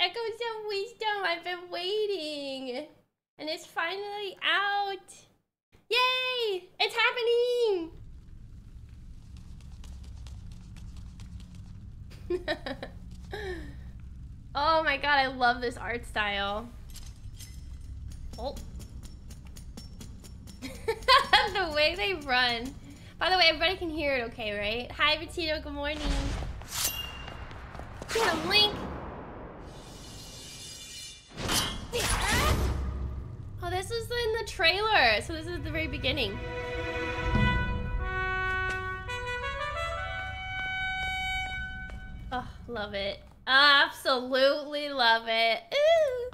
Echoes of Wisdom. I've been waiting. And it's finally out. Yay! It's happening! oh my god, I love this art style. Oh. the way they run. By the way, everybody can hear it okay, right? Hi, Petito, good morning. Get him, Link! In the trailer, so this is the very beginning. Oh, love it. Absolutely love it. Ooh.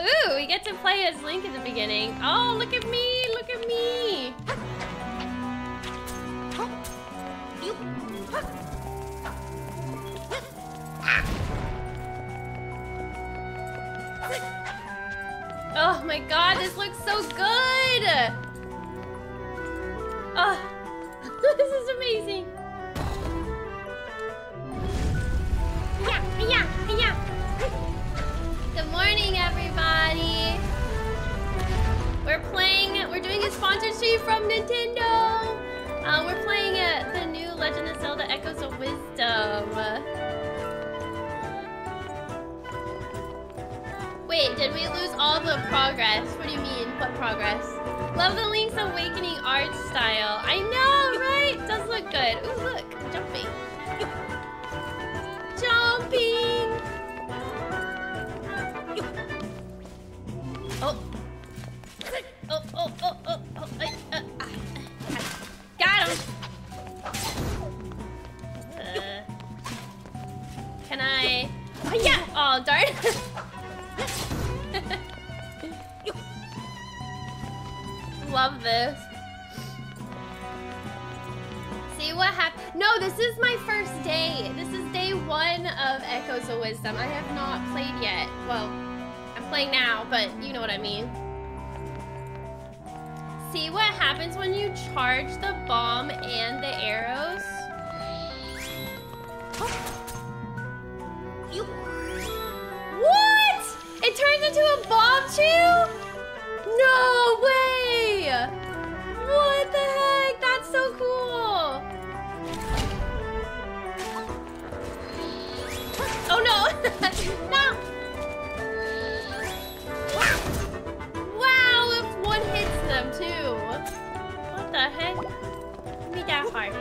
Ooh, we get to play as Link at the beginning. Oh, look at me, look at me. Oh my god, this looks so good! Oh, this is amazing. Yeah, yeah, yeah. Good morning, everybody. We're playing, we're doing a sponsorship from Nintendo. Uh, we're playing uh, the new Legend of Zelda Echoes of Wisdom. Wait, did we lose all the progress? What do you mean, what progress? Love the Link's Awakening art style. I know, right? Does look good. Ooh, look, jumping. Jumping! Oh. Oh, oh, oh, oh, oh, uh, got him! Uh, can I... Oh, yeah! Oh, darn. Love this. See what happened? No, this is my first day. This is day one of Echoes of Wisdom. I have not played yet. Well, I'm playing now, but you know what I mean. See what happens when you charge the bomb and the arrows? Oh. You. What? It turns into a bomb too? No way! What the heck? That's so cool! Oh no! no! Wow, if one hits them too. What the heck? Me that heart.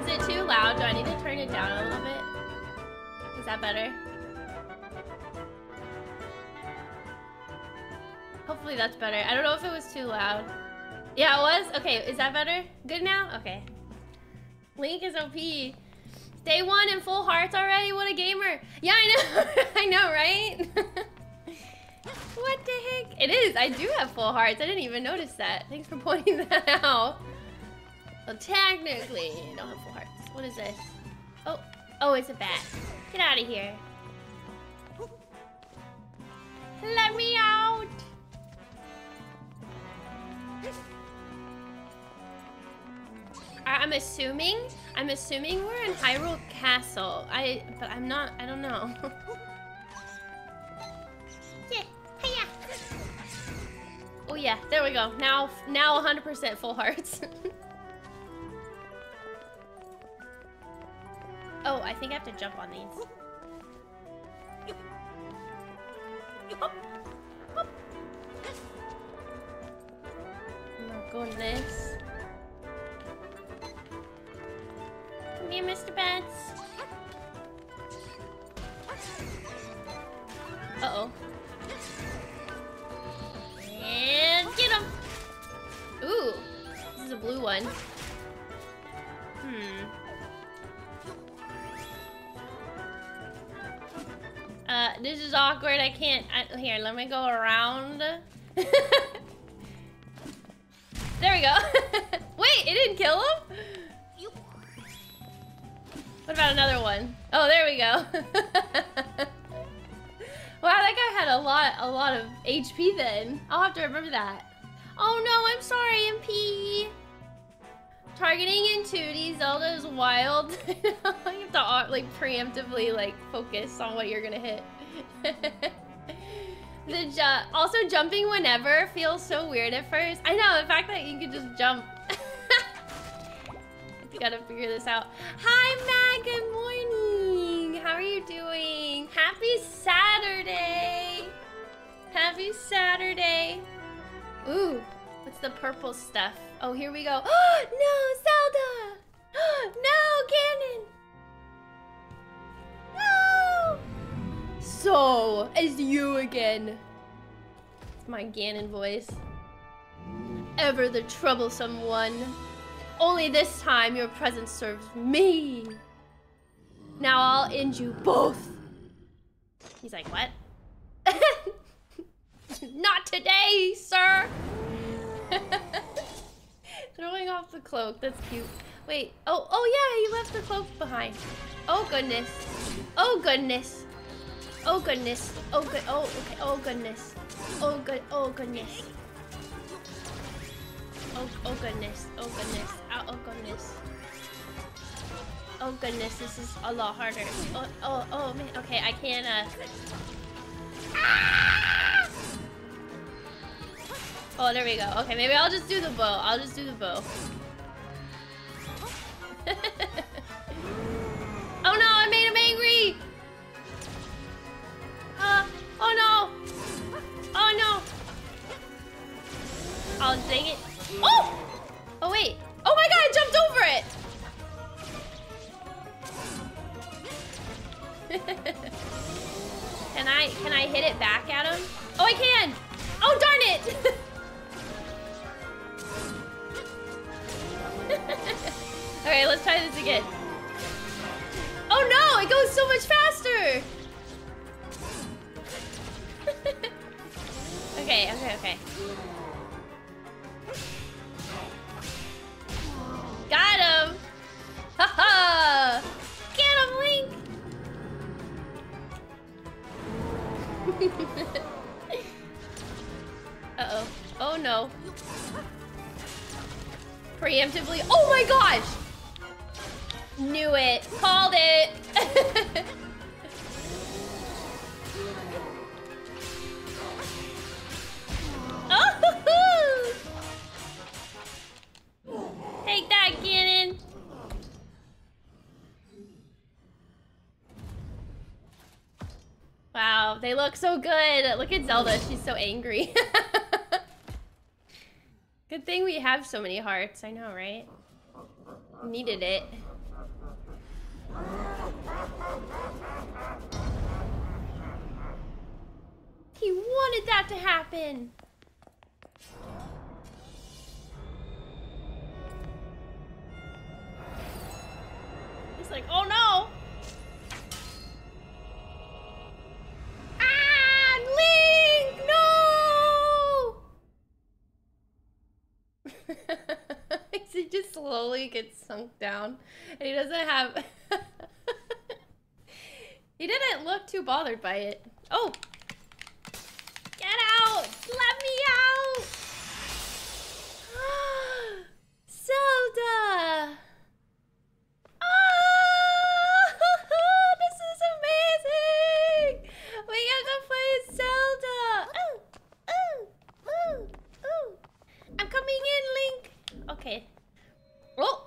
Is it too loud? Do I need to turn it down a little bit? Is that better? Hopefully that's better. I don't know if it was too loud. Yeah, it was? Okay, is that better? Good now? Okay. Link is OP. Day one in full hearts already? What a gamer. Yeah, I know. I know, right? what the heck? It is. I do have full hearts. I didn't even notice that. Thanks for pointing that out. Well, technically, I don't have full hearts. What is this? Oh, oh, it's a bat. Get out of here. Let me out. I'm assuming, I'm assuming we're in Hyrule Castle. I, but I'm not, I don't know. yeah, hiya. Oh yeah, there we go. Now, now 100% full hearts. oh, I think I have to jump on these. go to this. Come here, Mr. Bats. Uh-oh. And get him! Ooh, this is a blue one. Hmm. Uh, this is awkward. I can't. I, here, let me go around. there we go. Wait, it didn't kill him? What about another one? Oh, there we go. wow, that guy had a lot, a lot of HP then. I'll have to remember that. Oh no, I'm sorry, MP. targeting in 2D Zelda is wild. you have to uh, like preemptively like focus on what you're gonna hit. The ju also jumping whenever feels so weird at first. I know the fact that you can just jump. you gotta figure this out. Hi Matt, good morning. How are you doing? Happy Saturday. Happy Saturday. Ooh, what's the purple stuff? Oh, here we go. no, Zelda! no, Ganon! So, it's you again. It's my Ganon voice. Ever the troublesome one. Only this time your presence serves me. Now I'll end you both. He's like, what? Not today, sir! Throwing off the cloak, that's cute. Wait, oh, oh yeah, he left the cloak behind. Oh goodness. Oh goodness. Oh goodness. Oh good, oh, okay, oh goodness. Oh good, oh goodness. Oh, oh goodness, oh goodness, oh, oh goodness. Oh goodness, this is a lot harder. Oh, oh, oh man, okay, I can't, uh... Ah! Oh, there we go. Okay, maybe I'll just do the bow. I'll just do the bow. oh no, I made him angry! Uh, oh no! Oh no! Oh, dang it. Oh! Oh wait. Oh my god, I jumped over it! can I, can I hit it back at him? Oh, I can! Oh, darn it! Alright, let's try this again. Oh no, it goes so much faster! okay, okay, okay. Got him! Haha! Get him, Link! Uh-oh. Oh no preemptively. Oh my gosh! Knew it. Called it. Take that, Ganon. Wow, they look so good. Look at Zelda. She's so angry. Good thing we have so many hearts. I know, right? Needed it. He wanted that to happen. Like, oh no! Ah, Link, no! he just slowly gets sunk down, and he doesn't have. he didn't look too bothered by it. Oh, get out! Let me out! Zelda! Okay. Oh!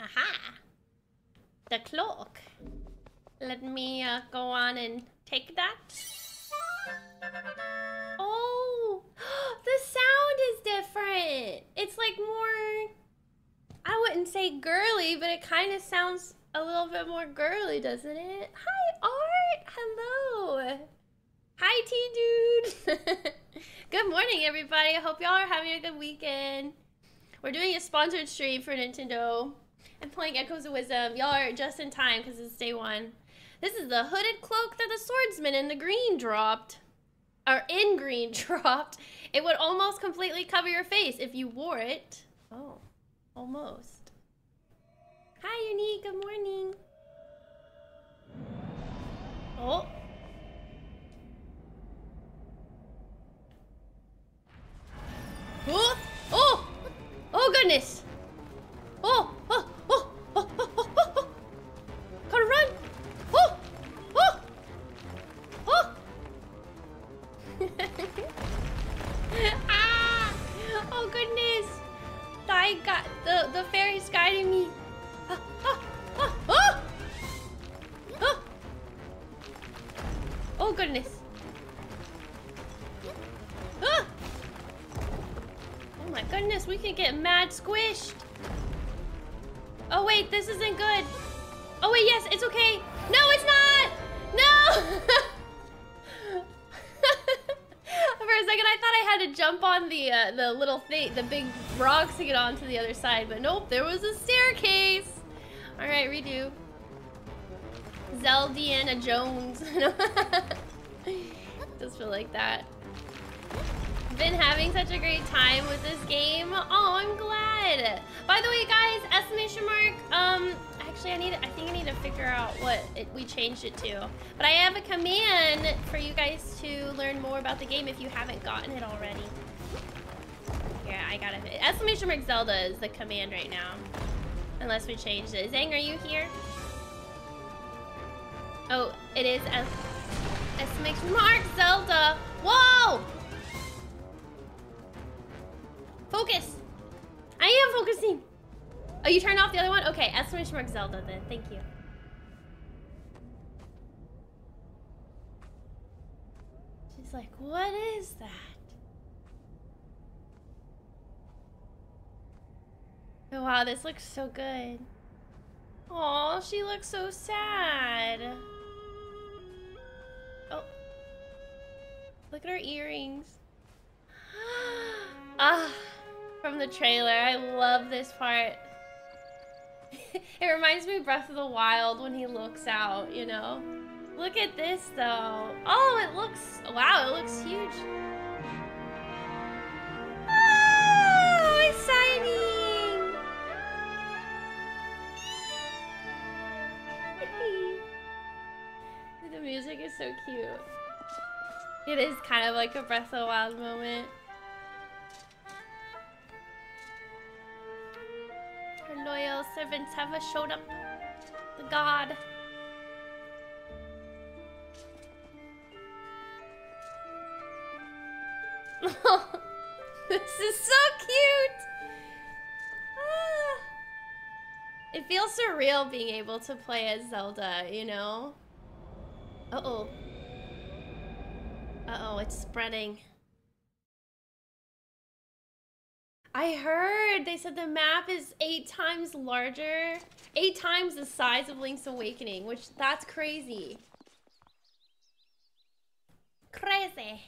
Aha! The clock. Let me uh, go on and take that. Oh! the sound is different! It's like more... I wouldn't say girly, but it kind of sounds a little bit more girly, doesn't it? Hi, Art! Hello! Hi, T-Dude! good morning, everybody. I hope y'all are having a good weekend. We're doing a sponsored stream for Nintendo. I'm playing Echoes of Wisdom. Y'all are just in time because it's day one. This is the hooded cloak that the swordsman in the green dropped. Or in green dropped. It would almost completely cover your face if you wore it. Oh, almost. Hi, Unique. Good morning. Oh. Oh! Oh! Oh goodness! Oh, oh! Oh! Oh! Oh! Oh! Oh! oh. Gotta run! Oh! Oh! Oh! ah! Oh goodness! I got the the fairy's guiding me. Oh, oh, ah, oh! Oh! Oh goodness! Mad squished. Oh wait, this isn't good. Oh wait, yes, it's okay. No, it's not! No! For a second, I thought I had to jump on the uh, the little thing, the big rocks to get onto the other side, but nope, there was a staircase. All right, redo. Zeldiana Jones. Just feel like that. Been having such a great time with this game. Oh, I'm glad. By the way, guys, estimation mark. Um, actually, I need. I think I need to figure out what it, we changed it to. But I have a command for you guys to learn more about the game if you haven't gotten it already. Yeah, I got it. Estimation mark Zelda is the command right now. Unless we changed it. Zang, are you here? Oh, it is es estimation mark Zelda. Whoa! Focus! I am focusing! Oh, you turned off the other one? Okay, exclamation mark Zelda then. Thank you. She's like, what is that? Oh, wow, this looks so good. Oh, she looks so sad. Oh. Look at her earrings. ah from the trailer. I love this part. it reminds me of Breath of the Wild when he looks out, you know? Look at this, though. Oh, it looks... Wow, it looks huge. Oh, exciting! the music is so cute. It is kind of like a Breath of the Wild moment. Her loyal servants have showed up. The god. this is so cute! Ah. It feels surreal being able to play as Zelda, you know? Uh-oh. Uh-oh, it's spreading. I heard they said the map is eight times larger, eight times the size of Link's Awakening, which that's crazy. Crazy.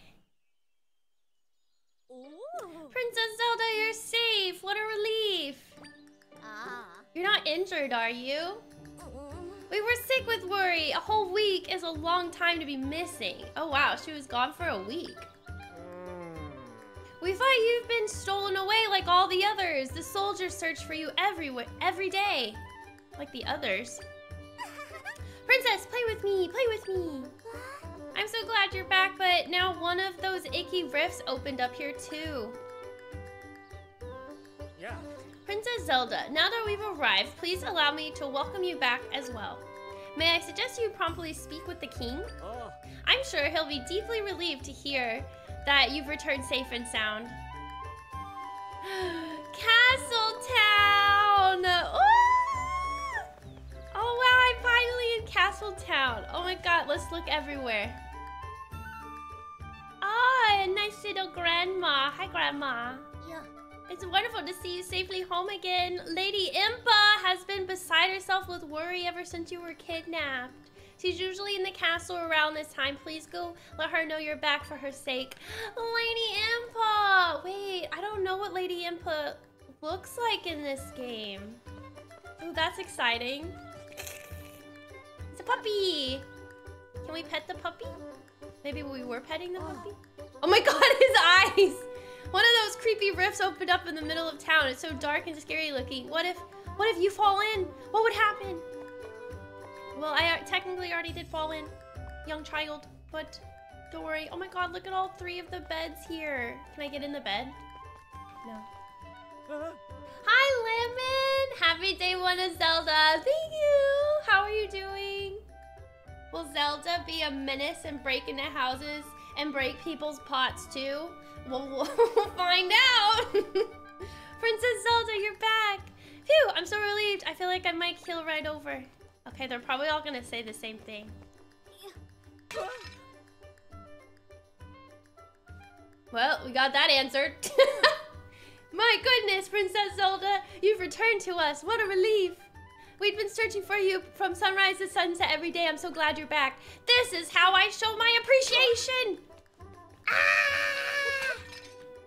Ooh. Princess Zelda, you're safe. What a relief. Ah. You're not injured, are you? We were sick with worry. A whole week is a long time to be missing. Oh wow, she was gone for a week. We thought you've been stolen away like all the others. The soldiers search for you everywhere, every day. Like the others. Princess, play with me, play with me. I'm so glad you're back, but now one of those icky rifts opened up here too. Yeah. Princess Zelda, now that we've arrived, please allow me to welcome you back as well. May I suggest you promptly speak with the king? Oh. I'm sure he'll be deeply relieved to hear that you've returned safe and sound. Castletown! Oh wow, I'm finally in Castletown. Oh my god, let's look everywhere. Ah, oh, nice little grandma. Hi, grandma. Yeah. It's wonderful to see you safely home again. Lady Impa has been beside herself with worry ever since you were kidnapped. She's usually in the castle around this time. Please go let her know you're back for her sake. Lady Impa! Wait, I don't know what Lady Impa looks like in this game. Oh, that's exciting. It's a puppy! Can we pet the puppy? Maybe we were petting the oh. puppy? Oh my god, his eyes! One of those creepy rifts opened up in the middle of town. It's so dark and scary looking. What if, what if you fall in? What would happen? Well, I technically already did fall in, young child, but don't worry. Oh my god, look at all three of the beds here. Can I get in the bed? No. Uh-huh. Hi, Lemon! Happy day one of Zelda. Thank you! How are you doing? Will Zelda be a menace and break into houses and break people's pots too? Well, we'll find out. Princess Zelda, you're back. Phew, I'm so relieved. I feel like I might keel right over. Okay, they're probably all gonna say the same thing. Well, we got that answered. My goodness, Princess Zelda, you've returned to us. What a relief. We've been searching for you from sunrise to sunset every day. I'm so glad you're back. This is how I show my appreciation. Ah!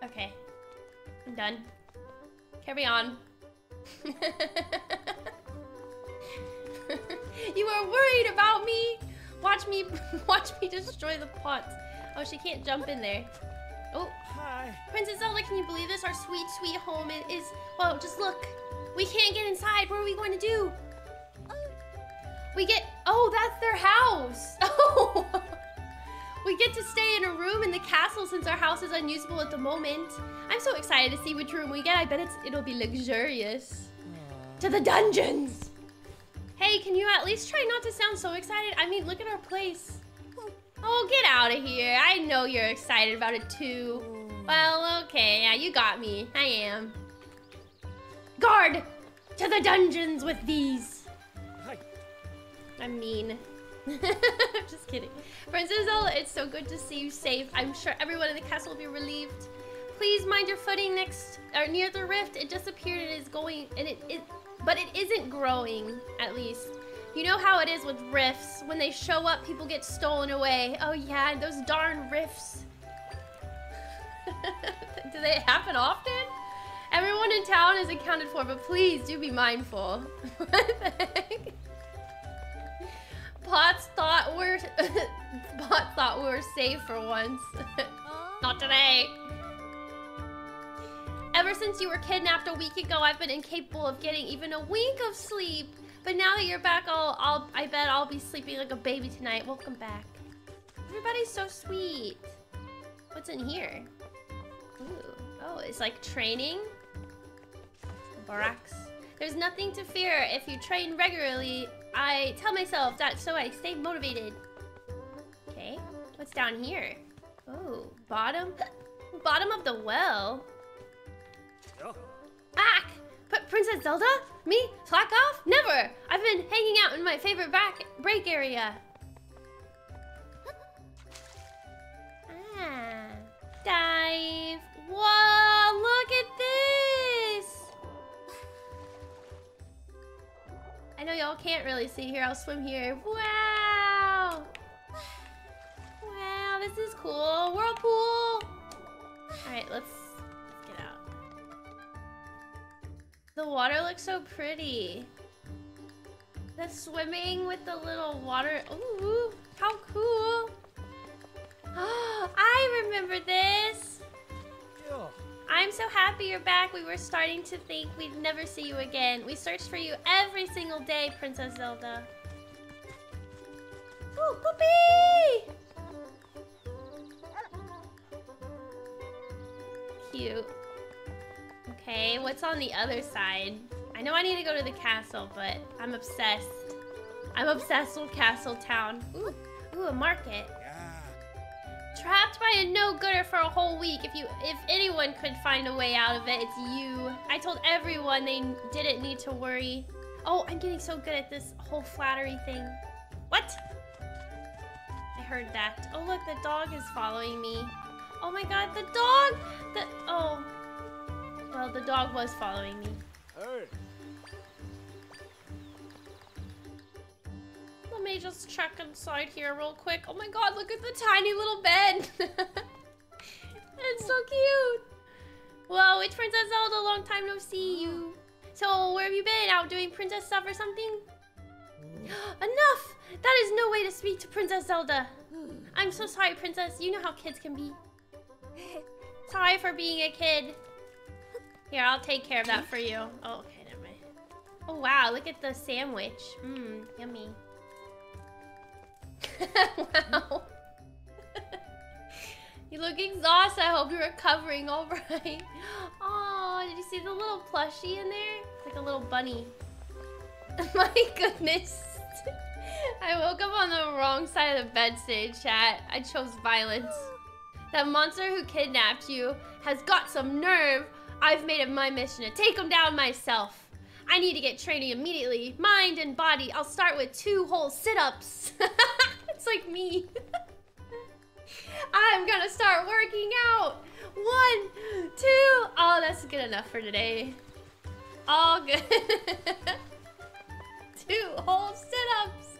Okay, I'm done. Carry on. you were worried about me. Watch me, watch me destroy the pots. Oh, she can't jump in there. Oh. Hi. Princess Zelda, can you believe this? Our sweet, sweet home is, well, just look. We can't get inside. What are we going to do? We get, oh, that's their house. Oh. we get to stay in a room in the castle since our house is unusable at the moment. I'm so excited to see which room we get. I bet it's, it'll be luxurious. Aww. To the dungeons. Hey, can you at least try not to sound so excited? I mean, look at our place. Hmm. Oh, get out of here. I know you're excited about it too. Hmm. Well, okay. Yeah, you got me. I am. Guard! To the dungeons with these! Hi. I'm mean. Just kidding. Princess Zelda, it's so good to see you safe. I'm sure everyone in the castle will be relieved. Please mind your footing next or near the rift. It disappeared and is going and it, it but it isn't growing, at least. You know how it is with rifts. When they show up, people get stolen away. Oh yeah, those darn rifts. do they happen often? Everyone in town is accounted for, but please do be mindful. Pots thought we're Pots thought we were safe for once. Not today. Ever since you were kidnapped a week ago, I've been incapable of getting even a wink of sleep. But now that you're back, I'll, I'll, I bet I'll be sleeping like a baby tonight. Welcome back. Everybody's so sweet. What's in here? Ooh. Oh, it's like training. Barracks. There's nothing to fear if you train regularly. I tell myself that so I stay motivated. Okay. What's down here? Oh, bottom? bottom of the well. Oh. Ack! But Princess Zelda? Me? Slack off? Never! I've been hanging out in my favorite back break area. ah. Dive. Whoa, look at this! I know y'all can't really see here. I'll swim here. Wow! Wow, this is cool. Whirlpool! Alright, let's The water looks so pretty. The swimming with the little water. Ooh, how cool. Oh, I remember this. Yeah. I'm so happy you're back. We were starting to think we'd never see you again. We searched for you every single day, Princess Zelda. Ooh, Poopy! Cute. Okay, what's on the other side? I know I need to go to the castle, but I'm obsessed. I'm obsessed with Castle Town. Ooh, ooh a market. Yeah. Trapped by a no-gooder for a whole week. If you, if anyone could find a way out of it, it's you. I told everyone they didn't need to worry. Oh, I'm getting so good at this whole flattery thing. What? I heard that. Oh, look, the dog is following me. Oh my god, the dog! The, oh, well, the dog was following me. Hey. Let me just check inside here real quick. Oh my god, look at the tiny little bed. it's so cute. Whoa, it's Princess Zelda. Long time no see you. So, where have you been? Out doing princess stuff or something? Enough! That is no way to speak to Princess Zelda. I'm so sorry, Princess. You know how kids can be. Sorry for being a kid. Here, I'll take care of that for you. Oh, okay, never mind. Oh, wow, look at the sandwich. Mmm, yummy. wow. you look exhausted. I hope you're recovering all right. Oh, did you see the little plushie in there? It's like a little bunny. My goodness. I woke up on the wrong side of the bed stage, chat. I chose violence. That monster who kidnapped you has got some nerve. I've made it my mission to take them down myself. I need to get training immediately. Mind and body. I'll start with two whole sit-ups. it's like me. I'm gonna start working out. One, two. Oh, that's good enough for today. All good. two whole sit-ups.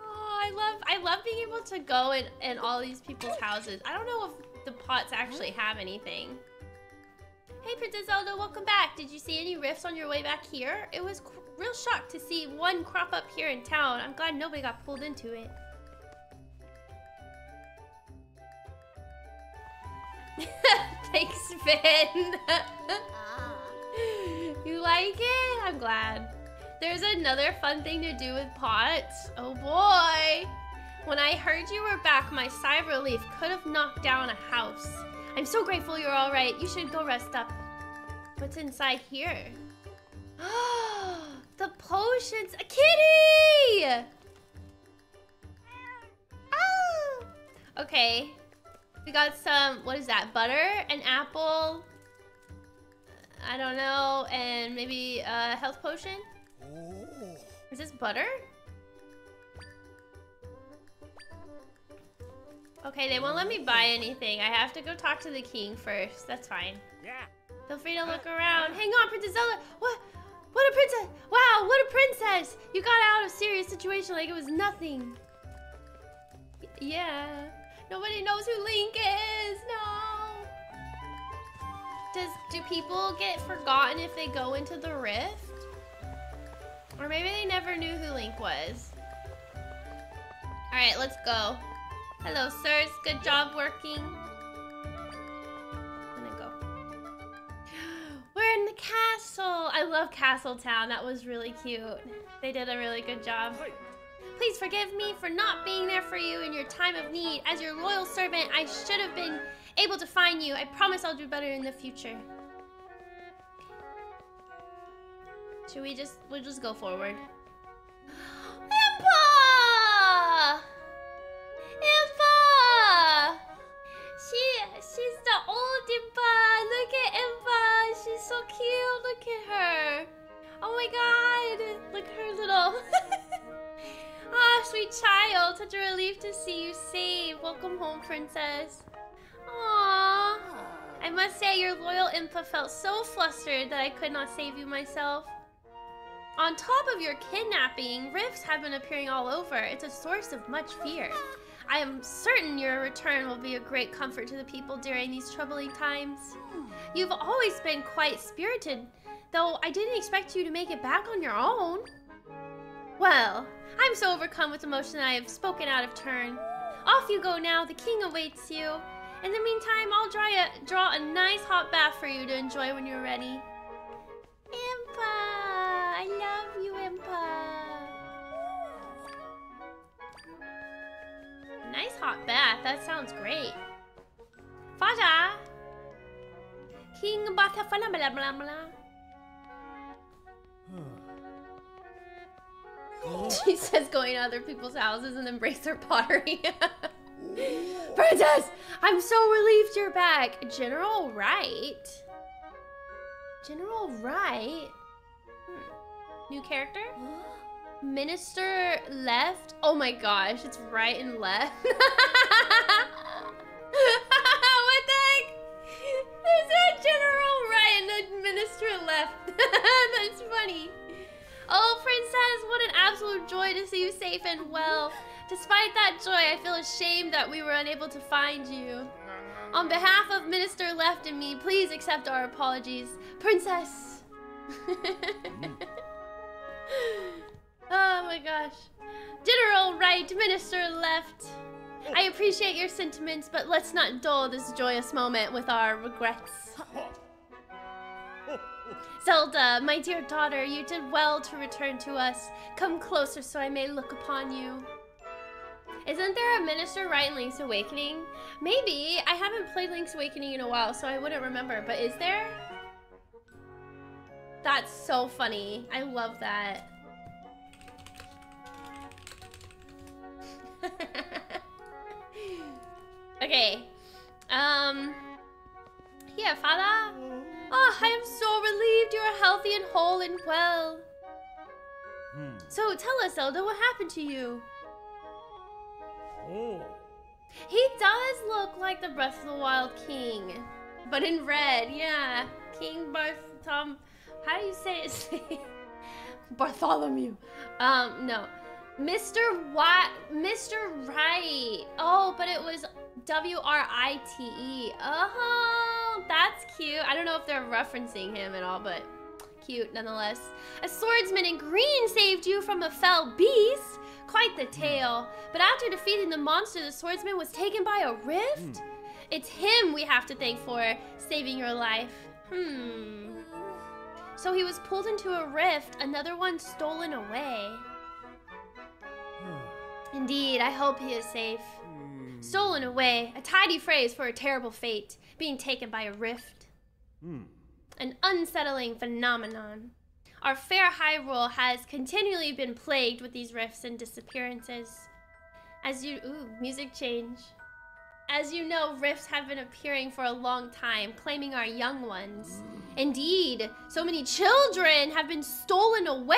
Oh, I love I love being able to go in, in all these people's houses. I don't know if the pots actually have anything. Hey, Princess Zelda, welcome back. Did you see any rifts on your way back here? It was real shocked to see one crop up here in town. I'm glad nobody got pulled into it. Thanks, Finn. you like it? I'm glad. There's another fun thing to do with pots. Oh boy. When I heard you were back, my sigh of relief could have knocked down a house. I'm so grateful you're all right. You should go rest up. What's inside here? the potions. A kitty! Oh! Okay. We got some, what is that? Butter, an apple, I don't know, and maybe a health potion? Is this butter? Okay, they won't let me buy anything. I have to go talk to the king first. That's fine. Yeah. Feel free to look uh, around. Uh. Hang on, Princess Zelda. What? What a princess! Wow, what a princess! You got out of a serious situation like it was nothing. Y yeah. Nobody knows who Link is. No. Does do people get forgotten if they go into the rift? Or maybe they never knew who Link was. All right, let's go. Hello, sirs. Good job working. I'm gonna go. We're in the castle. I love Castle Town. That was really cute. They did a really good job. Please forgive me for not being there for you in your time of need. As your loyal servant, I should have been able to find you. I promise I'll do better in the future. Should we just, we'll just go forward. Impa! She, she's the old Impa. Look at Impa. She's so cute. Look at her. Oh my god. Look at her little... Ah, oh, sweet child. Such a relief to see you safe. Welcome home, princess. Aww. I must say, your loyal Impa felt so flustered that I could not save you myself. On top of your kidnapping, rifts have been appearing all over. It's a source of much fear. I am certain your return will be a great comfort to the people during these troubling times. Hmm. You've always been quite spirited, though I didn't expect you to make it back on your own. Well, I'm so overcome with emotion I have spoken out of turn. Hmm. Off you go now, the king awaits you. In the meantime, I'll draw a, draw a nice hot bath for you to enjoy when you're ready. Impa! I love you, Impa. Nice hot bath. That sounds great. Faja. King Batha blah blah blah blah. she says going to other people's houses and then breaks their pottery. Princess, I'm so relieved you're back. General Wright. General Wright? Hmm. New character? Minister left? Oh my gosh, it's right and left. what the heck? There's a general right and a minister left. That's funny. Oh, princess, what an absolute joy to see you safe and well. Despite that joy, I feel ashamed that we were unable to find you. On behalf of Minister Lefte and me, please accept our apologies. Princess! Mm. Oh my gosh. General right, Minister left. I appreciate your sentiments, but let's not dull this joyous moment with our regrets. Zelda, my dear daughter, you did well to return to us. Come closer so I may look upon you. Isn't there a Minister right in Link's Awakening? Maybe. I haven't played Link's Awakening in a while, so I wouldn't remember. But is there? That's so funny. I love that. okay. Um. Yeah, Father. Oh, I am so relieved you are healthy and whole and well. Hmm. So tell us, Zelda, what happened to you? Oh. He does look like the Breath of the Wild King, but in red, yeah. King Barthom. How do you say his name? Bartholomew. Um, no. Mr. White. Mr. Right. Oh, but it was W R I T E. Oh, that's cute. I don't know if they're referencing him at all, but cute nonetheless. A swordsman in green saved you from a fell beast. Quite the hmm. tale. But after defeating the monster, the swordsman was taken by a rift? Hmm. It's him we have to thank for saving your life. Hmm. So he was pulled into a rift, another one stolen away. Indeed, I hope he is safe. Hmm. Stolen away, a tidy phrase for a terrible fate, being taken by a rift. Hmm. An unsettling phenomenon. Our fair Hyrule has continually been plagued with these rifts and disappearances. As you, ooh, music change. As you know, rifts have been appearing for a long time, claiming our young ones. Indeed, so many children have been stolen away.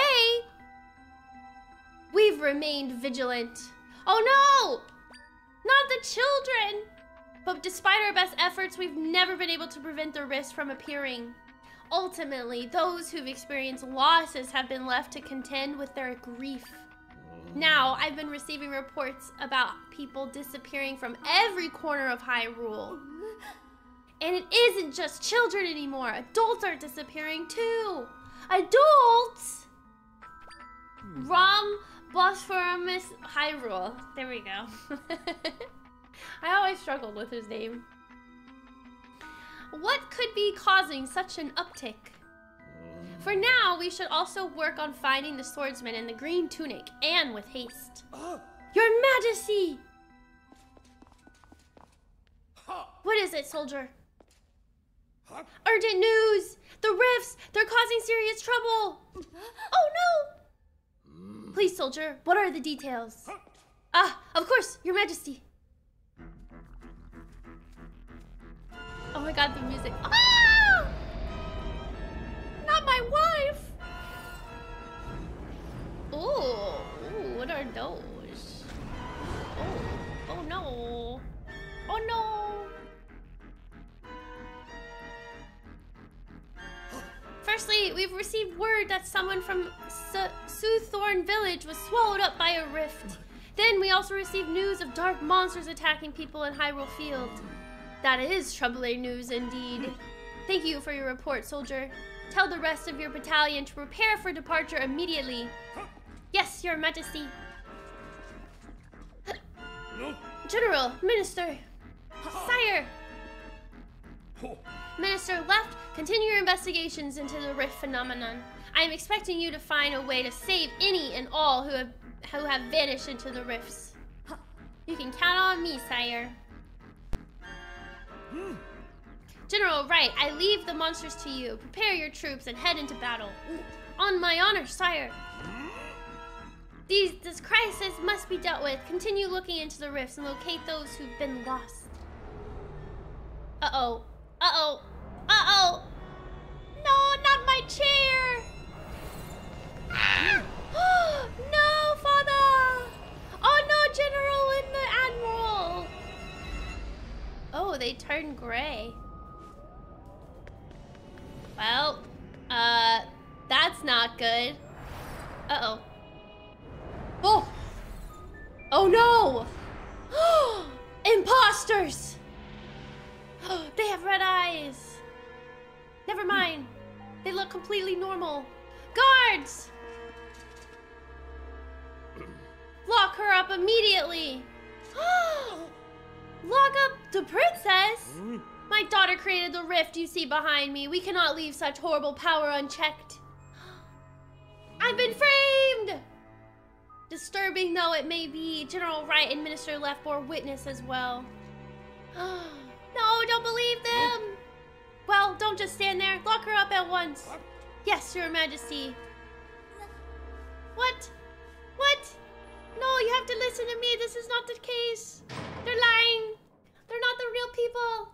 We've remained vigilant. Oh no! Not the children! But despite our best efforts, we've never been able to prevent the rifts from appearing. Ultimately, those who've experienced losses have been left to contend with their grief. Now, I've been receiving reports about people disappearing from every corner of Hyrule. And it isn't just children anymore. Adults are disappearing too. Adults? Rhoam Bosphoramus Hyrule. There we go. I always struggled with his name. What could be causing such an uptick? For now, we should also work on finding the swordsman in the green tunic, and with haste. Ah. Your Majesty! What is it, soldier? Urgent news! The rifts! They're causing serious trouble! Oh no! Please, soldier, what are the details? Ah, of course, Your Majesty. Oh my god, the music. Ah! Not my wife! Ooh, what are those? Oh, oh no. Oh no. Firstly, we've received word that someone from Suthorn Village was swallowed up by a rift. Then we also received news of dark monsters attacking people in Hyrule Field. That is troubling news indeed. Thank you for your report, soldier. Tell the rest of your battalion to prepare for departure immediately. Yes, your majesty. General, Minister, Sire. Minister Lefte, continue your investigations into the rift phenomenon. I am expecting you to find a way to save any and all who have who have vanished into the rifts. You can count on me, sire. General Wright, I leave the monsters to you. Prepare your troops and head into battle. On my honor, sire. These, this crisis must be dealt with. Continue looking into the rifts and locate those who've been lost. Uh-oh. Uh-oh. Uh-oh. No, not my chair. no, father. Oh, no, General and the Admiral. Oh, they turned gray. Well, uh, that's not good. Uh-oh. Oh! Oh no! Imposters! they have red eyes. Never mind. They look completely normal. Guards! Lock her up immediately. Lock up the princess? Hmm. My daughter created the rift you see behind me. We cannot leave such horrible power unchecked. I've been framed! Disturbing though it may be, General Wright and Minister Lefte bore witness as well. No, don't believe them! Well, don't just stand there. Lock her up at once. Yes, Your Majesty. What? What? No, you have to listen to me. This is not the case. They're lying. They're not the real people.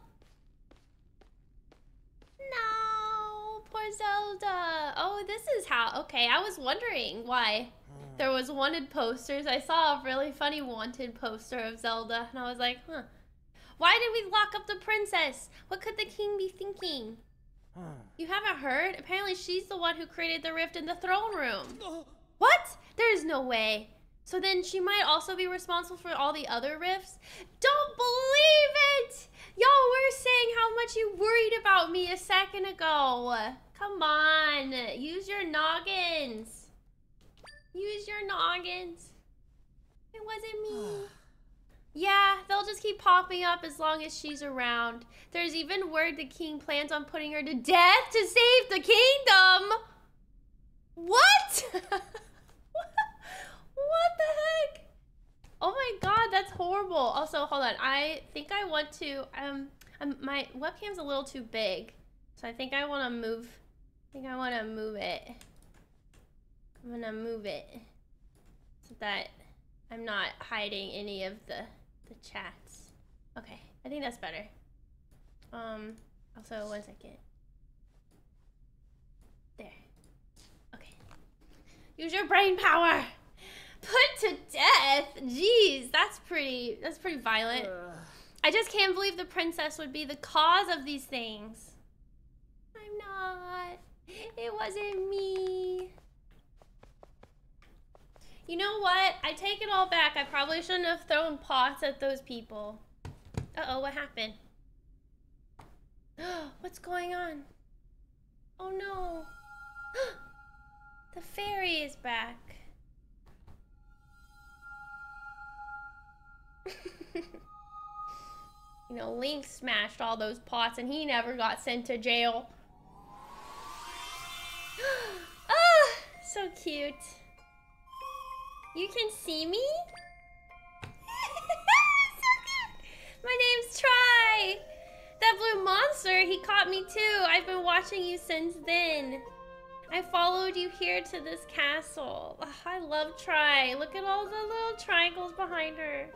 No, poor Zelda. Oh, this is how. Okay, I was wondering why hmm. there was wanted posters. I saw a really funny wanted poster of Zelda, and I was like, huh. Why did we lock up the princess? What could the king be thinking? You haven't heard? Apparently, she's the one who created the rift in the throne room. What? There is no way. So then she might also be responsible for all the other rifts? Don't believe it! Y'all were saying how much you worried about me a second ago. Come on, use your noggins. Use your noggins. It wasn't me. Yeah, they'll just keep popping up as long as she's around. There's even word the king plans on putting her to death to save the kingdom. What? what the heck? Oh my god, that's horrible. Also, hold on. I think I want to um, um my webcam's a little too big. So I think I want to move I think I want to move it. I'm going to move it so that I'm not hiding any of the the chats. Okay, I think that's better. Um, also, one second. There. Okay. Use your brain power. Put to death. Jeez, that's pretty. That's pretty violent. I just can't believe the princess would be the cause of these things. I'm not. It wasn't me. You know what? I take it all back. I probably shouldn't have thrown pots at those people. Uh-oh, what happened? What's going on? Oh no. the fairy is back. you know, Link smashed all those pots and he never got sent to jail. ah, so cute. You can see me? so. My name's Tri. That blue monster, he caught me too. I've been watching you since then. I followed you here to this castle. I love Tri. Look at all the little triangles behind her.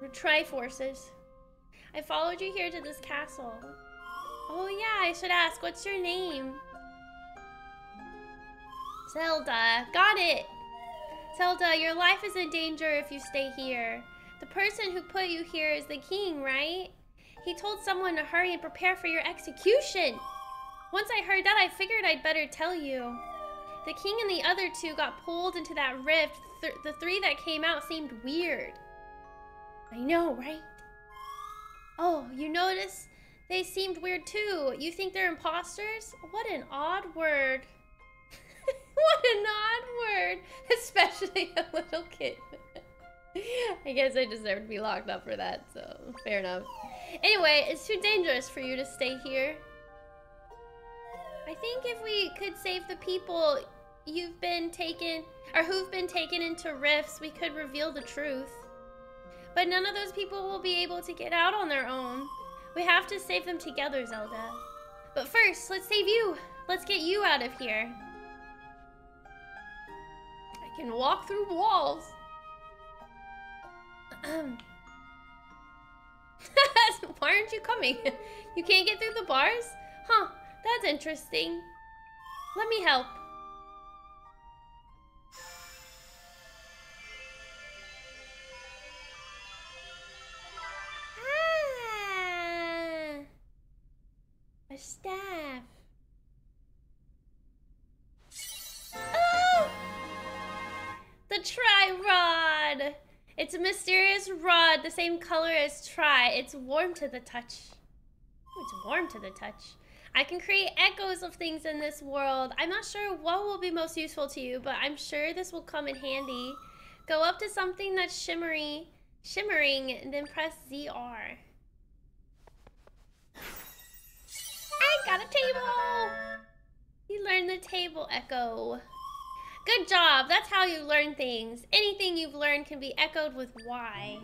The Triforces. I followed you here to this castle. Oh yeah, I should ask, what's your name? Zelda. Got it. Zelda, uh, your life is in danger if you stay here. The person who put you here is the king, right? He told someone to hurry and prepare for your execution. Once I heard that, I figured I'd better tell you. The king and the other two got pulled into that rift. Th the three that came out seemed weird. I know, right? Oh, you notice they seemed weird too. You think they're imposters? What an odd word. what an odd word, especially a little kid. I guess I deserve to be locked up for that, so fair enough. Anyway, it's too dangerous for you to stay here. I think if we could save the people you've been taken, or who've been taken into rifts, we could reveal the truth. But none of those people will be able to get out on their own. We have to save them together, Zelda. But first, let's save you. Let's get you out of here. I can walk through walls. Why aren't you coming? You can't get through the bars? Huh, that's interesting. Let me help. Ah, a staff. The tri-rod! It's a mysterious rod, the same color as Tri. It's warm to the touch. It's warm to the touch. I can create echoes of things in this world. I'm not sure what will be most useful to you, but I'm sure this will come in handy. Go up to something that's shimmery, shimmering, and then press ZR. I got a table! You learned the table echo. Good job. That's how you learn things. Anything you've learned can be echoed with Y.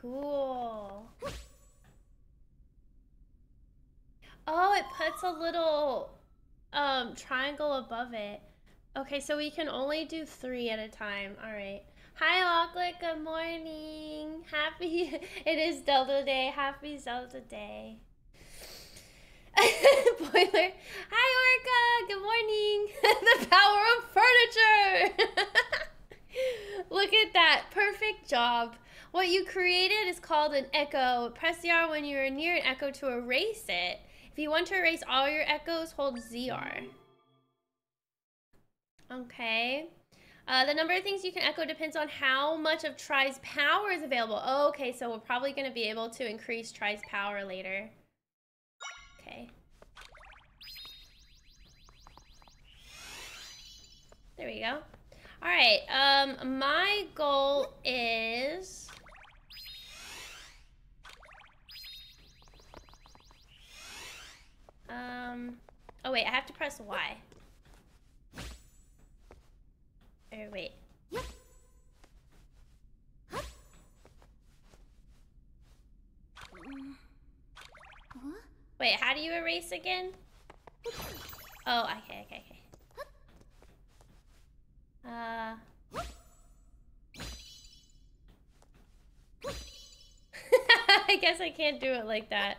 Cool. Oh, it puts a little um, triangle above it. Okay, so we can only do three at a time. All right. Hi, Auklet. Good morning. Happy. It is Zelda Day. Happy Zelda Day. Boiler. Hi, Orca. Good morning. the power of furniture. Look at that. Perfect job. What you created is called an echo. Press ZR when you are near an echo to erase it. If you want to erase all your echoes, hold ZR. Okay. Uh, the number of things you can echo depends on how much of Tri's power is available. Oh, okay, so we're probably going to be able to increase Tri's power later. There we go. All right, um, my goal is... Um, oh wait, I have to press Y. Or wait. Wait, how do you erase again? Oh, okay, okay, okay. Uh. I guess I can't do it like that.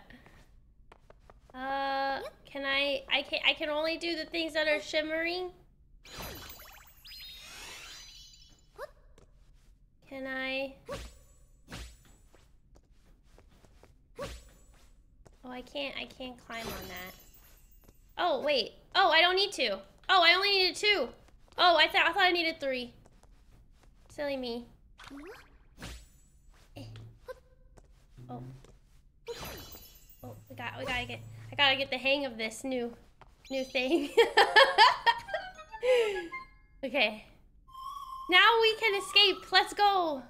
Uh, can I? I can. I can only do the things that are shimmering. Can I? Oh, I can't. I can't climb on that. Oh wait. Oh, I don't need to. Oh, I only needed two. Oh, I thought I thought I needed three. Silly me. Oh. Oh, we got we gotta get I gotta get the hang of this new new thing. okay. Now we can escape. Let's go.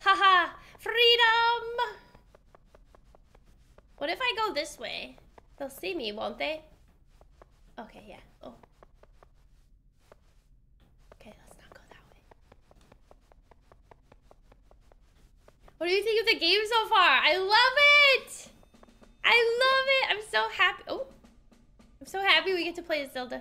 Haha. Freedom. What if I go this way? They'll see me, won't they? Okay, yeah. Oh. Okay, let's not go that way. What do you think of the game so far? I love it! I love it! I'm so happy. Oh. I'm so happy we get to play as Zelda.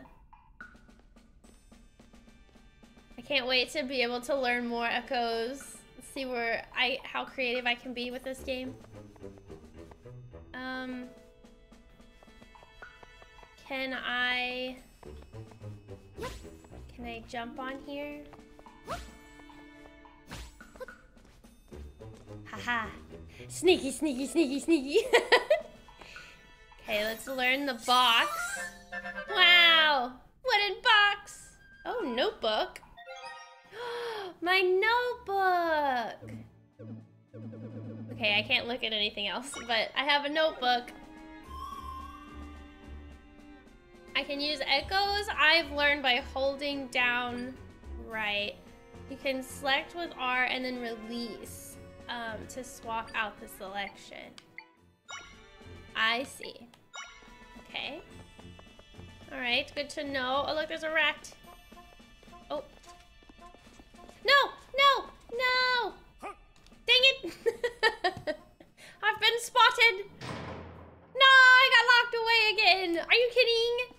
I can't wait to be able to learn more echoes. See where I how creative I can be with this game. Um Can I Can I jump on here? Haha. Sneaky, sneaky, sneaky, sneaky. okay, let's learn the box. Wow! Wooden box! Oh, notebook. My notebook! Okay, I can't look at anything else, but I have a notebook. I can use echoes. I've learned by holding down right. You can select with R and then release um, to swap out the selection. I see. Okay. All right, good to know. Oh, look, there's a rat. Oh. No, no, no! Dang it! I've been spotted! No, I got locked away again! Are you kidding?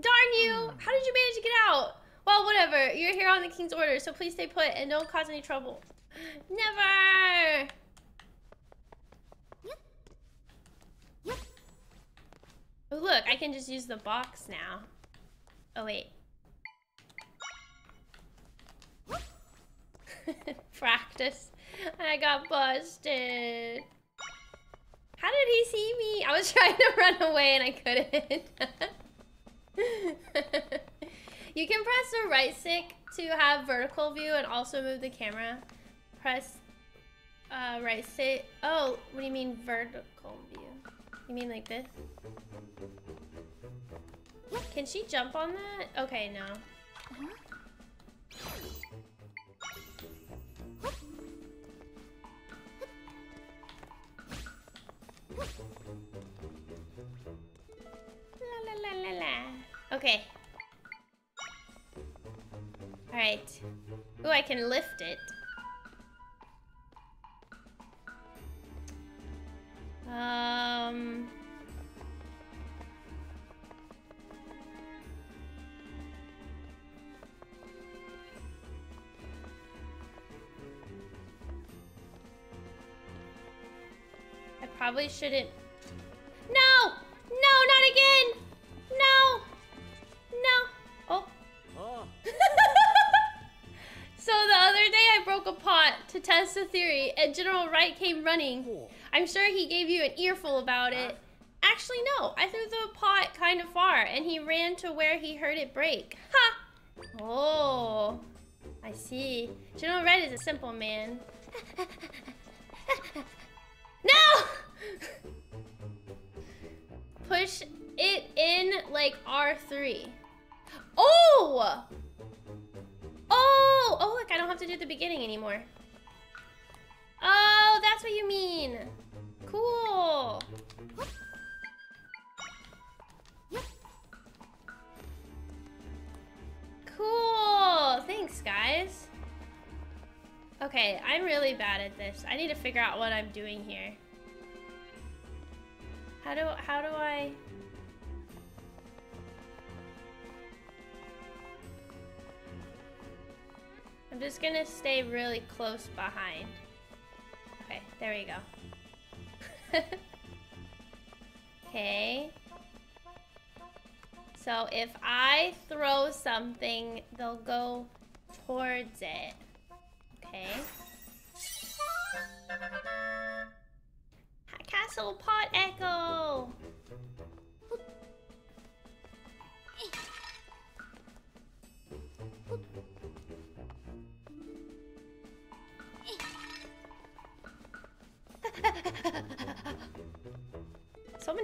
Darn you! How did you manage to get out? Well, whatever. You're here on the king's order, so please stay put and don't cause any trouble. Never! Oh, look, I can just use the box now. Oh, wait. Practice. I got busted. How did he see me? I was trying to run away and I couldn't. you can press the right stick to have vertical view and also move the camera. Press uh, right stick. Oh, what do you mean vertical view? You mean like this? Can she jump on that? Okay, no. La la la la la. Okay. Alright. Ooh, I can lift it. Um... I probably shouldn't... No! No, not again! No! No! Oh. Ah. so the other day I broke a pot to test a theory and General Wright came running. I'm sure he gave you an earful about it. Uh. Actually, no. I threw the pot kind of far and he ran to where he heard it break. Ha! Oh. I see. General Red is a simple man. no! Push it in like R3. Oh! Oh! Oh, oh, look, I don't have to do the beginning anymore. Oh, that's what you mean. Cool. Cool. Thanks, guys. Okay, I'm really bad at this. I need to figure out what I'm doing here. How do how do I I'm just gonna stay really close behind. Okay, there we go. okay. So if I throw something, they'll go towards it. Okay. Castle Pot Echo!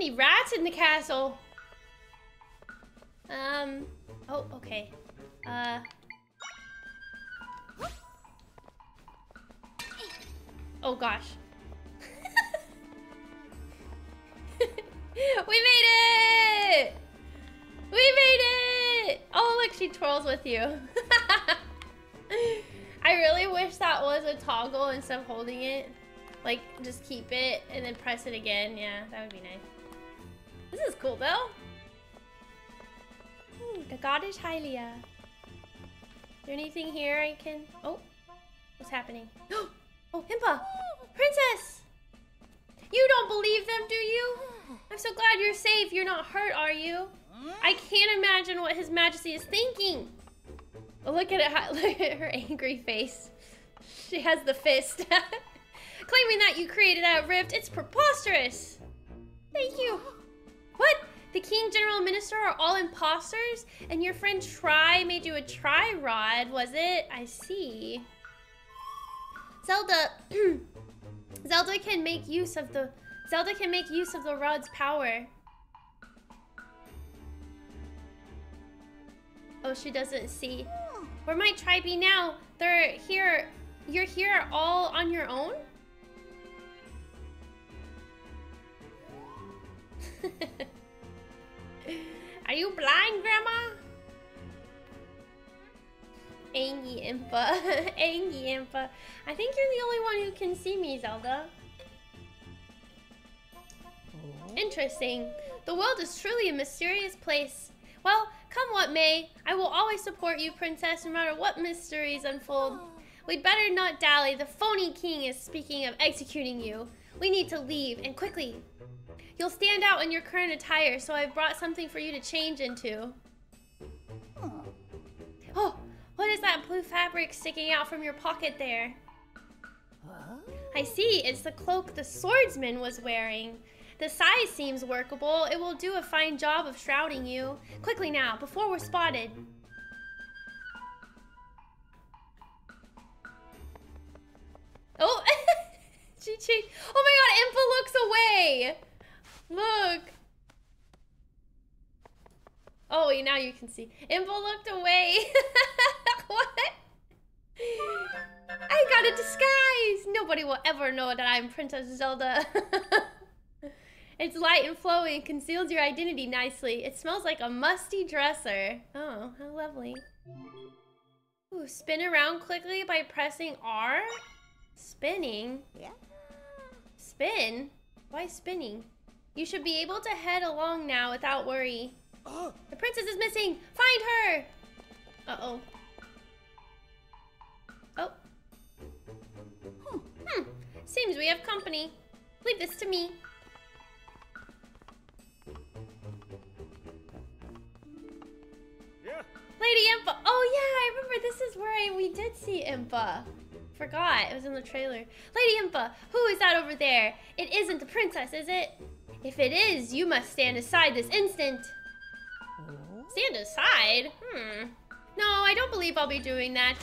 Many rats in the castle. Um, oh, okay. Uh. Oh gosh. we made it! We made it! Oh, look, she twirls with you. I really wish that was a toggle instead of holding it. Like, just keep it and then press it again. Yeah, that would be nice. This is cool, though. Ooh, the goddess Hylia. Is there anything here I can... Oh, what's happening? Oh, Impa! Princess! You don't believe them, do you? I'm so glad you're safe. You're not hurt, are you? I can't imagine what His Majesty is thinking. Oh, look at it. Look at her angry face. She has the fist. Claiming that you created that rift, it's preposterous. Thank you. What? The king, general, minister are all imposters? And your friend Tri made you a Tri-Rod, was it? I see. Zelda... Zelda can make use of the... Zelda can make use of the rod's power. Oh, she doesn't see. Where might Tri be now? They're here. You're here all on your own? Are you blind, Grandma? Angie Impa. Angie Impa. I think you're the only one who can see me, Zelda. Oh. Interesting. The world is truly a mysterious place. Well, come what may, I will always support you, Princess, no matter what mysteries unfold. We'd better not dally. The phony king is speaking of executing you. We need to leave, and quickly. You'll stand out in your current attire, so I've brought something for you to change into. Oh, what is that blue fabric sticking out from your pocket there? I see, it's the cloak the swordsman was wearing. The size seems workable. It will do a fine job of shrouding you. Quickly now, before we're spotted. Oh, she changed. Oh my god, Impa looks away. Look. Oh, wait, now you can see. Impa looked away. what? I got a disguise. Nobody will ever know that I'm Princess Zelda. it's light and flowy and conceals your identity nicely. It smells like a musty dresser. Oh, how lovely. Ooh, spin around quickly by pressing R? Spinning? Yeah. Spin? Why spinning? You should be able to head along now without worry. Oh. The princess is missing! Find her! Uh-oh. Oh. Hmm. hmm. Seems we have company. Leave this to me. Yeah. Lady Impa! Oh yeah, I remember this is where I, we did see Impa. Forgot, it was in the trailer. Lady Impa, who is that over there? It isn't the princess, is it? If it is, you must stand aside this instant. Stand aside? Hmm. No, I don't believe I'll be doing that.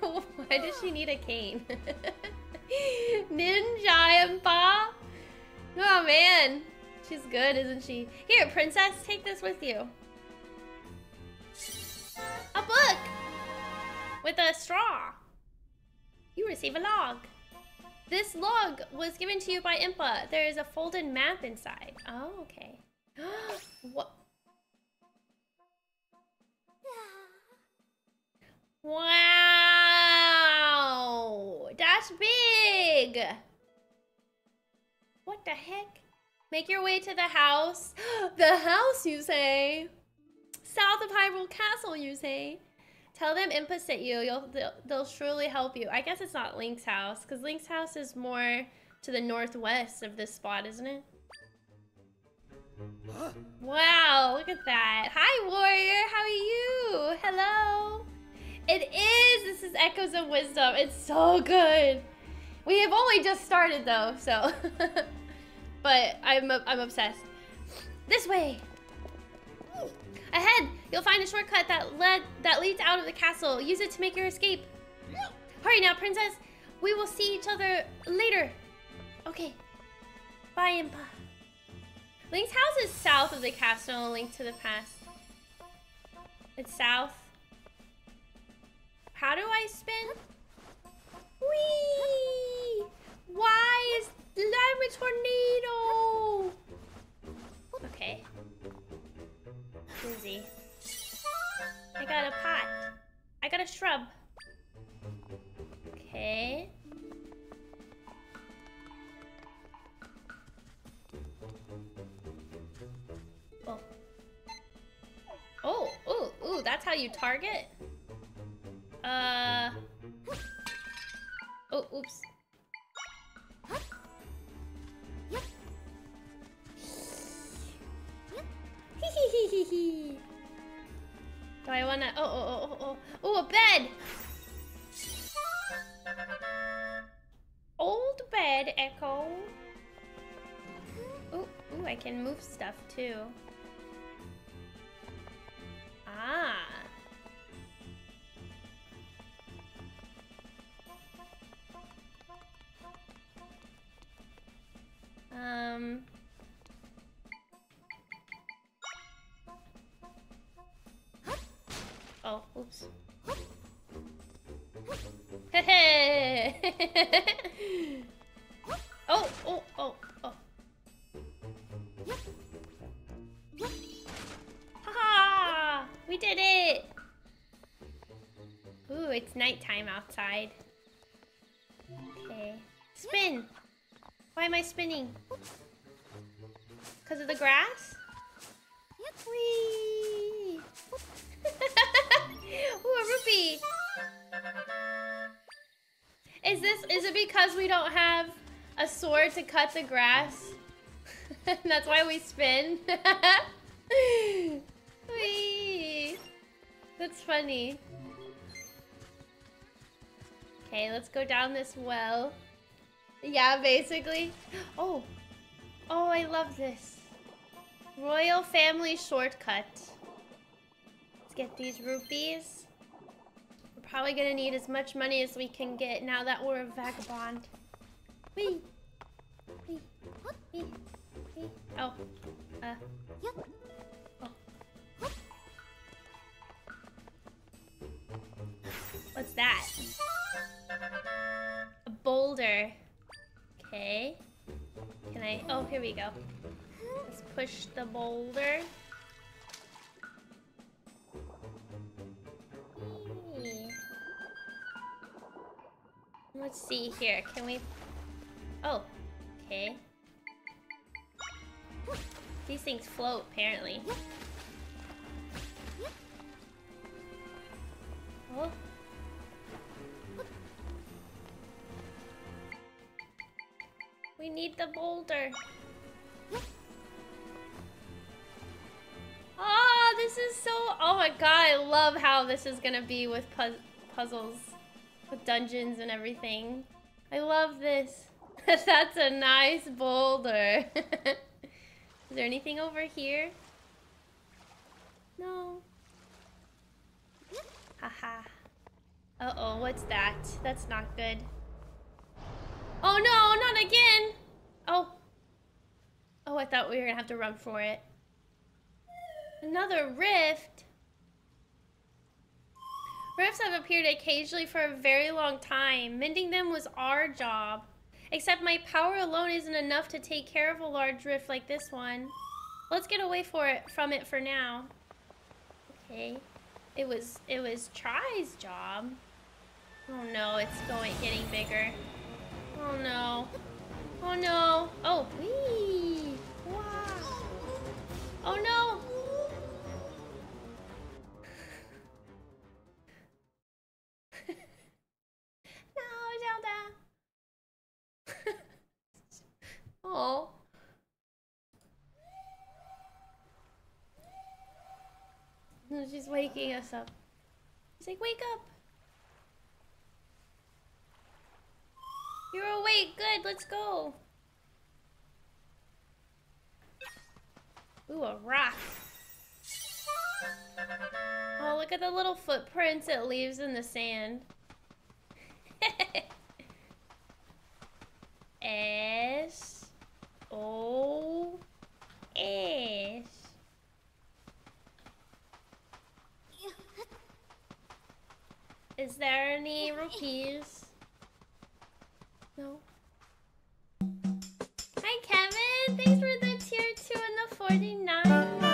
Why does she need a cane? Ninja Impa? Oh man, she's good, isn't she? Here, princess, take this with you. A book! With a straw. You receive a log. This log was given to you by Impa. There is a folded map inside. Oh, okay. what? Wow! That's big! What the heck? Make your way to the house. the house, you say? South of Hyrule Castle, you say? Tell them Impa sent you. You'll, they'll, they'll surely help you. I guess it's not Link's house, because Link's house is more to the northwest of this spot, isn't it? Huh? Wow, look at that. Hi, warrior. How are you? Hello. It is. This is Echoes of Wisdom. It's so good. We have only just started though, so. but I'm I'm obsessed. This way. Ahead, you'll find a shortcut that led that leads out of the castle. Use it to make your escape. Hurry now, princess. We will see each other later. Okay. Bye, Impa. Link's house is south of the castle. Link to the past. It's south. How do I spin? Whee! Why is I'm a tornado? Okay. I got a pot. I got a shrub. Okay. Oh. Oh, ooh, ooh, that's how you target? Uh. Oh, oops. Do I wanna? Oh, oh, oh, oh, oh, a bed. Old bed, Echo. Oh, ooh, I can move stuff too. Ah. Um. Oh, oops. Hey! oh, oh, oh, oh. Haha! We did it! Ooh, it's nighttime outside. Okay. Spin! Why am I spinning? Because of the grass? Whee! Ooh, a rupee! Is this, is it because we don't have a sword to cut the grass? That's why we spin? Whee! That's funny. Okay, let's go down this well. Yeah, basically. Oh. Oh, I love this. Royal family shortcut. Get these rupees. We're probably gonna need as much money as we can get now that we're a vagabond. Wee. Wee. Wee. Wee. Oh. Uh. Oh. What's that? A boulder. Okay. Can I? Oh, here we go. Let's push the boulder. Let's see here. Can we... Oh. Okay. These things float, apparently. Oh. We need the boulder. Oh, this is so... Oh my god, I love how this is gonna be with pu puzzles. With dungeons and everything. I love this. That's a nice boulder. is there anything over here? No. Haha. Uh-oh, what's that? That's not good. Oh no, not again! Oh. Oh, I thought we were gonna have to run for it. Another rift? Rifts have appeared occasionally for a very long time. Mending them was our job. Except my power alone isn't enough to take care of a large rift like this one. Let's get away for it from it for now. Okay. It was it was Tri's job. Oh no, it's going getting bigger. Oh no. Oh no. Oh, wee. Wow. Oh no. no, Waking us up. He's like, wake up. You're awake. Good, let's go. Ooh, a rock. Oh, look at the little footprints it leaves in the sand. S O S. Is there any rupees? No. Hi, Kevin. Thanks for the tier 2 and the 49.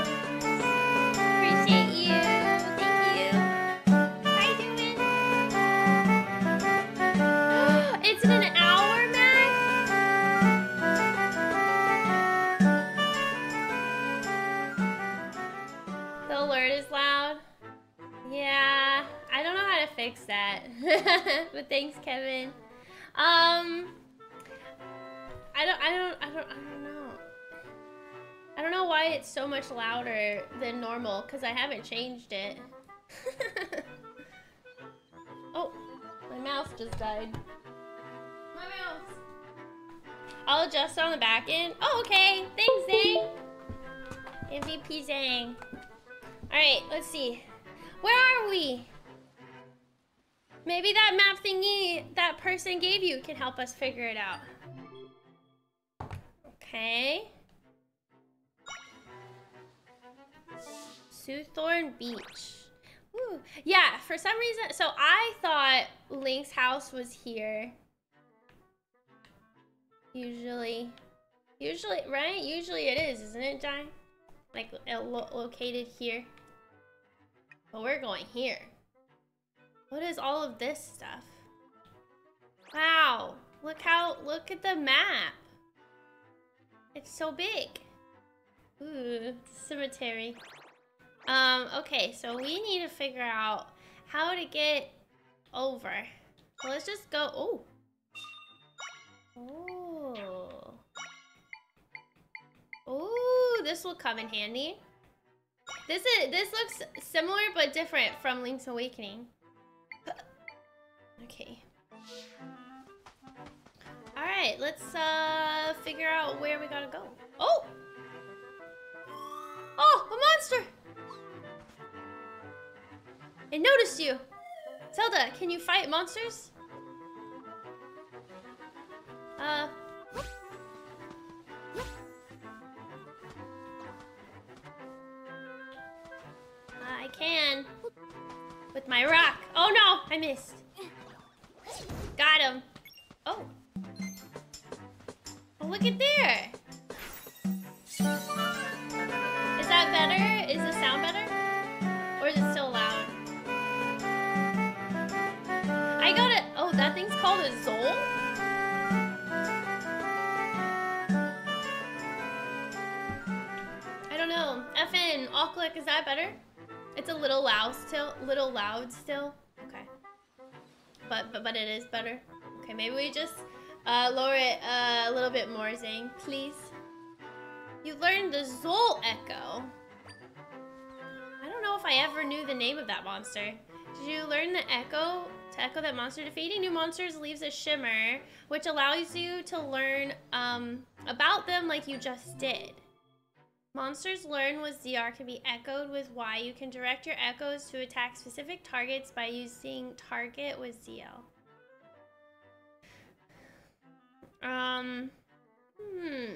but thanks, Kevin. Um, I don't, I don't, I don't, I don't know. I don't know why it's so much louder than normal because I haven't changed it. oh, my mouse just died. My mouse. I'll adjust on the back end. Oh, okay. Thanks, Zang. MVP Zang. All right, let's see. Where are we? Maybe that map thingy that person gave you can help us figure it out. Okay. Suthorn Beach. Ooh. Yeah, for some reason, so I thought Link's house was here. Usually. Usually, right? Usually it is, isn't it, Jai? Like, lo located here. But we're going here. What is all of this stuff? Wow. Look how, look at the map. It's so big. Ooh, cemetery. Um, okay, so we need to figure out how to get over. Well, let's just go, oh. Oh. Oh, this will come in handy. This is this looks similar but different from Link's Awakening. Okay. All right, let's uh figure out where we gotta go. Oh! Oh, a monster! It noticed you. Zelda, can you fight monsters? Uh. I can. With my rock. Oh no, I missed. Got him. Oh. Oh, look at there. Is that better? Is the sound better? Or is it still loud? I got it. Oh, that thing's called a Zol? I don't know. FN, Aucklick, is that better? It's a little loud still. Little loud still. But but but it is better. Okay, maybe we just uh, lower it uh, a little bit more, Zang, please. You learned the Zol Echo. I don't don't know if I ever knew the name of that monster. Did you learn the echo to echo that monster? Defeating new monsters leaves a shimmer, which allows you to learn um, about them like you just did. Monsters learn with ZR can be echoed with Y. You can direct your echoes to attack specific targets by using target with ZL. Um, hmm,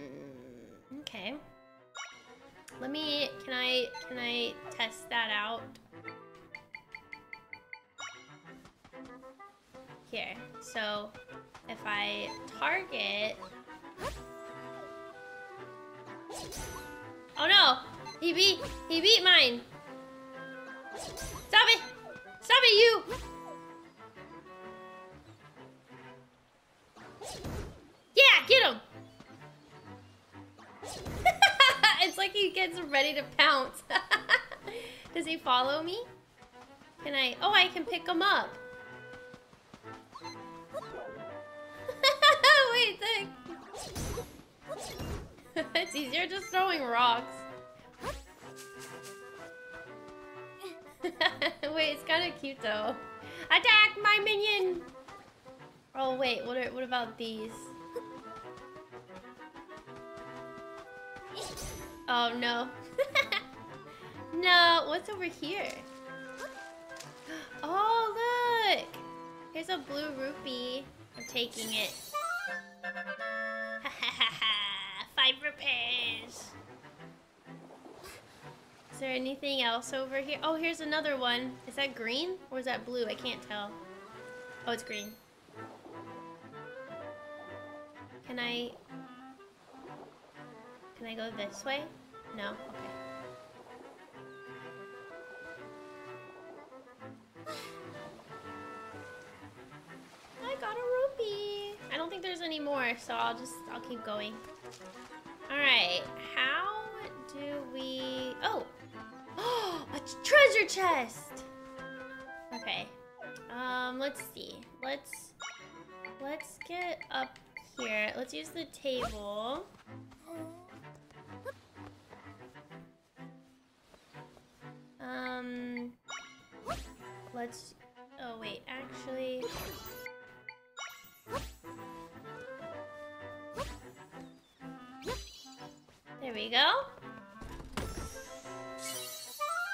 okay. Let me, can I, can I test that out? Here, so if I target... Oh no! He beat, he beat mine! Stop it! Stop it, you! Yeah, get him! it's like he gets ready to pounce. Does he follow me? Can I? Oh, I can pick him up. Wait, it's easier just throwing rocks. wait, it's kind of cute though. Attack my minion! Oh wait, what are, what about these? Oh no. no, what's over here? Oh look! Here's a blue rupee. I'm taking it. Five rupees. Is there anything else over here? Oh, here's another one. Is that green or is that blue? I can't tell. Oh, it's green. Can I... Can I go this way? No? Okay. I got a rupee. I don't think there's any more, so I'll just, I'll keep going. All right, how do we, oh, a treasure chest. Okay, um, let's see. Let's, let's get up here. Let's use the table. Um, let's, oh wait, actually, there we go.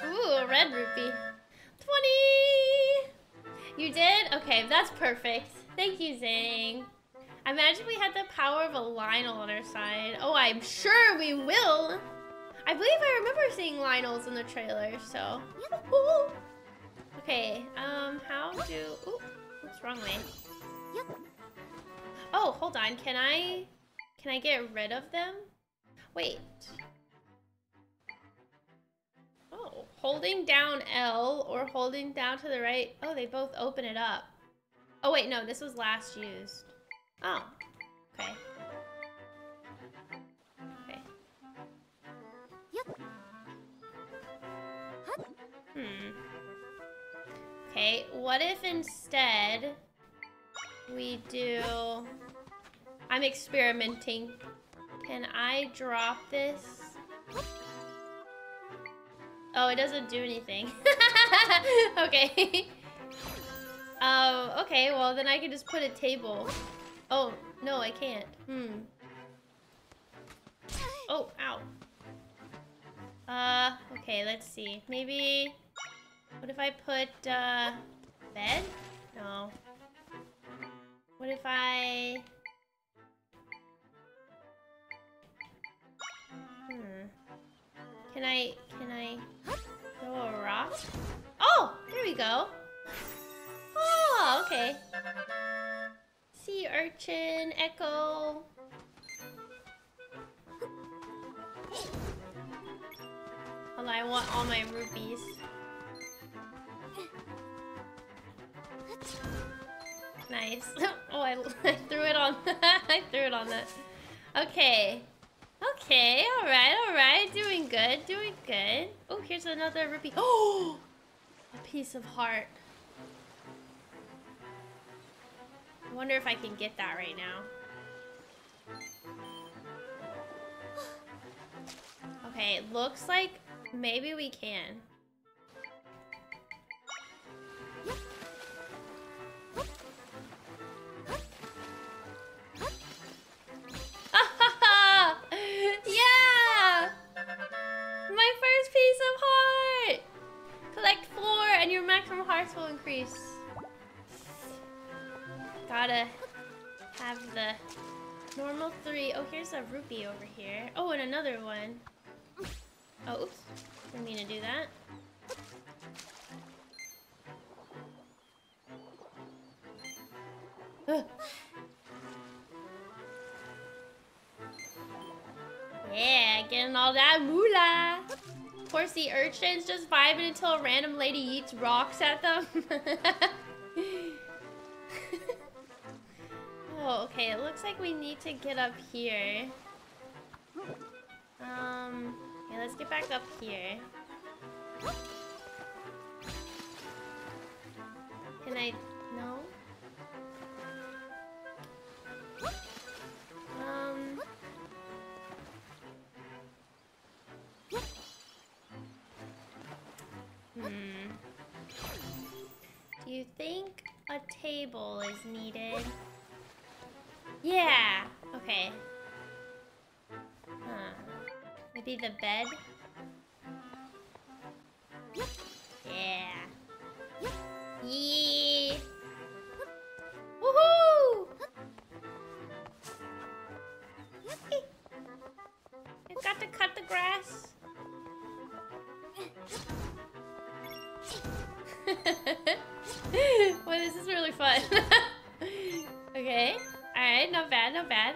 Ooh, a red rupee. 20! You did? Okay, that's perfect. Thank you, Zang. Imagine we had the power of a Lynel on our side. Oh, I'm sure we will. I believe I remember seeing Lynels in the trailer, so. Okay, um, how do... Ooh, what's wrong way? Oh, hold on. Can I... Can I get rid of them? Wait. Oh, holding down L or holding down to the right. Oh, they both open it up. Oh, wait, no, this was last used. Oh, okay. Okay. Hmm. Okay, what if instead we do... I'm experimenting. Can I drop this? Oh, it doesn't do anything. okay. um, okay, well then I can just put a table. Oh, no, I can't. Hmm. Oh, ow. Uh, okay, let's see. Maybe... What if I put, uh... Bed? No. What if I... Can I... Can I... Throw a rock? Oh! There we go. Oh, okay. Sea urchin, echo. On, I want all my rupees. Nice. oh, I, I threw it on. I threw it on that. Okay. Okay, alright, alright. Doing good, doing good. Oh, here's another rupee. Oh! A piece of heart. I wonder if I can get that right now. Okay, it looks like maybe we can. piece of heart! Collect four and your maximum hearts will increase. Gotta have the normal three. Oh, here's a rupee over here. Oh, and another one. Oh, oops. Didn't mean to do that. Ugh. Yeah, getting all that moolah. Course, the urchins just vibing until a random lady eats rocks at them. oh, okay. It looks like we need to get up here. Um, okay, let's get back up here. Can I? No. You think a table is needed? Yeah. Okay. Huh. Maybe the bed? Yeah. Yeah. Woohoo! I got to cut the grass. well, this is really fun. okay. Alright, not bad, not bad.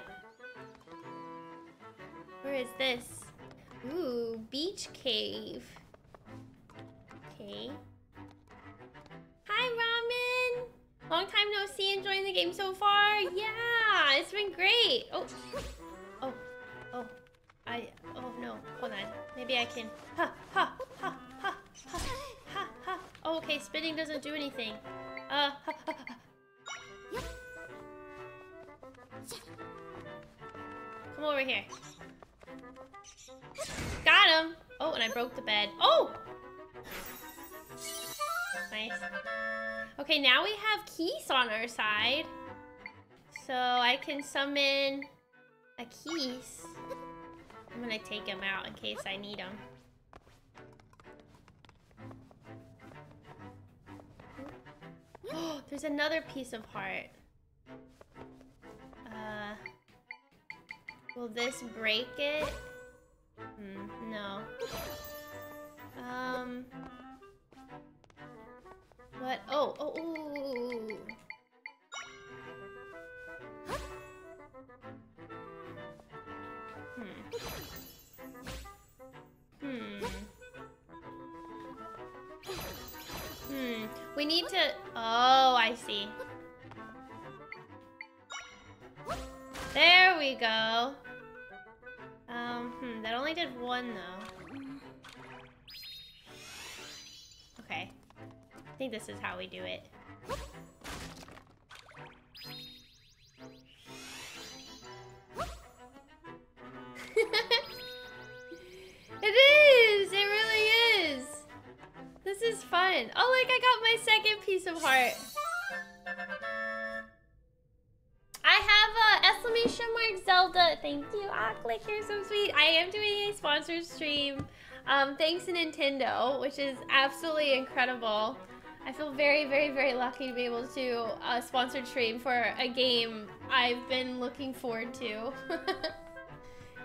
Where is this? Ooh, beach cave. Okay. Hi, Ramen! Long time no see, enjoying the game so far? Yeah, it's been great. Oh, oh, oh. I, oh no, hold on. Maybe I can, ha, ha. Oh, okay, spinning doesn't do anything. Uh, ha, ha, ha. Come over here. Got him. Oh, and I broke the bed. Oh! Nice. Okay, now we have Keese on our side. So I can summon a Keese. I'm gonna take him out in case I need him. Oh, there's another piece of heart. Uh, will this break it? Hmm, no. Um. What? Oh, oh, ooh. Hmm. Hmm. We need to. Oh, I see. There we go. Um, hmm, that only did one though. Okay. I think this is how we do it. it is! It! This is fun. Oh, like I got my second piece of heart. I have a exclamation mark Zelda. Thank you, Click, You're so sweet. I am doing a sponsored stream. Um, thanks to Nintendo, which is absolutely incredible. I feel very, very, very lucky to be able to uh, sponsored stream for a game I've been looking forward to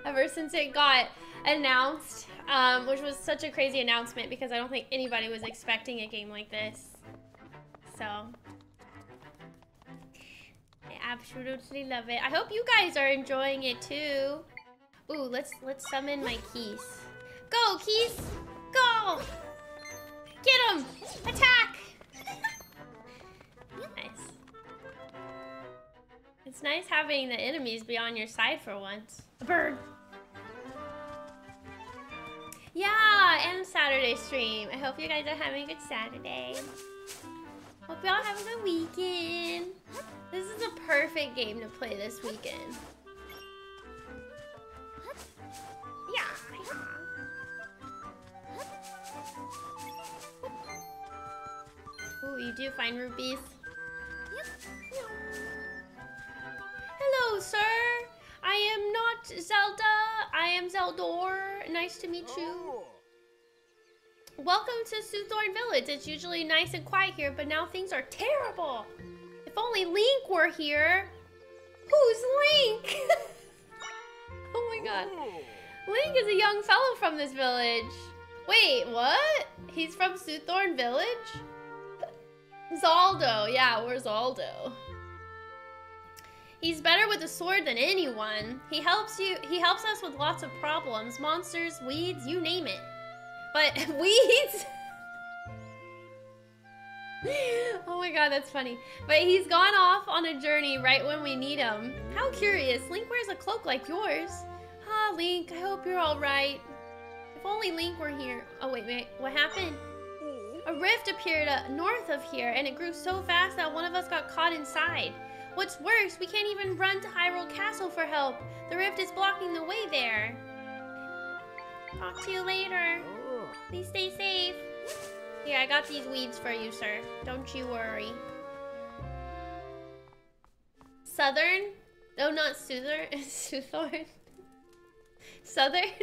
ever since it got announced, um, which was such a crazy announcement because I don't think anybody was expecting a game like this. So, I absolutely love it. I hope you guys are enjoying it too. Ooh, let's let's summon my Keese. Go, Keese! Go! Get him! Attack! nice. It's nice having the enemies be on your side for once. A bird. Yeah, and Saturday stream. I hope you guys are having a good Saturday. Hope y'all have a good weekend. This is a perfect game to play this weekend. Yeah. Ooh, you do find rupees. Hello, sir. I am not Zelda. I am Zeldor. Nice to meet you. Oh. Welcome to Suthorn Village. It's usually nice and quiet here, but now things are terrible. If only Link were here. Who's Link? oh my god. Link is a young fellow from this village. Wait, what? He's from Suthorn Village? Zaldo. Yeah, we're Zaldo. He's better with a sword than anyone. He helps you he helps us with lots of problems. Monsters, weeds, you name it. But weeds? oh my god, that's funny. But he's gone off on a journey right when we need him. How curious. Link wears a cloak like yours. Ah, Link, I hope you're alright. If only Link were here. Oh, wait, wait. What happened? A rift appeared uh, north of here, and it grew so fast that one of us got caught inside. What's worse, we can't even run to Hyrule Castle for help. The rift is blocking the way there. Talk to you later. Please stay safe. Here, I got these weeds for you, sir. Don't you worry. Southern? No, not Souther. Suthorn. Southern?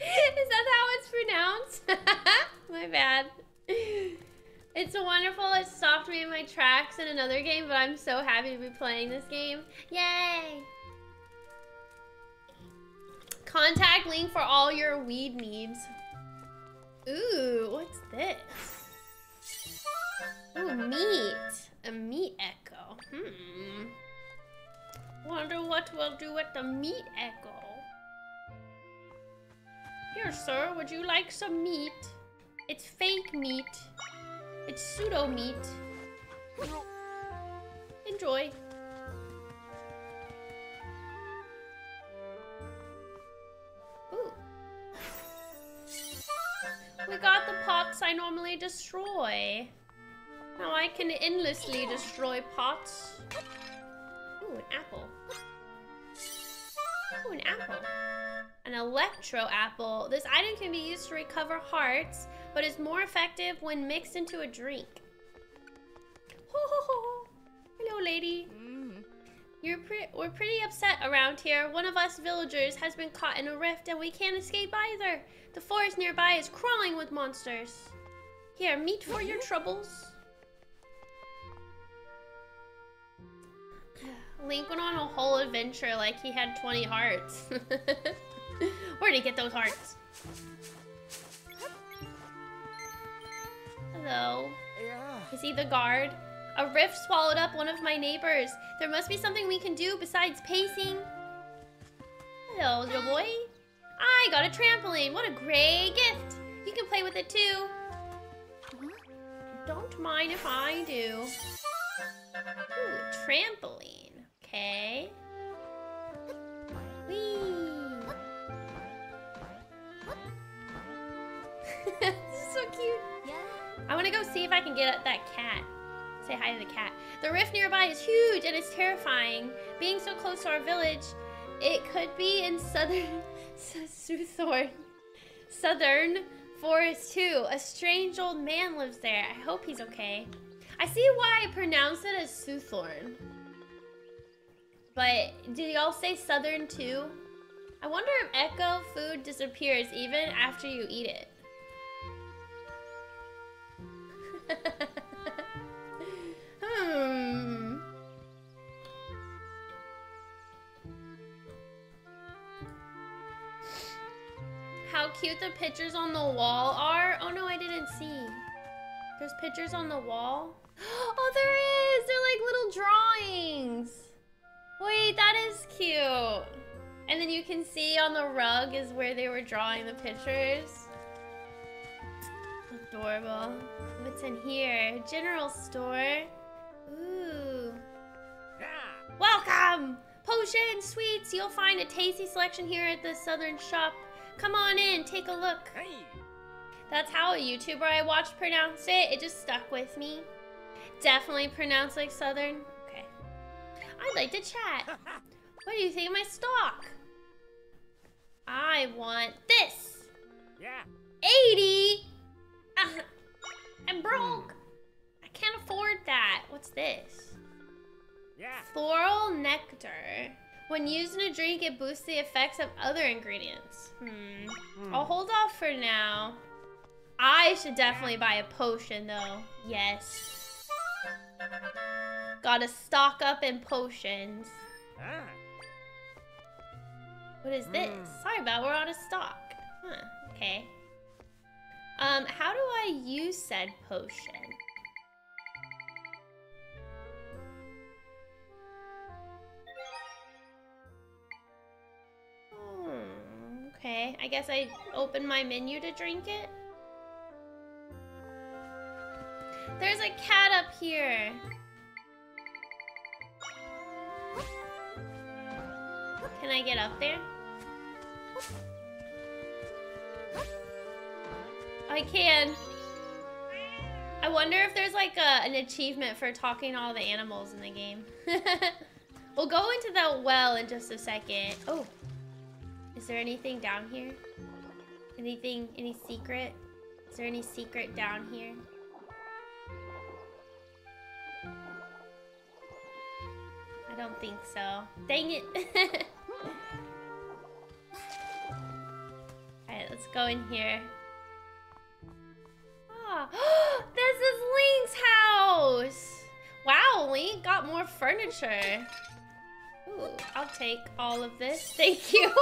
Is that how it's pronounced? My bad. It's a wonderful. It stopped me in my tracks in another game, but I'm so happy to be playing this game. Yay! Contact Link for all your weed needs. Ooh, what's this? Ooh, meat. A meat echo. Hmm. Wonder what we'll do with the meat echo. Here, sir, would you like some meat? It's fake meat. It's pseudo meat. Enjoy. Ooh. We got the pots I normally destroy. Now I can endlessly destroy pots. Ooh, an apple. Ooh, an apple. An electro apple. This item can be used to recover hearts, but is more effective when mixed into a drink. Ho, ho, ho. Hello, lady. Mm-hmm. You're pre we're pretty upset around here. One of us villagers has been caught in a rift and we can't escape either. The forest nearby is crawling with monsters. Here, meat for your mm-hmm. troubles. Link went on a whole adventure like he had 20 hearts. Where'd he get those hearts? Hello. Yeah. Is he the guard? A rift swallowed up one of my neighbors. There must be something we can do besides pacing. Hello, little boy. I got a trampoline. What a great gift. You can play with it too. Don't mind if I do. Ooh, trampoline. Okay. Whee. this is so cute. Yeah. I want to go see if I can get at that cat. Say hi to the cat. The rift nearby is huge and it's terrifying. Being so close to our village, it could be in southern Suthorn. Southern Forest too. A strange old man lives there. I hope he's okay. I see why I pronounce it as Suthorn. But do y'all say southern too? I wonder if echo food disappears even after you eat it. Hmm. How cute the pictures on the wall are. Oh no, I didn't see. There's pictures on the wall. Oh, there is. They're like little drawings. Wait, that is cute. And then you can see on the rug is where they were drawing the pictures. Adorable. What's in here? General store. Ooh. Yeah. Welcome! Potions, sweets, you'll find a tasty selection here at the Southern Shop. Come on in, take a look. Hey. That's how a YouTuber I watched pronounced it. It just stuck with me. Definitely pronounced like Southern. Okay. I'd like to chat. What do you think of my stock? I want this. yeah. 80? I'm broke. I can't afford that. What's this? Yeah. Floral nectar. When used in a drink, it boosts the effects of other ingredients. Hmm. I'll hold off for now. I should definitely buy a potion though. Yes. Gotta stock up in potions. Ah. What is this? Hmm. Sorry about we're out of stock. Huh, okay. Um, how do I use said potion? Hmm, okay, I guess I open my menu to drink it. There's a cat up here. Can I get up there? I can. I wonder if there's like a, an achievement for talking all the animals in the game. we'll go into the well in just a second. Oh, is there anything down here? Anything, any secret? Is there any secret down here? I don't think so. Dang it. Alright, let's go in here. This is Link's house! Wow, Link got more furniture. Ooh, I'll take all of this. Thank you.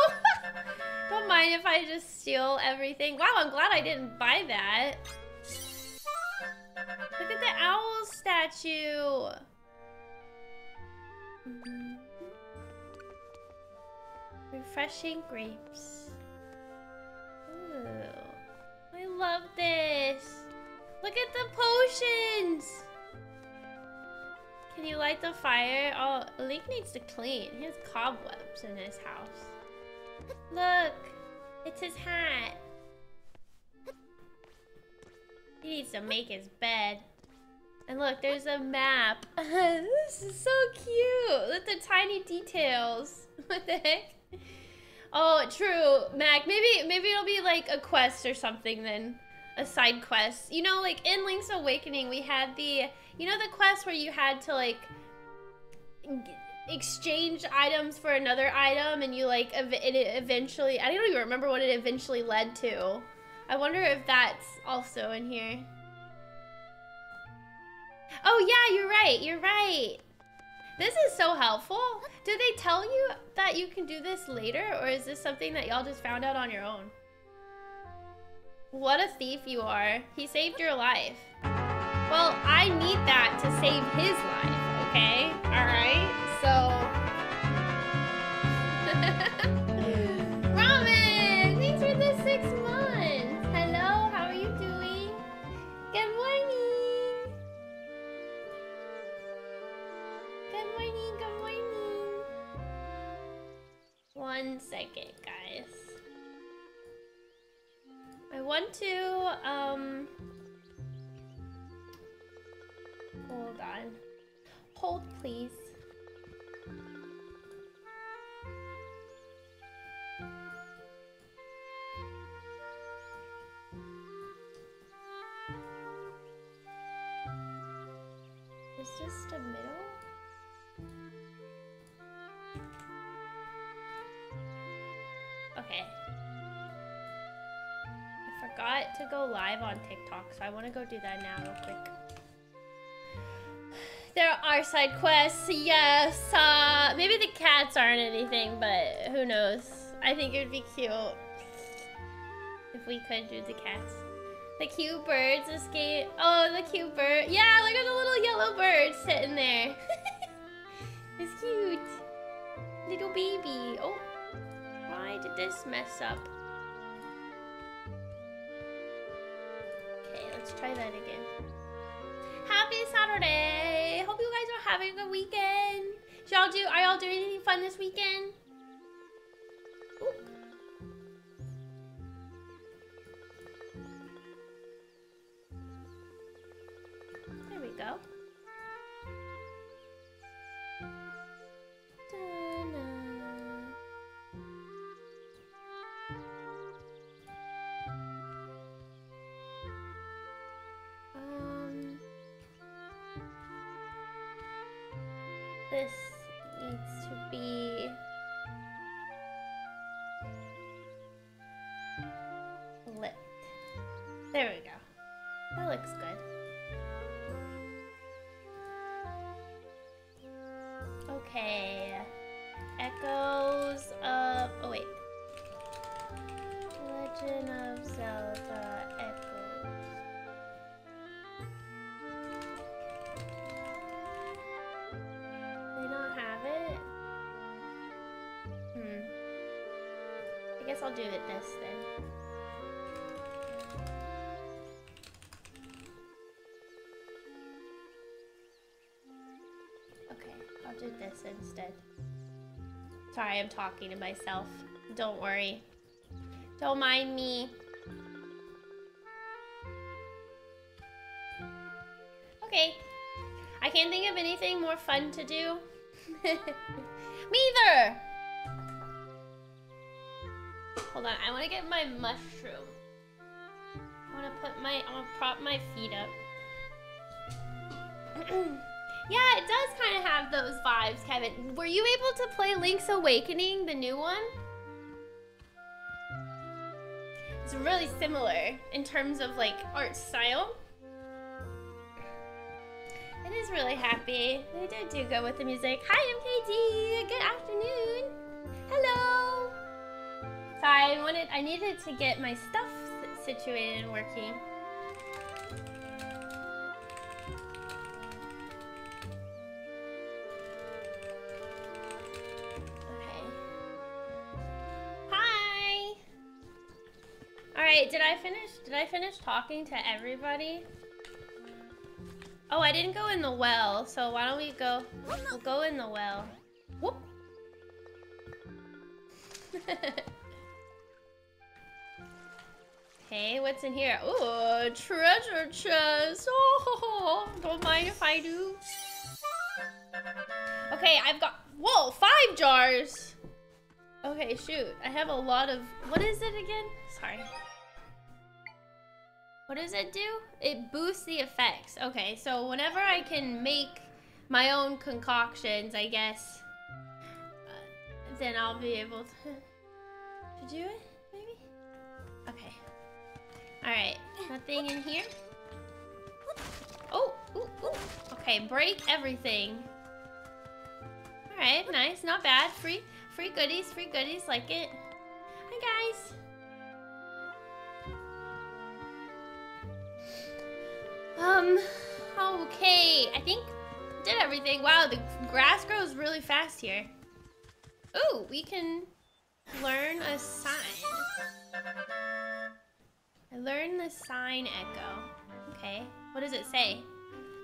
Don't mind if I just steal everything. Wow, I'm glad I didn't buy that. Look at the owl statue. Mhm. Refreshing grapes. Ooh. I love this. Look at the potions. Can you light the fire? Oh, Link needs to clean. He has cobwebs in his house. Look, it's his hat. He needs to make his bed. And look, there's a map. this is so cute. Look at the tiny details. What the heck? Oh, true, Mac. Maybe maybe it'll be like a quest or something then. A side quest. You know, like in Link's Awakening, we had the you know the quest where you had to like exchange items for another item and you like it eventually I don't even remember what it eventually led to. I wonder if that's also in here. Oh yeah, you're right. You're right. This is so helpful. Did they tell you that you can do this later or is this something that y'all just found out on your own? What a thief you are. He saved your life. Well, I need that to save his life, okay? Alright, so... Ramen! Thanks for the six months! Hello, how are you doing? Good morning! Good morning, good morning! One second, I want to, um... Hold on. Hold, please. Forgot to go live on TikTok, so I want to go do that now real quick. There are side quests, yes. Uh, maybe the cats aren't anything, but who knows? I think it would be cute if we could do the cats. The cute birds escape. Oh, the cute bird. Yeah, look at the little yellow bird sitting there. it's cute. Little baby. Oh, why did this mess up? Let's try that again. Happy Saturday! Hope you guys are having a good weekend. Y'all do? Are y'all doing anything fun this weekend? I'll do it this then. Okay, I'll do this instead. Sorry, I'm talking to myself. Don't worry. Don't mind me. Okay. I can't think of anything more fun to do. me either! Hold on, I want to get my mushroom. I want to put my, I want to prop my feet up. yeah, it does kind of have those vibes, Kevin. Were you able to play Link's Awakening, the new one? It's really similar in terms of like art style. It is really happy. They did do good with the music. Hi, MKD. Good afternoon. I wanted, I needed to get my stuff situated and working. Okay. Hi. All right, did I finish? Did I finish talking to everybody? Oh, I didn't go in the well, so why don't we go? We'll go in the well. Whoop. hey, what's in here? Ooh, treasure chest. Oh, don't mind if I do. Okay, I've got, whoa, five jars. Okay, shoot. I have a lot of, what is it again? Sorry. What does it do? It boosts the effects. Okay, so whenever I can make my own concoctions, I guess, uh, then I'll be able to, to do it, maybe? Okay. Alright, nothing in here? Oh, ooh, ooh. Okay, break everything. Alright, nice, not bad. Free, free goodies, free goodies, like it. Hi, guys. Um, okay, I think did everything. Wow, the grass grows really fast here. Ooh, we can learn a sign. I learned the sign echo. Okay, what does it say?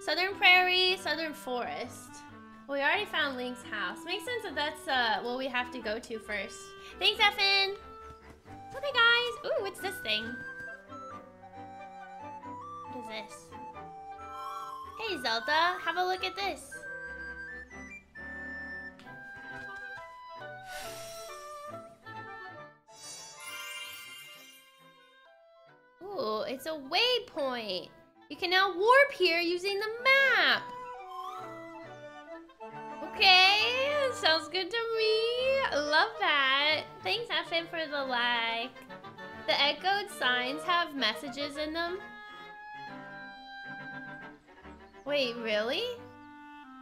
Southern Prairie, Southern Forest. We already found Link's house. Makes sense that that's uh, what we have to go to first. Thanks, Effin. Okay, guys. Ooh, what's this thing? What is this? Hey, Zelda, have a look at this. Ooh, it's a waypoint. You can now warp here using the map. Okay, sounds good to me. Love that. Thanks, Effin, for the like. The echoed signs have messages in them. Wait, really?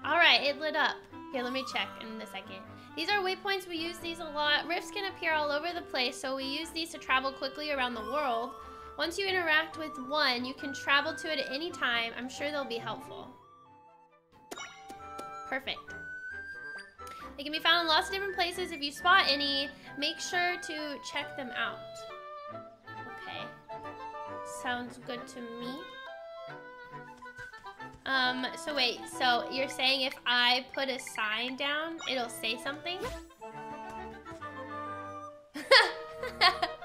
Alright, it lit up. Okay, let me check in a second. These are waypoints, we use these a lot. Rifts can appear all over the place, so we use these to travel quickly around the world. Once you interact with one, you can travel to it at any time. I'm sure they'll be helpful. Perfect. They can be found in lots of different places. If you spot any, make sure to check them out. Okay. Sounds good to me. Um, so wait, so you're saying if I put a sign down, it'll say something?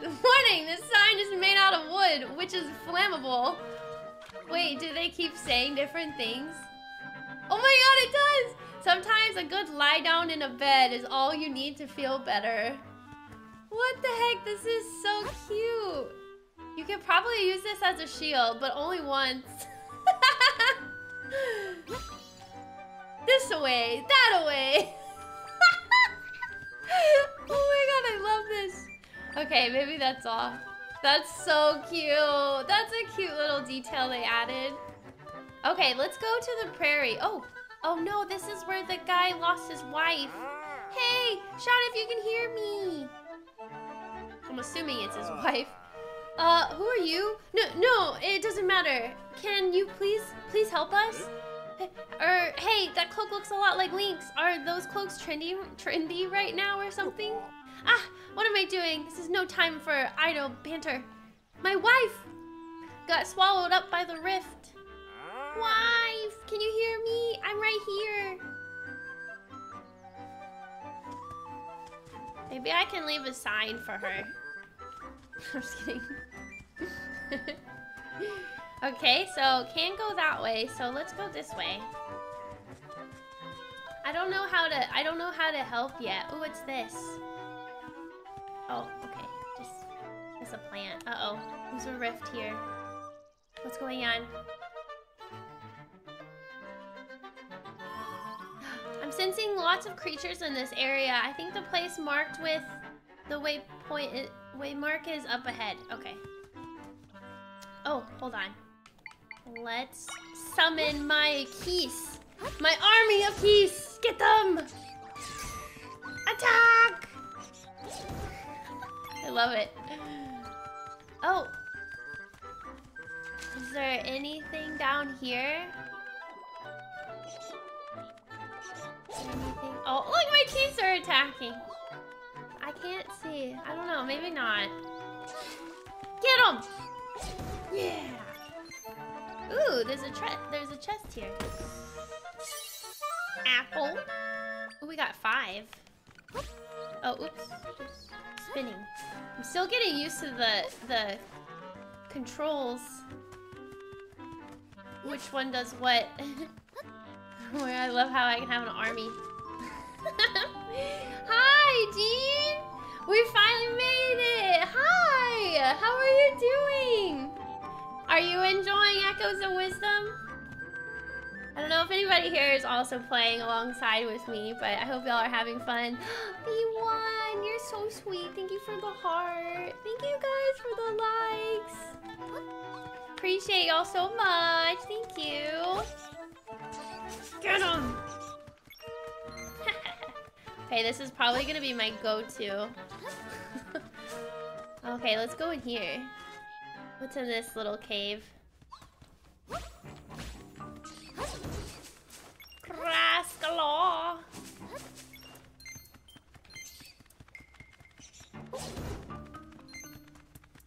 Warning, this sign is made out of wood, which is flammable. Wait, do they keep saying different things? Oh my god, it does! Sometimes a good lie down in a bed is all you need to feel better. What the heck? This is so cute. You could probably use this as a shield, but only once. this away, that away. oh my god, I love this. Okay, maybe that's off. That's so cute. That's a cute little detail they added. Okay, let's go to the prairie. Oh, Oh no, this is where the guy lost his wife. Hey, shout if you can hear me. I'm assuming it's his uh. wife. Uh, who are you? No, no, it doesn't matter. Can you please, please help us? Or, hey, that cloak looks a lot like Link's. Are those cloaks trendy, trendy right now or something? Ah, what am I doing? This is no time for idle banter. My wife got swallowed up by the rift. Wife, can you hear me? I'm right here. Maybe I can leave a sign for her. I'm just kidding. okay, so can't go that way, so let's go this way. I don't know how to I don't know how to help yet. Oh, it's this. Oh, okay. Just it's a plant. Uh-oh. There's a rift here. What's going on? I'm sensing lots of creatures in this area. I think the place marked with the waypoint waymark is up ahead. Okay. Oh, hold on. Let's summon my Keese. My army of Keese. Get them! Attack! I love it. Oh. Is there anything down here? Anything? Oh, look, my teeth are attacking. I can't see. I don't know. Maybe not. Get them! Yeah. Ooh, there's a there's a chest here. Apple. Ooh, we got five. Oh, oops. Spinning. I'm still getting used to the the controls. Which one does what? I love how I can have an army. Hi, Dean! We finally made it! Hi! How are you doing? Are you enjoying Echoes of Wisdom? I don't know if anybody here is also playing alongside with me, but I hope y'all are having fun. B1, you're so sweet. Thank you for the heart. Thank you guys for the likes. Appreciate y'all so much. Thank you. Get him! okay, this is probably gonna be my go-to. okay, let's go in here. What's in this little cave? Rascalaw!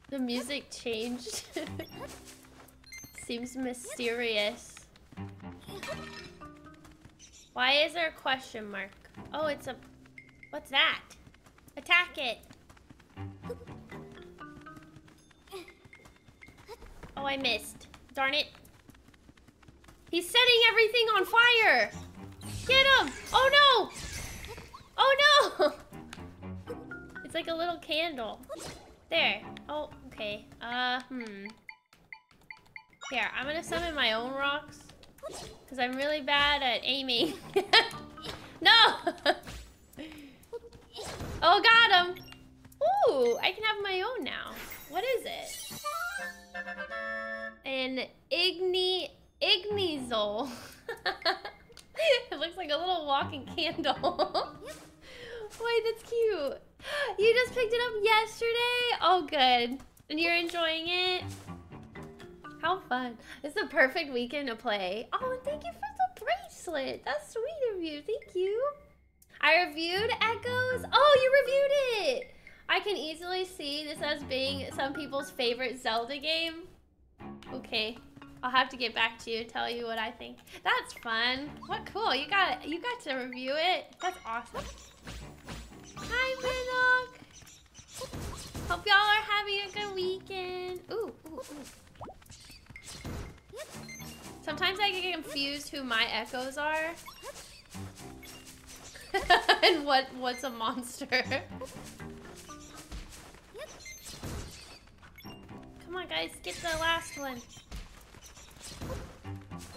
The music changed. Seems mysterious. Why is there a question mark? Oh, it's a... What's that? Attack it! Oh, I missed. Darn it. He's setting everything on fire! Get him! Oh no! Oh no! It's like a little candle. There. Oh, okay. Uh, hmm. Here, I'm gonna summon my own rocks. Because I'm really bad at aiming. no! oh, got him! Ooh, I can have my own now. What is it? An Igni... Ignizol. it looks like a little walking candle. Wait, that's cute. You just picked it up yesterday? Oh, good. And you're enjoying it? How fun. It's the perfect weekend to play. Oh, thank you for the bracelet. That's sweet of you. Thank you. I reviewed Echoes. Oh, you reviewed it. I can easily see this as being some people's favorite Zelda game. Okay. I'll have to get back to you tell you what I think. That's fun. What cool. You got you got to review it. That's awesome. Hi, Minnock. Hope y'all are having a good weekend. Ooh, ooh, ooh. Sometimes I get confused who my echoes are. and what what's a monster. Come on guys, get the last one.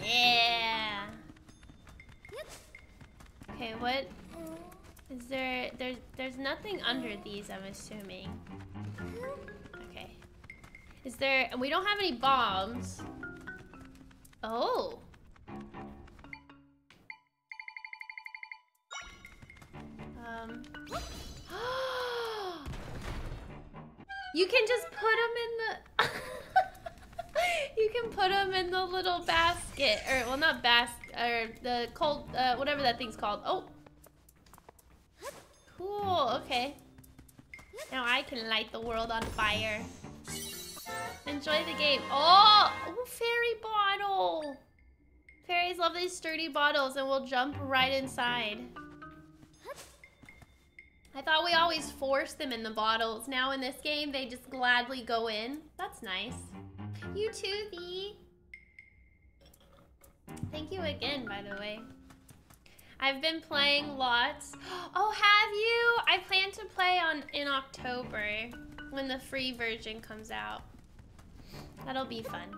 Yeah. Okay, what is there there's there's nothing under these I'm assuming. Okay. Is there and we don't have any bombs. Oh. Um You can just put them in the you can put them in the little basket, or well, not basket, or the cold, uh, whatever that thing's called. Oh. Cool. Okay. Now I can light the world on fire. Enjoy the game. Oh, oh fairy bottle. Fairies love these sturdy bottles and we'll jump right inside. I thought we always forced them in the bottles. Now in this game, they just gladly go in. That's nice. You too, Thee. Thank you again, by the way. I've been playing lots. Oh, have you? I plan to play on in October when the free version comes out. That'll be fun.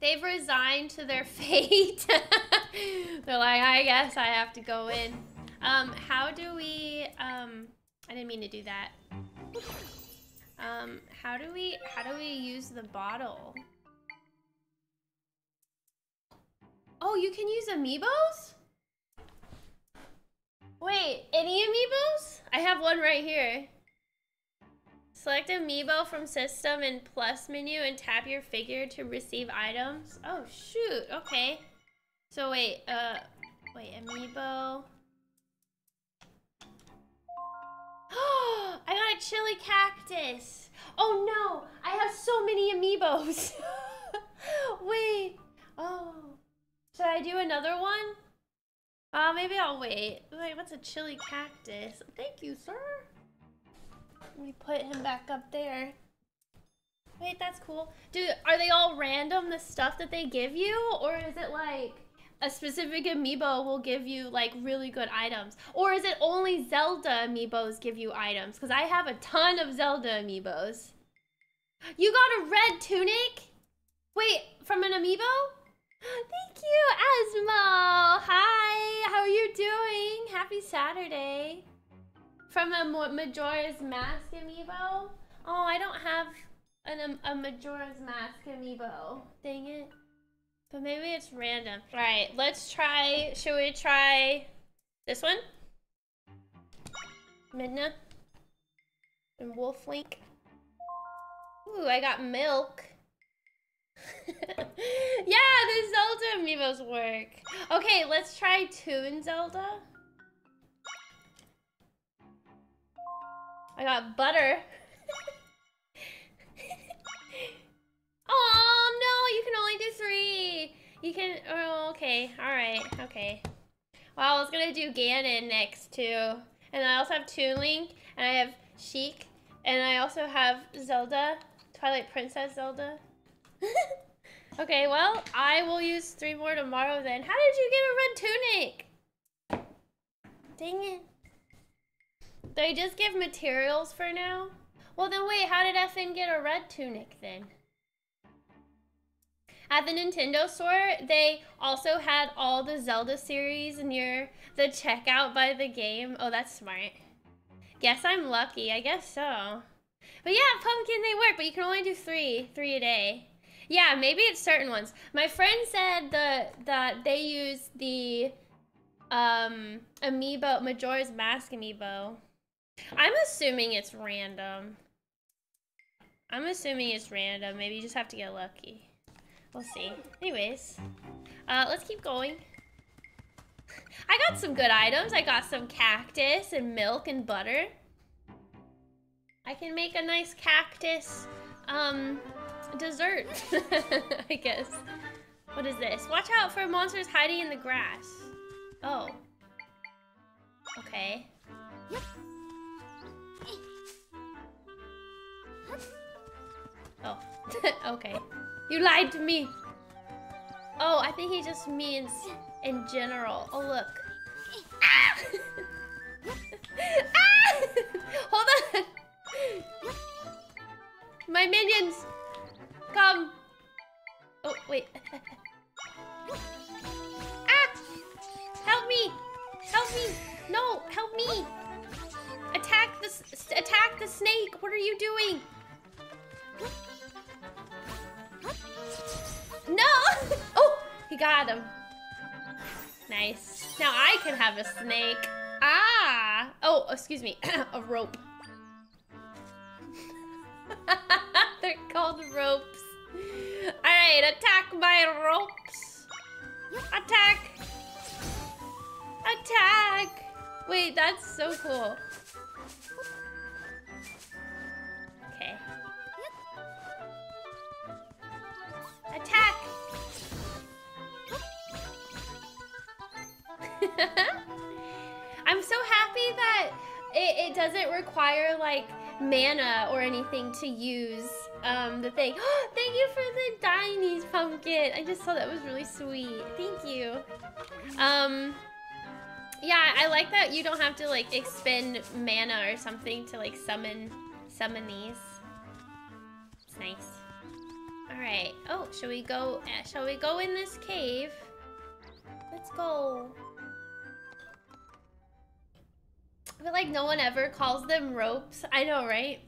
They've resigned to their fate. They're like, I guess I have to go in. Um, how do we, um, I didn't mean to do that. Um, how do we, how do we use the bottle? Oh, you can use amiibos? Wait, any amiibos? I have one right here. Select amiibo from system and plus menu and tap your figure to receive items. Oh, shoot. Okay. So wait, uh, wait, amiibo. I got a chili cactus. Oh no, I have so many amiibos. wait, oh. Should I do another one? Uh, maybe I'll wait. Wait, what's a chili cactus? Thank you, sir. Let me put him back up there. Wait, that's cool. Dude, are they all random, the stuff that they give you? Or is it like a specific amiibo will give you like really good items? Or is it only Zelda amiibos give you items? Because I have a ton of Zelda amiibos. You got a red tunic? Wait, from an amiibo? Thank you, Asmo. Hi, how are you doing? Happy Saturday. From a Majora's Mask amiibo? Oh, I don't have an, a Majora's Mask amiibo. Dang it. But maybe it's random. All right, let's try, should we try this one? Midna? And Wolf Link? Ooh, I got milk. yeah, the Zelda amiibos work. Okay, let's try Toon Zelda. I got butter. oh no, you can only do three. You can, oh, okay, all right, okay. Well, I was gonna do Ganon next too. And I also have Toon Link, and I have Sheik, and I also have Zelda, Twilight Princess Zelda. okay, well, I will use three more tomorrow then. How did you get a red tunic? Dang it. They just give materials for now? Well then wait, how did FN get a red tunic then? At the Nintendo store, they also had all the Zelda series near the checkout by the game. Oh, that's smart. Guess I'm lucky. I guess so. But yeah, pumpkin, they work, but you can only do three. Three a day. Yeah, maybe it's certain ones. My friend said the, that they use the um, amiibo, Majora's Mask amiibo. I'm assuming it's random. I'm assuming it's random. Maybe you just have to get lucky. We'll see. Anyways, uh, let's keep going. I got some good items. I got some cactus and milk and butter. I can make a nice cactus um, dessert, I guess. What is this? Watch out for monsters hiding in the grass. Oh. Okay. Oh, okay. You lied to me. Oh, I think he just means in general. Oh, look. Ah! Hold on. My minions. Come. Oh, wait. ah! Help me. Help me. No, help me. Attack the attack the snake. What are you doing? No! Oh, he got him. Nice. Now I can have a snake. Ah! Oh, excuse me. a rope. They're called ropes. Alright, attack my ropes. Attack. Attack. Wait, that's so cool. Attack. I'm so happy that it, it doesn't require like mana or anything to use um, the thing. Thank you for the Diny's pumpkin. I just thought that was really sweet. Thank you. Um, yeah, I like that you don't have to like expend mana or something to like summon summon these. It's nice. All right. Oh, shall we go? Uh, shall we go in this cave? Let's go. I feel like no one ever calls them ropes. I know, right?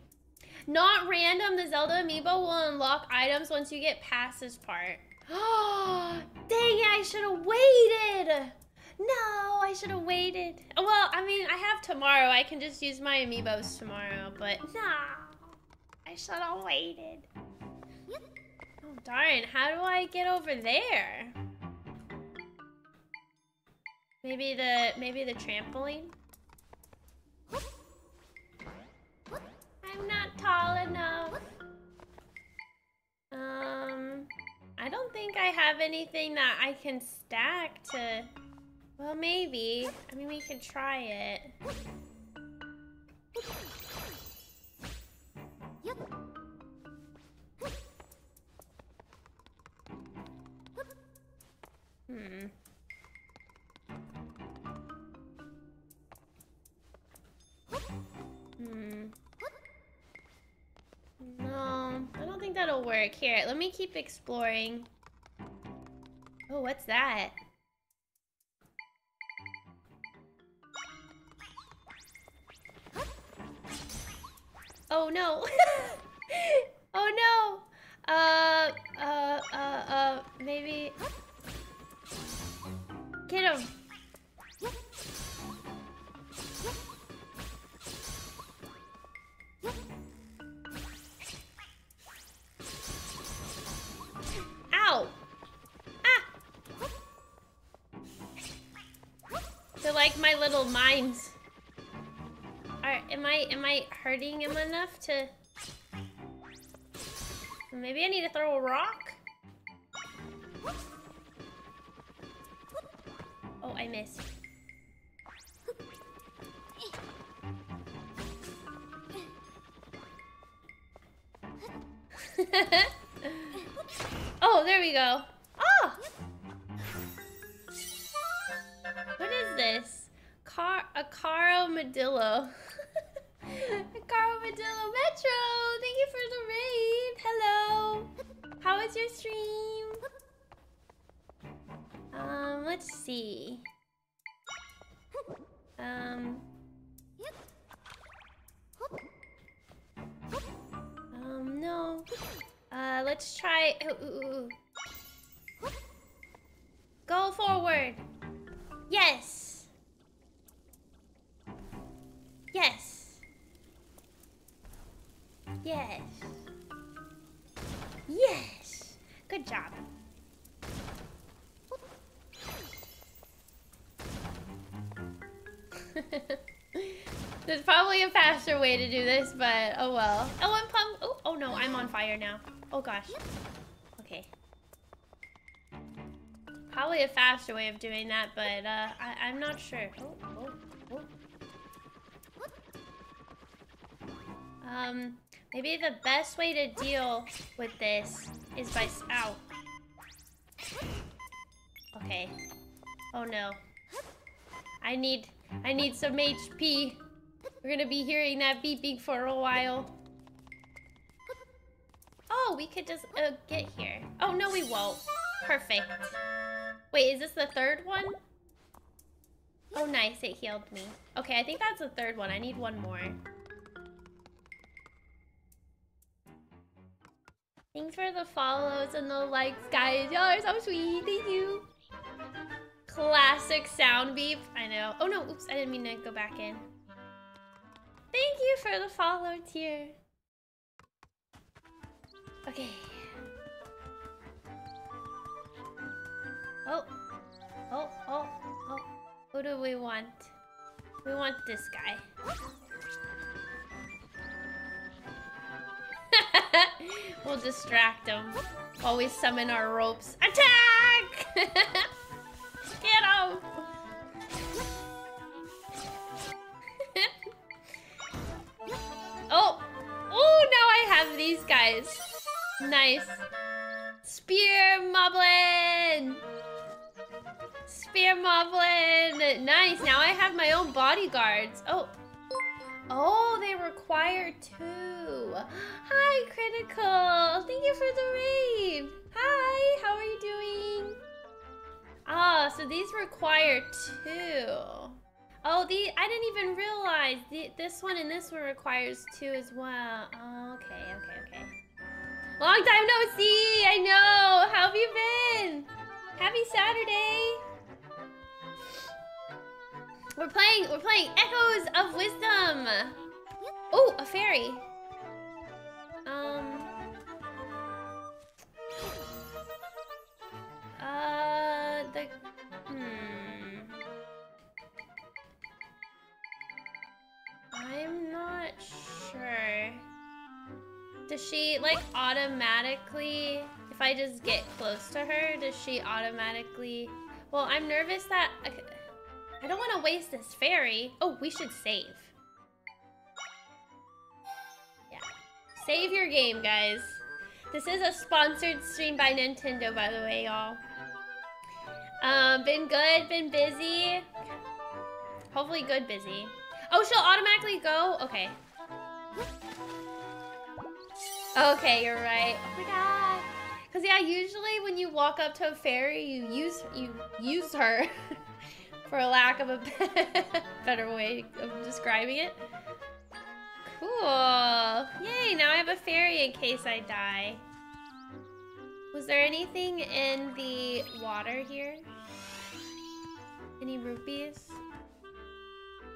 Not random, the Zelda amiibo will unlock items once you get past this part. Oh, dang it, I should have waited. No, I should have waited. Well, I mean, I have tomorrow. I can just use my amiibos tomorrow, but nah. I should have waited. Darn. How do I get over there? Maybe the, maybe the trampoline? I'm not tall enough. Um, I don't think I have anything that I can stack to... Well, maybe. I mean, we can try it. Hmm. Hmm. No, I don't think that'll work. Here, let me keep exploring. Oh, what's that? Oh no! hurting him enough to? Maybe I need to throw a rock. Probably a faster way to do this, but oh well. Oh, I'm. Oh, oh no, I'm on fire now. Oh gosh. Okay. Probably a faster way of doing that, but uh, I I'm not sure. Oh, oh, oh. Um, maybe the best way to deal with this is by... Ow. Okay. Oh no. I need... I need some HP. We're gonna be hearing that beeping for a while. Oh, we could just uh, get here. Oh, no, we won't. Perfect. Wait, is this the third one? Oh, nice. It healed me. Okay, I think that's the third one. I need one more. Thanks for the follows and the likes, guys. Y'all are so sweet. Thank you. Classic sound beep. I know. Oh, no. Oops. I didn't mean to go back in. Thank you for the follow tier. Okay. Oh. Oh, oh, oh. Who do we want? We want this guy. we'll distract him while we summon our ropes. Attack! Get him! Oh, now I have these guys. Nice. Spear Moblin! Spear Moblin! Nice, now I have my own bodyguards. Oh. Oh, they require two. Hi, Critical. Thank you for the rave. Hi, how are you doing? Ah, oh, so these require two. Oh, the I didn't even realize the, this one and this one requires two as well. Oh, okay, okay, okay. Long time no see. I know. How have you been? Happy Saturday. We're playing. We're playing Echoes of Wisdom. Oh, a fairy. Um. Uh, I'm not sure. Does she, like, automatically... If I just get close to her, does she automatically... Well, I'm nervous that... I don't want to waste this fairy. Oh, we should save. Yeah. Save your game, guys. This is a sponsored stream by Nintendo, by the way, y'all. Um, been good, been busy. Hopefully good busy. Oh, she'll automatically go? Okay. Okay, you're right. Oh my god. Cause yeah, usually when you walk up to a fairy, you use you use her, for a lack of a better way of describing it. Cool. Yay! Now I have a fairy in case I die. Was there anything in the water here? Any rupees?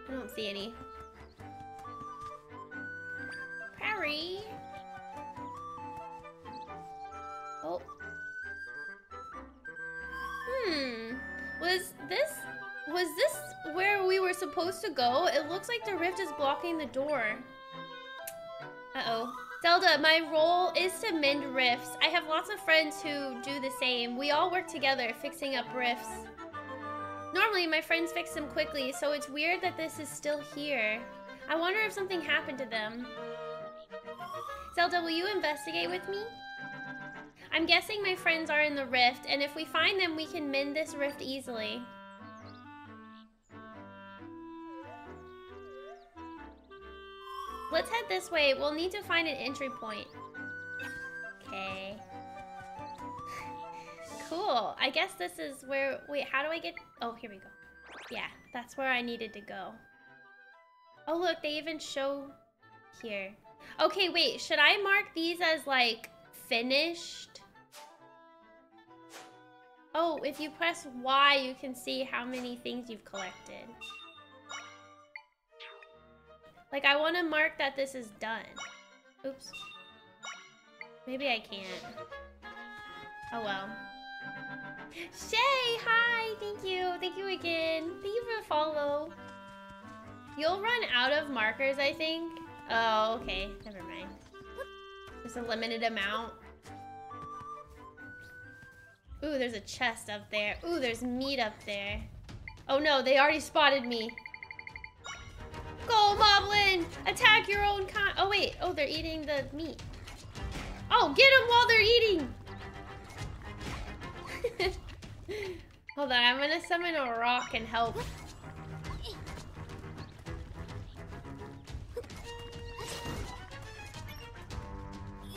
I don't see any. Prairie. Oh. Hmm. Was this... Was this where we were supposed to go? It looks like the rift is blocking the door. Uh-oh. Zelda, my role is to mend rifts. I have lots of friends who do the same. We all work together fixing up rifts. Normally, my friends fix them quickly, so it's weird that this is still here. I wonder if something happened to them. Zelda, will you investigate with me? I'm guessing my friends are in the rift, and if we find them, we can mend this rift easily. Let's head this way. We'll need to find an entry point. Okay. Cool. I guess this is where... Wait, how do I get... Oh, here we go. Yeah, that's where I needed to go. Oh, look, they even show here. Okay, wait. Should I mark these as, like, finished? Oh, if you press Y, you can see how many things you've collected. Like, I want to mark that this is done. Oops. Maybe I can't. Oh, well. Shay, hi! Thank you. Thank you again. Thank you for the follow. You'll run out of markers, I think. Oh, okay. Never mind. There's a limited amount. Ooh, there's a chest up there. Ooh, there's meat up there. Oh no, they already spotted me. Go, Moblin! Attack your own kind. Oh, wait. Oh, they're eating the meat. Oh, get them while they're eating! Hold on, I'm gonna summon a rock and help.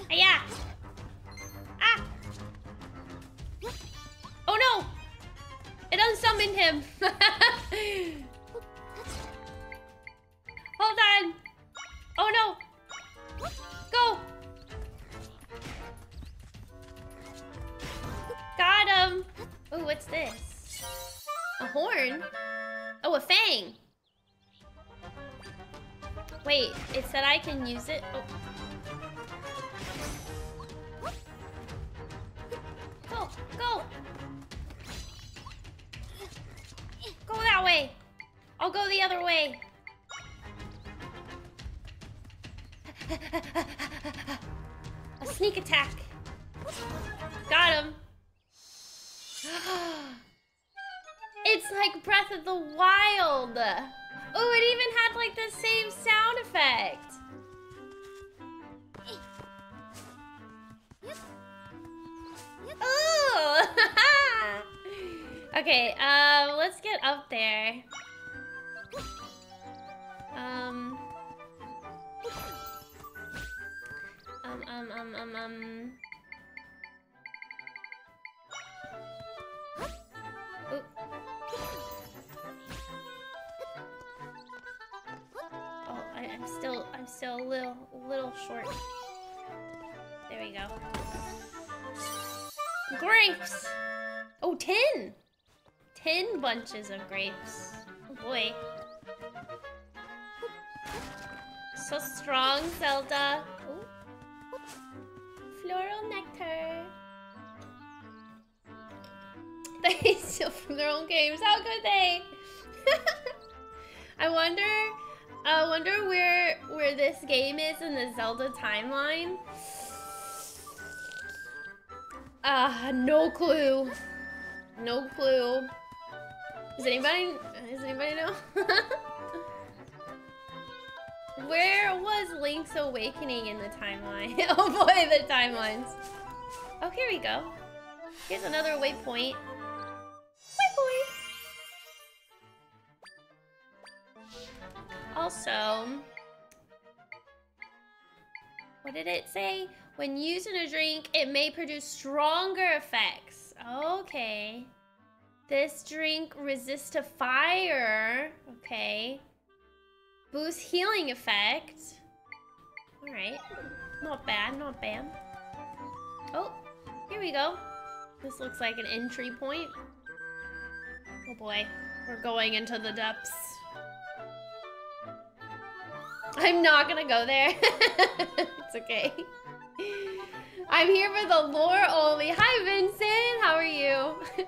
Yeah. Ah! Oh no! It unsummoned him! Hold on! Oh no! Go! Got! Oh, what's this? A horn? Oh, a fang! Wait, it said I can use it. Oh. Go, go. Go that way. I'll go the other way. A sneak attack. Got him. it's like Breath of the Wild. Oh, it even had like the same sound effect. Oh! okay, um, let's get up there. Um. Um, um, um, um, um. I'm still, I'm still a little, little short. There we go. Grapes! Oh, 10! 10 bunches of grapes. Oh boy. So strong, Zelda. Ooh. Floral nectar. They steal from their own games. How could they? I wonder. I wonder where where this game is in the Zelda timeline. Ah, uh, no clue. No clue. Does anybody? Does anybody know? Where was Link's Awakening in the timeline? oh boy, the timelines. Oh, here we go. Here's another waypoint. Waypoint! Also, what did it say? When used in a drink, it may produce stronger effects. Okay. This drink resists to fire. Okay. Boost healing effect. Alright. Not bad, not bad. Oh, here we go. This looks like an entry point. Oh boy, we're going into the depths. I'm not gonna go there. it's okay. I'm here for the lore only. Hi, Vincent. How are you?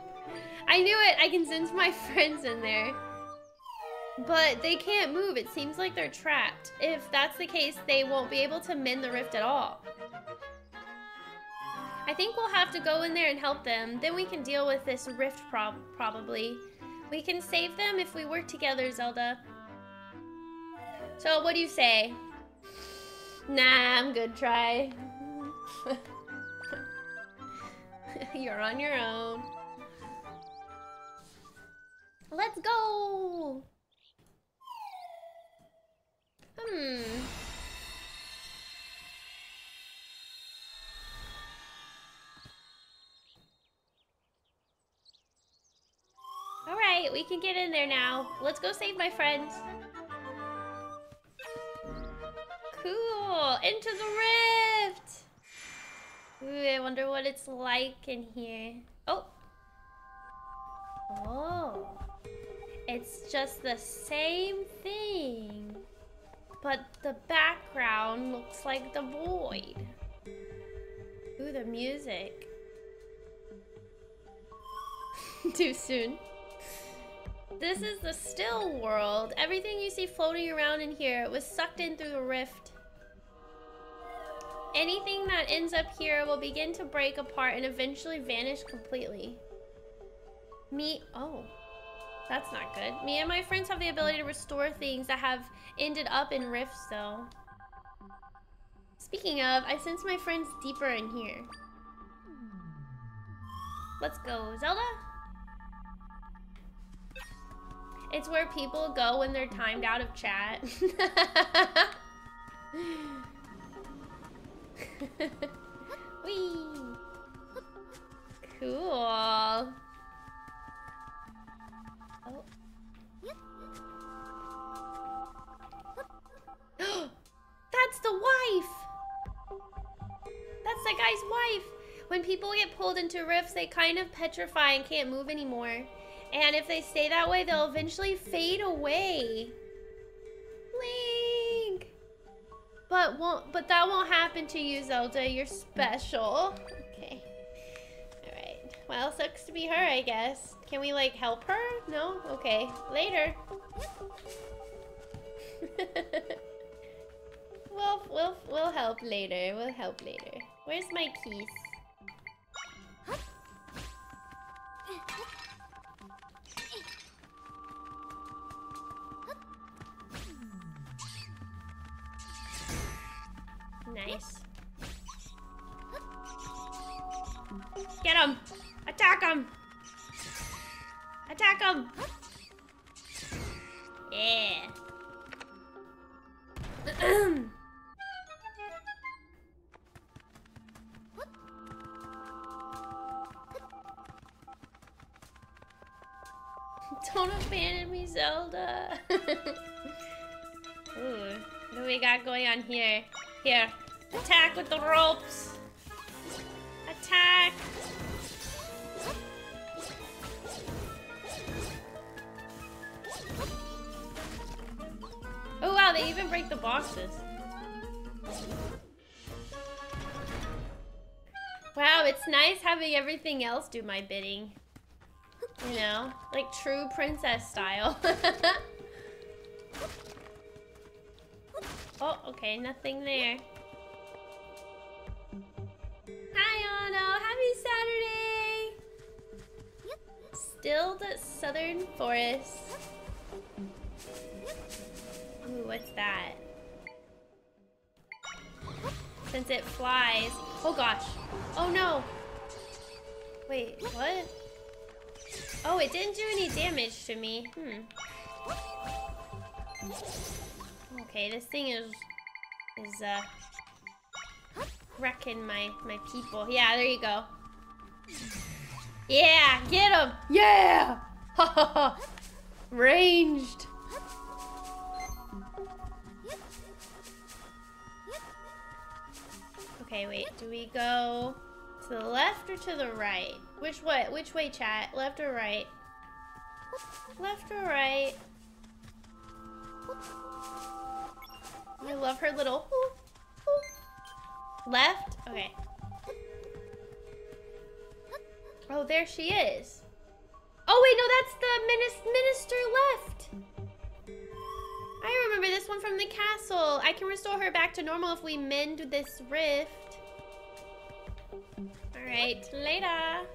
I knew it. I can sense my friends in there. But they can't move. It seems like they're trapped. If that's the case, they won't be able to mend the rift at all. I think we'll have to go in there and help them. Then we can deal with this rift prob probably. We can save them if we work together, Zelda. So, what do you say? Nah, I'm good, Tri. You're on your own. Let's go! Hmm. Alright, we can get in there now. Let's go save my friends. Cool! Into the rift! Ooh, I wonder what it's like in here. Oh! Oh! It's just the same thing. But the background looks like the void. Ooh, the music. Too soon. This is the still world. Everything you see floating around in here was sucked in through the rift. Anything that ends up here will begin to break apart and eventually vanish completely. Me, oh. That's not good. Me and my friends have the ability to restore things that have ended up in rifts, though. Speaking of, I sense my friends deeper in here. Let's go. Zelda? It's where people go when they're timed out of chat. Whee! Cool. Oh. That's the wife! That's the guy's wife! When people get pulled into rifts, they kind of petrify and can't move anymore. And if they stay that way, they'll eventually fade away. Link! But won't but that won't happen to you, Zelda. You're special. Okay. Alright. Well, sucks to be her, I guess. Can we like help her? No? Okay. Later. we'll we'll we'll help later. We'll help later. Where's my keys? Nice. Get him! Attack him! Attack him! Yeah. Don't abandon me, Zelda. Ooh, what do we got going on here? Here, attack with the ropes. Attack. Oh wow, they even break the bosses. Wow, it's nice having everything else do my bidding. You know, like true princess style. oh, okay, nothing there. Anno. Happy Saturday. Still the Suthorn Forest. Ooh, what's that? Since it flies. Oh gosh. Oh no. Wait, what? Oh, it didn't do any damage to me. Hmm. Okay, this thing is is uh wrecking my my people. Yeah, there you go. Yeah, get him. Yeah. Ranged. Okay, wait. Do we go to the left or to the right? Which way? Which way, chat? Left or right? Left or right? I love her little... Left? Okay. Oh, there she is. Oh, wait, no, that's the Minister Lefte. I remember this one from the castle. I can restore her back to normal if we mend this rift. All right, later.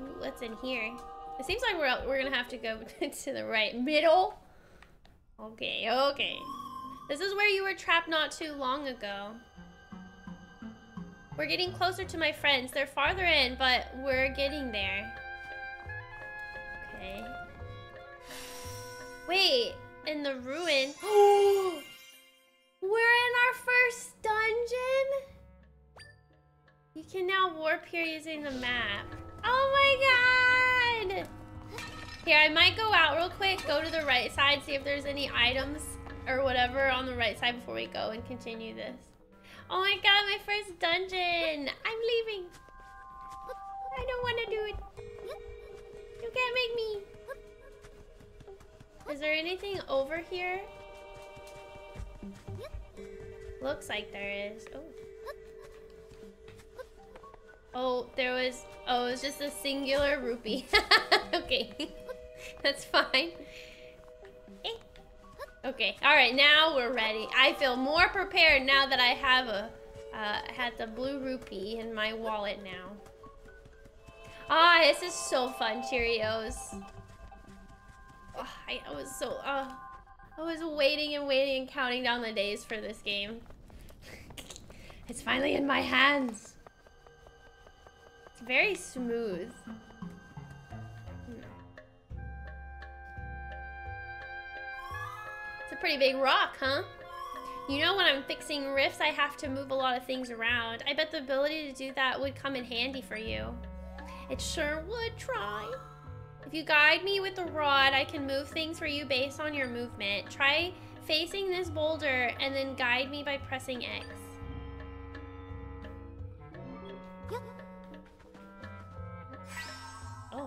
Ooh, what's in here? It seems like we're we're gonna have to go to the right middle. Okay, okay. This is where you were trapped not too long ago. We're getting closer to my friends. They're farther in, but we're getting there. Okay. Wait, in the ruin. We're in our first dungeon? You can now warp here using the map. Oh my god! Here, I might go out real quick, go to the right side, see if there's any items or whatever on the right side before we go and continue this. Oh my god, my first dungeon! I'm leaving! I don't want to do it. You can't make me. Is there anything over here? Looks like there is. Oh. Oh, there was... Oh, it was just a singular rupee. okay. That's fine. Okay, alright, now we're ready. I feel more prepared now that I have a... Uh, had the blue rupee in my wallet now. Ah, this is so fun, Cheerios. Oh, I, I was so... Uh, I was waiting and waiting and counting down the days for this game. It's finally in my hands. It's very smooth. A pretty big rock, huh? You know when I'm fixing rifts, I have to move a lot of things around. I bet the ability to do that would come in handy for you. It sure would Tri. If you guide me with the rod, I can move things for you based on your movement. Try facing this boulder and then guide me by pressing X. Oh.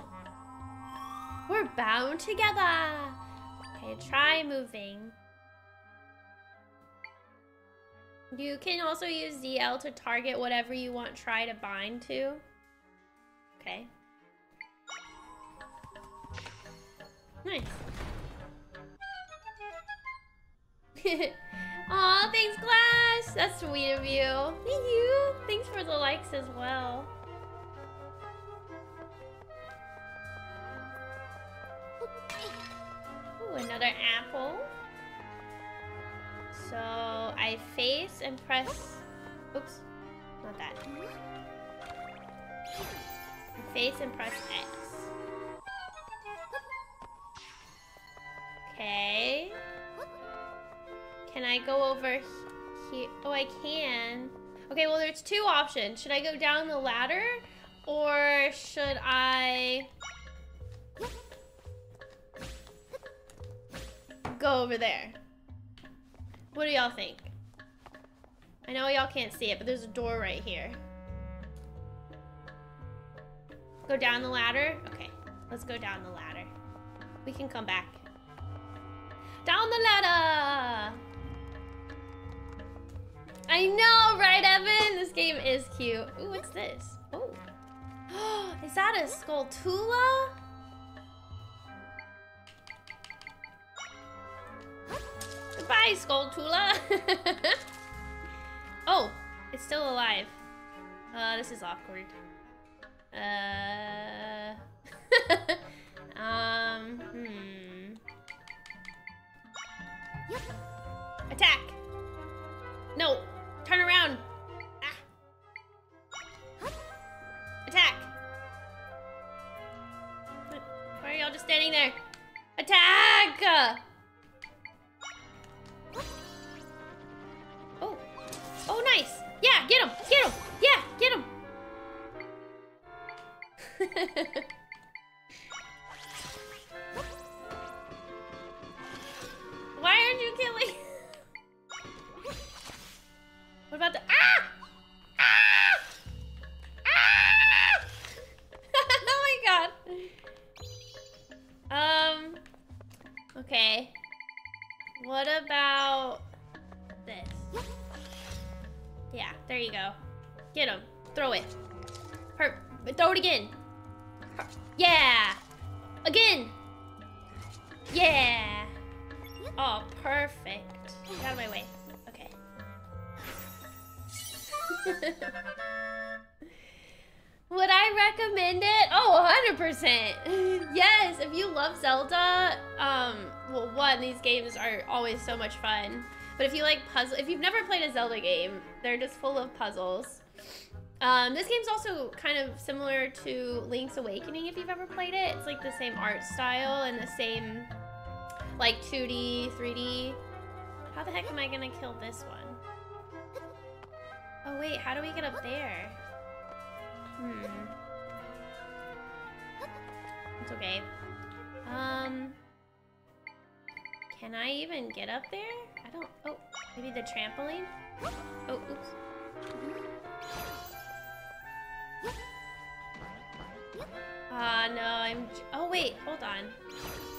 We're bound together. Okay, Okay, try moving. You can also use ZL to target whatever you want try to bind to. Okay. Nice. Aw, thanks, Glass! That's sweet of you. Thank you! Thanks for the likes as well. Ooh, another apple. So I face and press. Oops, not that. Face and press X. Okay. Can I go over here? Oh, I can. Okay, well, there's two options. Should I go down the ladder or should I go over there? What do y'all think? I know y'all can't see it, but there's a door right here. Go down the ladder? Okay, let's go down the ladder. We can come back. Down the ladder! I know, right, Evan? This game is cute. Ooh, what's this? Oh. is that a Skulltula? Goodbye, Skulltula. oh, it's still alive. Uh, this is awkward. Uh, um, hmm. Attack! No, turn around. Ah. Attack! Why are y'all just standing there? Attack! Oh, nice. Yeah, get him, get him. Yeah, get him. Why aren't you killing? what about the ah? Ah! Ah! oh my god. Um. Okay. What about this? Yeah, there you go. Get him. Throw it. Per throw it again. Yeah. Again. Yeah. Oh, perfect. Get out of my way. Okay. Would I recommend it? Oh, 100%. yes, if you love Zelda, um, well, one, these games are always so much fun. But if you like puzzle, if you've never played a Zelda game, they're just full of puzzles. Um, this game's also kind of similar to Link's Awakening if you've ever played it. It's like the same art style and the same like 2D, 3D. How the heck am I gonna kill this one? Oh wait, how do we get up there? Hmm. It's okay. Um, can I even get up there? I don't, oh, maybe the trampoline? Oh, oops. Ah, uh, no, I'm... Oh, wait, hold on.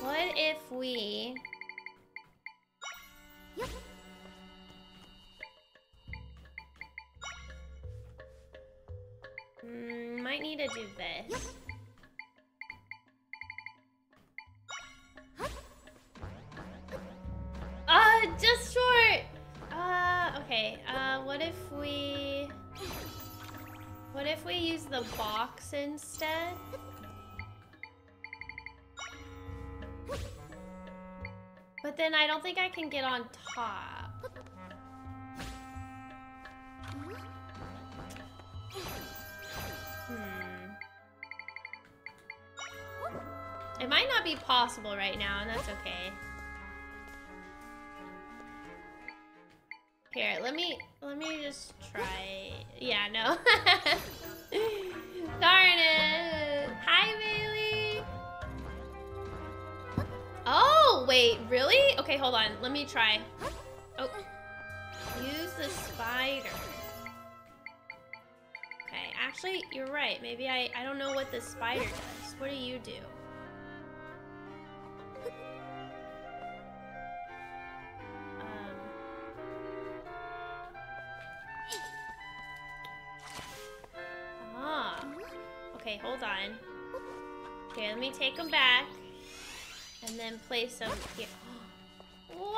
What if we... Mm, might need to do this. Just short! Uh, okay, uh, what if we... What if we use the box instead? But then I don't think I can get on top. Hmm. It might not be possible right now, and that's okay. Here, let me let me just try. Yeah, no. Darn it. Hi, Bailey. Oh, wait, really? Okay, hold on. Let me try. Oh. Use the spider. Okay, actually, you're right. Maybe I, I don't know what the spider does. What do you do? Okay, hold on. Okay, let me take them back. And then place them here. Wow!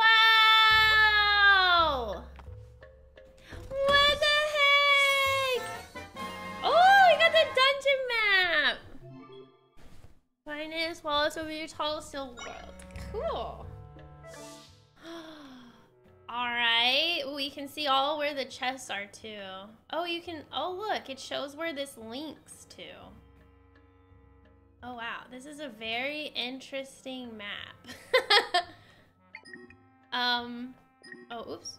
What the heck? Oh, we got the dungeon map! Finest Wallace over your tall still world. Cool. Alright, we can see all where the chests are too. Oh, you can, oh look, it shows where this links to. Oh wow, this is a very interesting map. um, oh, oops.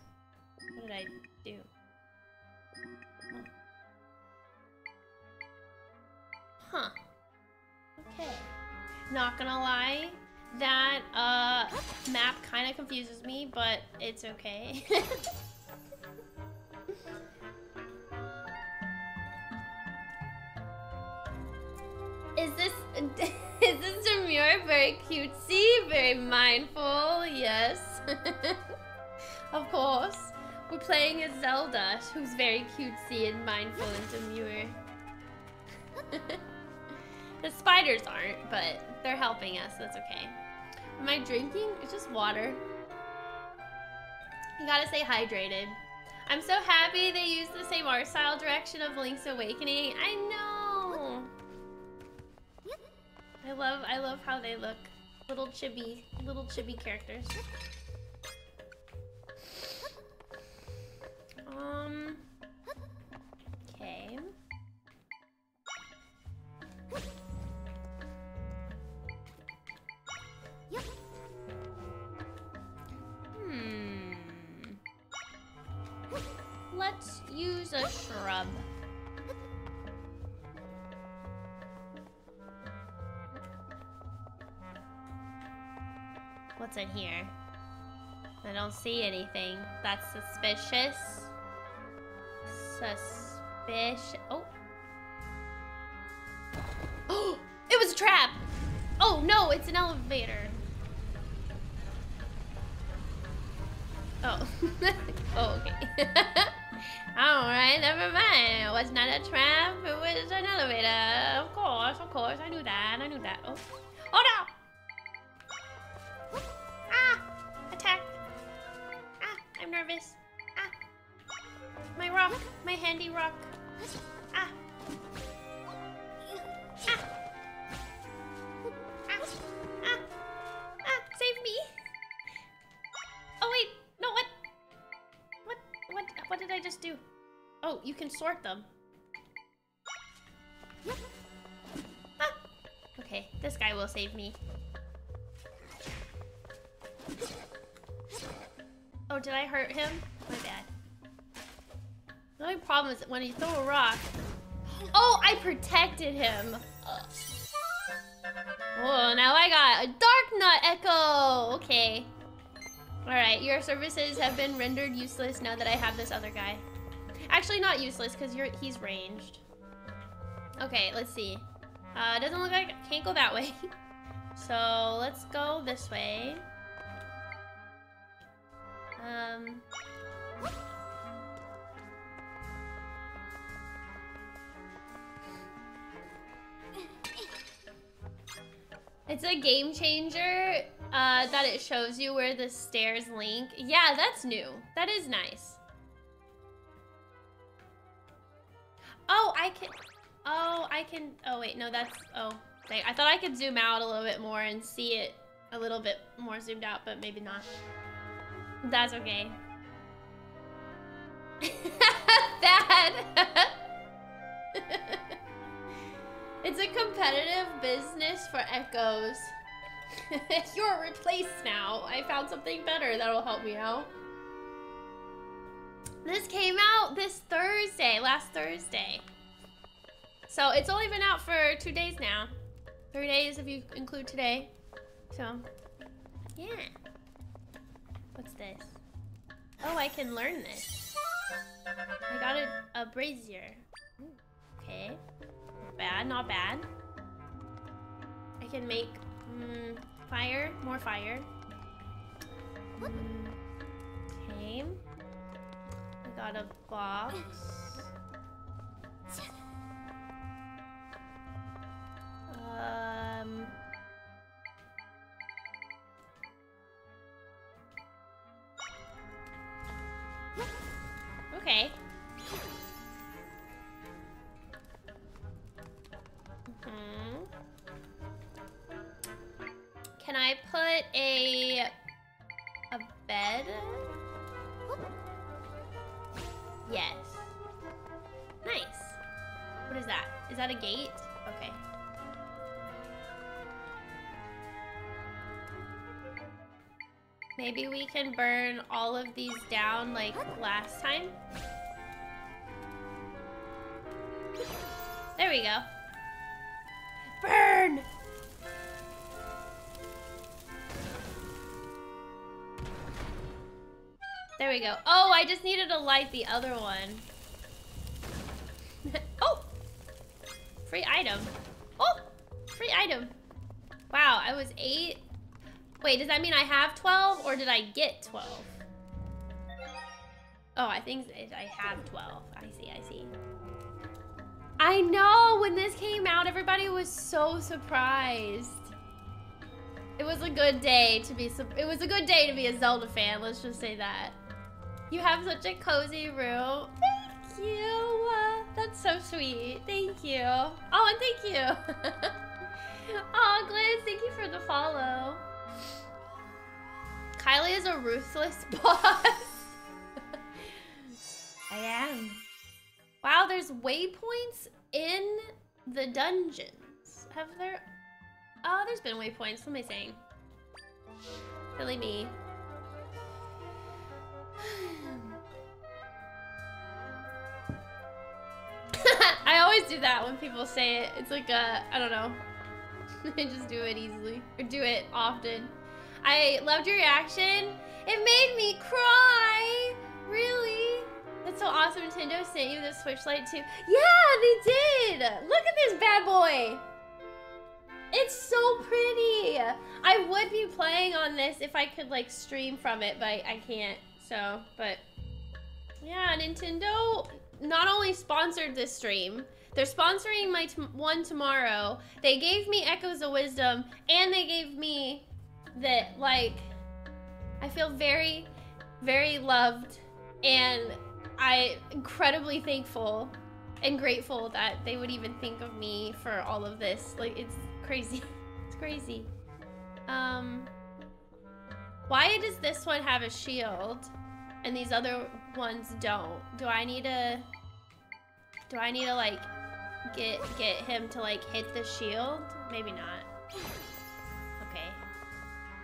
What did I do? Huh. Okay. Not gonna lie, that uh, map kind of confuses me, but it's okay. is this is this Demure very cutesy, very mindful? Yes. of course. We're playing as Zelda, who's very cutesy and mindful and demure. the spiders aren't, but they're helping us. That's okay. Am I drinking? It's just water. You gotta stay hydrated. I'm so happy they used the same art style direction of Link's Awakening. I know. I love I love how they look. Little chibi, little chibi characters. Um Okay. Hmm. Let's use a shrub. What's in here? I don't see anything. That's suspicious. Suspicious. Oh. Oh! It was a trap! Oh no, it's an elevator. Oh. oh, okay. Alright, never mind. It was not a trap, it was an elevator. Of course, of course. I knew that. I knew that. Oh. Oh no! I'm nervous. Ah! My rock! My handy rock! Ah! Ah! Ah! Ah! Ah! Save me! Oh wait! No, what? What? What? What did I just do? Oh, you can sort them. Ah! Okay, this guy will save me. Oh, did I hurt him? My bad. The only problem is when you throw a rock... Oh, I protected him! Oh, now I got a Darknut Echo! Okay. Alright, your services have been rendered useless now that I have this other guy. Actually, not useless, because you're he's ranged. Okay, let's see. Uh, doesn't look like I can't go that way. so, let's go this way. Um... It's a game changer uh, that it shows you where the stairs link. Yeah, that's new. That is nice. Oh, I can... Oh, I can... Oh, wait, no, that's... Oh, dang. I thought I could zoom out a little bit more and see it a little bit more zoomed out, but maybe not. That's okay. Bad. it's a competitive business for echoes. You're replaced now. I found something better that'll help me out. This came out this Thursday, last Thursday. So it's only been out for two days now. Three days if you include today. So, yeah. This? Oh, I can learn this. I got a, a brazier. Okay. Not bad, not bad. I can make mm, fire, more fire. Mm, okay. I got a box. Okay. hmm Can I put a a bed? Yes. Nice. What is that? Is that a gate? Okay. Maybe we can burn all of these down like last time. There we go. Burn! There we go. Oh, I just needed to light the other one. oh! Free item. Oh! Free item. Wow, I was eight. Wait, does that mean I have 12 or did I get 12? Oh, I think I have 12. I see, I see. I know, when this came out, everybody was so surprised. It was a good day to be, it was a good day to be a Zelda fan, let's just say that. You have such a cozy room. Thank you. That's so sweet. Thank you. Oh, and thank you. oh, Gliz, thank you for the follow. Kylie is a ruthless boss. I am. Wow, there's waypoints in the dungeons. Have there? Oh, there's been waypoints. What am I saying? Silly me. I always do that when people say it. It's like a, I don't know. I just do it easily. Or do it often. I loved your reaction. It made me cry. Really? That's so awesome. Nintendo sent you the Switch Lite too. Yeah, they did. Look at this bad boy. It's so pretty. I would be playing on this if I could like stream from it, but I can't. So, but yeah, Nintendo not only sponsored this stream, they're sponsoring my one tomorrow. They gave me Echoes of Wisdom, and they gave me that, like, I feel very, very loved, and I incredibly thankful and grateful that they would even think of me for all of this. Like, it's crazy. It's crazy. Um, why does this one have a shield? and these other ones don't. Do I need to, do I need to like get, get him to like hit the shield? Maybe not.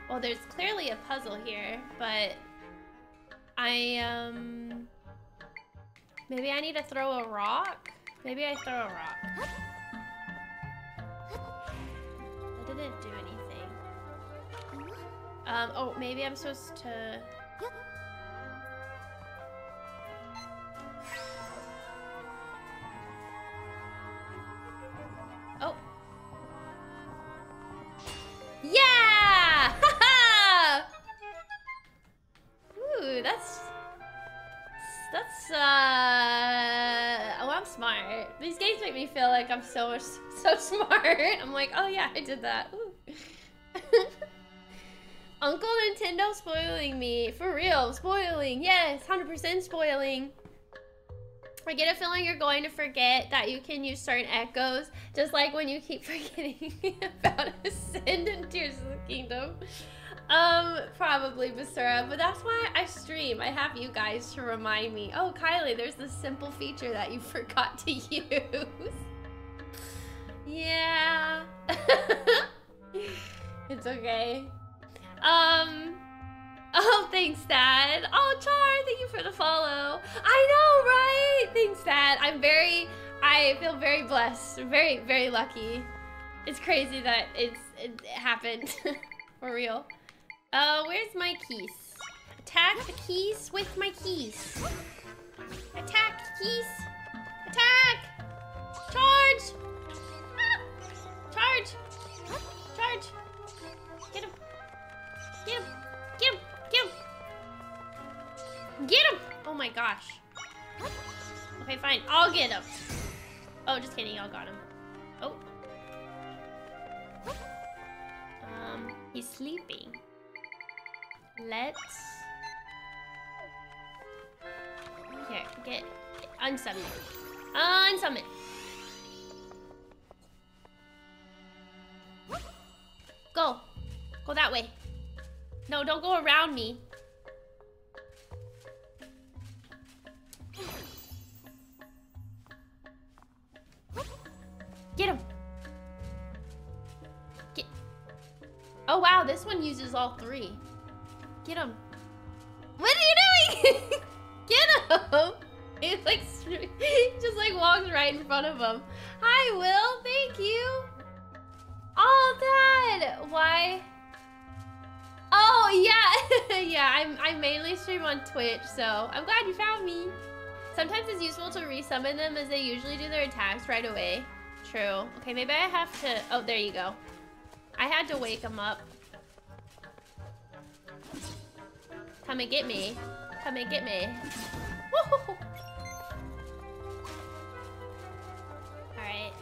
Well, there's clearly a puzzle here, but I, um, maybe I need to throw a rock? Maybe I throw a rock. That didn't do anything. Um, oh, maybe I'm supposed to... make me feel like I'm so so smart. I'm like, oh yeah, I did that. Uncle Nintendo spoiling me. For real, spoiling. Yes, 100% spoiling. I get a feeling you're going to forget that you can use certain echoes, just like when you keep forgetting about Ascend and Tears of the Kingdom. Um, probably Basura, but that's why I stream. I have you guys to remind me. Oh, Kylie, there's this simple feature that you forgot to use. yeah. it's okay. Um, Oh, thanks, Dad. Oh, Char, thank you for the follow. I know, right? Thanks, Dad. I'm very, I feel very blessed. Very, very lucky. It's crazy that it's it happened. for real. Uh, where's my Keese? Attack the Keese with my Keese. Attack Keese. Attack! Charge! Charge! Charge! Get him! Get him! Get him! Get him! Get him! Oh my gosh. Okay, fine. I'll get him. Oh, just kidding. I got him. Oh. Um, he's sleeping. Let's... Here. Get, unsummon. Unsummon. Go. Go that way. No, don't go around me. Get him. Get. Oh wow, this one uses all three. Get him. What are you doing? Get him. He like just like walks right in front of him. Hi, Will. Thank you. Oh, Dad. Why? Oh yeah, yeah. I'm I mainly stream on Twitch, so I'm glad you found me. Sometimes it's useful to resummon them as they usually do their attacks right away. True. Okay, maybe I have to... Oh, there you go. I had to wake him up. Come and get me. Come and get me. Alright.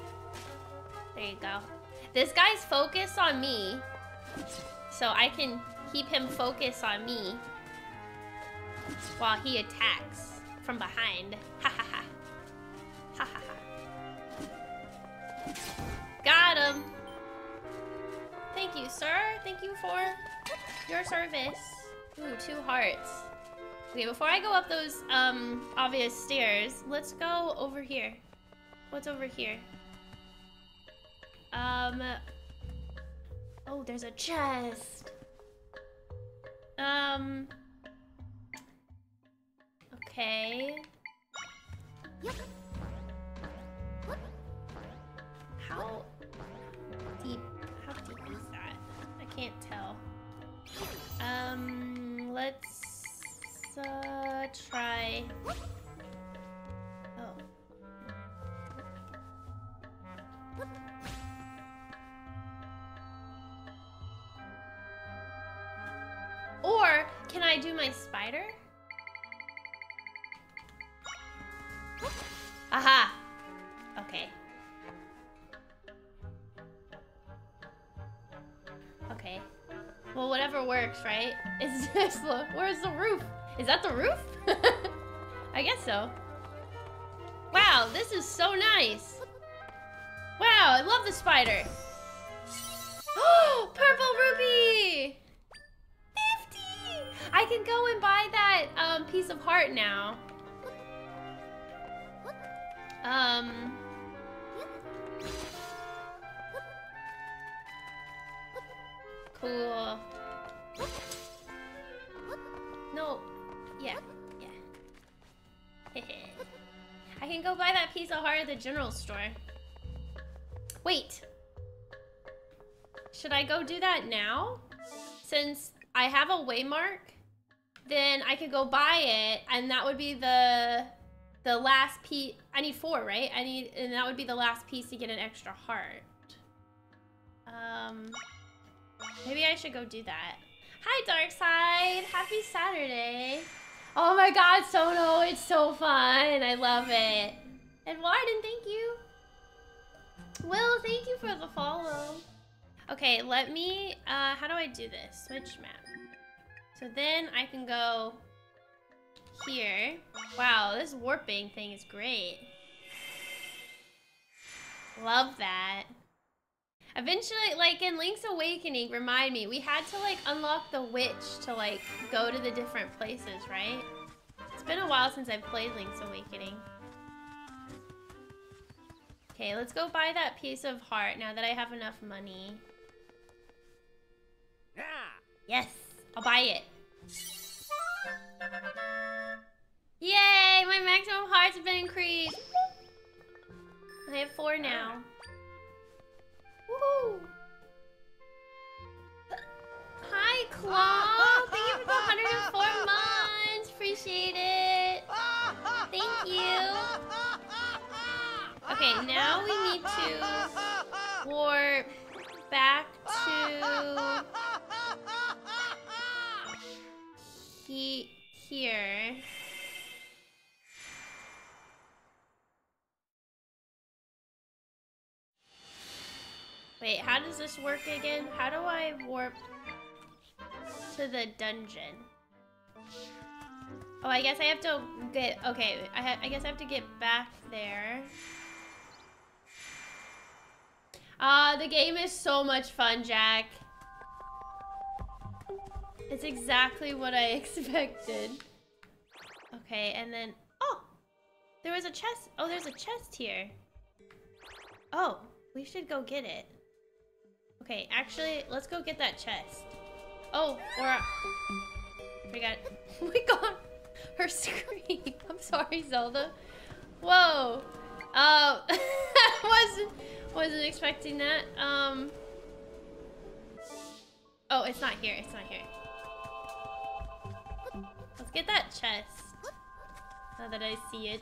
There you go. This guy's focused on me. So I can keep him focused on me. While he attacks from behind. Ha ha ha. Ha ha ha. Got him. Thank you, sir. Thank you for your service. Ooh, two hearts. Okay, before I go up those um obvious stairs, let's go over here. What's over here? Um Oh, there's a chest. Um Okay. How deep? How deep is that? I can't tell. Um, let's uh, try. Oh. Or can I do my spider? Aha! Okay. Okay. Well, whatever works, right? Is this where's the roof? Is that the roof? I guess so. Wow, this is so nice. Wow, I love the spider. Oh, purple ruby! 50! I can go and buy that um, piece of heart now. Um... Cool. No. Yeah. Yeah. I can go buy that piece of heart at the general store. Wait. Should I go do that now? Since I have a waymark, then I could go buy it, and that would be the the last piece. I need four, right? I need, and that would be the last piece to get an extra heart. Um, maybe I should go do that. Hi, Darkside. Happy Saturday. Oh my God, Sono, it's so fun. I love it. And Warden, thank you. Will, thank you for the follow. Okay, let me, uh, how do I do this? Switch map. So then I can go here. Wow, this warping thing is great. Love that. Eventually, like in Link's Awakening, remind me, we had to like unlock the witch to like go to the different places, right? It's been a while since I've played Link's Awakening. Okay, let's go buy that piece of heart now that I have enough money. Yeah. Yes, I'll buy it. Yay, my maximum hearts have been increased. I have four now. Woohoo! Hi, Claw! Thank you for the 104 months! Appreciate it! Thank you! Okay, now we need to warp back to he here. Wait, how does this work again? How do I warp to the dungeon? Oh, I guess I have to get, okay, I, I guess I have to get back there. Ah, uh, the game is so much fun, Jack. It's exactly what I expected. Okay, and then, oh, there was a chest. Oh, there's a chest here. Oh, we should go get it. Okay, actually, let's go get that chest. Oh, or, we got, we got her scream. I'm sorry, Zelda. Whoa. Uh, wasn't, wasn't expecting that. Um, oh, it's not here, it's not here. Let's get that chest. Now that I see it.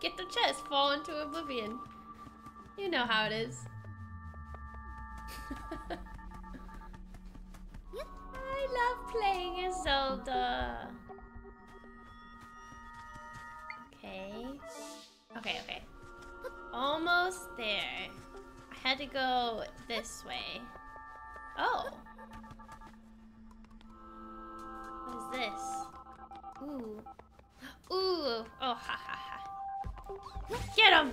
get the chest, fall into oblivion. You know how it is. I love playing as Zelda. Okay. Okay, okay. Almost there. I had to go this way. Oh. What is this? Ooh. Ooh. Oh, ha ha ha. Get him!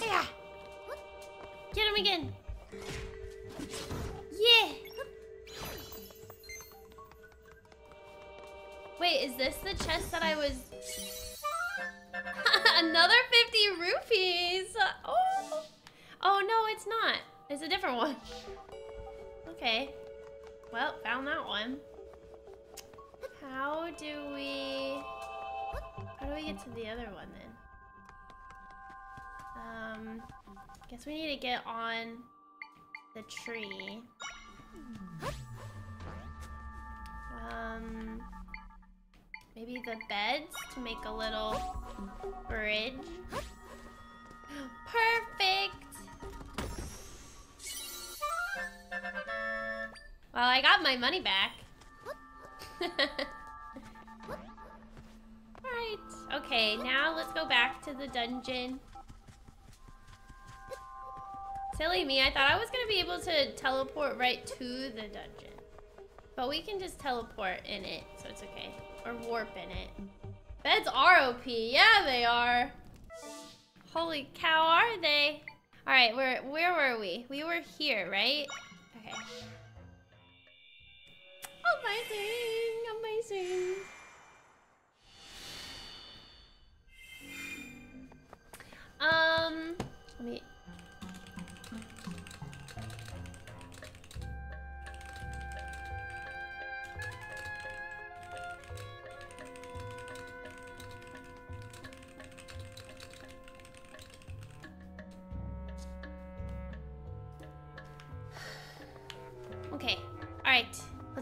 Yeah. Get him again. Yeah. Wait, is this the chest that I was... Another 50 rupees! Oh. oh, no, it's not. It's a different one. Okay. Well, found that one. How do we... How do we get to the other one? Um, guess we need to get on the tree. Um, maybe the beds to make a little bridge. Perfect! Well, I got my money back. Alright. Okay, now let's go back to the dungeon. Silly me, I thought I was to be able to teleport right to the dungeon. But we can just teleport in it, so it's okay. Or warp in it. Beds are OP. Yeah, they are. Holy cow, are they? All right, where where were we? We were here, right? Okay. Amazing, amazing.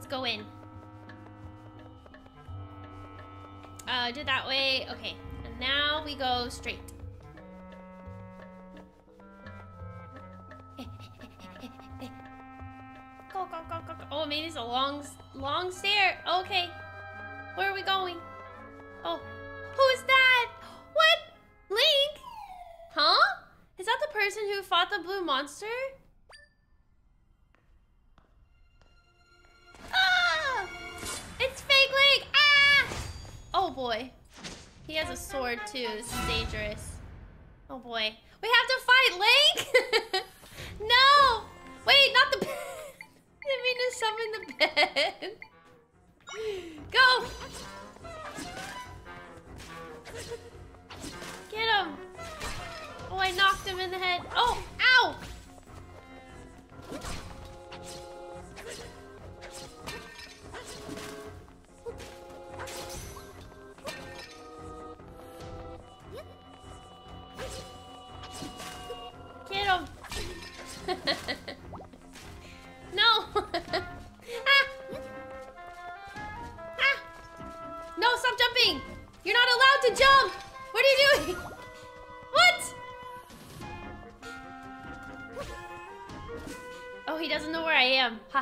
Let's go in. Uh, did that way. Okay, and now we go straight. go, go, go, go, go. Oh, maybe it's a long, long stair. Okay, where are we going? Oh, who's that? What? Link? Huh? Is that the person who fought the blue monster? Too. This is dangerous. Oh boy.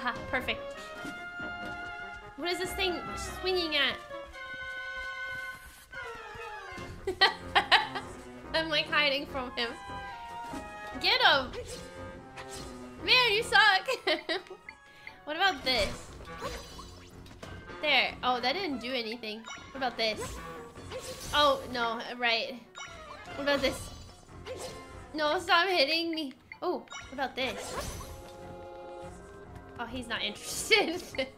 Haha, perfect. What is this thing swinging at? I'm like hiding from him. Get him! Man, you suck! What about this? There. Oh, that didn't do anything. What about this? Oh, no, right. What about this? No, stop hitting me. Oh, what about this? He's not interested.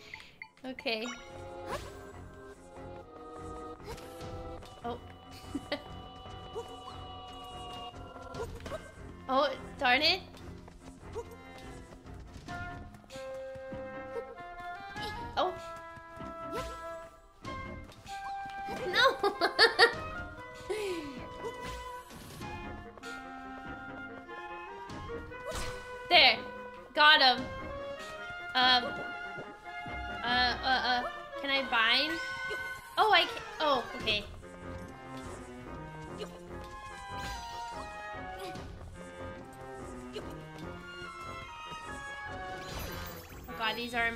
okay.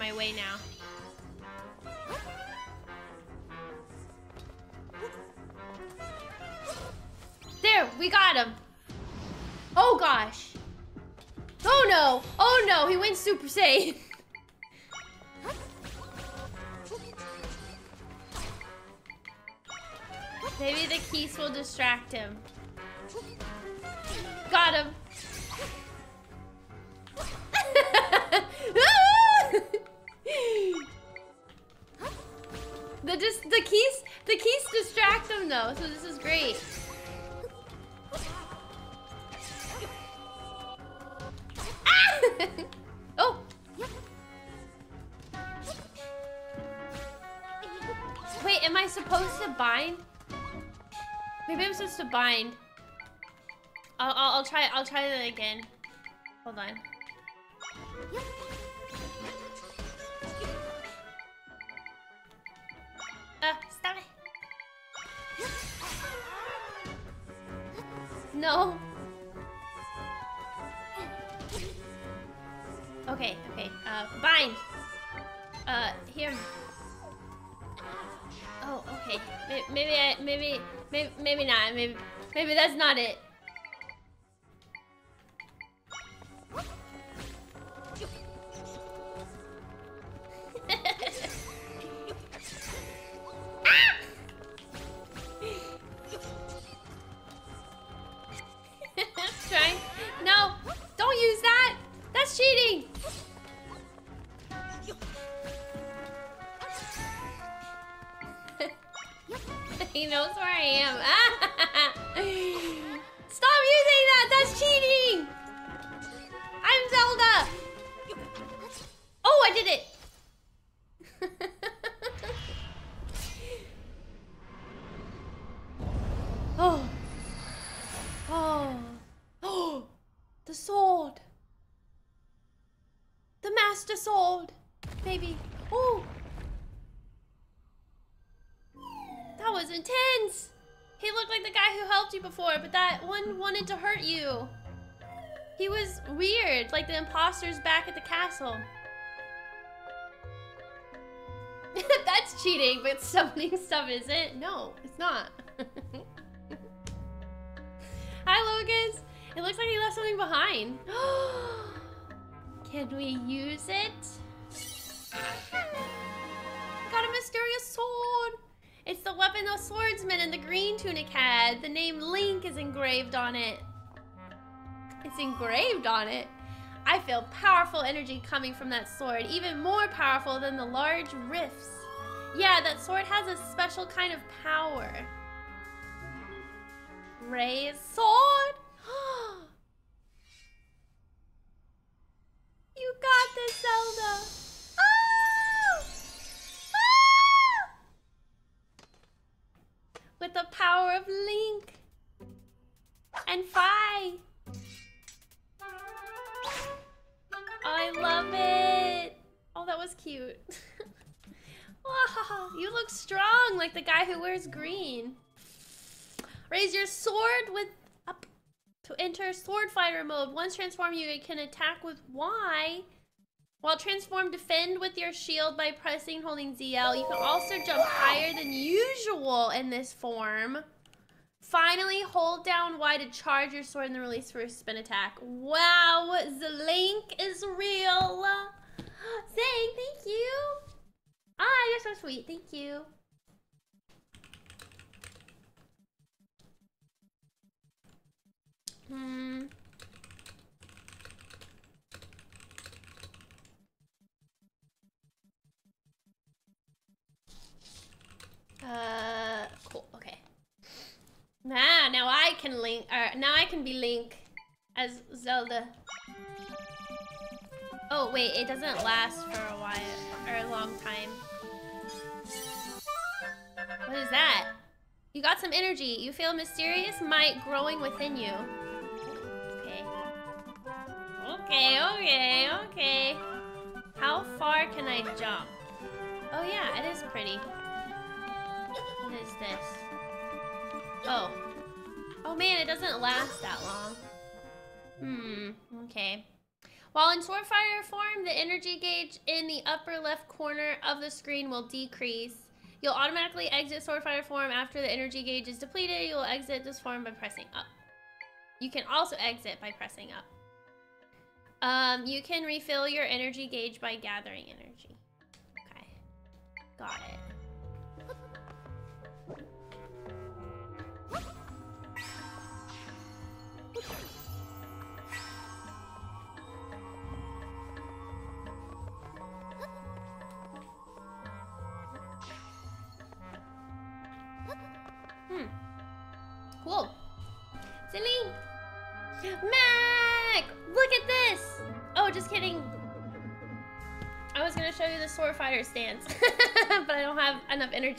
My way now. Supposed to bind. I'll, I'll, I'll try. I'll try that again. Hold on. That's not it. Before, but that one wanted to hurt you. He was weird, like the imposters back at the castle. That's cheating, but summoning stuff isn't? No, it's not. Hi, Lucas. It looks like he left something behind. Can we use it? The swordsman in the green tunic had. The name Link is engraved on it. It's engraved on it. I feel powerful energy coming from that sword, even more powerful than the large rifts. Yeah, that sword has a special kind of power. Ray's sword? Green. Raise your sword with up to enter sword fighter mode. Once transformed, you can attack with Y. While transformed, defend with your shield by pressing holding ZL. You can also jump higher than usual in this form. Finally, hold down Y to charge your sword and then release for a spin attack. Wow, the link is real. Saying thank you. Ah, you're so sweet. Thank you. Hmm. Uh, cool. Okay. Ah, now I can link. Or now I can be Link as Zelda. Oh wait, it doesn't last for a while or a long time. What is that? You got some energy. You feel mysterious might growing within you. Okay. Okay, okay. How far can I jump? Oh yeah, it is pretty. What is this? Oh. Oh man, it doesn't last that long. Hmm, okay. While in Sword Fighter form, the energy gauge in the upper left corner of the screen will decrease. You'll automatically exit Sword Fighter form after the energy gauge is depleted. You'll exit this form by pressing up. You can also exit by pressing up. Um, you can refill your energy gauge by gathering energy. Okay. Got it.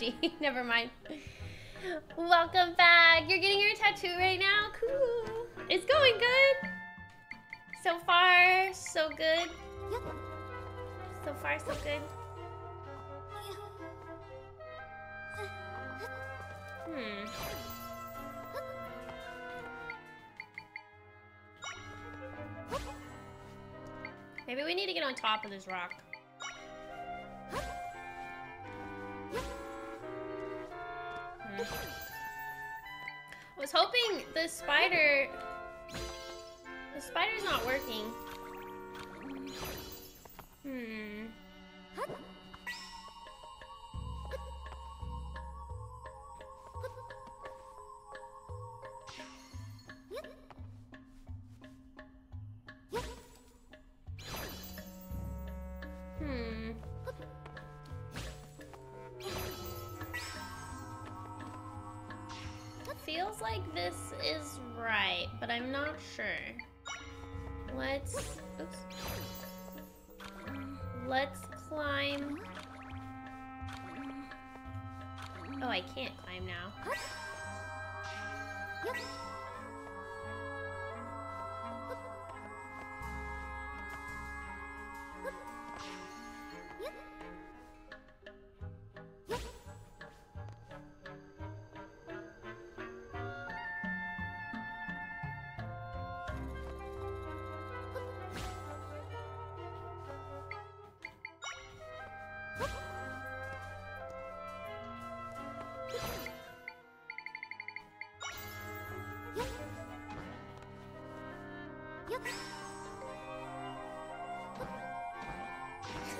Energy. Never mind. Welcome back. You're getting your tattoo right now? Cool. It's going good. So far, so good. So far, so good. Hmm. Maybe we need to get on top of this rock. Was hoping the spider... The spider's not working. Hmm.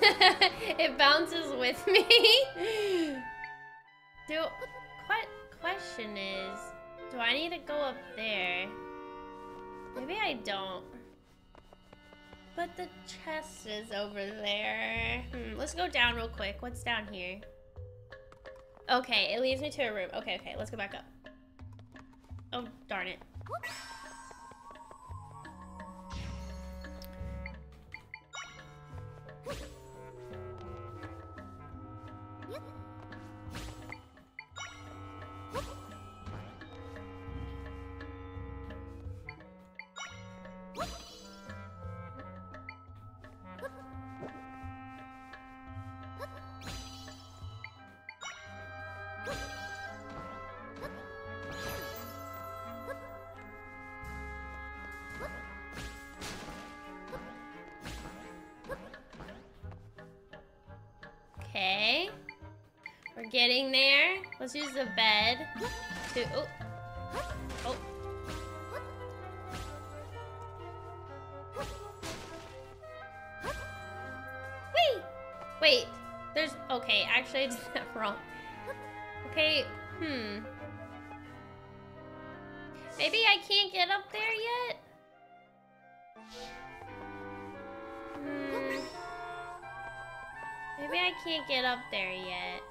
it bounces with me. Do what question is do I need to go up there? Maybe I don't. But the chest is over there. Hmm, let's go down real quick. What's down here? Okay, it leads me to a room. Okay, okay, let's go back up. Oh, darn it. Use the bed to... Oh. Oh. Wait. There's. Okay, actually I did that wrong. Okay, hmm. Maybe I can't get up there yet? Hmm. Maybe I can't get up there yet.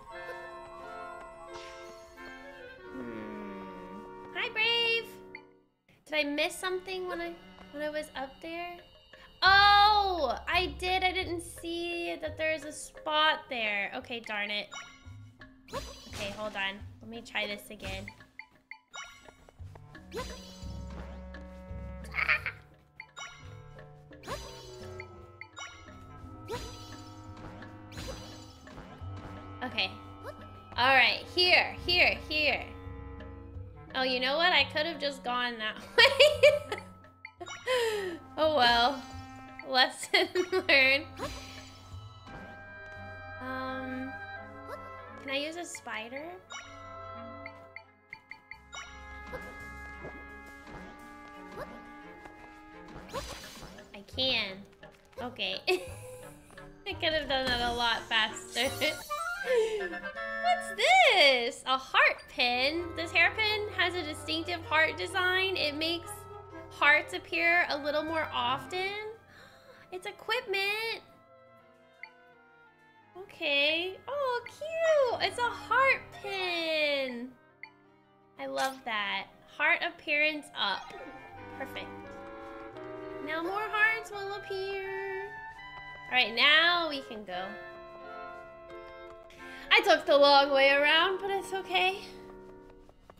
Did I miss something when I when I was up there? Oh, I did. I didn't see that there's a spot there. Okay, darn it. Okay, hold on. Let me try this again. Okay. Alright, here, here, here. Oh, you know what? I could have just gone that way. Um, can I use a spider? I can. Okay. I could have done that a lot faster. What's this? A heart pin. This hairpin has a distinctive heart design. It makes hearts appear a little more often. It's equipment. Okay. Oh, cute. It's a heart pin. I love that. Heart appearance up. Perfect. Now more hearts will appear. All right, now we can go. I took the long way around, but it's okay.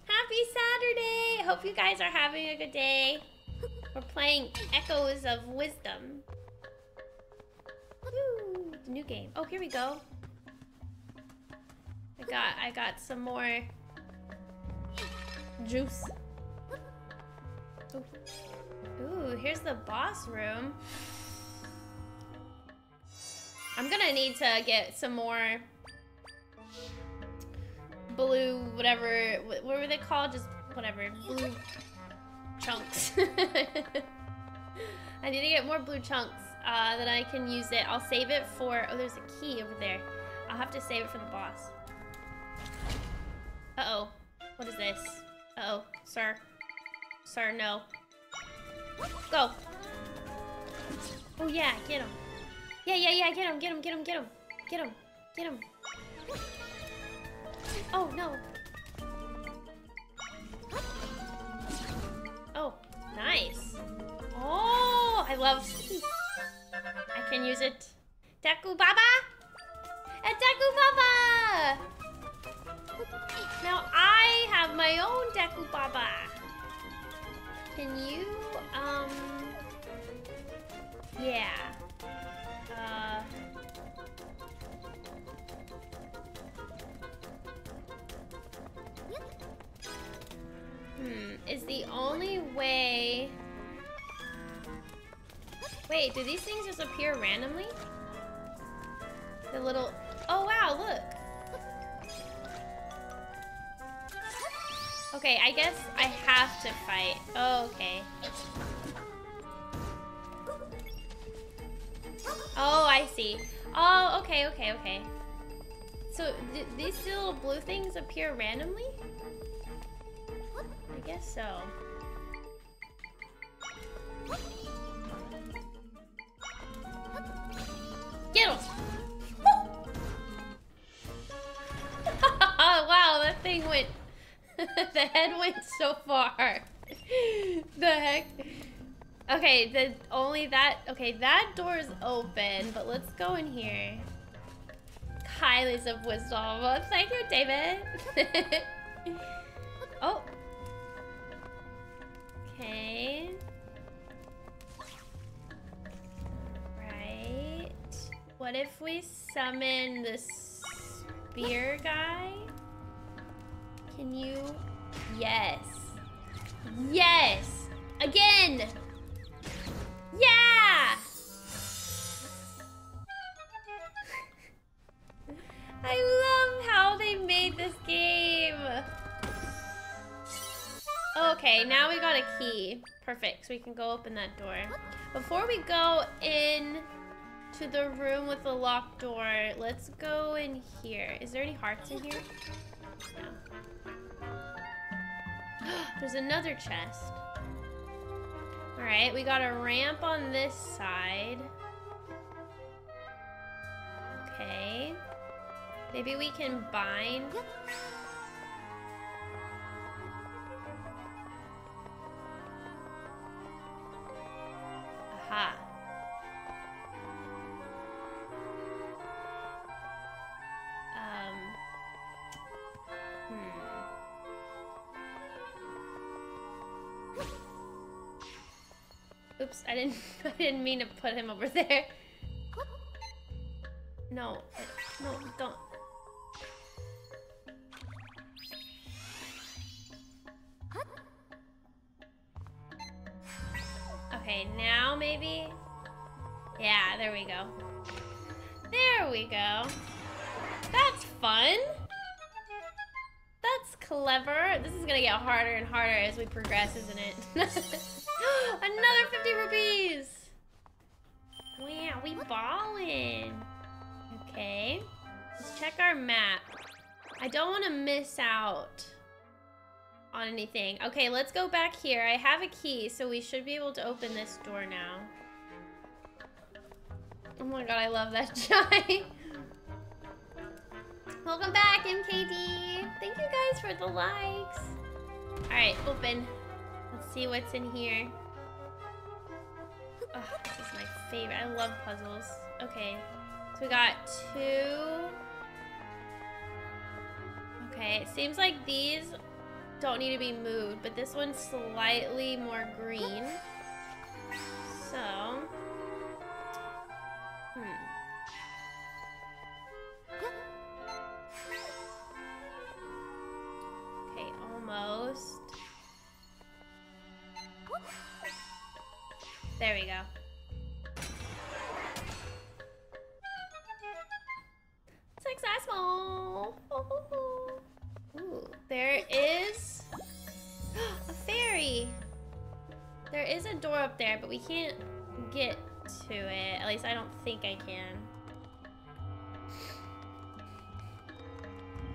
Happy Saturday! Hope you guys are having a good day. We're playing Echoes of Wisdom. New game. Oh, here we go. I got I got some more juice. Ooh. Ooh, here's the boss room. I'm gonna need to get some more blue, whatever, what were they called? Just whatever, blue chunks. I need to get more blue chunks uh, that I can use it. I'll save it for, oh, there's a key over there. I'll have to save it for the boss. Uh-oh. What is this? Uh-oh. Sir. Sir, no. Go. Oh, yeah, get him. Yeah, yeah, yeah, get him, get him, get him, get him. Get him, get him. Oh, no. Oh, nice. Oh, I love... I can use it. Deku Baba! A Deku Baba! Now I have my own Deku Baba. Can you, um... Yeah. Uh... Hmm, is the only way... Wait, do these things just appear randomly? The little... Oh, wow, look. Okay, I guess I have to fight. Oh, okay. Oh, I see. Oh, okay, okay, okay. So, these little blue things appear randomly? I guess so. Get him! wow, that thing went... the head went so far. the heck? Okay, the only that... Okay, that door is open, but let's go in here. Kylie's of wisdom. Well, thank you, David. oh. Okay. What if we summon the spear guy? Can you? Yes. Yes! Again! Yeah! I love how they made this game. Okay, now we got a key. Perfect, so we can go open that door. Before we go in to the room with the locked door. Let's go in here. Is there any hearts in here? No. There's another chest. Alright, we got a ramp on this side. Okay. Maybe we can bind. Aha. Oops, I didn't I didn't mean to put him over there. No, no, don't. Okay, now maybe? Yeah, there we go. There we go. That's fun. That's clever. This is gonna get harder and harder as we progress, isn't it? Another 50 rupees! Wow, we ballin'. Okay. Let's check our map. I don't want to miss out on anything. Okay, let's go back here. I have a key, so we should be able to open this door now. Oh my god, I love that chime. Welcome back, MKD. Thank you guys for the likes. Alright, open. See what's in here. This is my favorite. I love puzzles. Okay, so we got two. Okay, it seems like these don't need to be moved, but this one's slightly more green. So, hmm. Okay, almost. There we go. Successful! Ooh, there is a fairy. There is a door up there, but we can't get to it. At least I don't think I can.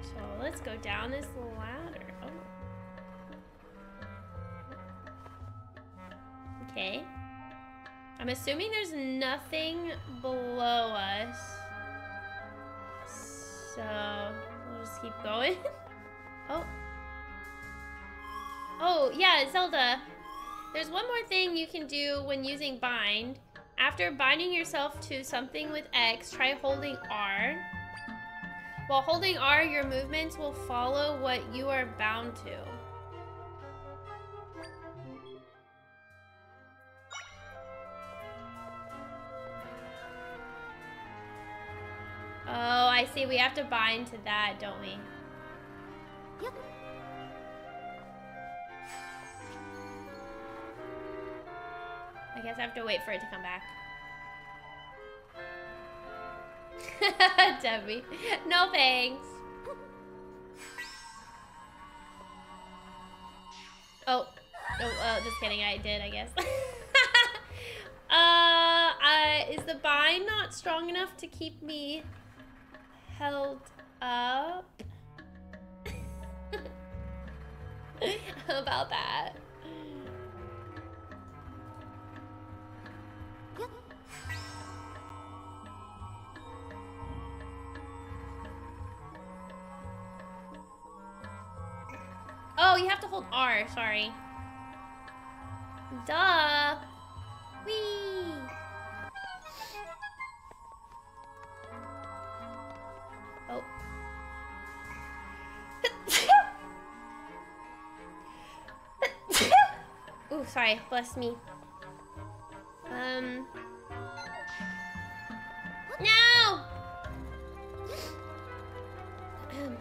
So let's go down this ladder. Okay. I'm assuming there's nothing below us. So we'll just keep going. oh. Oh, yeah, Zelda. There's one more thing you can do when using bind. After binding yourself to something with X, try holding R. While holding R, your movements will follow what you are bound to. Oh, I see. We have to bind to that, don't we? Yep. I guess I have to wait for it to come back. Debbie. No thanks. Oh. Oh, uh, just kidding. I did, I guess. uh, uh, is the bind not strong enough to keep me held up? About that? Oh, you have to hold R, sorry. Duh. Whee! Sorry. Bless me. Um. No!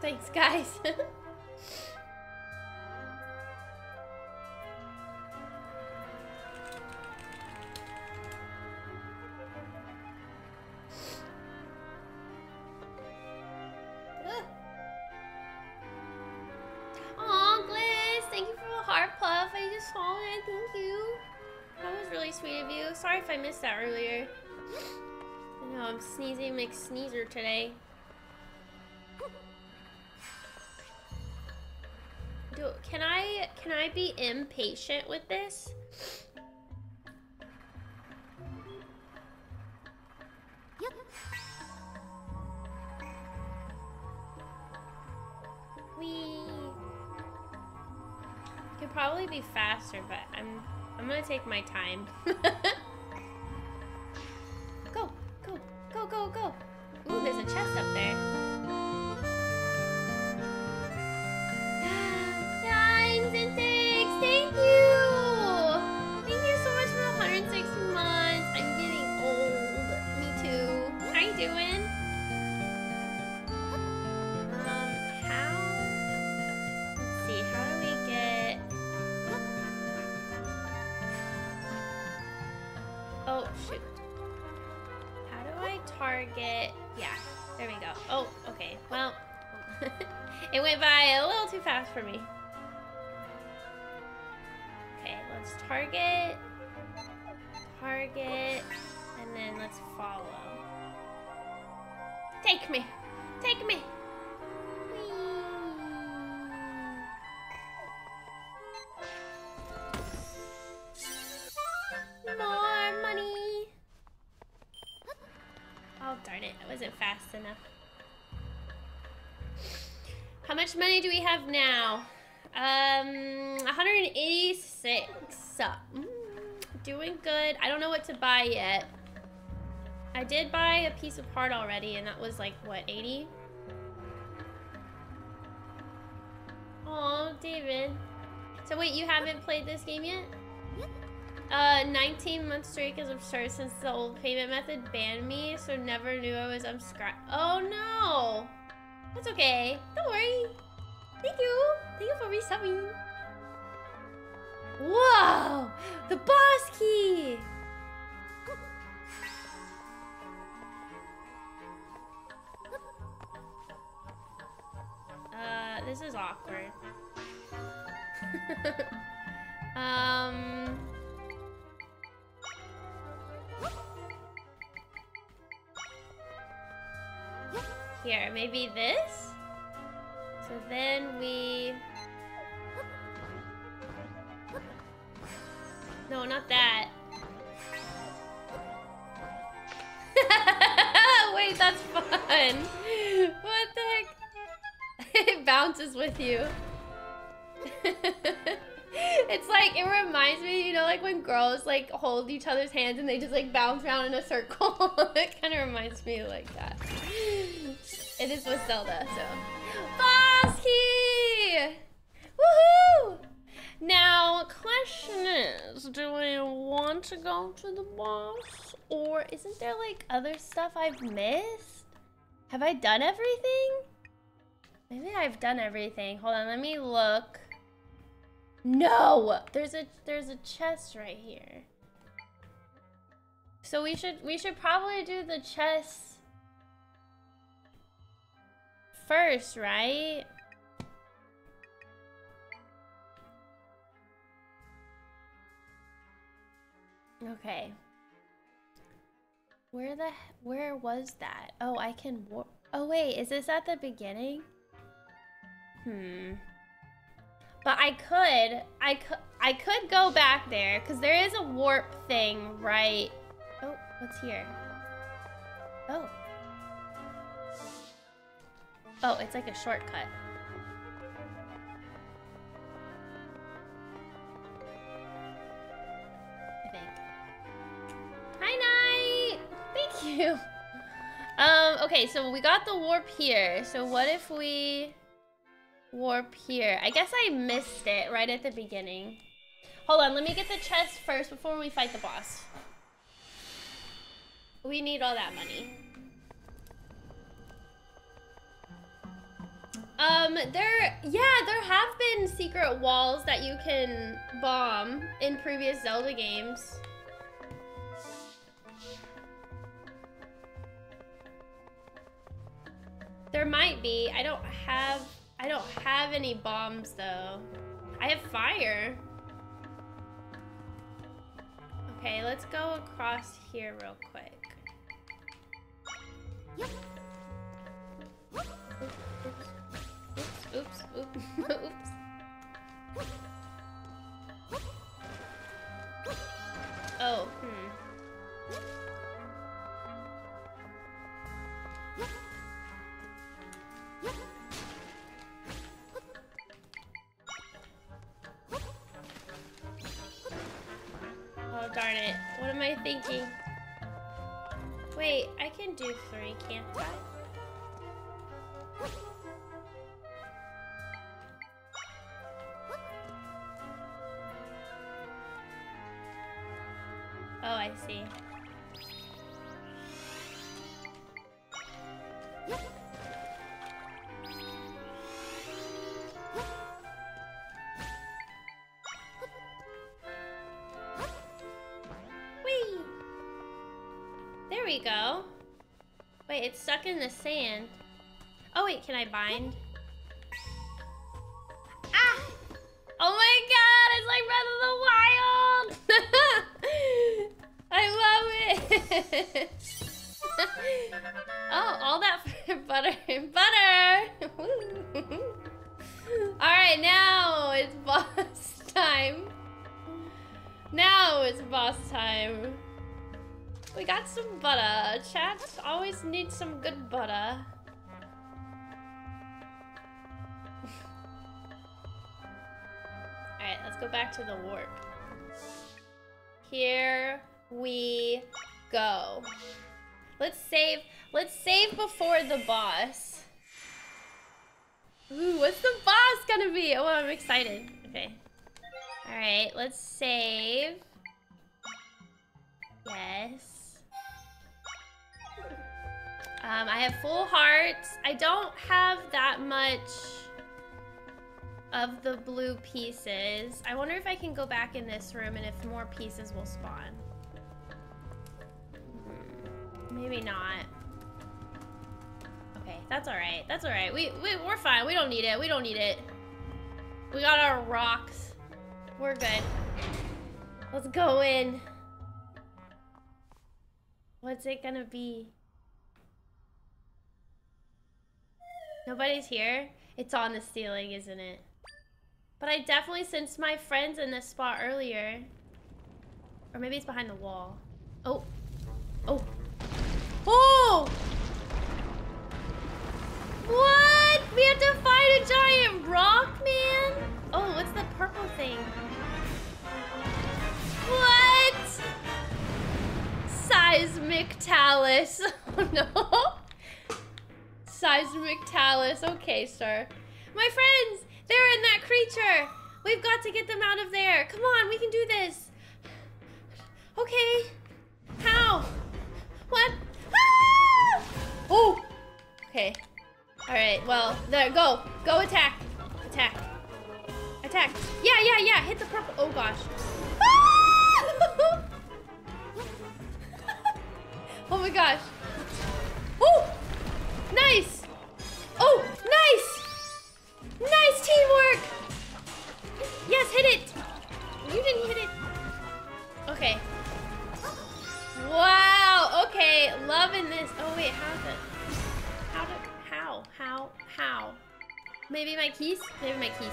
Thanks, guys. I be impatient with this? Yep. We could probably be faster, but I'm I'm gonna take my time. wasn't fast enough. How much money do we have now? Um, 186. Mm, doing good. I don't know what to buy yet. I did buy a piece of heart already, and that was like, what, 80? Oh, David. So wait, you haven't played this game yet? Uh, 19 month streak is absurd since the old payment method banned me, so never knew I was unsubscribed. Oh no! That's okay. Don't worry. Thank you. Thank you for resubbing. Whoa! The boss key! Uh, this is awkward. um... Here, maybe this? So then we... No, not that. Wait, that's fun. What the heck? it bounces with you. it's like, it reminds me, you know, like when girls like hold each other's hands and they just like bounce around in a circle. it kind of reminds me like that. It is with Zelda, so. Boss key! Woohoo! Now, question is, do I want to go to the boss? Or isn't there like other stuff I've missed? Have I done everything? Maybe I've done everything. Hold on, let me look. No! There's a there's a chest right here. So we should we should probably do the chest first, right? Okay. Where the where was that? Oh, I can. Oh wait, is this at the beginning? Hmm. But I could, I could, I could go back there because there is a warp thing, right? Oh, what's here? Oh. Oh, it's like a shortcut. I think. Hi, Night! Thank you! Um, okay, so we got the warp here. So what if we warp here? I guess I missed it right at the beginning. Hold on, let me get the chest first before we fight the boss. We need all that money. Um, there, yeah, there have been secret walls that you can bomb in previous Zelda games. There might be. I don't have, I don't have any bombs though. I have fire. Okay, let's go across here real quick. Oops, oops, oops, oops. Hmm. Oh, we go. Wait, it's stuck in the sand. Oh wait, can I bind? Ah! Oh my god, it's like Breath of the Wild! I love it! oh, all that butter. Butter! Alright, now it's boss time. Now it's boss time. Got some butter. Chat always needs some good butter. Alright, let's go back to the warp. Here we go. Let's save. Let's save before the boss. Ooh, what's the boss gonna be? Oh, I'm excited. Okay. Alright, let's save. Yes. Um, I have full hearts. I don't have that much of the blue pieces. I wonder if I can go back in this room and if more pieces will spawn. Maybe not. Okay, that's alright. That's alright. We, we, we're fine. We don't need it. We don't need it. We got our rocks. We're good. Let's go in. What's it gonna be? Nobody's here? It's on the ceiling, isn't it? But I definitely sensed my friends in this spot earlier. Or maybe it's behind the wall. Oh. Oh. Oh! What? We have to fight a giant rock, man? Oh, what's the purple thing? What? Seismic talus. Oh no. Seismic talus. Okay, sir. My friends, they're in that creature. We've got to get them out of there. Come on, we can do this. Okay. How? What? Ah! Oh. Okay. All right. Well, there. Go. Go attack. Attack. Attack. Yeah, yeah, yeah. Hit the purple. Oh gosh. Ah! oh my gosh. Oh! Nice! Oh, nice! Nice teamwork! Yes, hit it! You didn't hit it. Okay. Wow, okay, loving this. Oh wait, how's it? How did, how, how, how? Maybe my keys? Maybe my keys.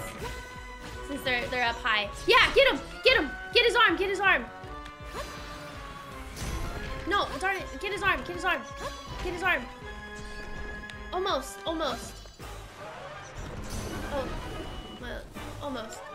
Since they're, they're up high. Yeah, get him, get him, get his arm, get his arm. No, darn it, get his arm, get his arm, get his arm. Almost, almost. Oh, well, almost.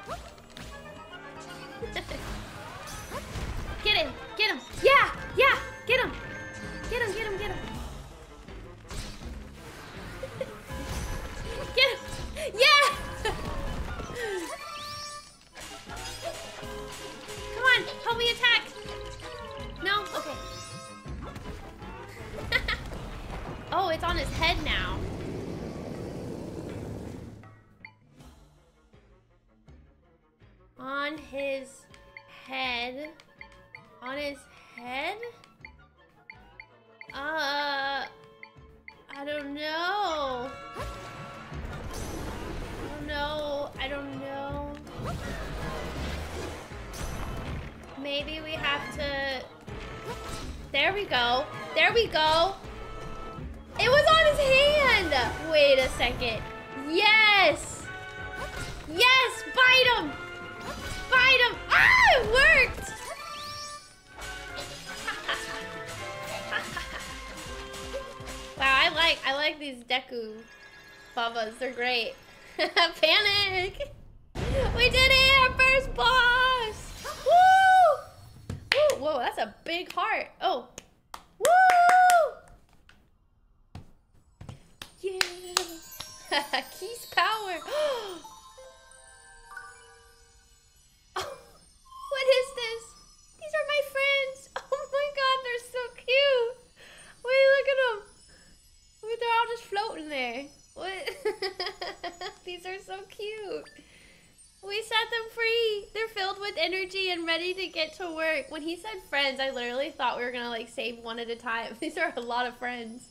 save one at a time. These are a lot of friends.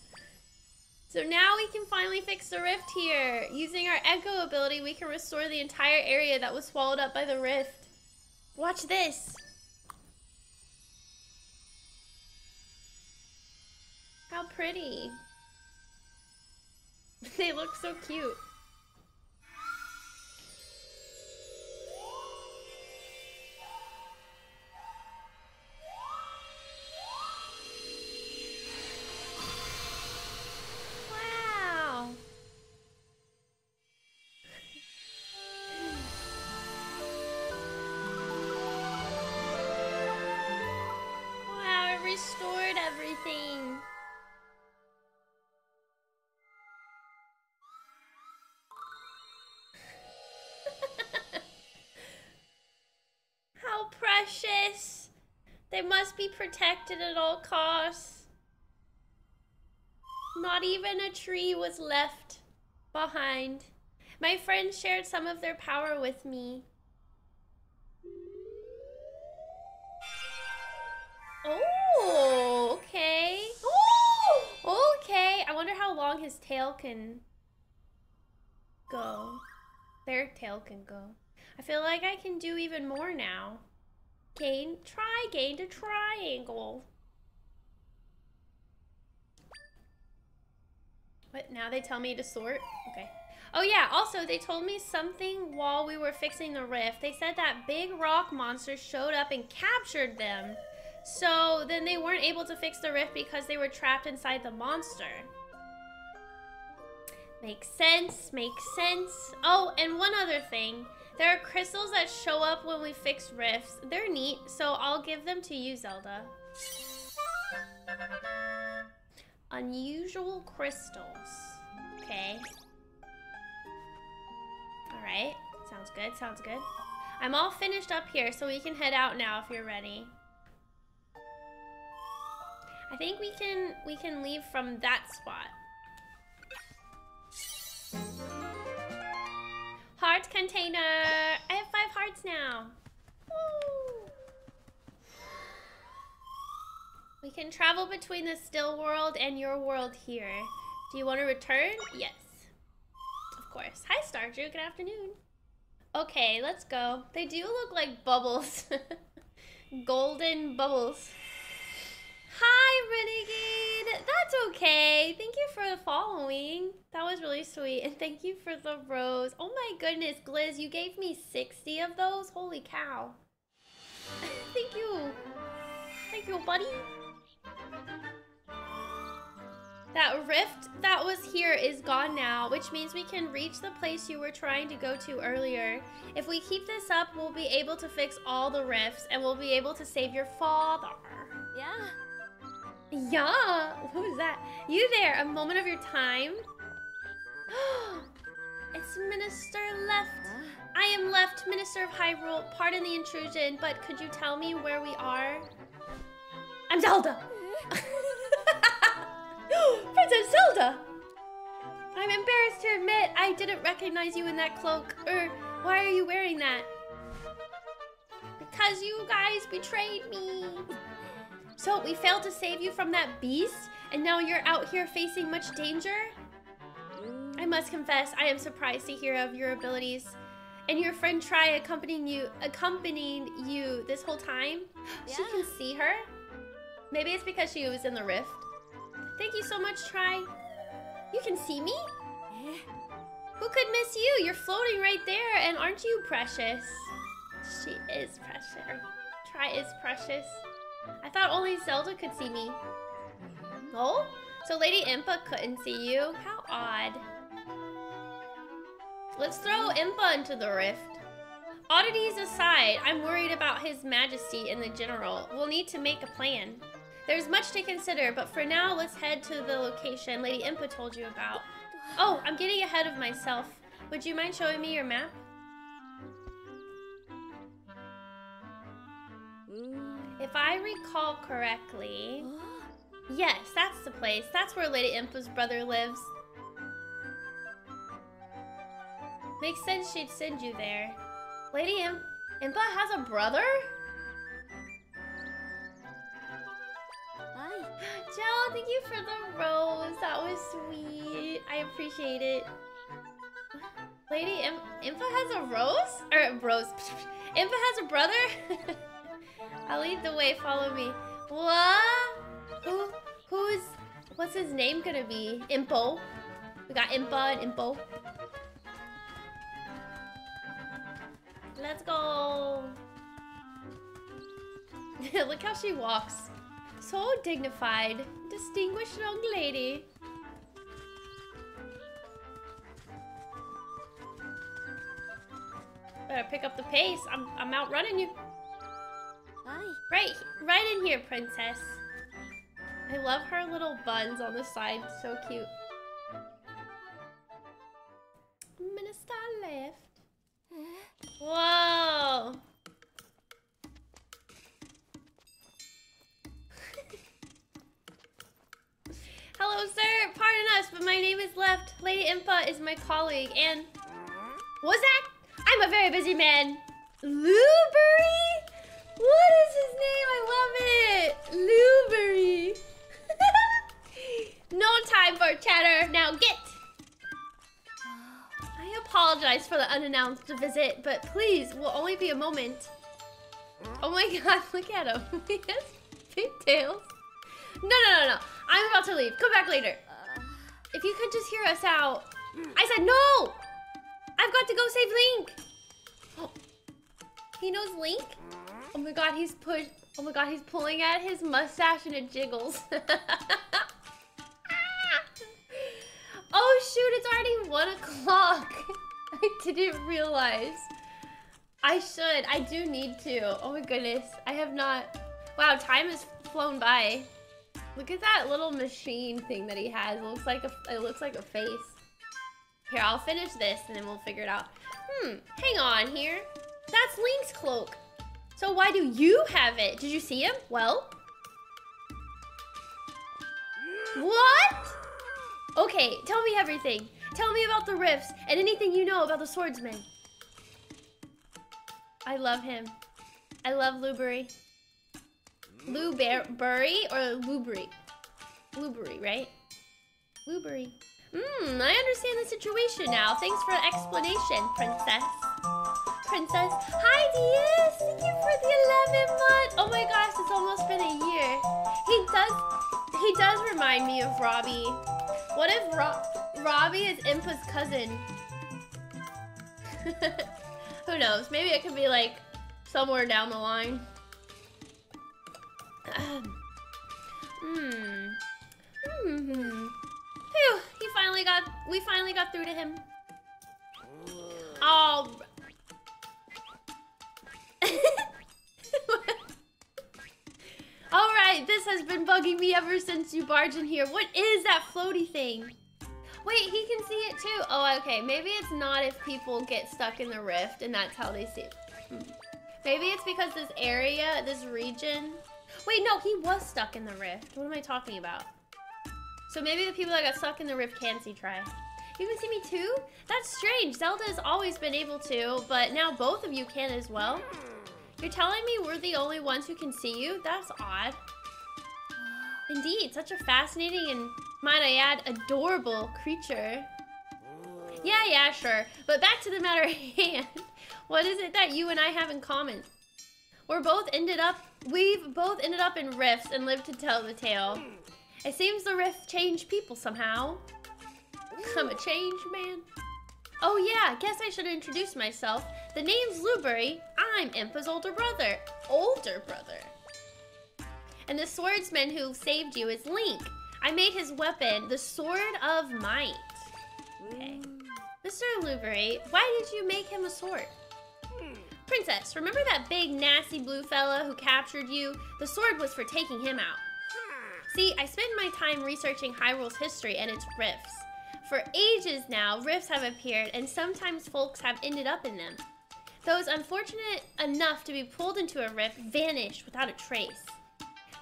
So now we can finally fix the rift here. Using our echo ability, we can restore the entire area that was swallowed up by the rift. Watch this. How pretty. they look so cute. Protected at all costs. Not even a tree was left behind. My friends shared some of their power with me. Oh, okay. Okay. I wonder how long his tail can go. Their tail can go. I feel like I can do even more now. Gain, try, gain to triangle. What, now they tell me to sort? Okay. Oh yeah, also they told me something while we were fixing the rift. They said that big rock monster showed up and captured them. So then they weren't able to fix the rift because they were trapped inside the monster. Makes sense, makes sense. Oh, and one other thing. There are crystals that show up when we fix rifts. They're neat, so I'll give them to you, Zelda. Unusual crystals. Okay. Alright. Sounds good, sounds good. I'm all finished up here, so we can head out now if you're ready. I think we can we can leave from that spot. Heart container! I have five hearts now. Woo! We can travel between the still world and your world here. Do you want to return? Yes. Of course. Hi, Stardew. Good afternoon. Okay, let's go. They do look like bubbles. Golden bubbles. Hi, Renegade. That's okay. Thank you for the following. That was really sweet. And thank you for the rose. Oh my goodness, Gliz, you gave me 60 of those? Holy cow. thank you. Thank you, buddy. That rift that was here is gone now, which means we can reach the place you were trying to go to earlier. If we keep this up, we'll be able to fix all the rifts and we'll be able to save your father. Yeah. Yeah, who's that? You there, a moment of your time? it's Minister Lefte. I am Lefte, Minister of Hyrule. Pardon the intrusion, but could you tell me where we are? I'm Zelda! Princess Zelda! I'm embarrassed to admit I didn't recognize you in that cloak. Er, why are you wearing that? Because you guys betrayed me. So we failed to save you from that beast, and now you're out here facing much danger? I must confess, I am surprised to hear of your abilities. And your friend Tri accompanying you accompanying you this whole time? She can see her? Maybe it's because she was in the rift. Thank you so much, Tri. You can see me? え Who could miss you? You're floating right there, and aren't you precious? She is precious. Tri is precious. I thought only Zelda could see me. Oh? So Lady Impa couldn't see you? How odd. Let's throw Impa into the rift. Oddities aside, I'm worried about His Majesty and the General. We'll need to make a plan. There's much to consider, but for now, let's head to the location Lady Impa told you about. Oh, I'm getting ahead of myself. Would you mind showing me your map? うーん if I recall correctly... Yes, that's the place. That's where Lady Impa's brother lives. Makes sense she'd send you there. Lady Imp Impa has a brother? Hi. Joe, thank you for the rose. That was sweet. I appreciate it. Lady Impa has a rose? Or rose. Impa has a brother? I'll lead the way. Follow me. What? Who? Who's? What's his name gonna be? Impo. We got Impa and Impo. Let's go. Look how she walks. So dignified. Distinguished young lady. Better pick up the pace. I'm, I'm outrunning you. Why? Right, right in here, princess. I love her little buns on the side. So cute. Minister Lefte. Whoa. Hello, sir. Pardon us, but my name is Lefte. Lady Impa is my colleague, and... Was that? I'm a very busy man. Blueberry? What is his name? I love it. Lueberry. no time for chatter. Now get. I apologize for the unannounced visit, but please, will only be a moment. Oh my god, look at him. he has pigtails. No, no, no, no. I'm about to leave. Come back later. If you could just hear us out. I said no! I've got to go save Link! He knows Link? Oh my god, he's push. Oh my god, he's pulling at his mustache and it jiggles. oh shoot, it's already one o'clock. I didn't realize. I should. I do need to. Oh my goodness. I have not. Wow, time has flown by. Look at that little machine thing that he has. It looks like a it looks like a face. Here, I'll finish this and then we'll figure it out. Hmm, hang on here. That's Link's cloak. So why do you have it? Did you see him? Well. What? Okay, tell me everything. Tell me about the rifts and anything you know about the swordsman. I love him. I love Lueberry. Lueberry or Lueberry? Lueberry, right? Lueberry. Hmm, I understand the situation now. Thanks for the explanation, princess. Princess. Hi, Diaz. Thank you for the 11 month. Oh my gosh, it's almost been a year. He does, he does remind me of Robbie. What if Ro Robbie is Impa's cousin? Who knows? Maybe it could be like somewhere down the line. Hmm. Hmm. Phew. He finally got. We finally got through to him. Oh. Has been bugging me ever since you barged in here. What is that floaty thing? Wait, he can see it too. Oh, okay. Maybe it's not if people get stuck in the rift and that's how they see it. Hmm. Maybe it's because this area, this region. Wait, no, he was stuck in the rift. What am I talking about? So maybe the people that got stuck in the rift can see Tri. You can see me too? That's strange. Zelda has always been able to, but now both of you can as well. You're telling me we're the only ones who can see you? That's odd. Indeed, such a fascinating and, might I add, adorable creature. Yeah, yeah, sure. But back to the matter at hand. What is it that you and I have in common? We're both ended up, we've both ended up in rifts and lived to tell the tale. It seems the rift changed people somehow. I'm a change man. Oh yeah, guess I should introduce myself. The name's Lueberry. I'm Impa's older brother. Older brother. And the swordsman who saved you is Link. I made his weapon the Sword of Might. Okay. Mr. Lueberry, why did you make him a sword? Princess, remember that big nasty blue fella who captured you? The sword was for taking him out. See, I spend my time researching Hyrule's history and its rifts. For ages now, rifts have appeared, and sometimes folks have ended up in them. Those unfortunate enough to be pulled into a rift vanished without a trace.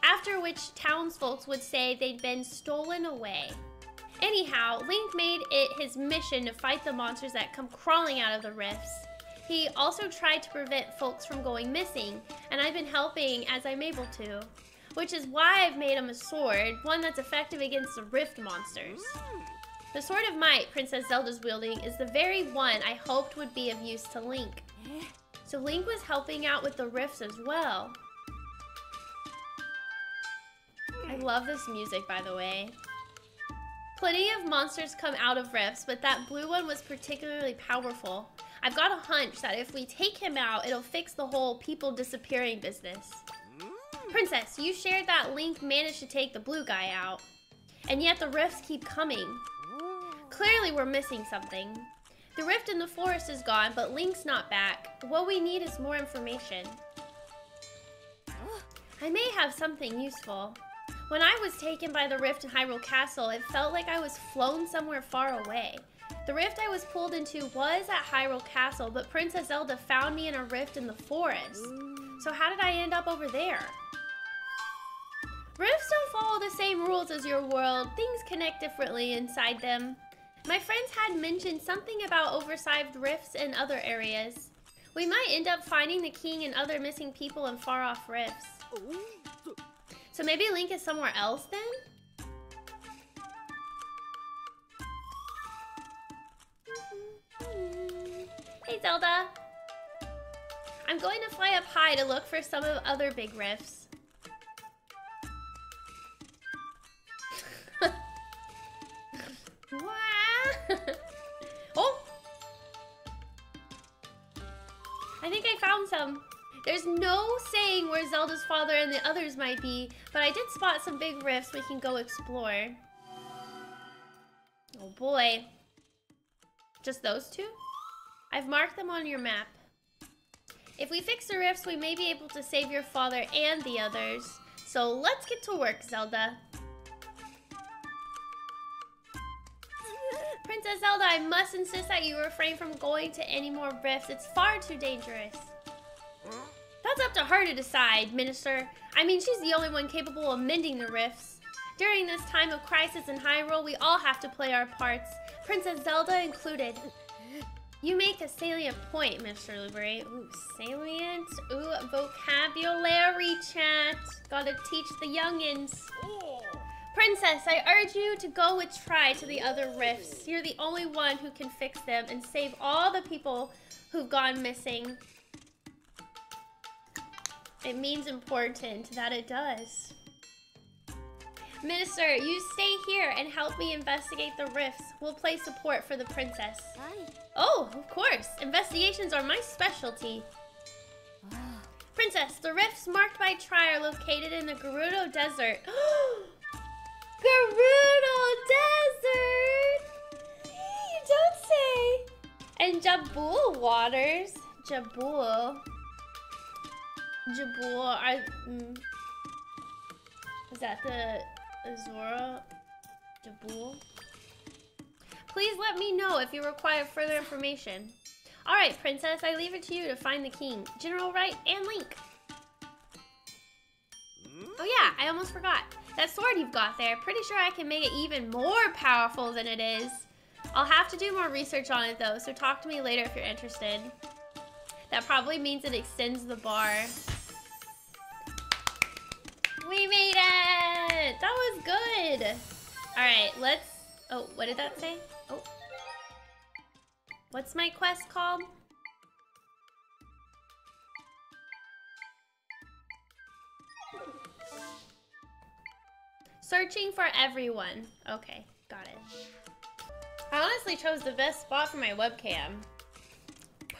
After which townsfolk would say they'd been stolen away. Anyhow, Link made it his mission to fight the monsters that come crawling out of the rifts. He also tried to prevent folks from going missing, and I've been helping as I'm able to. Which is why I've made him a sword, one that's effective against the rift monsters. The Sword of Might Princess Zelda's wielding is the very one I hoped would be of use to Link. So Link was helping out with the rifts as well. I love this music, by the way. Plenty of monsters come out of rifts, but that blue one was particularly powerful. I've got a hunch that if we take him out, it'll fix the whole people disappearing business. Princess, you shared that Link managed to take the blue guy out. And yet the rifts keep coming. Clearly we're missing something. The rift in the forest is gone, but Link's not back. What we need is more information. I may have something useful. When I was taken by the rift in Hyrule Castle, it felt like I was flown somewhere far away. The rift I was pulled into was at Hyrule Castle, but Princess Zelda found me in a rift in the forest. So how did I end up over there? Rifts don't follow the same rules as your world. Things connect differently inside them. My friends had mentioned something about oversized rifts in other areas. We might end up finding the king and other missing people in far-off rifts. So maybe Link is somewhere else then? Hey Zelda! I'm going to fly up high to look for some of other big rifts. Oh! I think I found some. There's no saying where Zelda's father and the others might be, but I did spot some big rifts we can go explore. Oh boy. Just those two? I've marked them on your map. If we fix the rifts, we may be able to save your father and the others. So let's get to work, Zelda. Princess Zelda, I must insist that you refrain from going to any more rifts. It's far too dangerous. That's up to her to decide, Minister. I mean, she's the only one capable of mending the rifts. During this time of crisis in Hyrule, we all have to play our parts, Princess Zelda included. You make a salient point, Mr. Lueberry. Ooh, salient. Ooh, vocabulary chat. Gotta teach the youngins. Princess, I urge you to go with Tri to the other rifts. You're the only one who can fix them and save all the people who've gone missing. It means important that it does. Minister, you stay here and help me investigate the rifts. We'll play support for the princess. Hi. Oh, of course. Investigations are my specialty. Princess, the rifts marked by Tri are located in the Gerudo Desert. Gerudo Desert! You don't say! And Jabul waters. Jabul. Jabul are... Mm, is that the Azora? Jabul? Please let me know if you require further information. Alright, Princess, I leave it to you to find the king, General Wright, and Link. Oh yeah, I almost forgot. That sword you've got there, pretty sure I can make it even more powerful than it is. I'll have to do more research on it though, so talk to me later if you're interested. That probably means it extends the bar. We made it! That was good! Alright, let's... Oh, what did that say? Oh. What's my quest called? Searching for everyone. Okay, got it. I honestly chose the best spot for my webcam.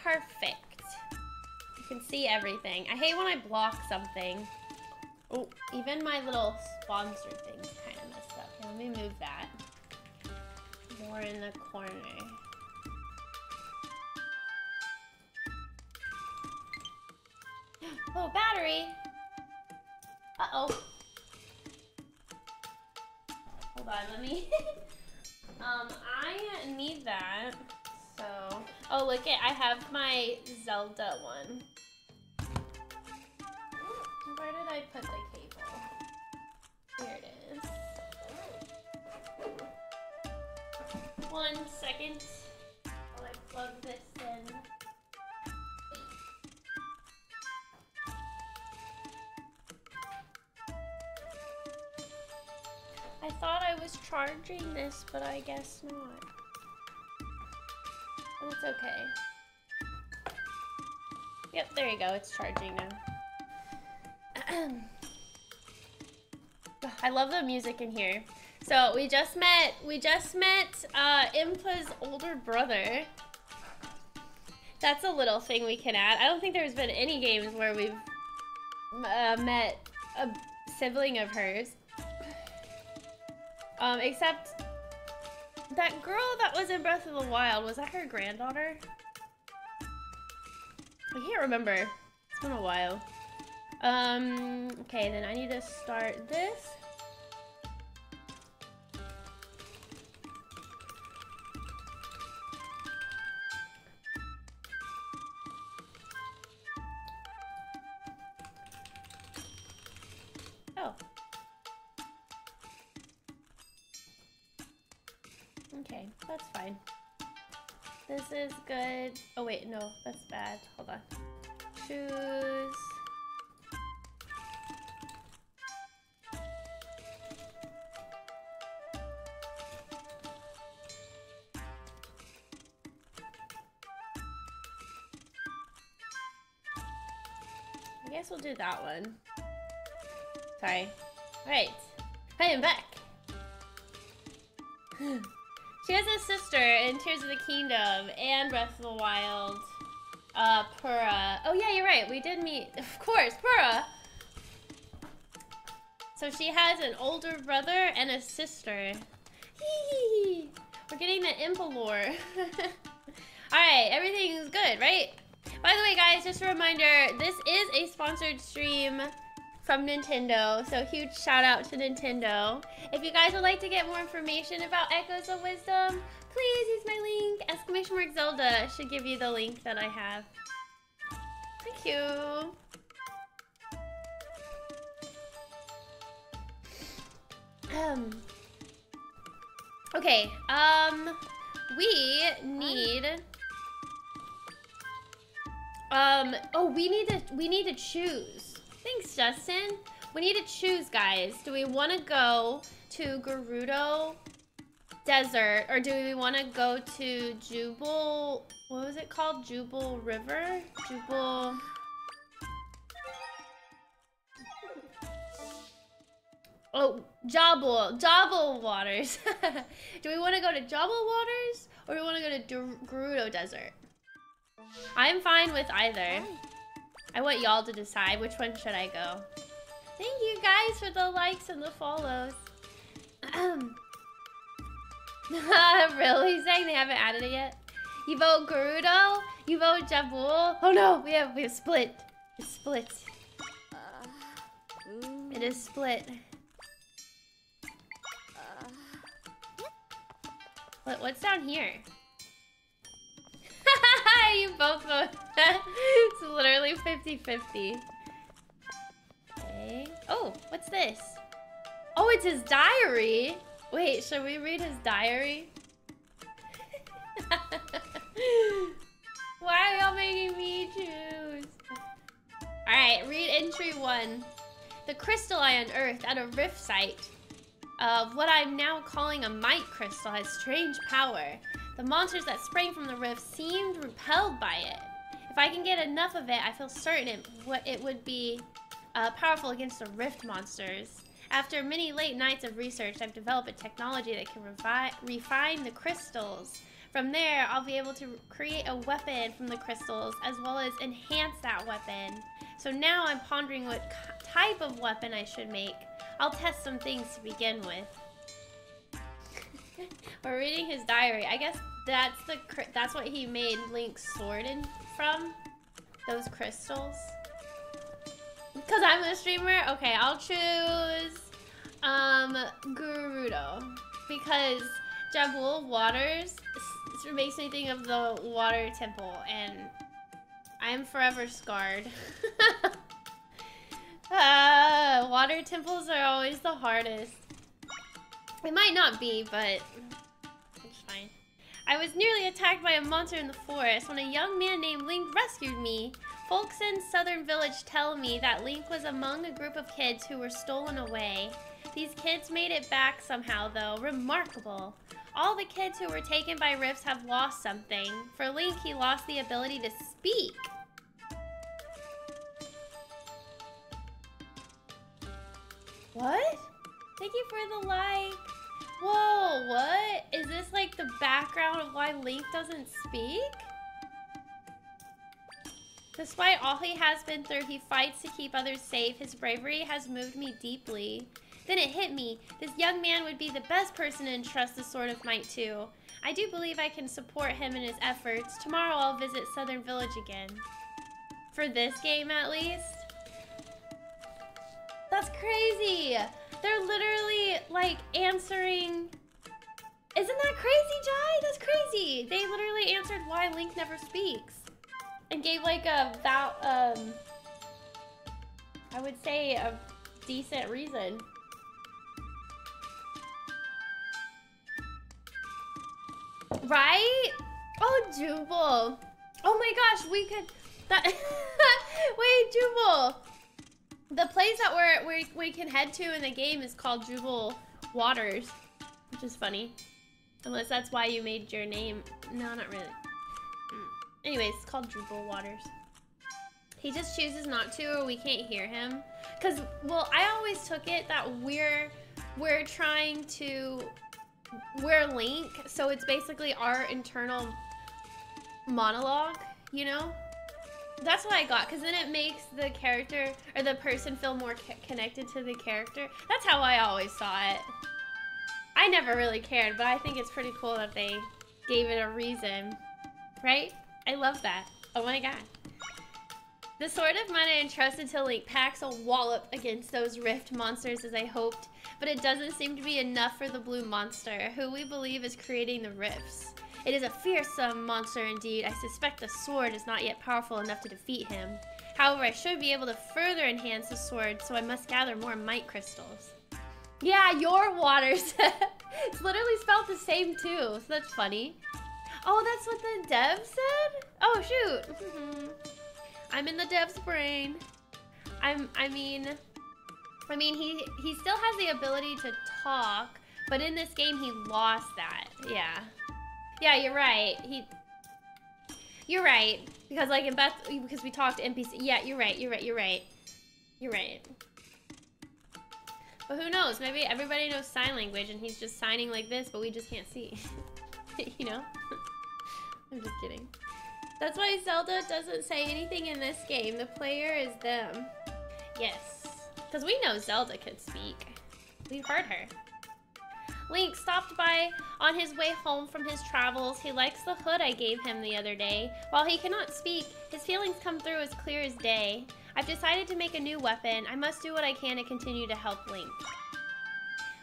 Perfect. You can see everything. I hate when I block something. Oh, even my little sponsor thing kind of messed up. Here, let me move that. More in the corner. Oh, battery! Uh-oh. Hold on, let me... um, I need that. So... Oh, look it, I have my Zelda one. Where did I put the cable? Here it is. One second while I plug this in. I thought I was charging this, but I guess not. It's okay. Yep, there you go. It's charging now. I love the music in here. So we just met, we just met uh, Impa's older brother. That's a little thing we can add. I don't think there's been any games where we've uh, met a sibling of hers. Um, except that girl that was in Breath of the Wild, was that her granddaughter? I can't remember. It's been a while. Um, okay, then I need to start this. Oh. Okay, that's fine. This is good. Oh wait, no, that's bad. Hold on. Choose. Guess we'll do that one. Sorry. Alright. Hi, I am back. she has a sister in Tears of the Kingdom and Breath of the Wild. Uh, Purah. Oh yeah, you're right. We did meet. Of course, Purah. So she has an older brother and a sister. We're getting the Impa lore. Alright, everything's good, right? By the way, guys, just a reminder, this is a sponsored stream from Nintendo, so huge shout out to Nintendo. If you guys would like to get more information about Echoes of Wisdom, please use my link. Exclamation mark Zelda should give you the link that I have. Thank you. Um. Okay, um, we need um, oh, we need to, we need to choose. Thanks, Justin. We need to choose, guys. Do we want to go to Gerudo Desert, or do we want to go to Jubal, what was it called? Jubal River? Jubal... Oh, Jabal, Jabul Waters. do we want to go to Jabul Waters, or do we want to go to Gerudo Desert? I'm fine with either. I want y'all to decide which one should I go. Thank you guys for the likes and the follows. really? Saying they haven't added it yet? You vote Gerudo? You vote Jabul? Oh no, we have we have split. It's split. It is split. Uh, uh, what, what's down here? you both vote. it's literally 50-50. Okay. Oh, what's this? Oh, it's his diary. Wait, should we read his diary? Why are y'all making me choose? Alright, read entry one. The crystal I unearthed at a rift site of what I'm now calling a might crystal has strange power. The monsters that sprang from the rift seemed repelled by it. If I can get enough of it, I feel certain it, it would be uh, powerful against the rift monsters. After many late nights of research, I've developed a technology that can refine the crystals. From there, I'll be able to create a weapon from the crystals as well as enhance that weapon. So now I'm pondering what type of weapon I should make. I'll test some things to begin with. We're reading his diary. I guess that's the that's what he made Link's sword in from. Those crystals. Cause I'm a streamer. Okay, I'll choose um Gerudo because Jabul Waters makes me think of the water temple, and I'm forever scarred. uh, water temples are always the hardest. It might not be, but it's fine. I was nearly attacked by a monster in the forest when a young man named Link rescued me. Folks in Suthorn Village tell me that Link was among a group of kids who were stolen away. These kids made it back somehow, though. Remarkable. All the kids who were taken by rifts have lost something. For Link, he lost the ability to speak. What? Thank you for the like. Whoa, what? Is this like the background of why Link doesn't speak? Despite all he has been through, he fights to keep others safe. His bravery has moved me deeply. Then it hit me. This young man would be the best person to entrust the Sword of Might to. I do believe I can support him in his efforts. Tomorrow I'll visit Suthorn Village again. For this game, at least. That's crazy. They're literally like answering. Isn't that crazy, Jai? That's crazy. They literally answered why Link never speaks and gave like a vow. Um, I would say a decent reason. Right? Oh, Jubal. Oh my gosh, we could. That. Wait, Jubal. The place that we're, we we can head to in the game is called Jubal Waters, which is funny. Unless that's why you made your name. No, not really. Mm. Anyways, it's called Jubal Waters. He just chooses not to, or we can't hear him. Cause, well, I always took it that we're we're trying to we're Link, so it's basically our internal monologue, you know? That's what I got, because then it makes the character, or the person feel more connected to the character. That's how I always saw it. I never really cared, but I think it's pretty cool that they gave it a reason. Right? I love that. Oh my god. The Sword of I entrusted to Link packs a wallop against those rift monsters as I hoped, but it doesn't seem to be enough for the blue monster, who we believe is creating the rifts. It is a fearsome monster indeed. I suspect the sword is not yet powerful enough to defeat him. However, I should be able to further enhance the sword, so I must gather more might crystals. Yeah, your waters. it's literally spelled the same too, so that's funny. Oh, that's what the dev said? Oh, shoot. Mm-hmm. I'm in the dev's brain. I'm, I mean, I mean, he, he still has the ability to talk, but in this game, he lost that. Yeah. Yeah, you're right. He, you're right. Because like in Beth, because we talked NPC. Yeah, you're right. You're right. You're right. You're right. But who knows? Maybe everybody knows sign language and he's just signing like this, but we just can't see. you know? I'm just kidding. That's why Zelda doesn't say anything in this game. The player is them. Yes. Because we know Zelda can speak. We've heard her. Link stopped by on his way home from his travels. He likes the hood I gave him the other day. While he cannot speak, his feelings come through as clear as day. I've decided to make a new weapon. I must do what I can to continue to help Link.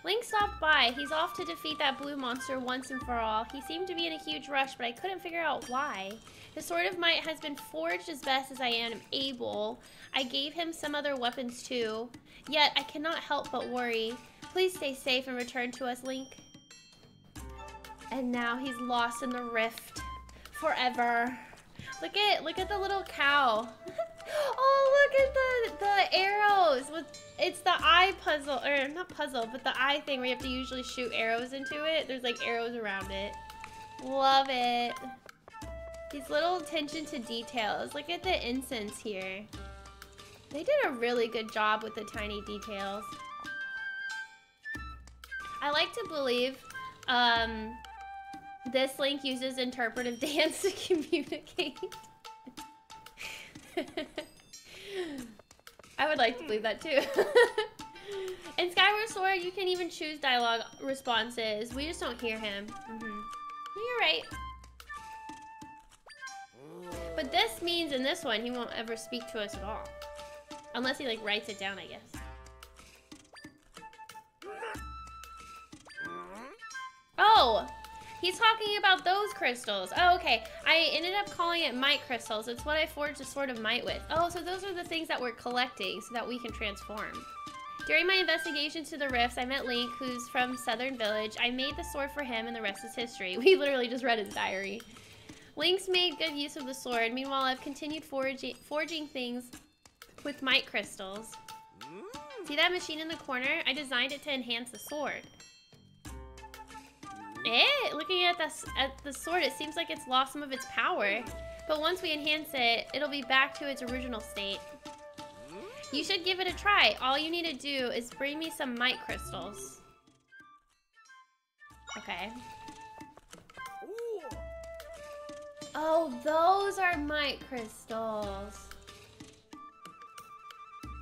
Link stopped by. He's off to defeat that blue monster once and for all. He seemed to be in a huge rush, but I couldn't figure out why. The Sword of Might has been forged as best as I am able. I gave him some other weapons too. Yet, I cannot help but worry. Please stay safe and return to us, Link. And now he's lost in the rift. Forever. Look at look at the little cow. oh, look at the the arrows. With it's the eye puzzle or not puzzle, but the eye thing where you have to usually shoot arrows into it. There's like arrows around it. Love it. These little attention to details. Look at the incense here. They did a really good job with the tiny details. I like to believe um, this link uses interpretive dance to communicate. I would like to believe that too. In Skyward Sword, you can even choose dialogue responses. We just don't hear him. Mm -hmm. You're right. But this means in this one, he won't ever speak to us at all. Unless he like writes it down, I guess. Oh, he's talking about those crystals. Oh, okay. I ended up calling it might crystals. It's what I forged a sword of might with. Oh, so those are the things that we're collecting so that we can transform. During my investigation to the rifts, I met Link, who's from Suthorn Village. I made the sword for him, and the rest is history. We literally just read his diary. Link's made good use of the sword. Meanwhile, I've continued forging, forging things with might crystals. See that machine in the corner? I designed it to enhance the sword. Eh, looking at the, at the sword, it seems like it's lost some of its power. But once we enhance it, it'll be back to its original state. You should give it a try. All you need to do is bring me some might crystals. Okay. Oh, those are might crystals.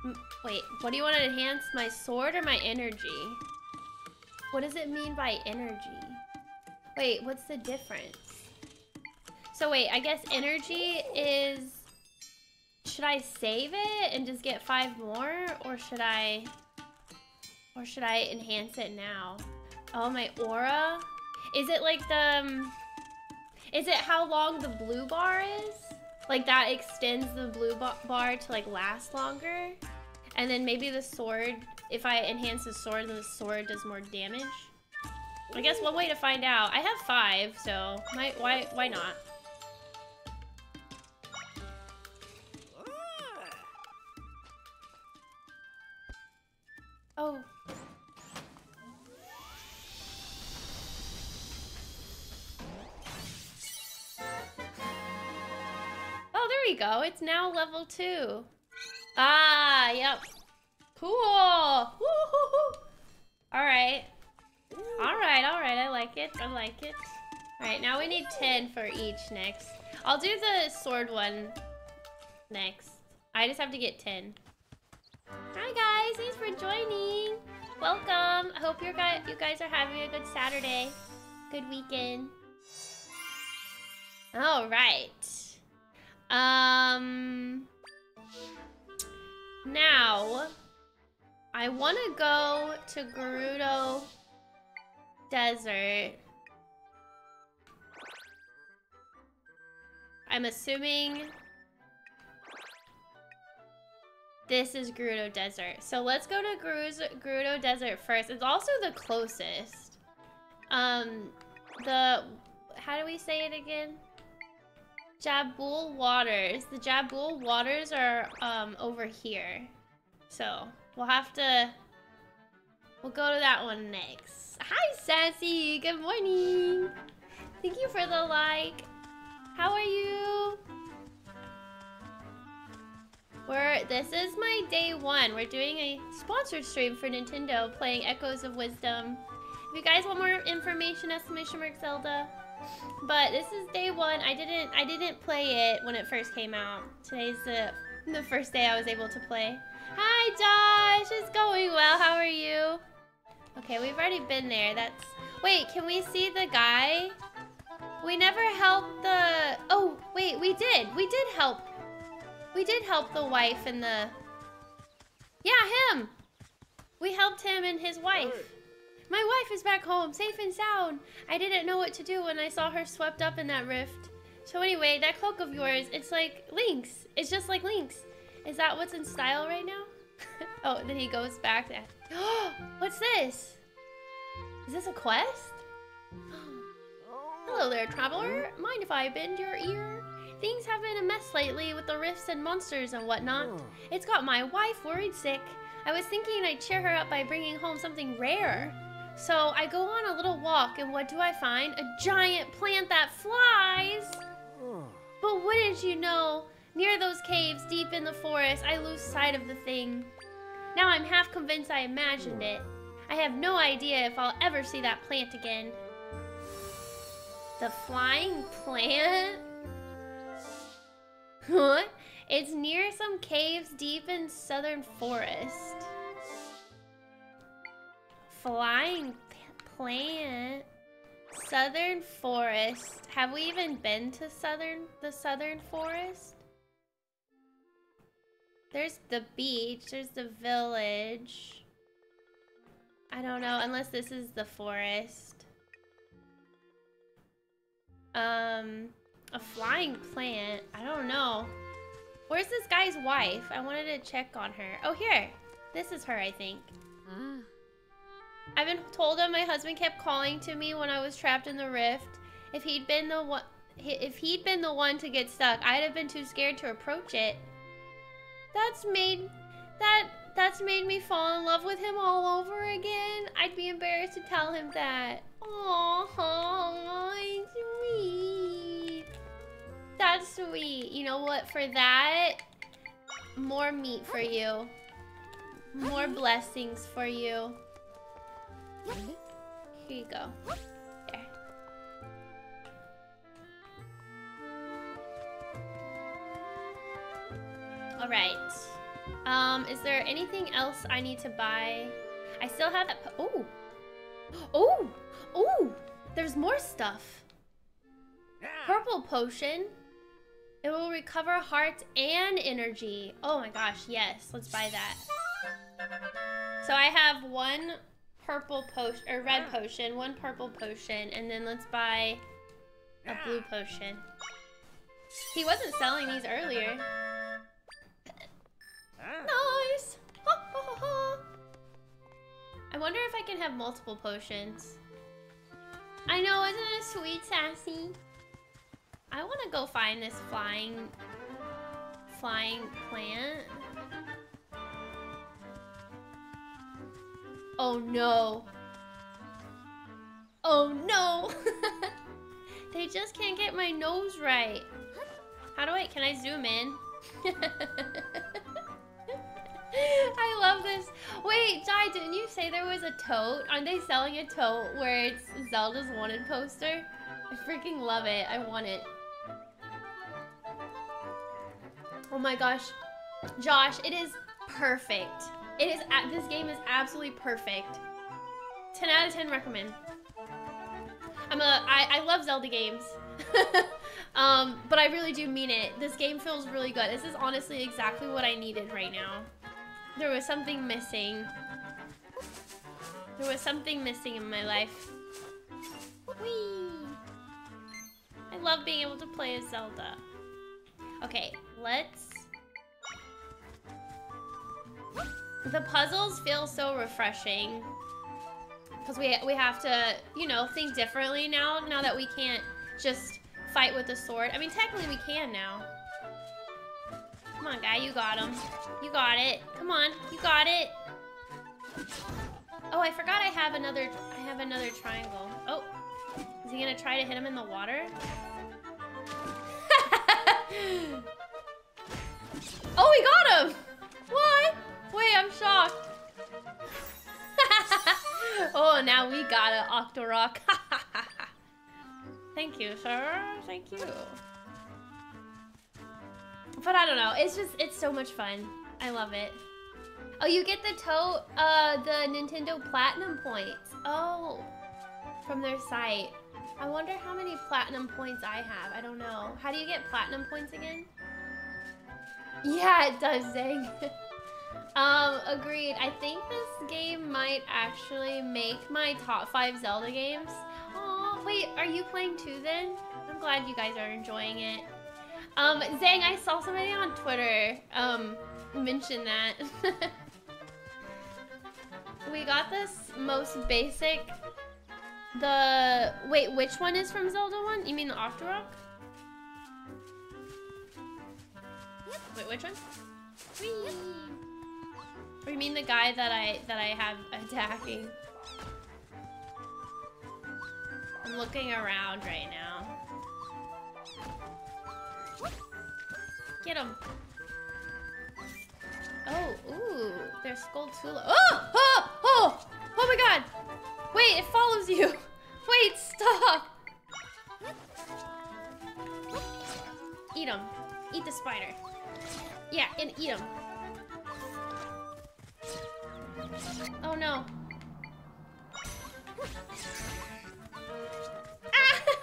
M wait, what do you want to enhance? My sword or my energy? What does it mean by energy? Wait, what's the difference? So wait, I guess energy is... Should I save it and just get five more? Or should I... Or should I enhance it now? Oh, my aura? Is it like the... Um, is it how long the blue bar is? Like that extends the blue bar to like last longer? And then maybe the sword, if I enhance the sword, then the sword does more damage? I guess one way to find out. I have five, so why why not? Oh. Oh, there we go. It's now level two. Ah, yep. Cool. All right. All right, all right. I like it. I like it. All right, now we need 10 for each next. I'll do the sword one next. I just have to get 10. Hi guys, thanks for joining. Welcome. I hope you guys you guys are having a good Saturday. Good weekend. All right. Um now I want to go to Gerudo Desert. I'm assuming this is Gerudo Desert. So let's go to Gerudo Desert first. It's also the closest. Um, the, how do we say it again? Jabul Waters. The Jabul Waters are um, over here. So we'll have to, we'll go to that one next. Hi, Sassy. Good morning. Thank you for the like. How are you? We're, this is my day one. We're doing a sponsored stream for Nintendo playing Echoes of Wisdom. If you guys want more information, exclamation mark Zelda. But this is day one. I didn't I didn't play it when it first came out. Today's the the first day I was able to play. Hi Josh, it's going well. How are you? Okay, we've already been there. That's... Wait, can we see the guy? We never helped the... Oh, wait, we did. We did help. We did help the wife and the... Yeah, him. We helped him and his wife. My wife is back home, safe and sound. I didn't know what to do when I saw her swept up in that rift. So anyway, that cloak of yours, it's like Link's. It's just like Link's. Is that what's in style right now? oh, then he goes back there. What's this? Is this a quest? Hello there, traveler. Mind if I bend your ear? Things have been a mess lately with the rifts and monsters and whatnot. It's got my wife worried sick. I was thinking I'd cheer her up by bringing home something rare. So I go on a little walk, and what do I find? A giant plant that flies! But wouldn't you know, near those caves deep in the forest, I lose sight of the thing. Now I'm half convinced I imagined it. I have no idea if I'll ever see that plant again. The flying plant? What? It's near some caves deep in Suthorn forest. Flying plant. Southern forest. Have we even been to southern the southern forest? There's the beach, there's the village. I don't know, unless this is the forest. Um, a flying plant. I don't know. Where's this guy's wife? I wanted to check on her. Oh, here. This is her, I think. Ah. I've been told that my husband kept calling to me when I was trapped in the rift. If he'd been the one, if he'd been the one to get stuck, I'd have been too scared to approach it. That's made that that's made me fall in love with him all over again. I'd be embarrassed to tell him that. Oh, sweet. That's sweet. You know what? For that, more meat for you. More blessings for you. Here you go. All right. Um, is there anything else I need to buy? I still have that. Oh, oh, oh! There's more stuff. Purple potion. It will recover hearts and energy. Oh my gosh, yes. Let's buy that. So I have one purple potion, or red potion, one purple potion, and then let's buy a blue potion. He wasn't selling these earlier. Nice! I wonder if I can have multiple potions. I know, isn't it sweet, Sassy? I want to go find this flying, flying plant. Oh no. Oh no! they just can't get my nose right. How do I, can I zoom in? I love this. Wait, Jai, didn't you say there was a tote? Aren't they selling a tote where it's Zelda's wanted poster? I freaking love it. I want it. Oh my gosh. Josh, it is perfect. It is, this game is absolutely perfect. 10 out of 10 recommend. I'm a, I, I love Zelda games. um, but I really do mean it. This game feels really good. This is honestly exactly what I needed right now. There was something missing. There was something missing in my life. Whee! I love being able to play as Zelda. Okay, let's... The puzzles feel so refreshing. Because we, we have to, you know, think differently now, now that we can't just fight with a sword. I mean, technically we can now. Come on, guy, you got him. You got it. Come on, you got it. Oh, I forgot I have another, I have another triangle. Oh, is he gonna try to hit him in the water? oh, we got him! What? Wait, I'm shocked. oh, now we got an Octorok. Thank you, sir. Thank you. But I don't know. It's just, it's so much fun. I love it. Oh, you get the tote, uh, the Nintendo Platinum points. Oh, from their site. I wonder how many Platinum points I have. I don't know. How do you get Platinum points again? Yeah, it does, Zang. um, agreed. I think this game might actually make my top five Zelda games. Oh, wait, are you playing too then? I'm glad you guys are enjoying it. Um, Zang, I saw somebody on Twitter, um, mention that. we got this most basic, the, wait, which one is from Zelda 1? You mean the Octorok? Wait, which one? Whee! Or you mean the guy that I, that I have attacking? I'm looking around right now. Get him. Oh, ooh, there's Skulltula. Oh, oh, oh! Oh my god! Wait, it follows you! Wait, stop! Eat him. Eat the spider. Yeah, and eat him. Oh no. Ah!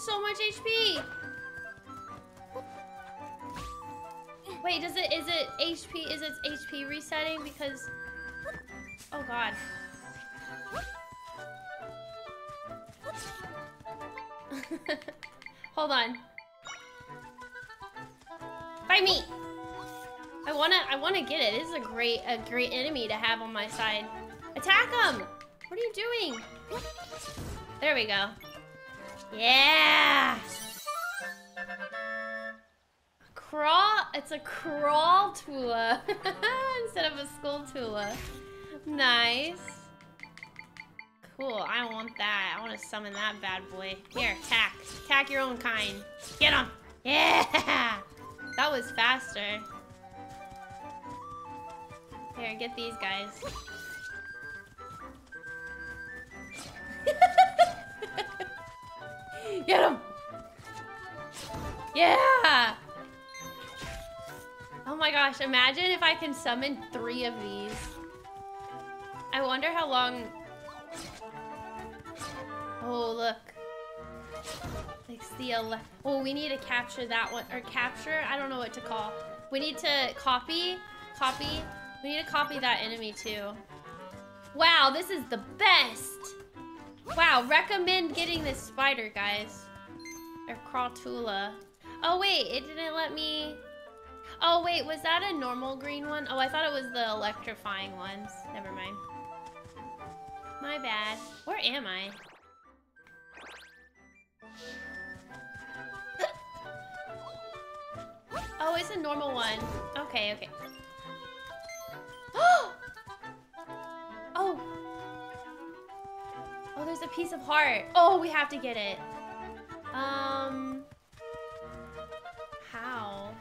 so much HP! Wait, does it, is it HP, is it HP resetting because, oh god. Hold on. Fight me! I wanna, I wanna get it. This is a great, a great enemy to have on my side. Attack him! What are you doing? There we go. Yeah! Crawl, it's a crawl tula instead of a skull tula. Nice. Cool, I want that. I want to summon that bad boy. Here, attack. Attack your own kind. Get him! Yeah! That was faster. Here, get these guys. Get him! Yeah! Oh my gosh, imagine if I can summon three of these. I wonder how long... Oh, look. Like the ele Oh, we need to capture that one. Or capture? I don't know what to call. We need to copy. Copy. We need to copy that enemy too. Wow, this is the best! Wow, recommend getting this spider, guys. Or Crawltula. Oh, wait, it didn't let me... Oh, wait, was that a normal green one? Oh, I thought it was the electrifying ones. Never mind. My bad. Where am I? oh, it's a normal one. Okay, okay. Oh! Oh! Oh, there's a piece of heart. Oh, we have to get it. Um... How?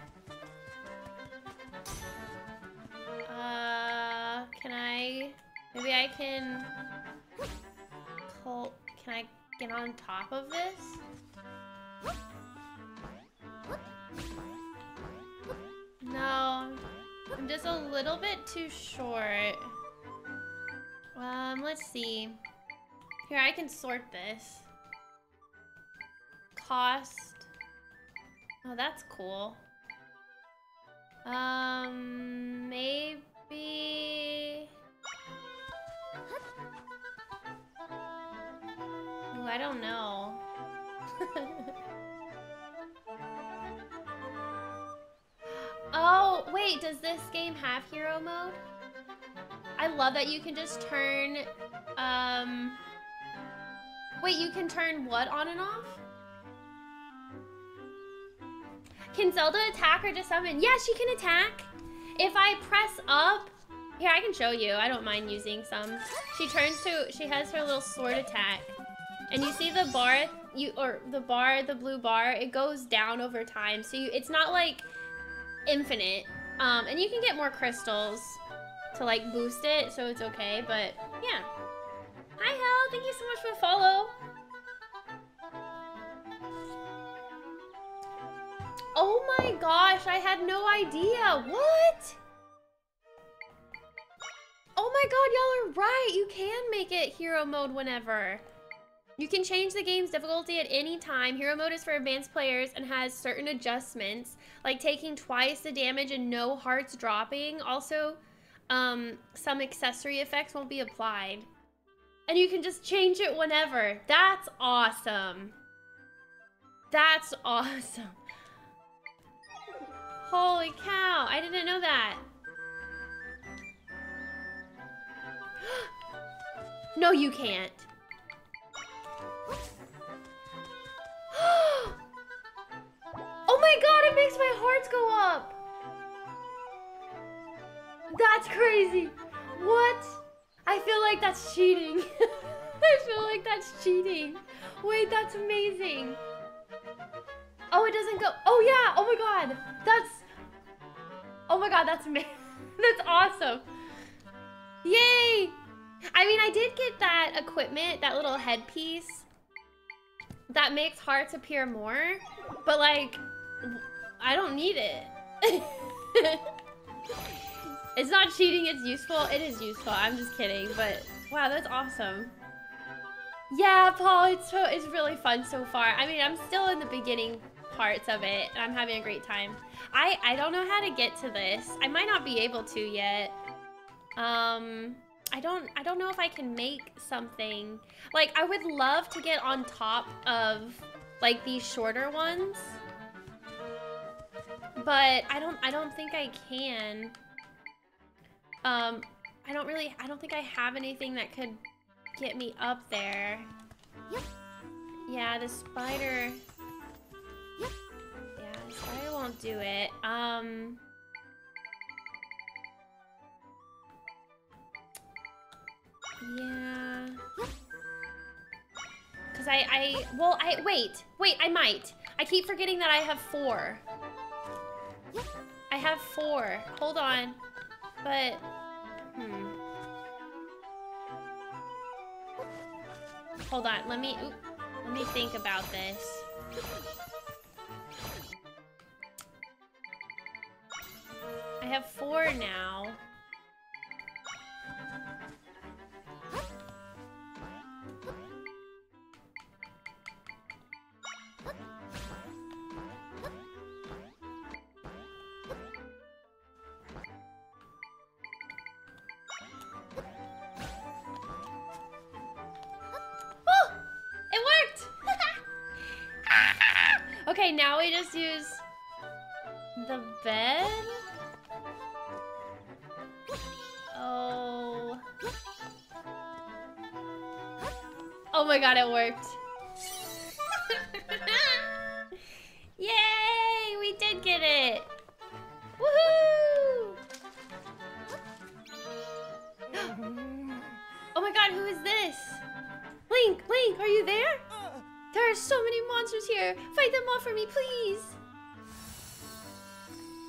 Uh, can I... Maybe I can... Col can I get on top of this? No. I'm just a little bit too short. Um, let's see. Here, I can sort this. Cost. Oh, that's cool. Um, maybe... Ooh, I don't know. oh, wait, does this game have hero mode? I love that you can just turn, um... Wait, you can turn what on and off? Can Zelda attack or just summon? Yeah, she can attack. If I press up, here, I can show you. I don't mind using some. She turns to, she has her little sword attack. And you see the bar, you or the bar, the blue bar, it goes down over time. So you, it's not like infinite. Um, and you can get more crystals to like boost it, so it's okay. But yeah. Hi, Hel. Thank you so much for the follow. Oh my gosh, I had no idea. What? Oh my god, y'all are right. You can make it hero mode whenever. You can change the game's difficulty at any time. Hero mode is for advanced players and has certain adjustments, like taking twice the damage and no hearts dropping. Also, um, some accessory effects won't be applied. And you can just change it whenever. That's awesome. That's awesome. Holy cow, I didn't know that. no, you can't. oh my god, it makes my hearts go up. That's crazy. What? I feel like that's cheating. I feel like that's cheating. Wait, that's amazing. Oh, it doesn't go. Oh yeah. Oh my god. That's. Oh my god. That's amazing. that's awesome. Yay! I mean, I did get that equipment, that little headpiece that makes hearts appear more, but like, I don't need it. it's not cheating, it's useful. It is useful, I'm just kidding, but wow, that's awesome. Yeah, Paul, it's so it's really fun so far. I mean, I'm still in the beginning parts of it, and I'm having a great time. I I don't know how to get to this. I might not be able to yet. Um, I don't I don't know if I can make something. Like I would love to get on top of like these shorter ones. But I don't I don't think I can. Um I don't really I don't think I have anything that could get me up there. Yep. Yeah, the spider. Yep. Yeah, the spider won't do it. Um. Yeah. Cause I, I, well, I, wait, wait, I might. I keep forgetting that I have four. I have four. Hold on. But, hmm. Hold on, let me, oop, let me think about this. I have four now. Just use the bed? Oh. Oh my god, it worked. Yay! We did get it! Woohoo! oh my god, who is this? Link, Link, are you there? There are so many monsters here. Fight them off for me, please.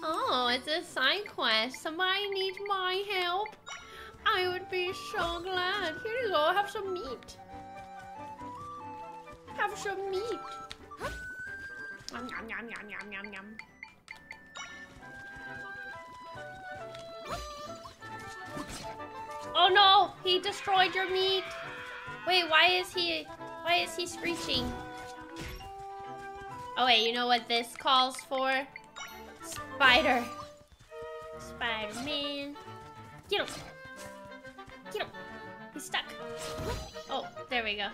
Oh, it's a side quest. Somebody needs my help. I would be so glad. Here you go. Have some meat. Have some meat. Yum, yum, yum, yum, yum, yum, yum. Oh no! He destroyed your meat. Wait, why is he? Why is he screeching? Oh wait, you know what this calls for? Spider. Spider-Man. Get him. Get him. He's stuck. Oh, there we go.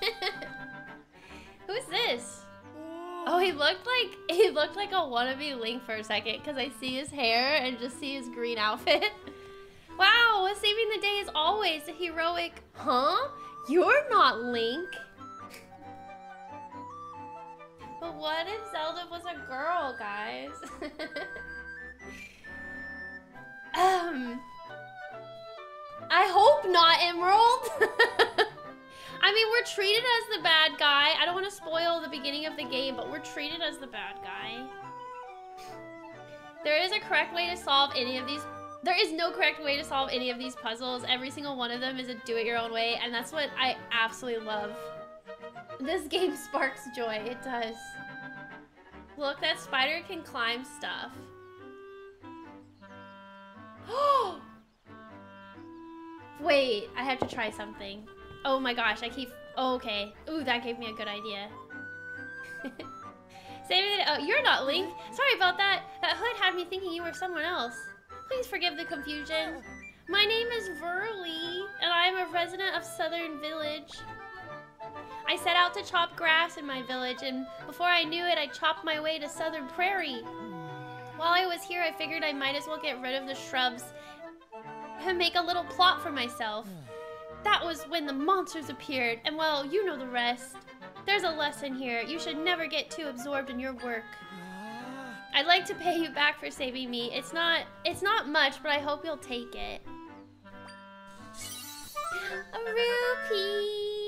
Who's this? Oh, he looked like he looked like a wannabe Link for a second because I see his hair and just see his green outfit. Wow, saving the day is always a heroic. Huh? You're not Link. But what if Zelda was a girl, guys? um. I hope not, Emerald. I mean, we're treated as the bad guy. I don't want to spoil the beginning of the game, but we're treated as the bad guy. There is a correct way to solve any of these. There is no correct way to solve any of these puzzles. Every single one of them is a do-it-your-own way, and that's what I absolutely love. This game sparks joy. It does. Look, that spider can climb stuff. Wait, I have to try something. Oh my gosh, I keep... Oh, okay. Ooh, that gave me a good idea. Saving it... Oh, you're not Link. Sorry about that. That hood had me thinking you were someone else. Please forgive the confusion. My name is Verly, and I am a resident of Suthorn Village. I set out to chop grass in my village, and before I knew it, I chopped my way to Suthorn Prairie. While I was here, I figured I might as well get rid of the shrubs and make a little plot for myself. That was when the monsters appeared, and well, you know the rest. There's a lesson here. You should never get too absorbed in your work. I'd like to pay you back for saving me. It's not it's not much, but I hope you'll take it. A rupee.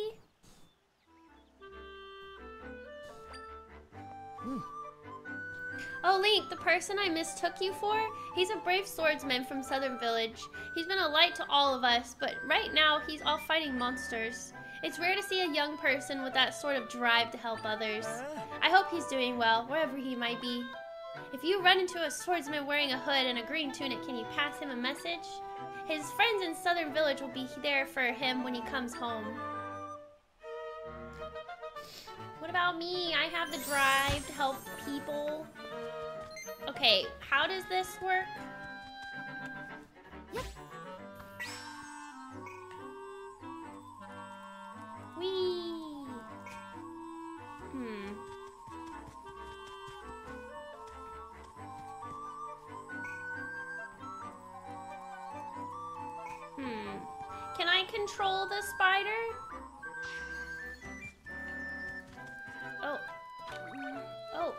Oh, Link, the person I mistook you for? He's a brave swordsman from Suthorn Village. He's been a light to all of us, but right now he's off fighting monsters. It's rare to see a young person with that sort of drive to help others. I hope he's doing well, wherever he might be. If you run into a swordsman wearing a hood and a green tunic, can you pass him a message? His friends in Suthorn Village will be there for him when he comes home. What about me? I have the drive to help people. Okay, how does this work? Whee! Hmm. Hmm. Can I control the spider? Oh. Oh.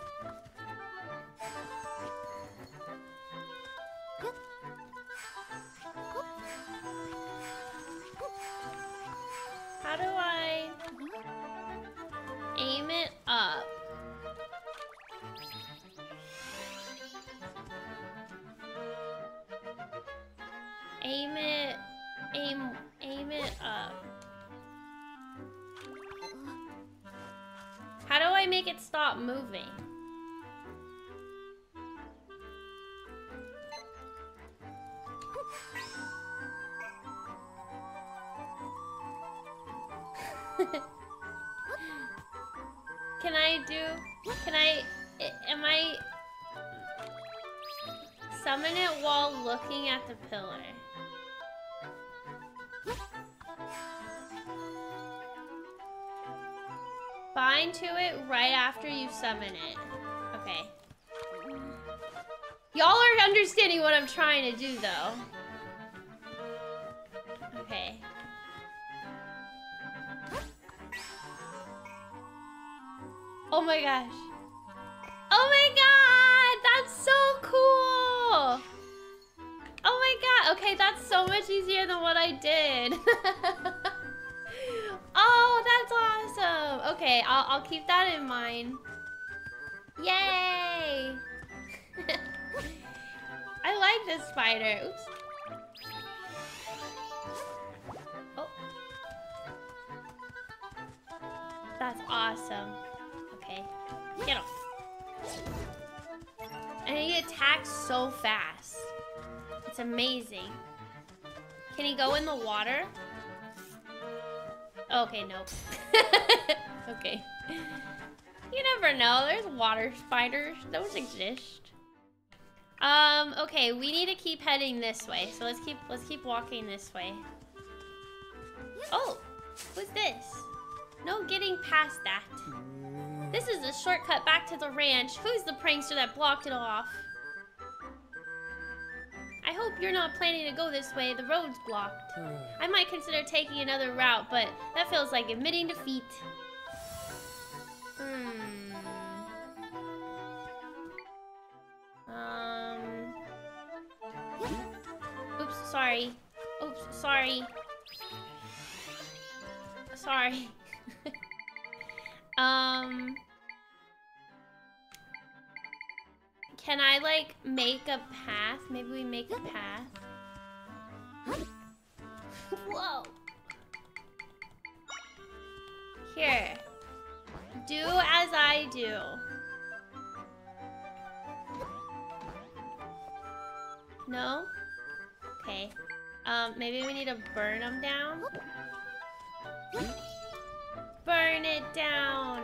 How do I aim it up? Aim it, aim, aim it up. How do I make it stop moving? Can I do, can I, am I, summon it while looking at the pillar? Bind to it right after you summon it. Okay. Y'all are understanding what I'm trying to do, though. Okay. Oh my gosh. Oh my god! That's so cool! Oh my god! Okay, that's so much easier than what I did. oh, that's awesome! Okay, I'll, I'll keep that in mind. Yay! I like this spider. Oops. Oh. That's awesome. Okay. Get off. And he attacks so fast. It's amazing. Can he go in the water? Okay, nope. okay. You never know. There's water spiders. Those exist. Um, okay, we need to keep heading this way. So let's keep let's keep walking this way. Oh, what's this? No getting past that. This is a shortcut back to the ranch. Who's the prankster that blocked it off? I hope you're not planning to go this way. The road's blocked. I might consider taking another route, but that feels like admitting defeat. Hmm. Um. Oops, sorry. Oops, sorry. Sorry. um. Can I like make a path? Maybe we make a path. Whoa. Here. Do as I do. No? Okay. Um, maybe we need to burn them down? Burn it down!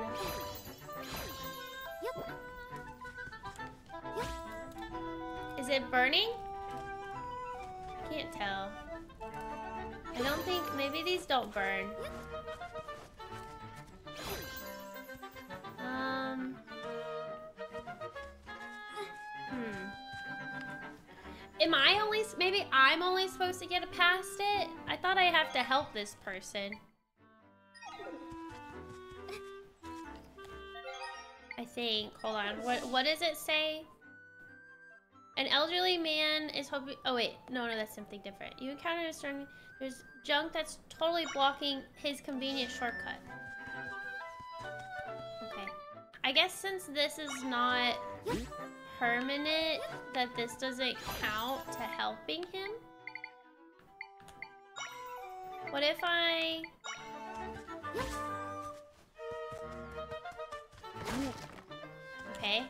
Is it burning? Can't tell. I don't think, maybe these don't burn. Um. Hmm. Am I only, maybe I'm only supposed to get past it? I thought I have to help this person. I think, hold on, what, what does it say? An elderly man is hoping. Oh wait, no, no, that's something different. You encounter a strong. There's junk that's totally blocking his convenient shortcut. Okay. I guess since this is not permanent, that this doesn't count to helping him. What if I... Okay.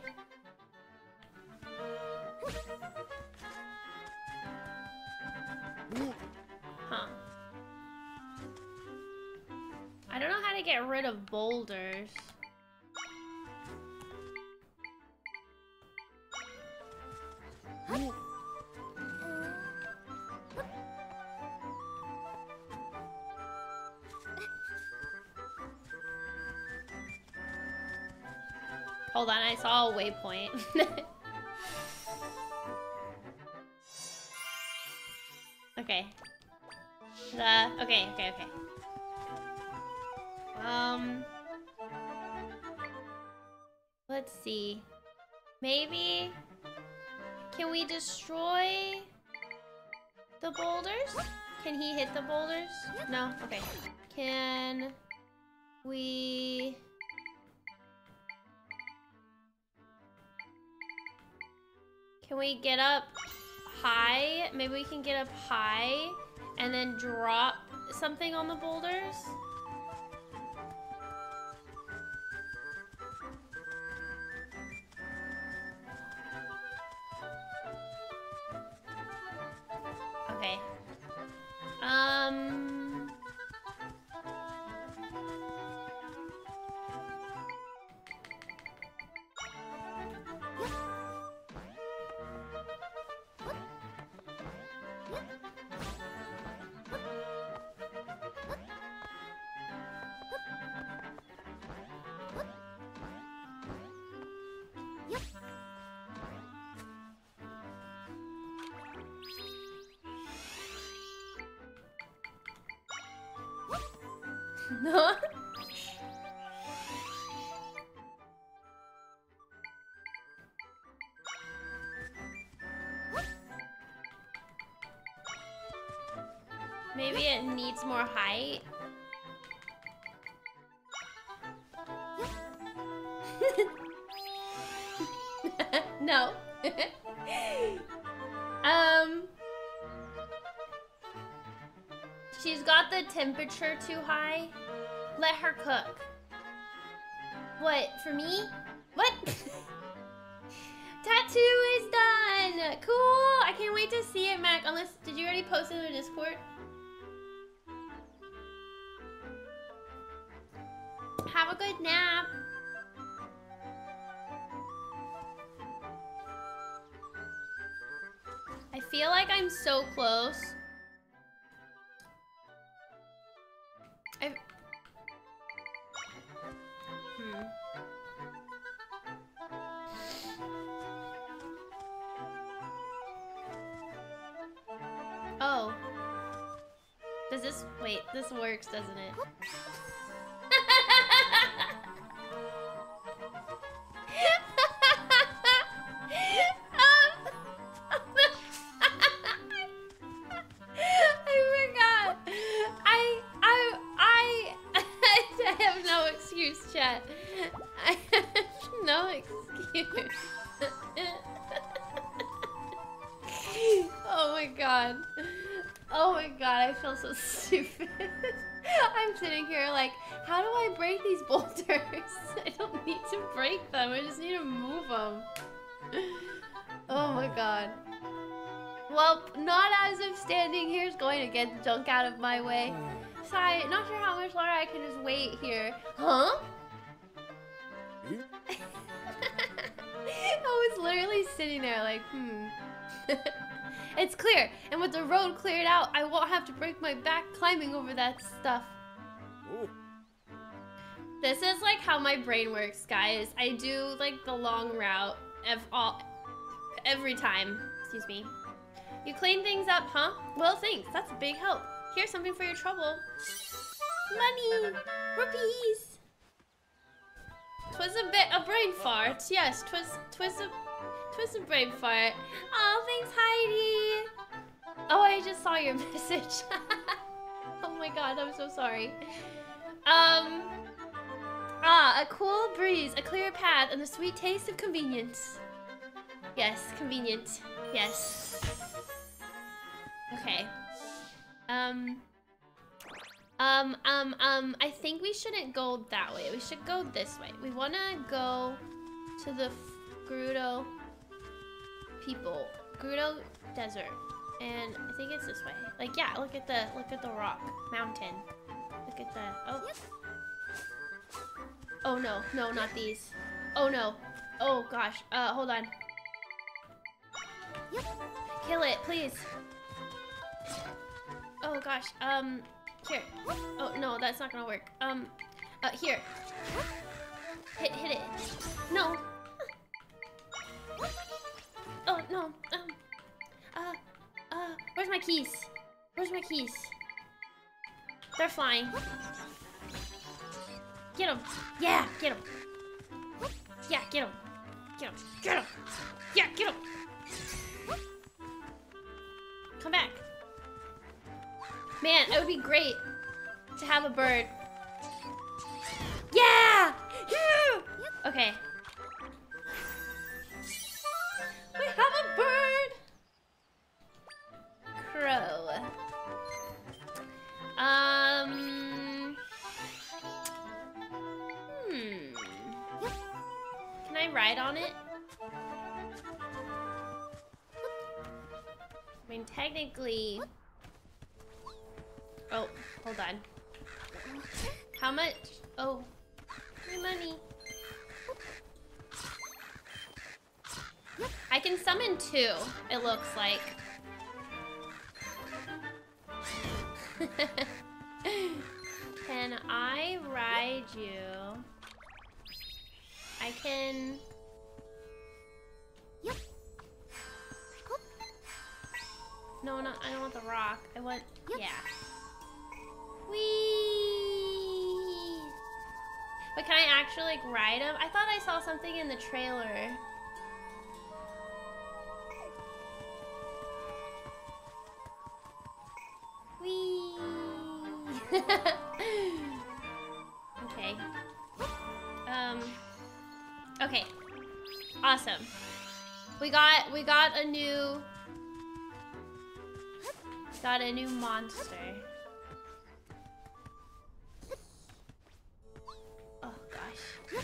Get rid of boulders. Hold on, I saw a waypoint. okay. The okay, okay, okay. See. Maybe can we destroy the boulders? Can he hit the boulders? No? Okay. Can we Can we get up high? Maybe we can get up high and then drop something on the boulders? Needs more height. no. um. She's got the temperature too high. Let her cook. What, for me? What? Tattoo is done! Cool! I can't wait to see it, Mac. Unless, did you already post it in the Discord? Works, doesn't it? Break them. I just need to move them. Oh my god. Well, not as if standing here is going to get the junk out of my way. Sorry, not sure how much longer I can just wait here. Huh? I was literally sitting there like, hmm. it's clear, and with the road cleared out, I won't have to break my back climbing over that stuff. Ooh. This is like how my brain works, guys. I do like the long route of all every time. Excuse me. You clean things up, huh? Well, thanks. That's a big help. Here's something for your trouble. Money! Rupees! Twas a bit a brain fart. Yes, twas twas a Twisted brain fart. Oh, thanks, Heidi. Oh, I just saw your message. oh my god, I'm so sorry. Um. Ah, a cool breeze, a clear path, and the sweet taste of convenience. Yes, convenient. Yes. Okay. Um. Um, um, um, I think we shouldn't go that way. We should go this way. We want to go to the Gerudo people. Gerudo Desert. And I think it's this way. Like, yeah, look at the, look at the rock mountain. Look at the, oh. Oh no, no, not these. Oh no. Oh gosh, uh, hold on. Yep. Kill it, please. Oh gosh, um, here. Oh no, that's not gonna work. Um, uh, here. Hit, hit it. No. Oh no. Um. Uh. Uh. Where's my keys? Where's my keys? They're flying. Get him. Yeah, get him. Yeah, get him. Get him. Get him. Yeah, get him. Come back. Man, it would be great to have a bird. Yeah! Yeah! Okay. We have a bird! Crow. Um... I ride on it? I mean, technically... Oh, hold on. How much? Oh, my money. I can summon two, it looks like. can I ride you? I can... No, no, I don't want the rock. I want... Yeah. Whee! But can I actually like ride him? I thought I saw something in the trailer. Whee! okay. Um. Okay. Awesome. We got we got a new got a new monster. Oh gosh.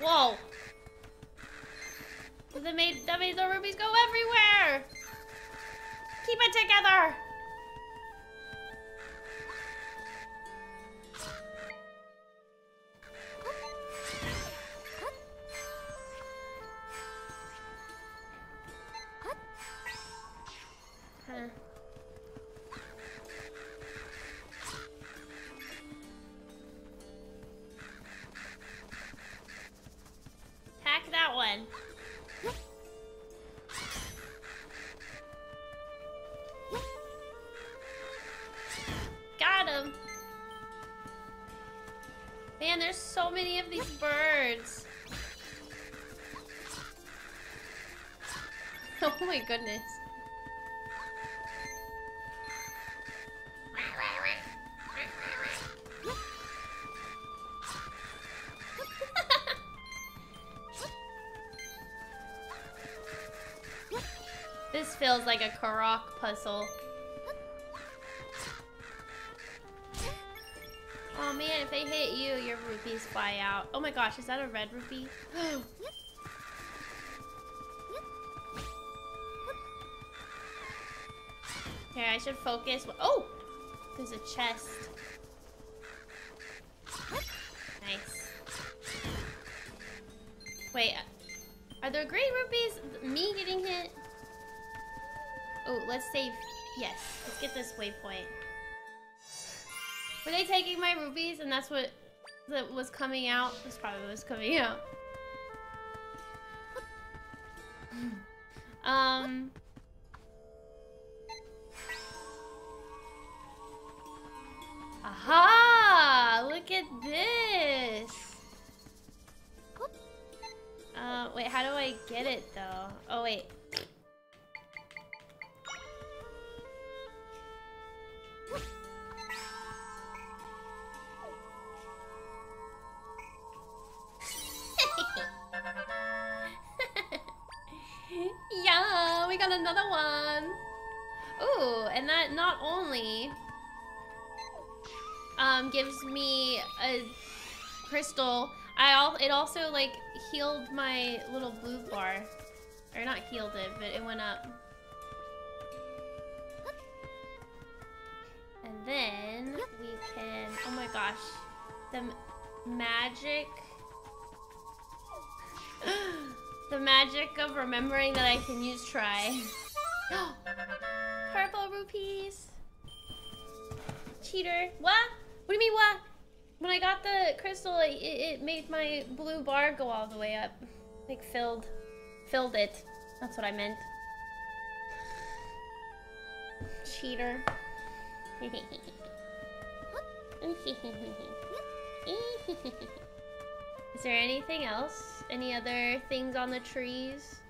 Whoa! That made that made the rupees go everywhere. Keep it together. Goodness. This feels like a Korok puzzle. Oh man, if they hit you, your rupees fly out. Oh my gosh, is that a red rupee? should focus. Oh! There's a chest. Nice. Wait, uh, are there green rupees? Me getting hit? Oh, let's save. Yes, let's get this waypoint. Were they taking my rupees and that's what that was coming out? That's probably what was coming out. Healed my little blue bar. Or not healed it, but it went up. And then we can, oh my gosh, the magic, the magic of remembering that I can use Tri. Purple rupees. Cheater. What? What do you mean what? When I got the crystal, it, it made my blue bar go all the way up. Like filled, filled it. That's what I meant. Cheater. Is there anything else? Any other things on the trees?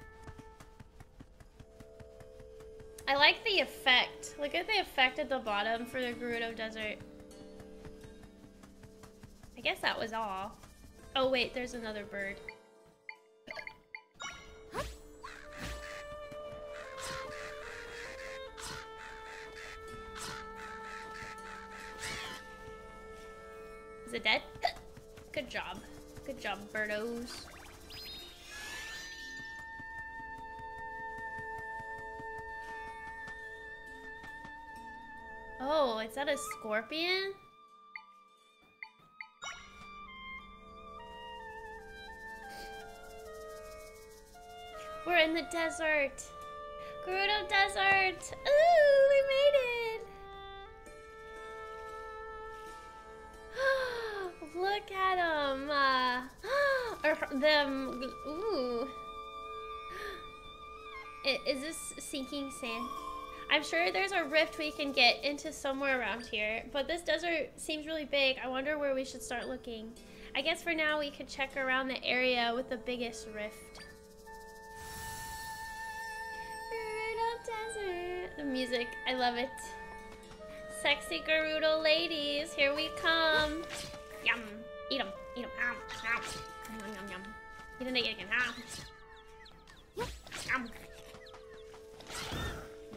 I like the effect. Look at the effect at the bottom for the Gerudo Desert. Guess that was all. Oh wait, there's another bird. Is it dead? Good job. Good job, birdos. Oh, is that a scorpion? We're in the desert. Gerudo Desert. Ooh, we made it. Look at them. Uh, or them. Ooh. Is this sinking sand? I'm sure there's a rift we can get into somewhere around here, but this desert seems really big. I wonder where we should start looking. I guess for now we could check around the area with the biggest rift. Desert. The music, I love it. Sexy Gerudo ladies, here we come. Yum. Eat them. Eat them. Yum. Yum. Yum. Yum. Yum. Eat an egg again. Yum. Yum.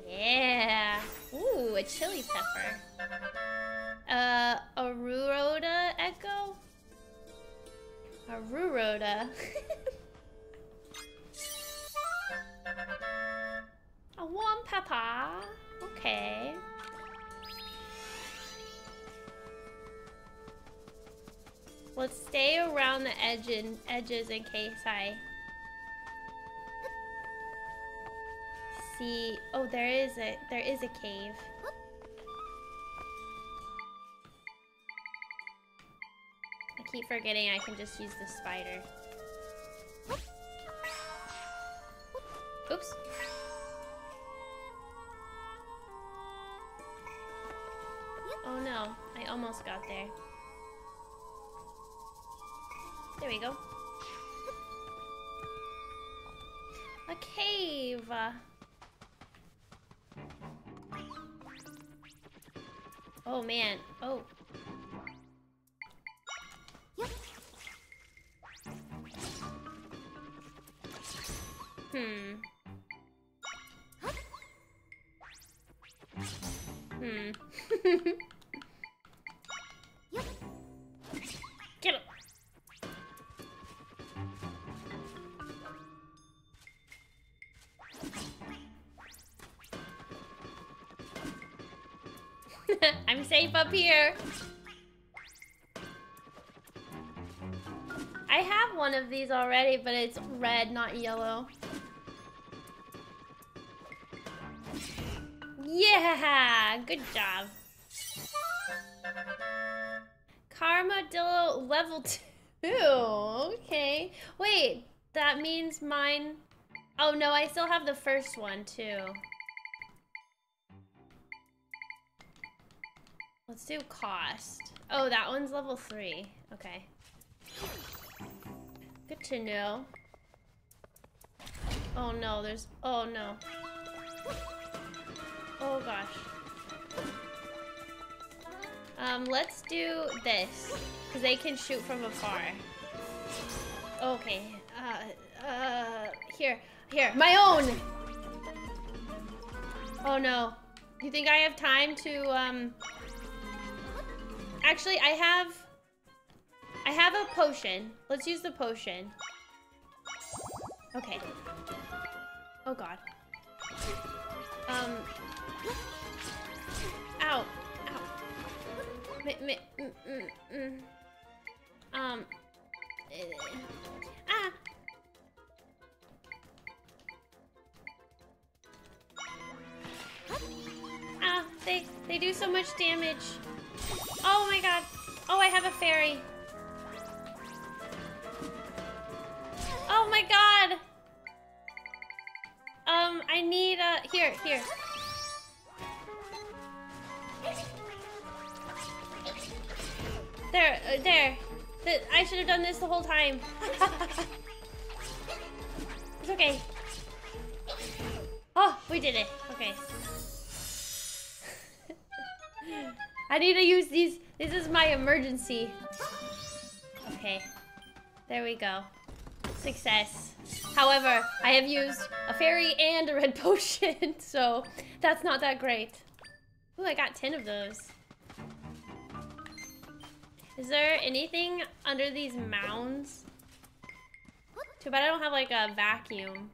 Yeah. Ooh, a chili pepper. Uh, Aruroda Echo? Aruroda. a warm pepper. Okay. Let's stay around the edge in, edges in case I see. Oh, there is a there is a cave. I keep forgetting I can just use the spider. Oops. Oh no, I almost got there. There we go. A cave. Oh man. Oh. Yep. Hmm. Hmm. I'm safe up here. I have one of these already, but it's red, not yellow. Yeah, good job. Caromadillo level two. Okay. Wait, that means mine. Oh no, I still have the first one too. Let's do cost. Oh, that one's level three. Okay. Good to know. Oh no, there's... Oh no. Oh gosh. Um, let's do this. Because they can shoot from afar. Okay. Uh, uh, here. Here. My own! Oh no. You think I have time to, um... Actually, I have... I have a potion. Let's use the potion. Okay. Oh god. Um. Ow. Ow. Me, me, mm, mm, mm. Um. eh, Ah. Ah, they, they do so much damage. Oh my god. Oh, I have a fairy. Oh my god. Um, I need a here, here. There, uh, there. Th- I should have done this the whole time. it's okay. Oh, we did it. Okay. I need to use these. This is my emergency. Okay. There we go. Success. However, I have used a fairy and a red potion, so that's not that great. Ooh, I got 10 of those. Is there anything under these mounds? Too bad I don't have like a vacuum.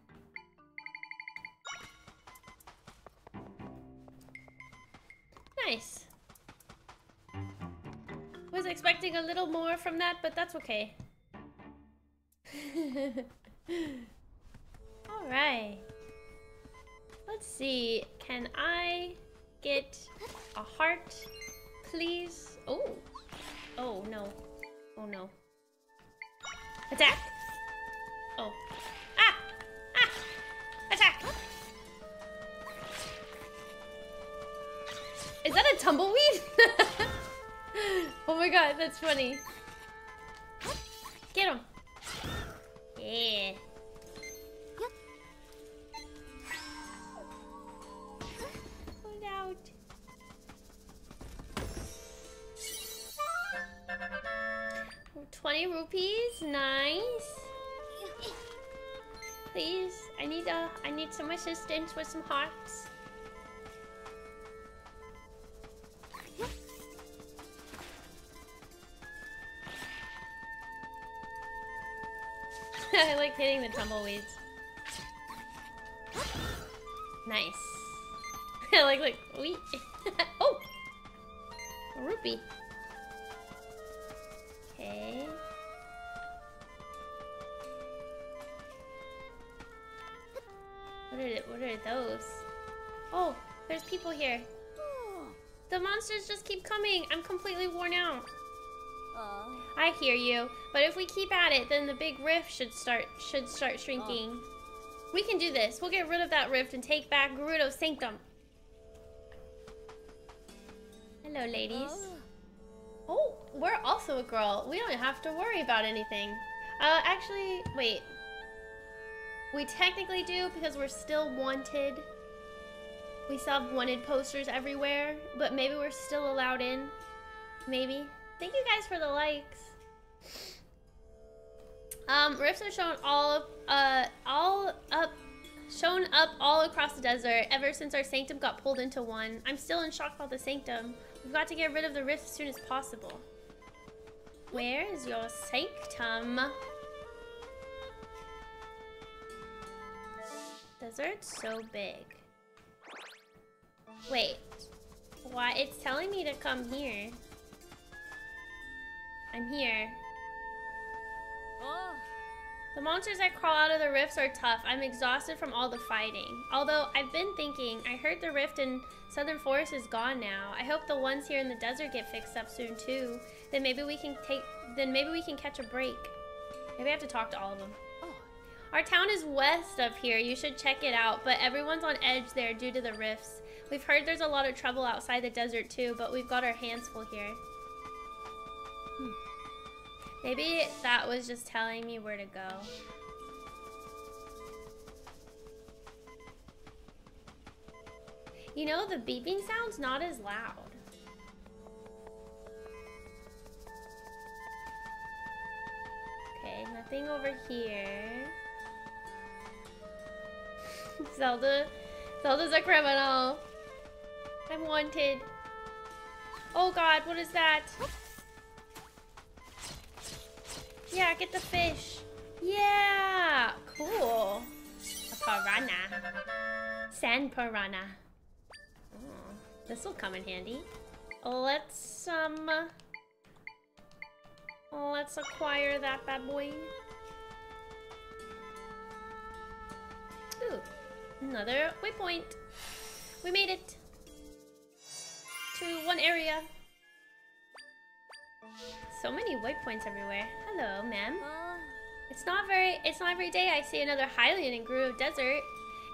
Nice. Was expecting a little more from that, but that's okay. Alright. Let's see. Can I get a heart, please? Oh. Oh, no. Oh, no. Attack! Oh. Ah! Ah! Attack! Is that a tumbleweed? oh my god, that's funny. Get him. Yeah. Out. Twenty rupees, nice. Please, I need uh, I need some assistance with some hearts. I like hitting the tumbleweeds. Nice. I like like we. oh, a rupee. Okay. What are what are those? Oh, there's people here. The monsters just keep coming. I'm completely worn out. I hear you, but if we keep at it, then the big rift should start should start shrinking. We can do this. We'll get rid of that rift and take back Gerudo's Sanctum. Hello, ladies. Oh, we're also a girl. We don't have to worry about anything. Uh, actually, wait. We technically do because we're still wanted. We still have wanted posters everywhere, but maybe we're still allowed in. Maybe. Thank you guys for the likes. Um, rifts are shown all up, uh, all up, shown up all across the desert ever since our sanctum got pulled into one. I'm still in shock about the sanctum. We've got to get rid of the rift as soon as possible. Where is your sanctum? Desert's so big. Wait. Why? It's telling me to come here. I'm here. The monsters that crawl out of the rifts are tough. I'm exhausted from all the fighting. Although, I've been thinking, I heard the rift in Suthorn Forest is gone now. I hope the ones here in the desert get fixed up soon too. Then maybe we can take, then maybe we can catch a break. Maybe I have to talk to all of them. Our town is west of here. You should check it out. But everyone's on edge there due to the rifts. We've heard there's a lot of trouble outside the desert too, but we've got our hands full here. Maybe that was just telling me where to go. You know, the beeping sound's not as loud. Okay, nothing over here. Zelda. Zelda's a criminal. I'm wanted. Oh god, what is that? Yeah, get the fish. Yeah, cool. A piranha. Sand piranha. Oh, this will come in handy. Let's, um... Let's acquire that bad boy. Ooh, another waypoint. We made it to one area. So many waypoints everywhere. Hello, ma'am. Uh, It's not very it's not every day I see another Hylian in Gerudo Desert.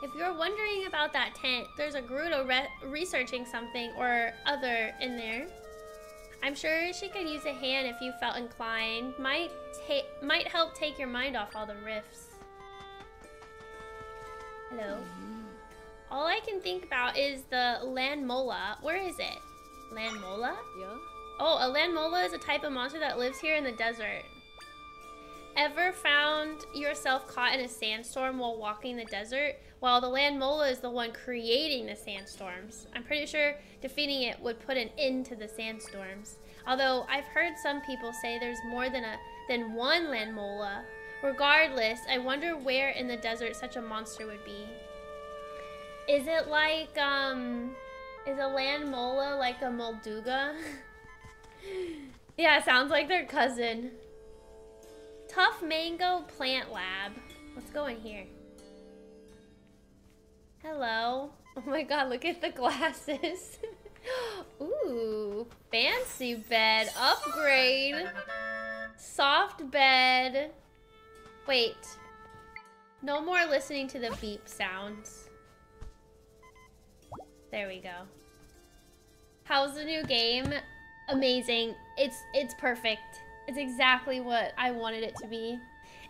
If you're wondering about that tent, there's a Gerudo re researching something or other in there. I'm sure she could use a hand if you felt inclined. Might might help take your mind off all the rifts. Hello. All I can think about is the Lanmola. Where is it? Lanmola? yeah. Oh, a Lanmola is a type of monster that lives here in the desert. Ever found yourself caught in a sandstorm while walking the desert? Well, the Lanmola is the one creating the sandstorms. I'm pretty sure defeating it would put an end to the sandstorms. Although I've heard some people say there's more than a than one Lanmola. Regardless, I wonder where in the desert such a monster would be. Is it like um is a Lanmola like a molduga? yeah, sounds like their cousin. Tough Mango Plant Lab. Let's go in here. Hello. Oh my god, look at the glasses. Ooh, fancy bed. Upgrade. Soft bed. Wait. No more listening to the beep sounds. There we go. How's the new game? Amazing. It's it's perfect. It's exactly what I wanted it to be.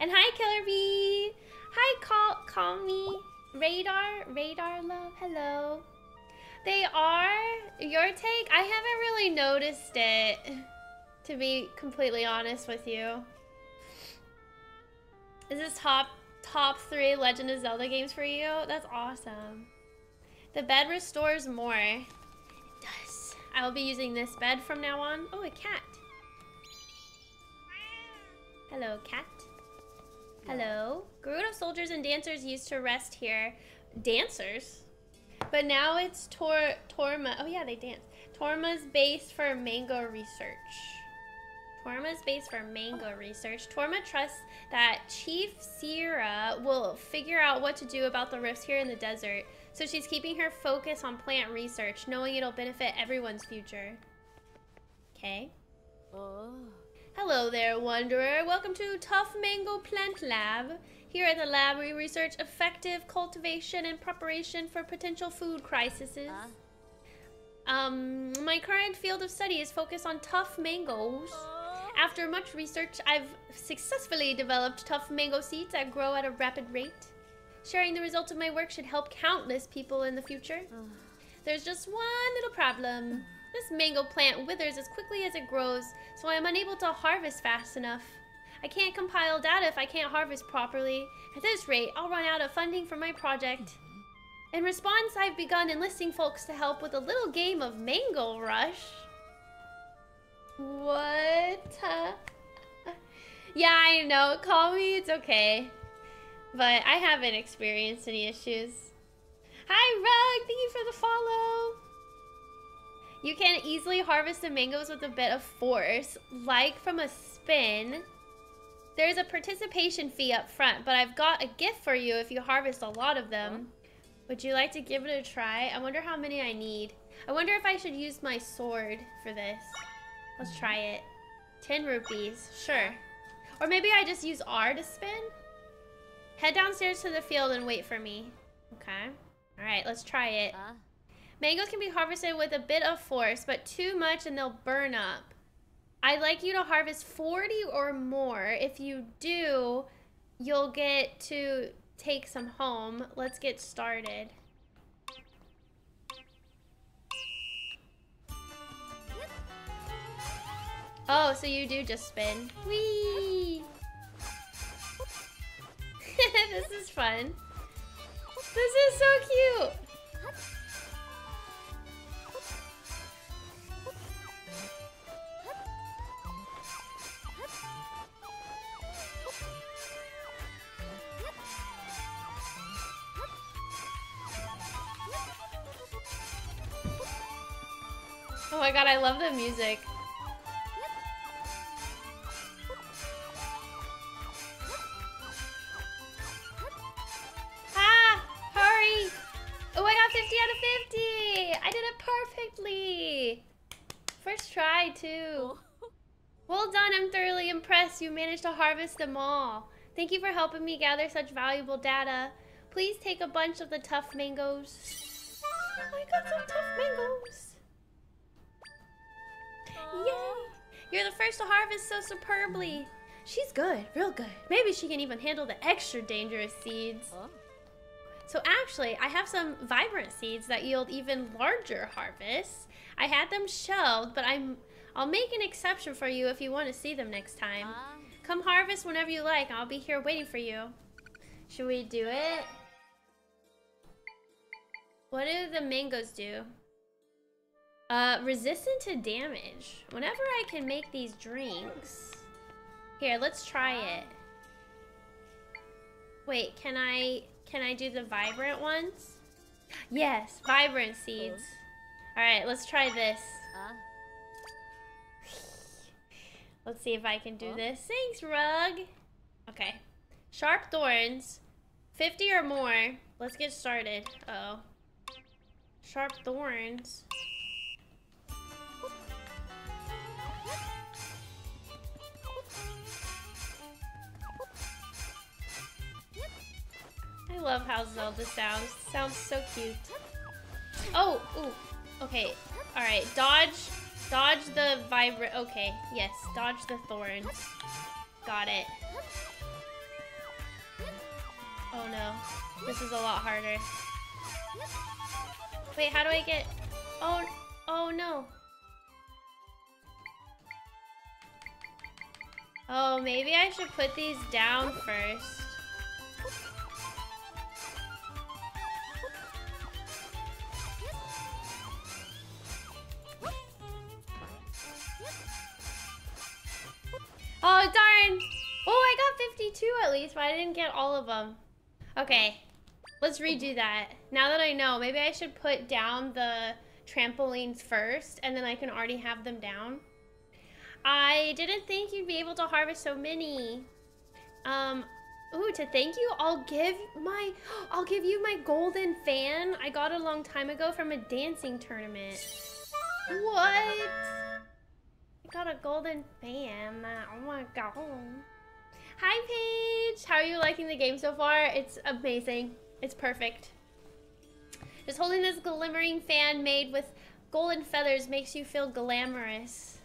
And hi, Killer Bee. Hi, call call me Radar. Radar love. Hello. They are your take. I haven't really noticed it, to be completely honest with you. Is this top top three Legend of Zelda games for you? That's awesome. The bed restores more. It does. I will be using this bed from now on. Oh, a cat. Hello, cat. Hello. Gerudo soldiers and dancers used to rest here. Dancers? But now it's Tor Torma. Oh yeah, they dance. Torma's base for mango research. Torma's base for mango research. Torma trusts that Chief Sierra will figure out what to do about the rifts here in the desert. So she's keeping her focus on plant research, knowing it'll benefit everyone's future. Okay. Oh. Hello there, Wanderer. Welcome to Tough Mango Plant Lab. Here at the lab, we research effective cultivation and preparation for potential food crises. Huh? Um, my current field of study is focused on tough mangoes. After much research, I've successfully developed tough mango seeds that grow at a rapid rate. Sharing the results of my work should help countless people in the future. There's just one little problem. This mango plant withers as quickly as it grows, so I am unable to harvest fast enough. I can't compile data if I can't harvest properly. At this rate, I'll run out of funding for my project. Mm-hmm. In response, I've begun enlisting folks to help with a little game of Mango Rush. What? yeah, I know. Call me, it's okay. But I haven't experienced any issues. Hi, Rug! Thank you for the follow! You can easily harvest the mangoes with a bit of force, like from a spin. There's a participation fee up front, but I've got a gift for you if you harvest a lot of them. Would you like to give it a try? I wonder how many I need. I wonder if I should use my sword for this. Let's try it. 10 rupees, sure. Or maybe I just use R to spin? Head downstairs to the field and wait for me. Okay. All right, let's try it. Uh-huh. Mangoes can be harvested with a bit of force, but too much and they'll burn up. I'd like you to harvest 40 or more. If you do, you'll get to take some home. Let's get started. Oh, so you do just spin. Whee! this is fun. This is so cute. Oh my god, I love the music. Got 50 out of 50! I did it perfectly! First try, too. Oh. Well done, I'm thoroughly impressed. You managed to harvest them all. Thank you for helping me gather such valuable data. Please take a bunch of the tough mangoes. Oh, I got some tough mangoes. Yay! You're the first to harvest so superbly. She's good, real good. Maybe she can even handle the extra dangerous seeds. So actually, I have some vibrant seeds that yield even larger harvests. I had them shelved, but I'm I'll make an exception for you if you want to see them next time. Ah. Come harvest whenever you like. I'll be here waiting for you. Should we do it? What do the mangoes do? Uh, resistant to damage. Whenever I can make these drinks. Here, let's try it. Wait, can I can I do the vibrant ones? Yes, vibrant seeds. All right, let's try this. Ah. Let's see if I can do this. Thanks, Rug. Okay. Sharp thorns. 50 or more. Let's get started. Uh oh. Sharp thorns. I love how Zelda sounds. Sounds so cute. Oh, ooh. Okay. Alright, dodge. Dodge the vibrant. Okay, yes. Dodge the thorns. Got it. Oh no. This is a lot harder. Wait, how do I get... Oh, oh no. Oh, maybe I should put these down first. Oh, darn. Oh, I got 52 at least, but I didn't get all of them. Okay, let's redo that. Now that I know, maybe I should put down the trampolines first, and then I can already have them down. I didn't think you'd be able to harvest so many. Um, ooh, to thank you, I'll give my, I'll give you my golden fan. I got a long time ago from a dancing tournament. What? Got a golden fan. Oh my god. Hi, Paige. How are you liking the game so far? It's amazing. It's perfect. Just holding this glimmering fan made with golden feathers makes you feel glamorous.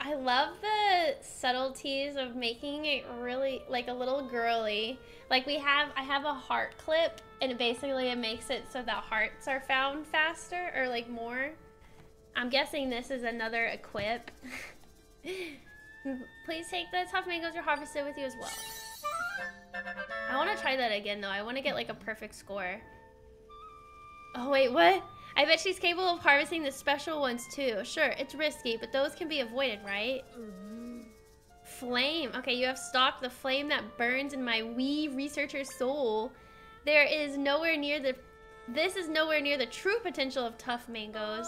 I love the subtleties of making it really like a little girly. Like we have, I have a heart clip and it basically it makes it so that hearts are found faster or like more. I'm guessing this is another equip. Please take the tough mangoes you're harvested with you as well. I want to try that again though. I want to get like a perfect score. Oh wait, what? I bet she's capable of harvesting the special ones too. Sure, it's risky, but those can be avoided, right? Flame. Okay, you have stalked the flame that burns in my wee researcher's soul. There is nowhere near the... This is nowhere near the true potential of tough mangoes.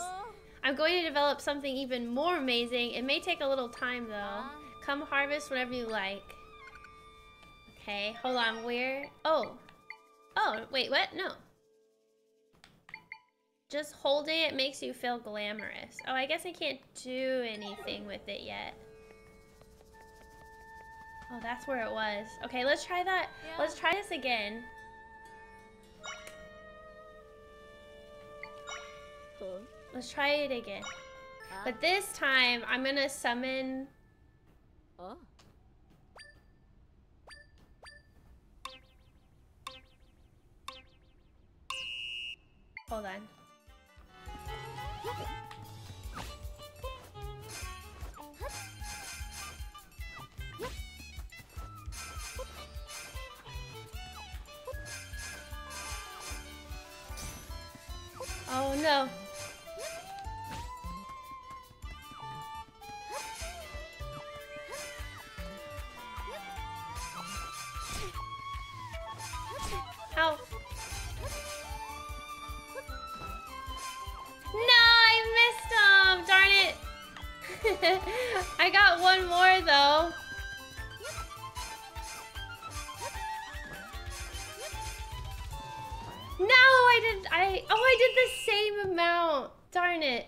I'm going to develop something even more amazing. It may take a little time though. Um. Come harvest whenever you like. Okay, hold on. Where? Oh. Oh, wait, what? No. Just holding it makes you feel glamorous. Oh, I guess I can't do anything with it yet. Oh, that's where it was. Okay, let's try that. Yeah. Let's try this again. Cool. Let's try it again. But this time, I'm gonna summon... Oh. Hold on. Oh no. I got one more though. No, I did. I oh, I did the same amount. Darn it.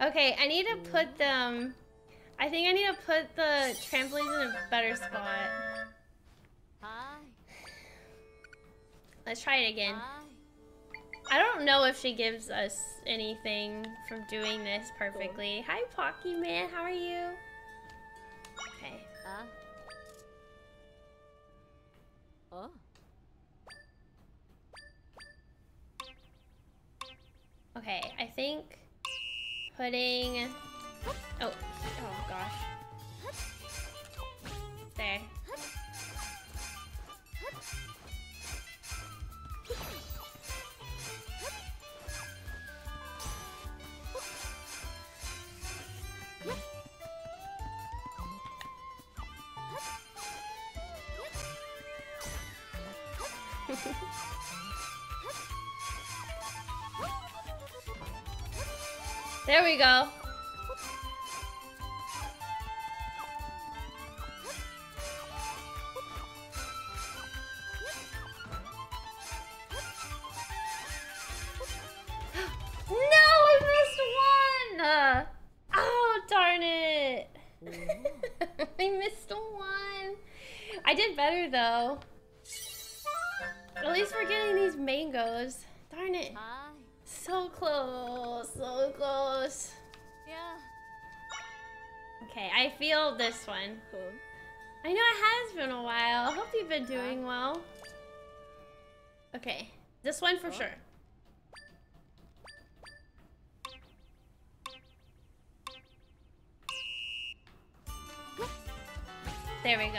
Okay, I need to put them. I think I need to put the trampolines in a better spot. Let's try it again. I don't know if she gives us anything from doing this perfectly. Hi, Pocky Man. How are you? Okay. Ah. Oh. Okay, I think putting. Oh, oh gosh. There we go. This I know it has been a while. I hope you've been doing well. Okay, this one for sure. There we go.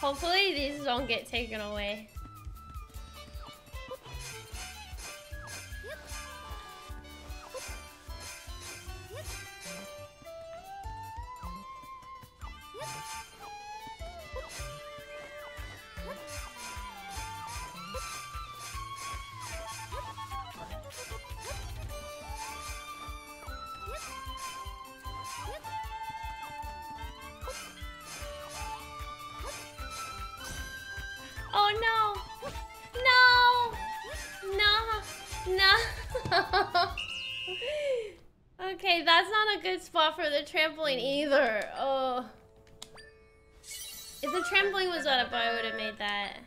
Hopefully these don't get taken away. Okay, that's not a good spot for the trampoline either. Oh. If the trampoline was up, I would have made that.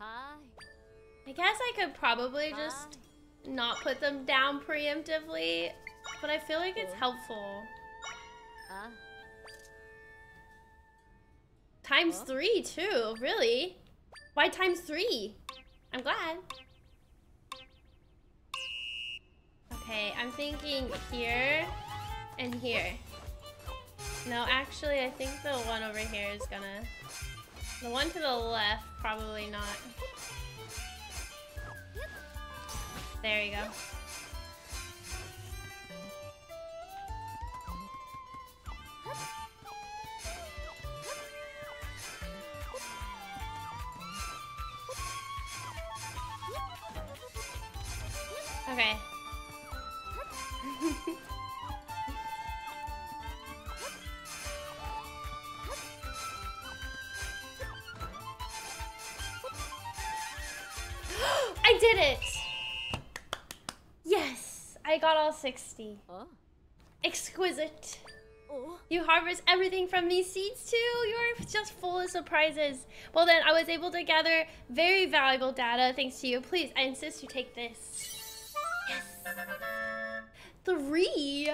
I guess I could probably just not put them down preemptively, but I feel like it's helpful. Times three, too. Really? Why times three? I'm glad. Okay, I'm thinking here and here. No, actually, I think the one over here is gonna... The one to the left, probably not. There you go. Okay. Did it! Yes! I got all 60. Oh. Exquisite. Oh. You harvest everything from these seeds too? You're just full of surprises. Well then, I was able to gather very valuable data thanks to you. Please, I insist you take this. Yes! Three!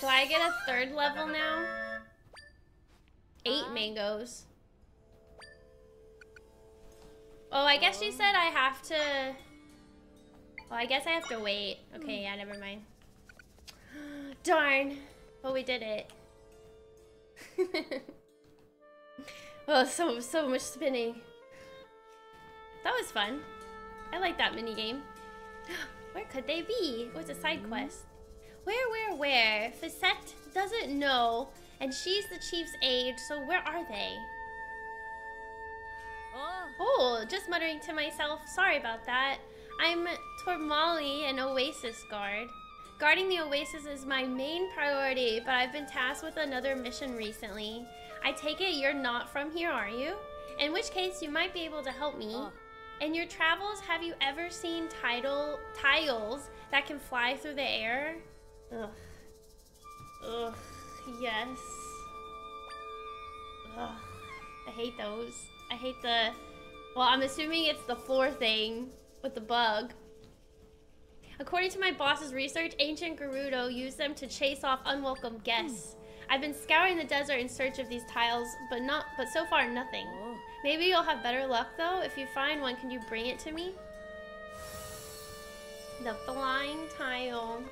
Do I get a third level now? Eight Uh. mangoes. Oh, I guess she said I have to... Well, I guess I have to wait. Okay, yeah, never mind. Darn. But we did it. oh, so so much spinning. That was fun. I like that mini game. Where could they be? Oh, it's a side quest. Where, where, where? Facette doesn't know, and she's the chief's aide, so where are they? Oh. Oh, just muttering to myself, sorry about that. I'm Tormali, an Oasis guard. Guarding the Oasis is my main priority, but I've been tasked with another mission recently. I take it you're not from here, are you? In which case, you might be able to help me. Oh. In your travels, have you ever seen tidal tiles that can fly through the air? Ugh. Ugh. Yes. Ugh. I hate those. I hate the. Well, I'm assuming it's the floor thing with the bug. According to my boss's research, ancient Gerudo used them to chase off unwelcome guests. I've been scouring the desert in search of these tiles, but not but so far nothing. Oh. Maybe you'll have better luck though. If you find one, can you bring it to me? The flying tile.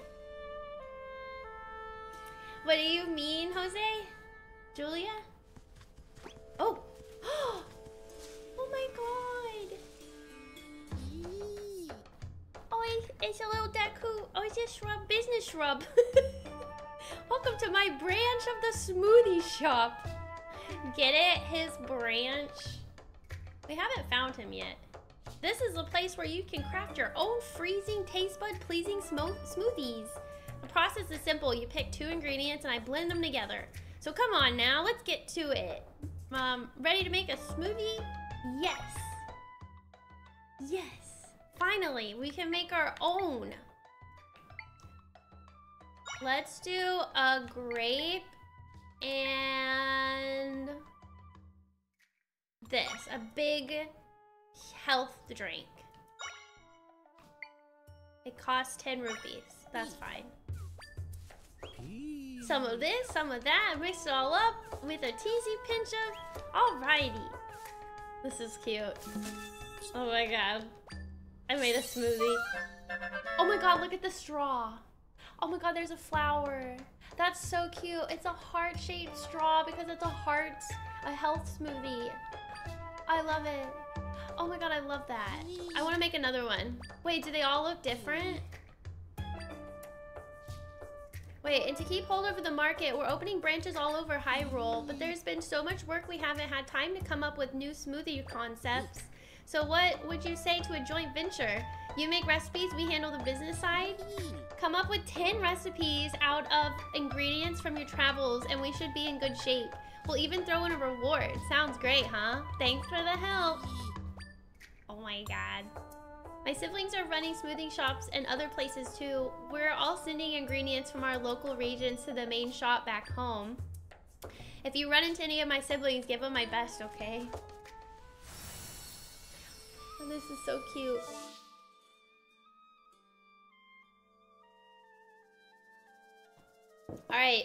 What do you mean, Jose? Julia? Oh. oh my god. Oh, it's, it's a little Deku. Oh, it's a shrub, business shrub. Welcome to my branch of the smoothie shop. Get it? His branch. We haven't found him yet. This is a place where you can craft your own freezing, taste bud pleasing smoothies. The process is simple. You pick two ingredients and I blend them together. So come on now, let's get to it. Um, ready to make a smoothie? Yes. Yes. Finally, we can make our own. Let's do a grape and this, a big health drink. It costs 10 rupees. That's fine. Some of this, some of that, mix it all up with a teasy pinch of. Alrighty. This is cute. Oh my god. I made a smoothie. Oh my god, look at the straw. Oh my god, there's a flower. That's so cute. It's a heart-shaped straw because it's a heart, a health smoothie. I love it. Oh my god, I love that. I want to make another one. Wait, do they all look different? Wait, and to keep hold over the market, we're opening branches all over Hyrule, but there's been so much work we haven't had time to come up with new smoothie concepts. So what would you say to a joint venture? You make recipes, we handle the business side? Come up with 10 recipes out of ingredients from your travels and we should be in good shape. We'll even throw in a reward. Sounds great, huh? Thanks for the help. Oh my god. My siblings are running smoothing shops and other places too. We're all sending ingredients from our local regions to the main shop back home. If you run into any of my siblings, give them my best, okay? Oh, this is so cute. Alright.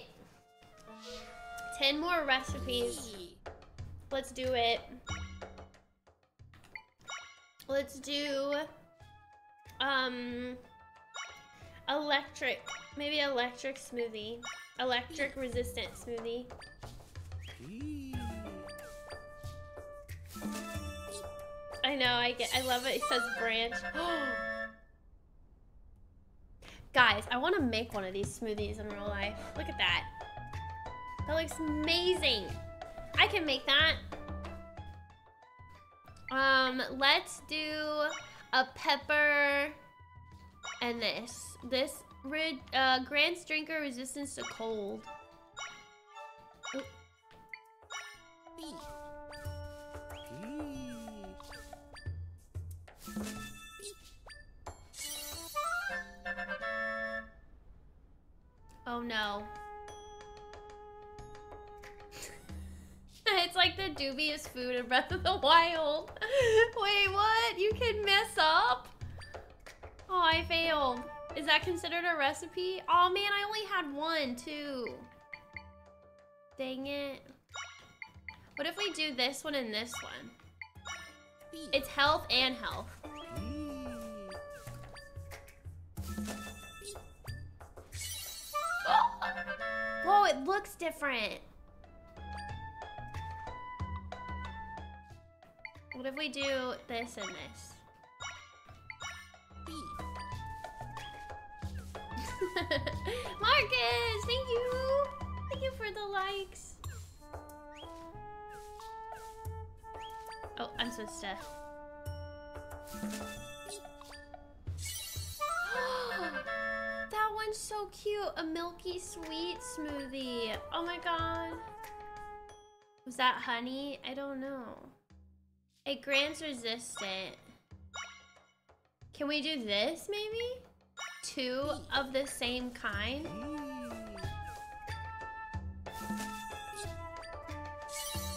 10 more recipes. Let's do it. Let's do um electric maybe electric smoothie. Electric resistant smoothie. I know, I get I love it. It says branch. Guys, I want to make one of these smoothies in real life. Look at that. That looks amazing. I can make that. Um, let's do a pepper and this. This rid uh, grants drinker resistance to cold. Oh no. it's like the dubious food in Breath of the Wild. Wait, what? You can mess up? Oh, I failed. Is that considered a recipe? Oh man, I only had one too. Dang it. What if we do this one and this one? It's health and health. Whoa, it looks different. What if we do this and this? Marcus, thank you. Thank you for the likes. Oh, I'm so stuffed. that one's so cute. A milky sweet smoothie. Oh my god. Was that honey? I don't know. It grants resistant. Can we do this maybe? Two of the same kind?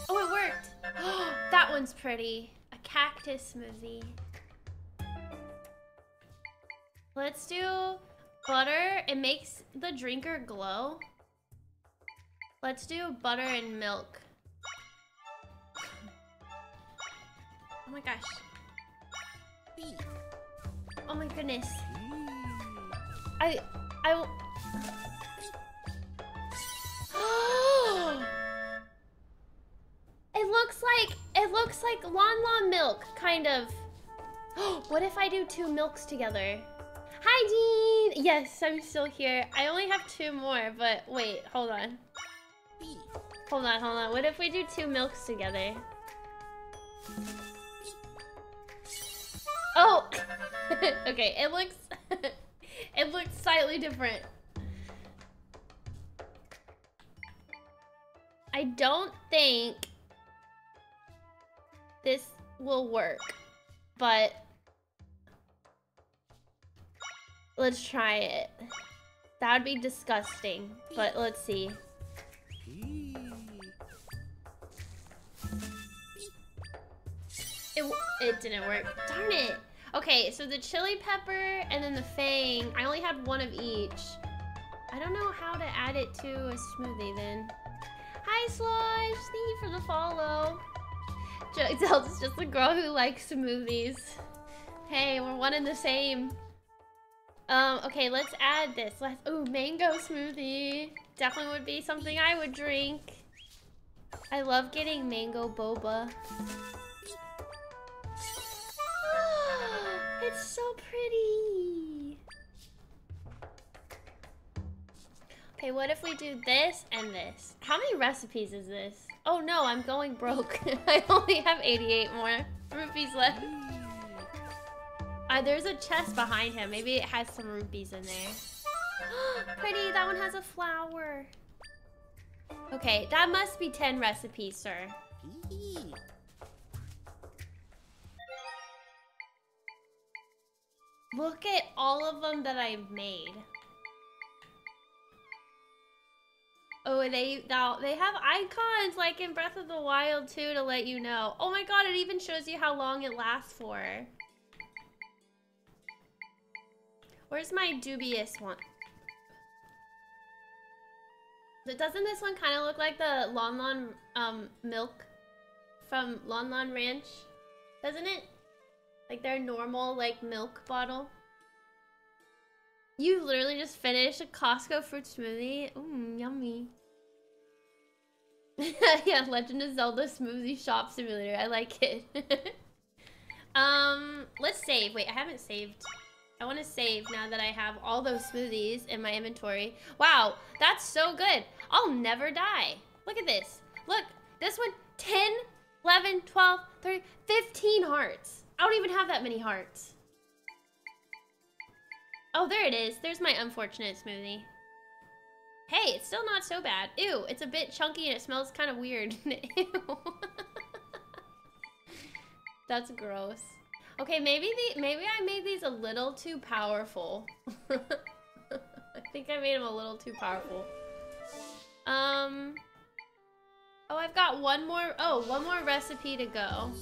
Oh, it worked. that one's pretty. A cactus smoothie. Let's do butter. It makes the drinker glow. Let's do butter and milk. Oh my gosh. Oh my goodness. I I It looks like it looks like Lon Lon milk kind of. what if I do two milks together? Hi Dean. Yes, I'm still here. I only have two more, but wait, hold on. Hold on, hold on. What if we do two milks together? Oh! okay, it looks... it looks slightly different. I don't think this will work, but let's try it. That would be disgusting, but let's see. It, it didn't work. Darn it. Okay, so the chili pepper and then the fang, I only had one of each. I don't know how to add it to a smoothie then. Hi, Slosh. Thank you for the follow. Zelda's just a girl who likes smoothies. Hey, we're one and the same. Um, okay, let's add this. Let's, ooh, mango smoothie. Definitely would be something I would drink. I love getting mango boba. It's so pretty. Okay, what if we do this and this? How many recipes is this? Oh no, I'm going broke. I only have 88 more rupees left. Uh, there's a chest behind him. Maybe it has some rupees in there. Pretty, that one has a flower. Okay, that must be 10 recipes, sir. Look at all of them that I've made. Oh, they now they have icons like in Breath of the Wild too to let you know. Oh my god, it even shows you how long it lasts for. Where's my dubious one? Doesn't this one kind of look like the Lon Lon um, milk from Lon Lon Ranch? Doesn't it? Like their normal like milk bottle. You literally just finished a Costco fruit smoothie. Mmm, yummy. yeah, Legend of Zelda smoothie shop simulator. I like it. um, let's save. Wait, I haven't saved. I want to save now that I have all those smoothies in my inventory. Wow, that's so good. I'll never die. Look at this. Look, this one, 10, 11, 12, 13, 15 hearts. I don't even have that many hearts. Oh, there it is. There's my unfortunate smoothie. Hey, it's still not so bad. Ew, it's a bit chunky and it smells kind of weird. Ew. That's gross. Okay, maybe the maybe I made these a little too powerful. I think I made them a little too powerful. Um. Oh, I've got one more. Oh, one more recipe to go.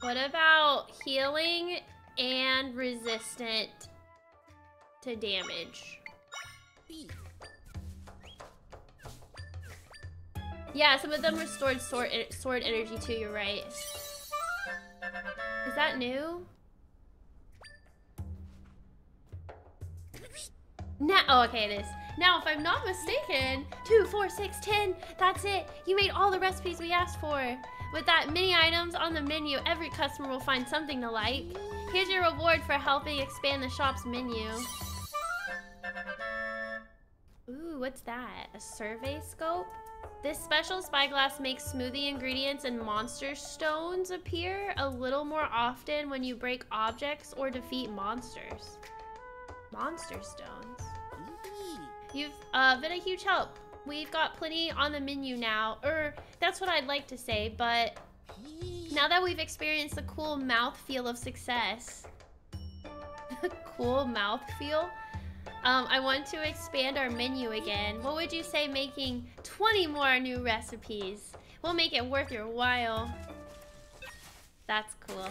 What about healing and resistant to damage? Yeah, some of them restored sword, sword energy too, you're right. Is that new? Now, oh, okay, it is. Now, if I'm not mistaken, two, four, six, ten. That's it. You made all the recipes we asked for. With that many items on the menu, every customer will find something to like. Here's your reward for helping expand the shop's menu. Ooh, what's that? A survey scope? This special spyglass makes smoothie ingredients and monster stones appear a little more often when you break objects or defeat monsters. Monster stones. You've uh, been a huge help. We've got plenty on the menu now, or that's what I'd like to say, but now that we've experienced the cool mouth feel of success, cool mouth feel, um, I want to expand our menu again. What would you say making 20 more new recipes? We'll make it worth your while. That's cool.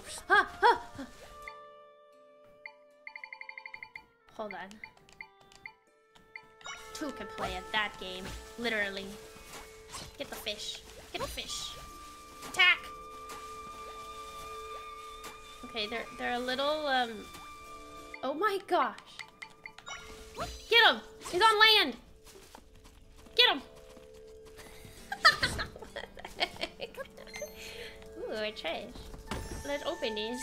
Hold on. Two can play at that game. Literally. Get the fish. Get the fish. Attack! Okay, they're they're a little um Oh my gosh. Get him! He's on land! Get him! Ooh, a trash. Let's open these.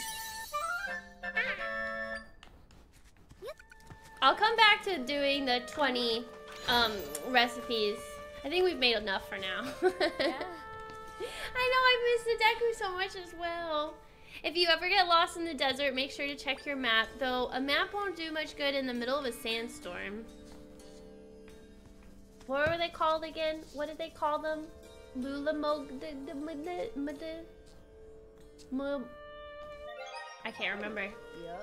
I'll come back to doing the 20 um, recipes. I think we've made enough for now. Yeah. I know I miss the Deku so much as well. If you ever get lost in the desert, make sure to check your map, though a map won't do much good in the middle of a sandstorm. What were they called again? What did they call them? Lula Mo... Mo... I can't remember. Yeah.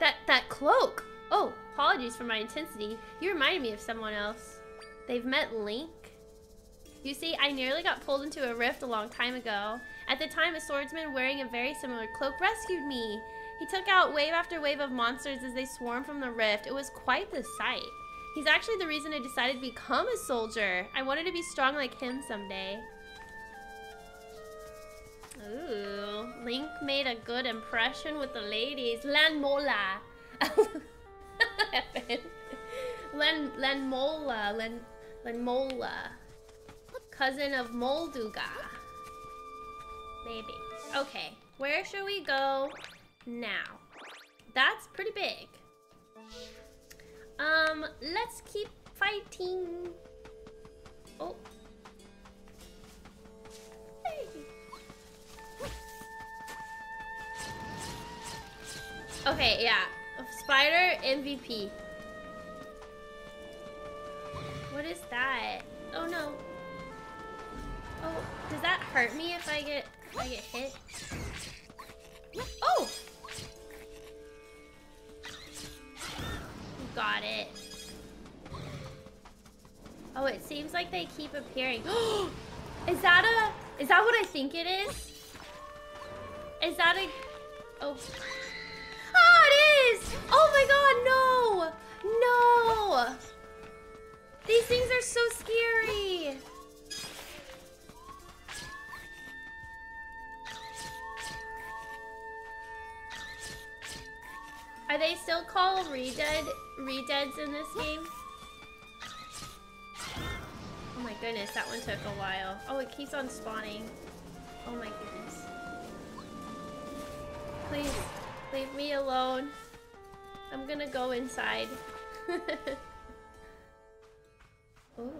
That that cloak. Oh, apologies for my intensity. You reminded me of someone else. They've met Link. You see, I nearly got pulled into a rift a long time ago. At the time, a swordsman wearing a very similar cloak rescued me. He took out wave after wave of monsters as they swarmed from the rift. It was quite the sight. He's actually the reason I decided to become a soldier. I wanted to be strong like him someday. Ooh, Link made a good impression with the ladies. Lanmola. Len Len Mola. Len Len Mola. Cousin of Molduga. Maybe. Okay, where should we go now? That's pretty big. Um, let's keep fighting. Oh. Hey. Okay, yeah. Spider MVP. What is that? Oh no. Oh, does that hurt me if I get if I get hit? Oh! Got it. Oh, it seems like they keep appearing. is that a is that what I think it is? Is that a oh it is! Oh my god, no! No! These things are so scary! Are they still called redead redeads in this game? Oh my goodness, that one took a while. Oh, it keeps on spawning. Oh my goodness. Please, leave me alone. I'm gonna go inside. Ooh.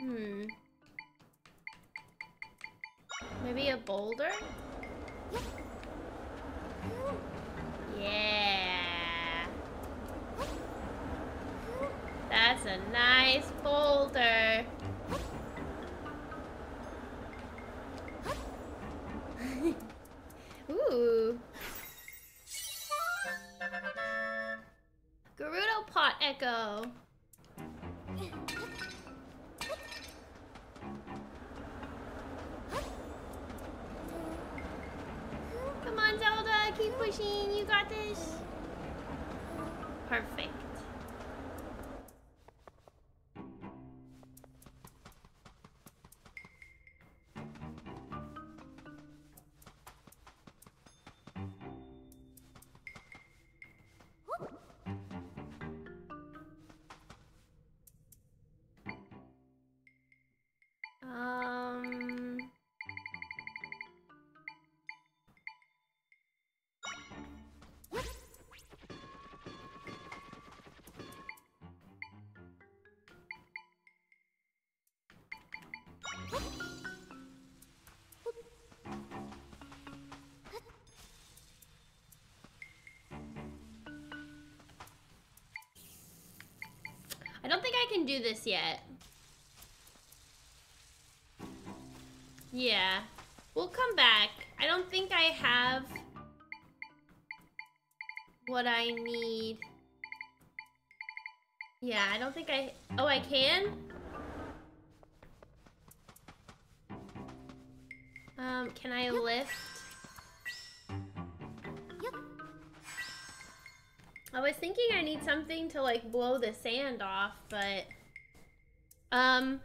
Hmm. Maybe a boulder? Yeah. That's a nice boulder. Ooh. Gerudo Pot Echo. Come on, Zelda, keep pushing. You got this. Perfect. I don't think I can do this yet. Yeah. We'll come back. I don't think I have what I need. Yeah, I don't think I... Oh, I can? Um, can I lift? I was thinking I need something to like blow the sand off, but um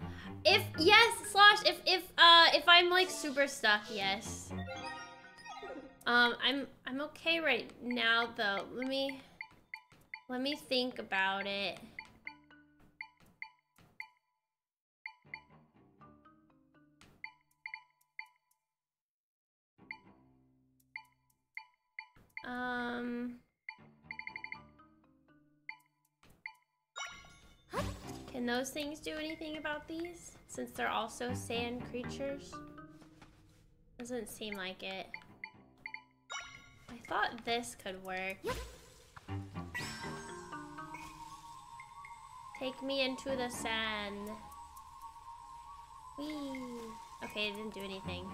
if yes, Slosh, if if uh if I'm like super stuck, yes. Um I'm I'm okay right now though. Let me let me think about it. Um Can those things do anything about these? Since they're also sand creatures? Doesn't seem like it. I thought this could work. Take me into the sand. Whee! Okay, it didn't do anything.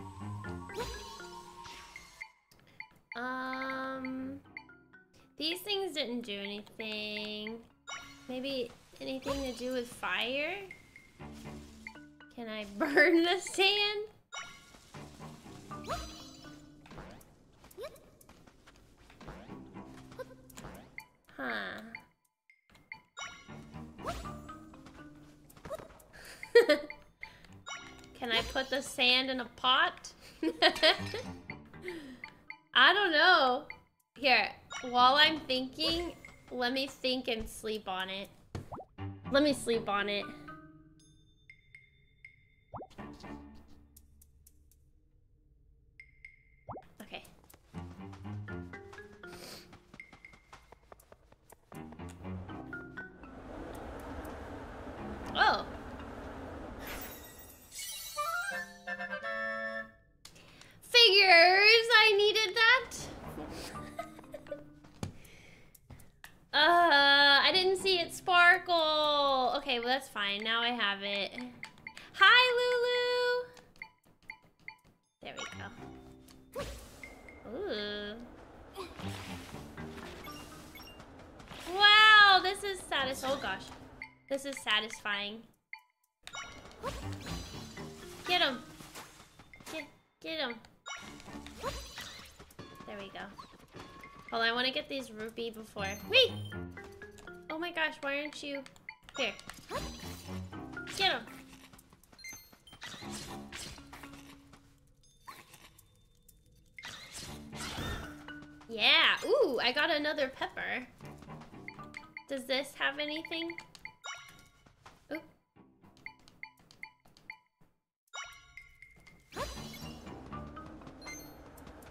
Um... These things didn't do anything. Maybe anything to do with fire? Can I burn the sand? Huh. Can I put the sand in a pot? I don't know. Here, while I'm thinking, let me think and sleep on it. Let me sleep on it. Okay. Oh. Figures! I needed that! uh, See it sparkle! Okay, well that's fine. Now I have it. Hi, Lulu! There we go. Ooh. Wow, this is satis- oh gosh. This is satisfying. Get him! Get, him! There we go. On, I want to get these rupee before. Wait! Oh my gosh, why aren't you... Here. Get him! Yeah! Ooh, I got another pepper. Does this have anything?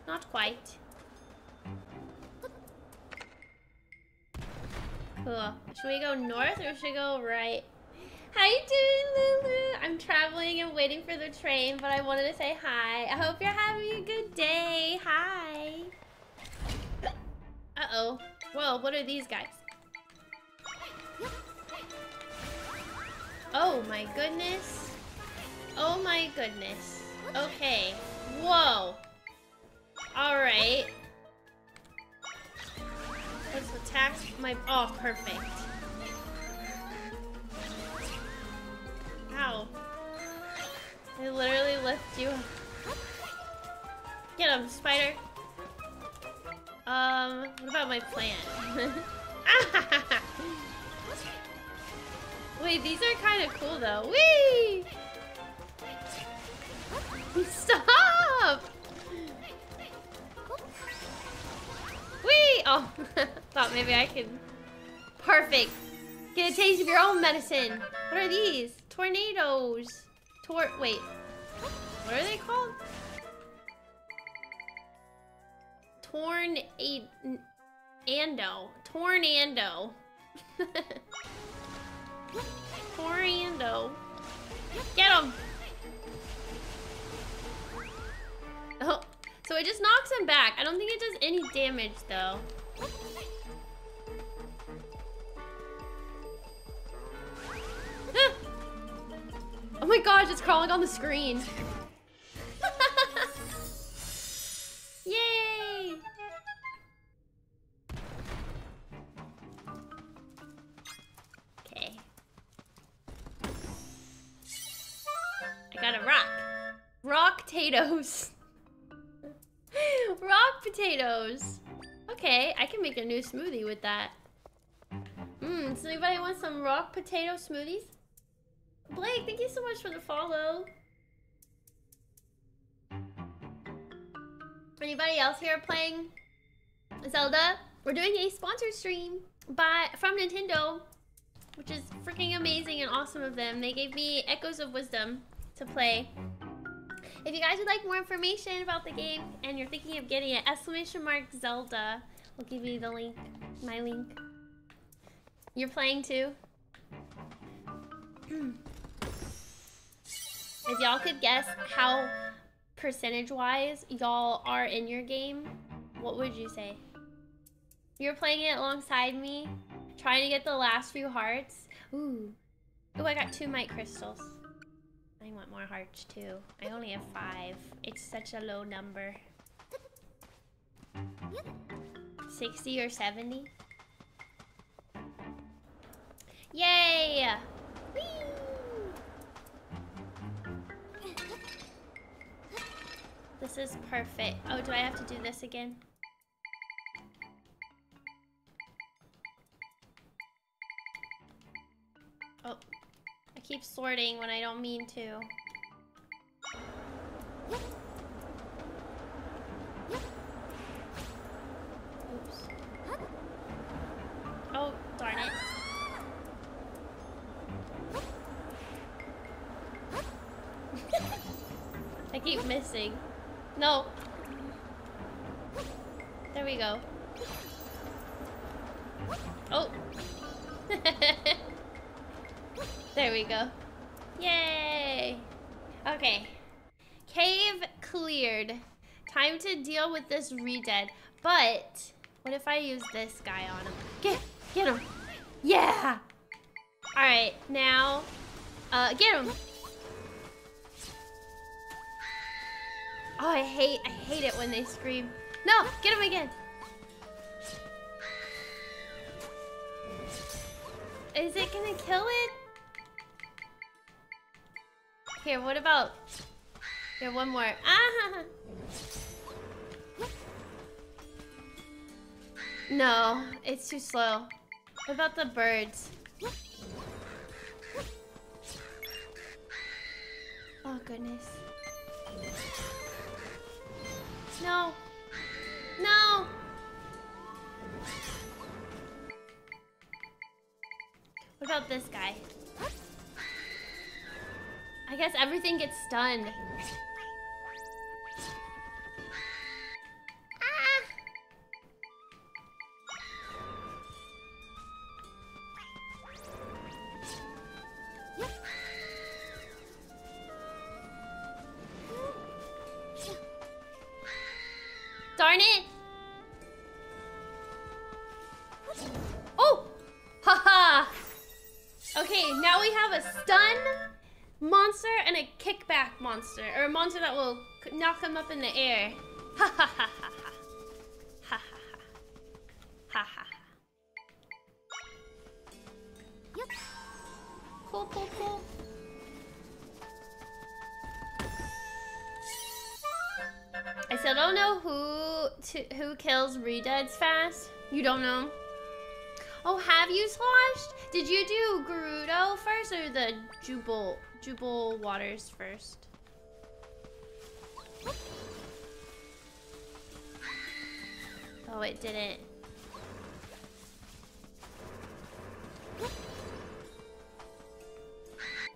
Not quite. Cool. Should we go north or should we go right? How you doing, Lulu? I'm traveling and waiting for the train, but I wanted to say hi. I hope you're having a good day. Hi. Uh-oh. Whoa, what are these guys? Oh my goodness. Oh my goodness. Okay. Whoa. Alright. Let's attack my... Oh, perfect. Ow. They literally lift you. Get him, spider. Um, what about my plant? Wait, these are kind of cool though. Whee! Stop! Whee! Oh, Thought maybe I could... Perfect. Get a taste of your own medicine. What are these? Tornadoes. Tor... Wait. What are they called? Torn... A... Ando. Tornando. Tornando. Get him! Oh, so it just knocks him back. I don't think it does any damage, though. Oh my gosh, it's crawling on the screen. Yay! Okay. I got a rock. Rock potatoes. rock potatoes. Okay, I can make a new smoothie with that. Mmm, does anybody want some rock potato smoothies? Blake, thank you so much for the follow. Anybody else here playing Zelda? We're doing a sponsored stream by from Nintendo, which is freaking amazing and awesome of them. They gave me Echoes of Wisdom to play. If you guys would like more information about the game and you're thinking of getting it, exclamation mark Zelda. will give you the link, my link. You're playing too? if y'all could guess how percentage-wise y'all are in your game, what would you say? You're playing it alongside me, trying to get the last few hearts. Ooh. Ooh, I got two might crystals. I want more hearts too. I only have five. It's such a low number. 60 or 70? Yay! Whee! This is perfect. Oh, do I have to do this again? Oh, I keep sorting when I don't mean to. No. There we go. Oh. there we go. Yay. Okay. Cave cleared. Time to deal with this redead. But, what if I use this guy on him? Get, get him. Yeah. All right, now, uh, get him. Oh, I hate, I hate it when they scream. No, get him again. Is it gonna kill it? Here, what about... Here, one more. Ah! No, it's too slow. What about the birds? Oh, goodness. No. No. What about this guy? I guess everything gets stunned. Him up in the air. Ha ha ha ha ha. Ha ha ha. Ha ha ha. Yep. Cool, cool, cool. I still don't know who to, who kills redeads fast. You don't know? Oh, have you sloshed? Did you do Gerudo first or the Jabul Jabul Waters first? Oh, it didn't.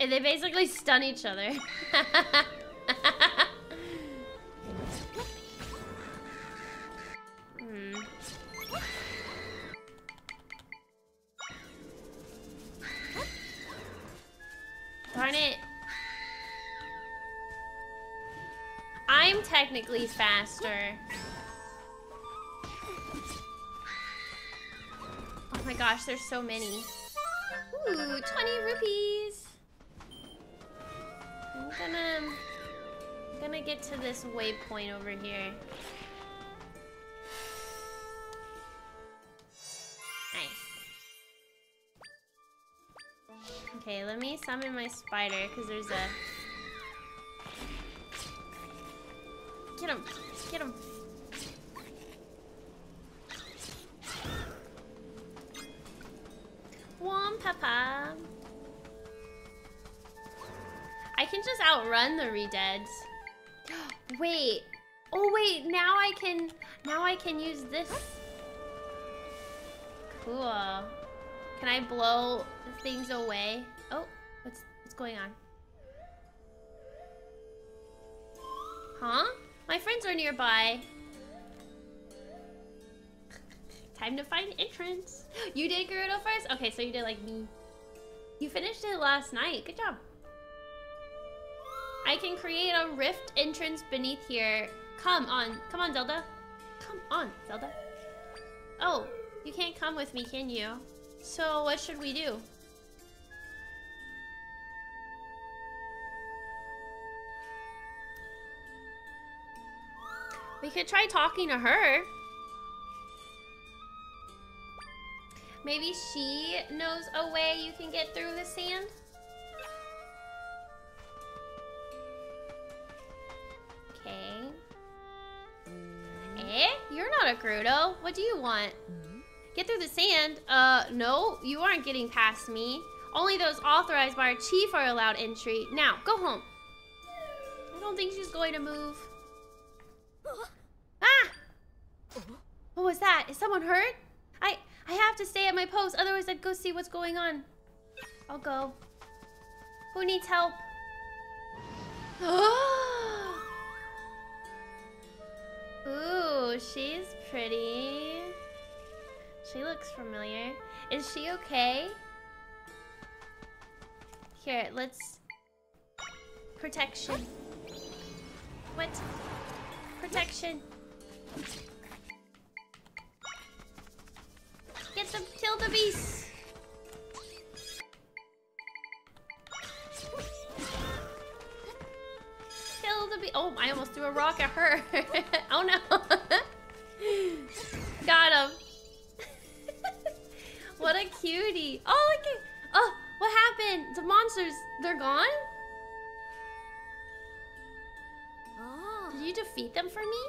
And they basically stun each other. faster. Oh my gosh, there's so many. Ooh, 20 rupees. I'm gonna... I'm gonna get to this waypoint over here. Nice. Okay, let me summon my spider, because there's a Get him! Get him! Warm Papa. I can just outrun the Redeads. wait. Oh wait, now I can now I can use this. Cool. Can I blow things away? Oh, what's what's going on? Huh? My friends are nearby. Time to find entrance. You did Gerudo first? Okay, so you did like me. You finished it last night. Good job. I can create a rift entrance beneath here. Come on. Come on, Zelda. Come on, Zelda. Oh, you can't come with me, can you? So what should we do? We could try talking to her. Maybe she knows a way you can get through the sand? Okay. Eh? You're not a Gerudo. What do you want? Get through the sand? Uh, no. You aren't getting past me. Only those authorized by our chief are allowed entry. Now, go home. I don't think she's going to move. What was that? Is someone hurt? I I have to stay at my post, otherwise I'd go see what's going on. I'll go. Who needs help? Ooh, she's pretty. She looks familiar. Is she okay? Here, let's... Protection. What? Protection. Get the kill the beast. Kill the beast. Oh, I almost threw a rock at her. oh no. Got him. what a cutie. Oh, look at. Oh, what happened? The monsters, they're gone? Oh. Did you defeat them for me?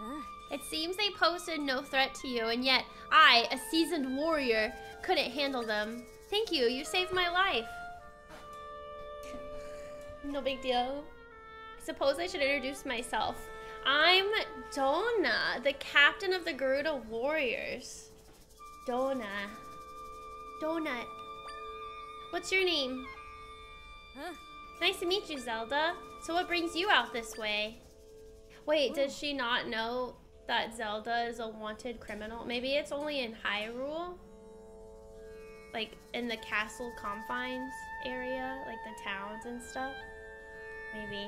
Ah. It seems they posed no threat to you, and yet I, a seasoned warrior, couldn't handle them. Thank you, you saved my life. no big deal. I suppose I should introduce myself. I'm Dohna, the captain of the Gerudo Warriors. Dohna. Donut. What's your name? Huh? Nice to meet you, Zelda. So what brings you out this way? Wait, does oh. she not know that Zelda is a wanted criminal. Maybe it's only in Hyrule. Like in the castle confines area, like the towns and stuff. Maybe.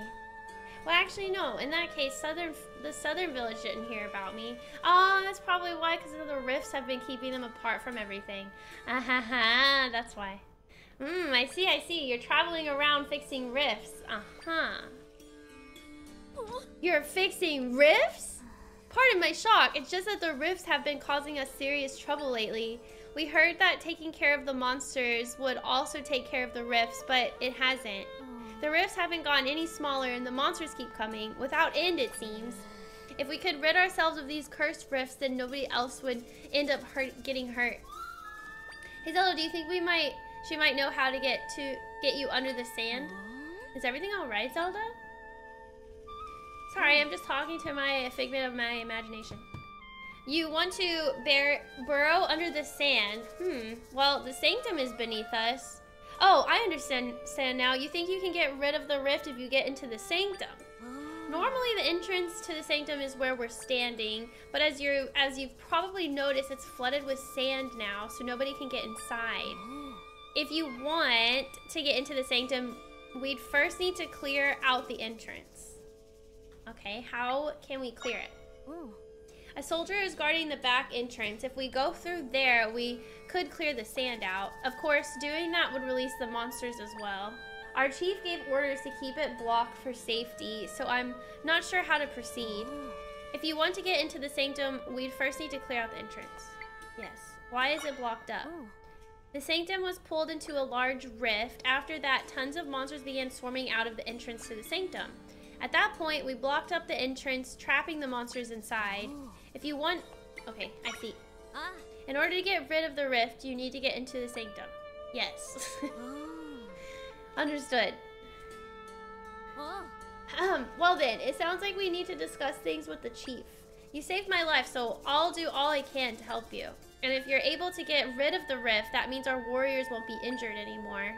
Well, actually, no. In that case, Suthorn the Suthorn village didn't hear about me. Oh, that's probably why, because the rifts have been keeping them apart from everything. Ah ha ha, that's why. Hmm, I see, I see. You're traveling around fixing rifts. Uh-huh. You're fixing rifts? Pardon my shock, it's just that the rifts have been causing us serious trouble lately. We heard that taking care of the monsters would also take care of the rifts, but it hasn't. The rifts haven't gotten any smaller and the monsters keep coming, without end it seems. If we could rid ourselves of these cursed rifts, then nobody else would end up hurt, getting hurt. Hey Zelda, do you think we might, she might know how to get to get you under the sand? Is everything alright, Zelda? Sorry, I'm just talking to my figment of my imagination. You want to bear, burrow under the sand. Hmm. Well, the sanctum is beneath us. Oh, I understand Sand now. You think you can get rid of the rift if you get into the sanctum. Normally the entrance to the sanctum is where we're standing, but as you as you've probably noticed, it's flooded with sand now, so nobody can get inside. If you want to get into the sanctum, we'd first need to clear out the entrance. Okay, how can we clear it? Ooh. A soldier is guarding the back entrance. If we go through there, we could clear the sand out. Of course, doing that would release the monsters as well. Our chief gave orders to keep it blocked for safety, so I'm not sure how to proceed. If you want to get into the sanctum, we'd first need to clear out the entrance. Yes. Why is it blocked up? Oh. The sanctum was pulled into a large rift. After that, tons of monsters began swarming out of the entrance to the sanctum. At that point, we blocked up the entrance, trapping the monsters inside. If you want... Okay, I see. In order to get rid of the rift, you need to get into the sanctum. Yes. Understood. Um, well then, it sounds like we need to discuss things with the chief. You saved my life, so I'll do all I can to help you. And if you're able to get rid of the rift, that means our warriors won't be injured anymore.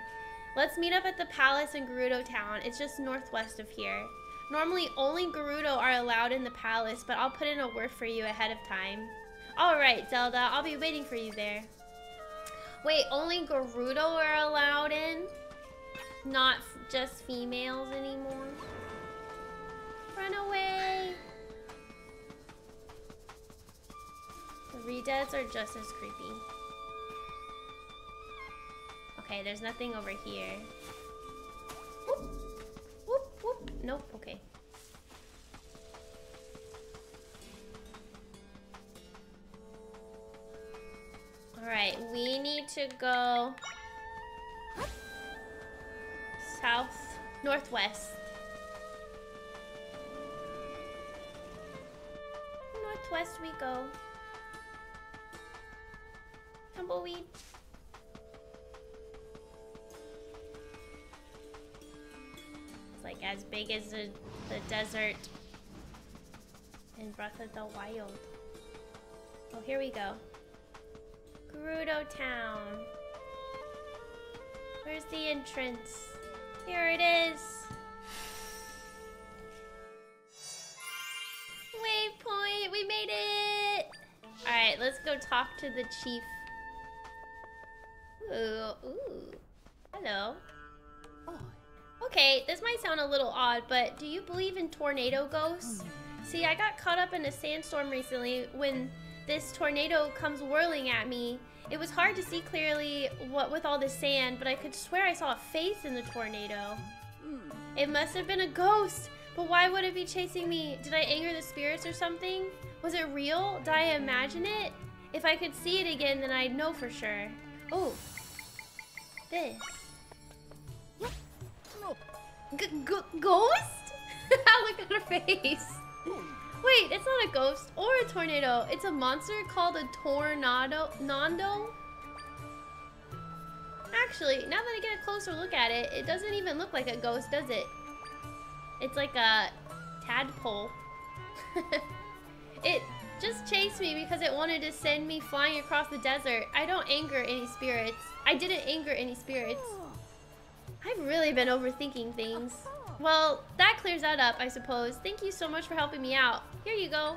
Let's meet up at the palace in Gerudo Town. It's just northwest of here. Normally, only Gerudo are allowed in the palace, but I'll put in a word for you ahead of time. Alright, Zelda, I'll be waiting for you there. Wait, only Gerudo are allowed in? Not just females anymore? Run away! The redeads are just as creepy. Okay, there's nothing over here. Whoop! Whoop. Nope, okay. Alright, we need to go south, northwest. Northwest we go. Tumbleweed. Like as big as the, the desert in Breath of the Wild. Oh, here we go. Gerudo Town. Where's the entrance? Here it is. Waypoint, we made it! Alright, let's go talk to the chief. Ooh, ooh. Hello. Oh, Okay, this might sound a little odd, but do you believe in tornado ghosts? Oh, see, I got caught up in a sandstorm recently when this tornado comes whirling at me. It was hard to see clearly what with all the sand, but I could swear I saw a face in the tornado. Hmm. It must have been a ghost. But why would it be chasing me? Did I anger the spirits or something? Was it real? Did I imagine it? If I could see it again, then I'd know for sure. Oh. This. G- ghost? Look at her face. Wait, it's not a ghost or a tornado. It's a monster called a tornado. Nando? Actually, now that I get a closer look at it, it doesn't even look like a ghost, does it? It's like a tadpole. it just chased me because it wanted to send me flying across the desert. I don't anger any spirits. I didn't anger any spirits. I've really been overthinking things. Well, that clears that up, I suppose. Thank you so much for helping me out. Here you go.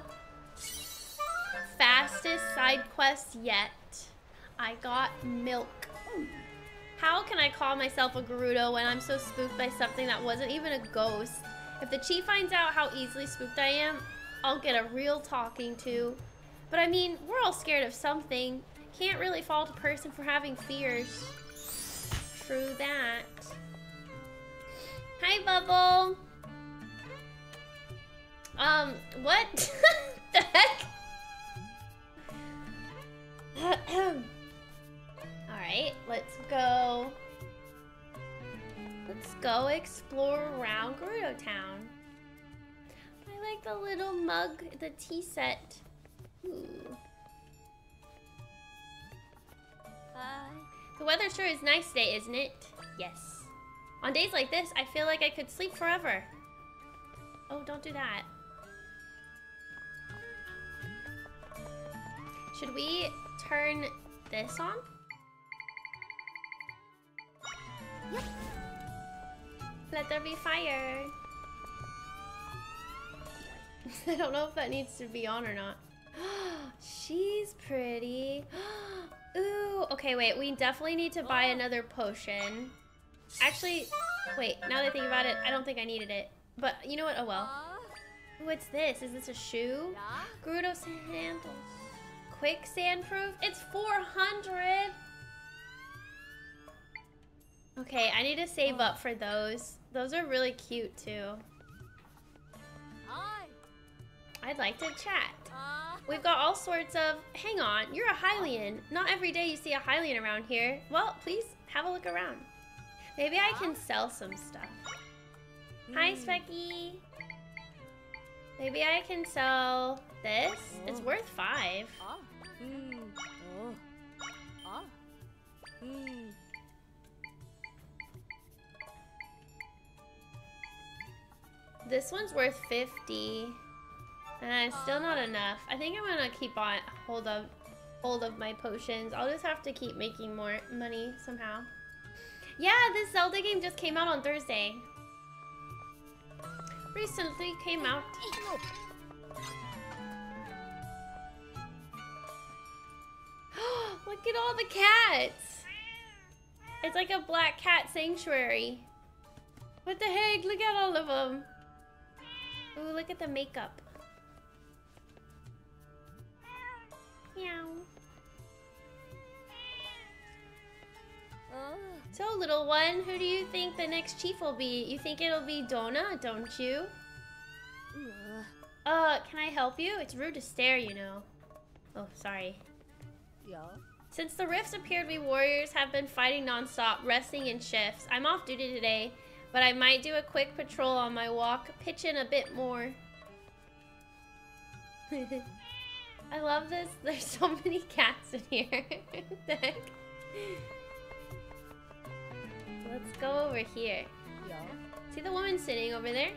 Fastest side quest yet. I got milk. How can I call myself a Gerudo when I'm so spooked by something that wasn't even a ghost? If the chief finds out how easily spooked I am, I'll get a real talking to. But I mean, we're all scared of something. Can't really fault a person for having fears. True that. Hi, Bubble. Um, what the heck? Alright, let's go. Let's go explore around Gerudo Town. I like the little mug, the tea set. Ooh. Bye. The weather sure is nice today, isn't it? Yes. On days like this, I feel like I could sleep forever. Oh, don't do that. Should we turn this on? Yep. Let there be fire. I don't know if that needs to be on or not. She's pretty. Ooh, okay, wait. We definitely need to buy another potion. Actually, wait, now that I think about it, I don't think I needed it. But you know what? Oh well. What's this? Is this a shoe? Yeah. Gerudo sandals. Quicksand proof? It's 400! Okay, I need to save up for those. Those are really cute too. I'd like to chat. We've got all sorts of. Hang on, you're a Hylian. Not every day you see a Hylian around here. Well, please have a look around. Maybe I can sell some stuff. Hi, Hmm. Specky. Maybe I can sell this. It's Oh. worth five. Ah. Hmm. Oh. Ah. Hmm. This one's worth 50. and Uh, still not enough. I think I'm gonna keep on hold of hold of my potions. I'll just have to keep making more money somehow. Yeah, this Zelda game just came out on Thursday. Recently came out. Look at all the cats! It's like a black cat sanctuary. What the heck? Look at all of them. Ooh, look at the makeup. Meow. So, little one, who do you think the next chief will be? You think it'll be Dohna, don't you? Uh. Uh, can I help you? It's rude to stare, you know. Oh, sorry. Yeah. Since the rifts appeared, we warriors have been fighting nonstop, resting in shifts. I'm off duty today, but I might do a quick patrol on my walk, pitch in a bit more. I love this. There's so many cats in here. the heck? Let's go over here. Yeah. See the woman sitting over there?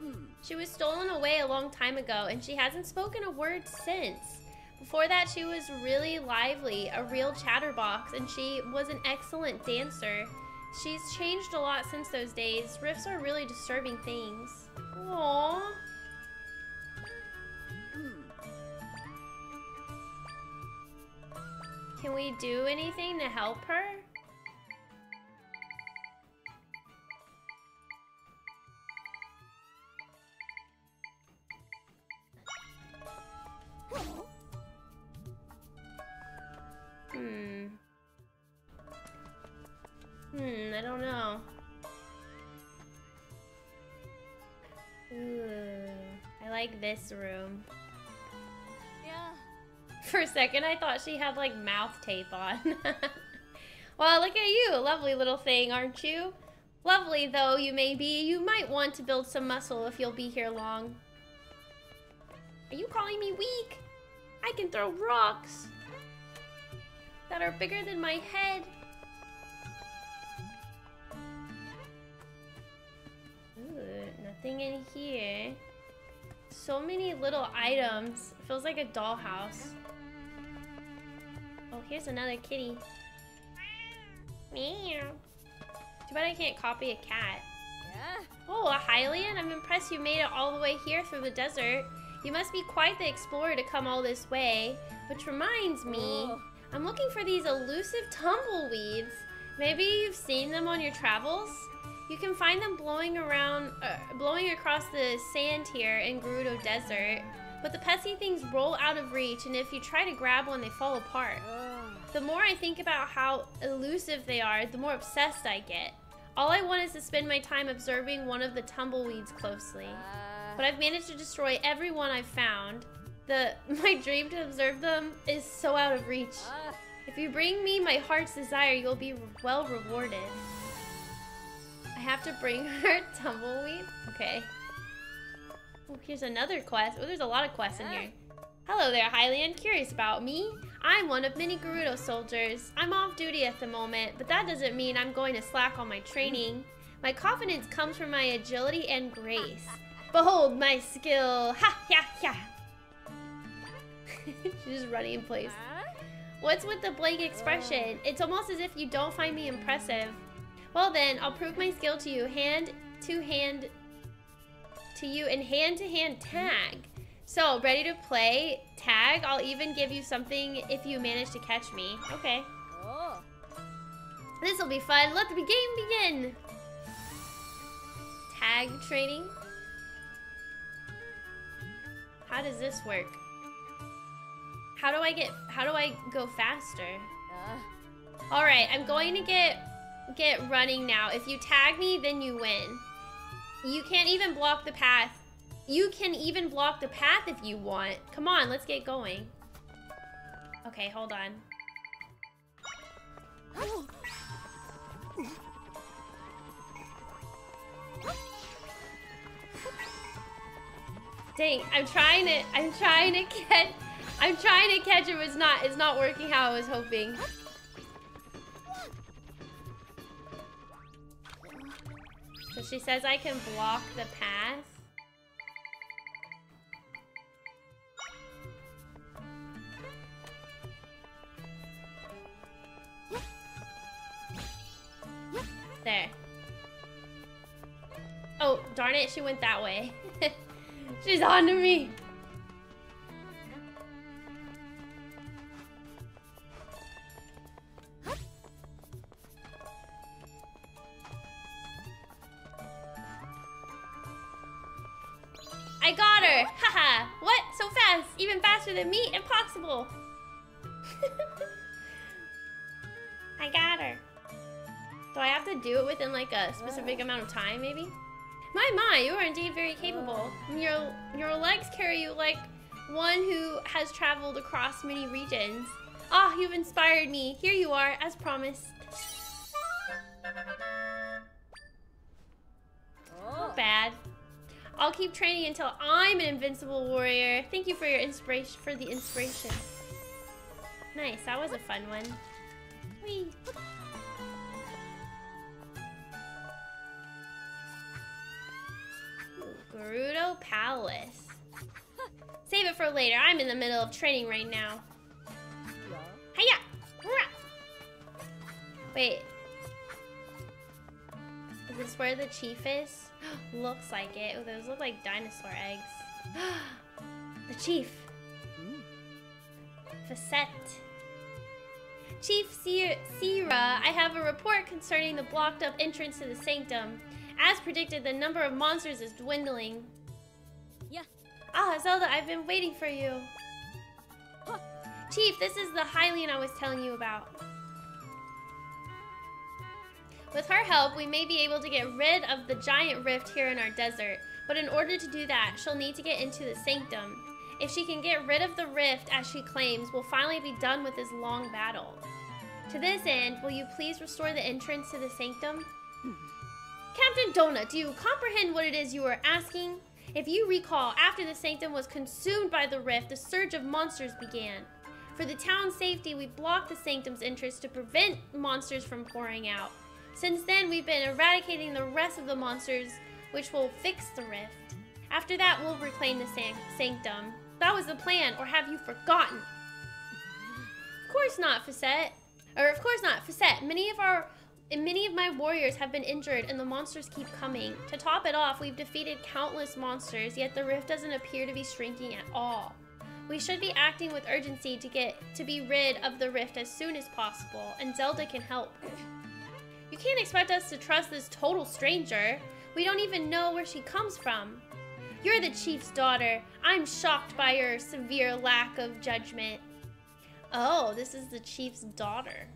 Hmm. She was stolen away a long time ago, and she hasn't spoken a word since. Before that, she was really lively, a real chatterbox, and she was an excellent dancer. She's changed a lot since those days. Rifts are really disturbing things. Aww. Hmm. Can we do anything to help her? I don't know. Ooh, I like this room. Yeah. For a second, I thought she had like mouth tape on. well, look at you, lovely little thing, aren't you? Lovely though you may be, you might want to build some muscle if you'll be here long. Are you calling me weak? I can throw rocks that are bigger than my head. Nothing in here. So many little items. Feels like a dollhouse. Oh, here's another kitty. Meow. Too bad I can't copy a cat. Yeah. Oh, a Hylian? I'm impressed you made it all the way here through the desert. You must be quite the explorer to come all this way. Which reminds me. I'm looking for these elusive tumbleweeds. Maybe you've seen them on your travels? You can find them blowing around, uh, blowing across the sand here in Gerudo Desert. But the pesky things roll out of reach, and if you try to grab one, they fall apart. The more I think about how elusive they are, the more obsessed I get. All I want is to spend my time observing one of the tumbleweeds closely. But I've managed to destroy every one I've found. The my dream to observe them is so out of reach. If you bring me my heart's desire, you'll be well rewarded. I have to bring her tumbleweed? Okay. Oh, here's another quest. Oh, there's a lot of quests in here. Hello there, Hylian. Curious about me? I'm one of many Gerudo soldiers. I'm off duty at the moment, but that doesn't mean I'm going to slack on my training. My confidence comes from my agility and grace. Behold my skill! Ha! Ya! Ya! She's just running in place. What's with the blank expression? It's almost as if you don't find me impressive. Well then, I'll prove my skill to you hand to hand to you in hand to hand tag. So, ready to play tag? I'll even give you something if you manage to catch me. Okay. Oh. This will be fun. Let the game begin. Tag training. How does this work? How do I get, how do I go faster? Uh, All right, I'm going to get get running now. If you tag me, then you win. You can't even block the path. You can even block the path if you want. Come on, let's get going. Okay, hold on. Dang, I'm trying to I'm trying to catch I'm trying to catch him. It's not it's not working how I was hoping. So she says I can block the path. There. Oh, darn it, she went that way. She's on to me. I got her! Haha! what? So fast? Even faster than me? Impossible! I got her. Do I have to do it within like a specific amount of time, maybe? My, my, you are indeed very capable. Your, your legs carry you like one who has traveled across many regions. Ah, you've inspired me. Here you are, as promised. oh. Not bad. I'll keep training until I'm an invincible warrior. Thank you for your inspiration for the inspiration. Nice, that was a fun one. Whee. Gerudo Palace. Save it for later. I'm in the middle of training right now. Hiya! Wait. Is this where the chief is? Looks like it. Oh, those look like dinosaur eggs. the chief. Mm. Facette. Chief Sierra, I have a report concerning the blocked up entrance to the sanctum. As predicted, the number of monsters is dwindling. Yeah. Ah, Zelda, I've been waiting for you. Huh. Chief, this is the Hylian I was telling you about. With her help, we may be able to get rid of the giant rift here in our desert. But in order to do that, she'll need to get into the sanctum. If she can get rid of the rift, as she claims, we'll finally be done with this long battle. To this end, will you please restore the entrance to the sanctum? Captain Donut, do you comprehend what it is you are asking? If you recall, after the sanctum was consumed by the rift, a surge of monsters began. For the town's safety, we blocked the sanctum's entrance to prevent monsters from pouring out. Since then, we've been eradicating the rest of the monsters, which will fix the rift. After that, we'll reclaim the san- sanctum. That was the plan, or have you forgotten? Of course not, Facette. Or of course not, Facette. Many of our many of my warriors have been injured and the monsters keep coming. To top it off, we've defeated countless monsters, yet the rift doesn't appear to be shrinking at all. We should be acting with urgency to get to be rid of the rift as soon as possible, and Zelda can help. You can't expect us to trust this total stranger. We don't even know where she comes from. You're the chief's daughter. I'm shocked by your severe lack of judgment. Oh, this is the chief's daughter.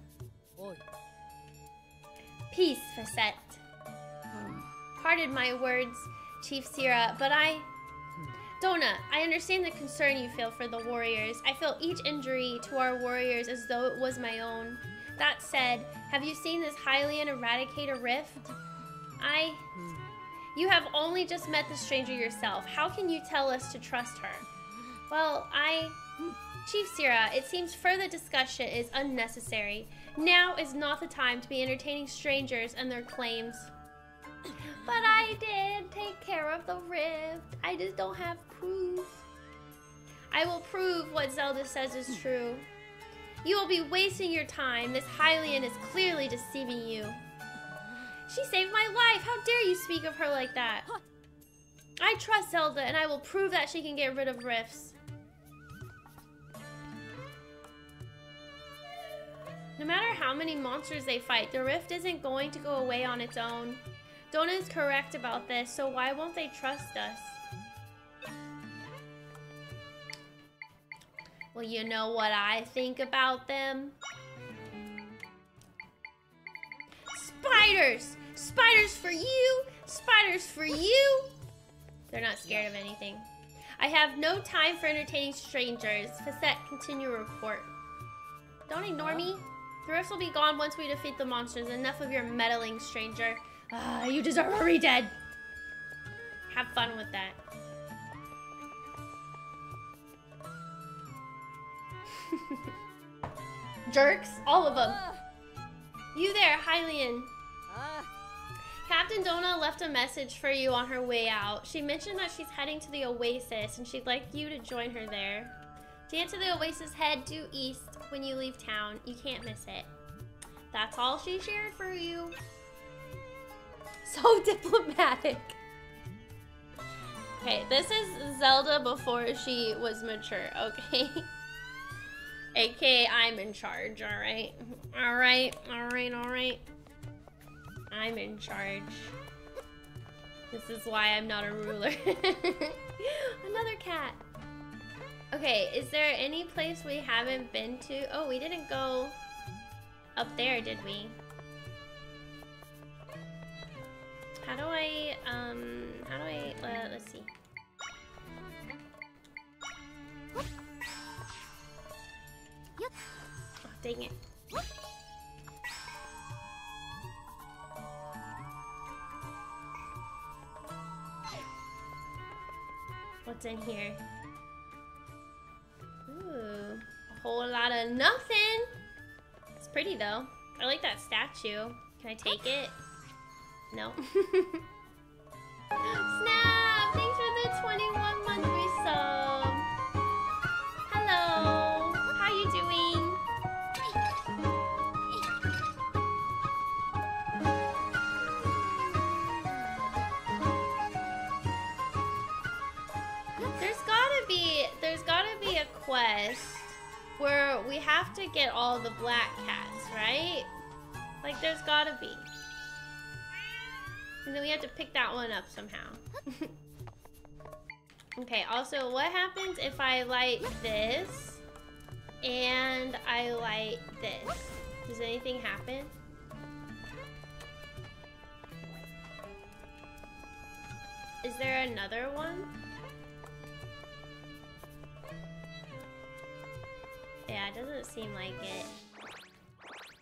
Oi. Peace, Facette. Hmm. Pardon my words, Chief Sira, but I. Dohna, I understand the concern you feel for the warriors. I feel each injury to our warriors as though it was my own. That said, have you seen this Hylian eradicate a rift? I. You have only just met the stranger yourself. How can you tell us to trust her? Well, I. Chief Sira, it seems further discussion is unnecessary. Now is not the time to be entertaining strangers and their claims. But I did take care of the rift. I just don't have proof. I will prove what Zelda says is true. You will be wasting your time. This Hylian is clearly deceiving you. She saved my life. How dare you speak of her like that? I trust Zelda, and I will prove that she can get rid of rifts. No matter how many monsters they fight, the rift isn't going to go away on its own. Dohna is correct about this, so why won't they trust us? Well, you know what I think about them? Spiders! Spiders for you! Spiders for you! They're not scared of anything. I have no time for entertaining strangers. Facette, continue report. Don't ignore me. The rifts will be gone once we defeat the monsters. Enough of your meddling, stranger. Ah, you deserve to be dead. Have fun with that. Jerks, all of them. Ah, You there, Hylian. ah, Captain Dohna left a message for you on her way out. She mentioned that she's heading to the Oasis and she'd like you to join her there. To get to the Oasis, head due east when you leave town. You can't miss it. That's all she shared for you. So diplomatic. Okay, this is Zelda before she was mature, okay? AKA, I'm in charge, alright? Alright, alright, alright. I'm in charge. This is why I'm not a ruler. Another cat. Okay, is there any place we haven't been to? Oh, we didn't go up there, did we? How do I, um, how do I, uh, let's see. Yep. Oh, dang it. What's in here? Ooh, a whole lot of nothing. It's pretty though. I like that statue. Can I take it? No. Snap! Thanks for the 21 month resub. Have to get all the black cats, right? Like there's gotta be. And then we have to pick that one up somehow. okay, also what happens if I light this and I light this? Does anything happen? Is there another one? Yeah, it doesn't seem like it.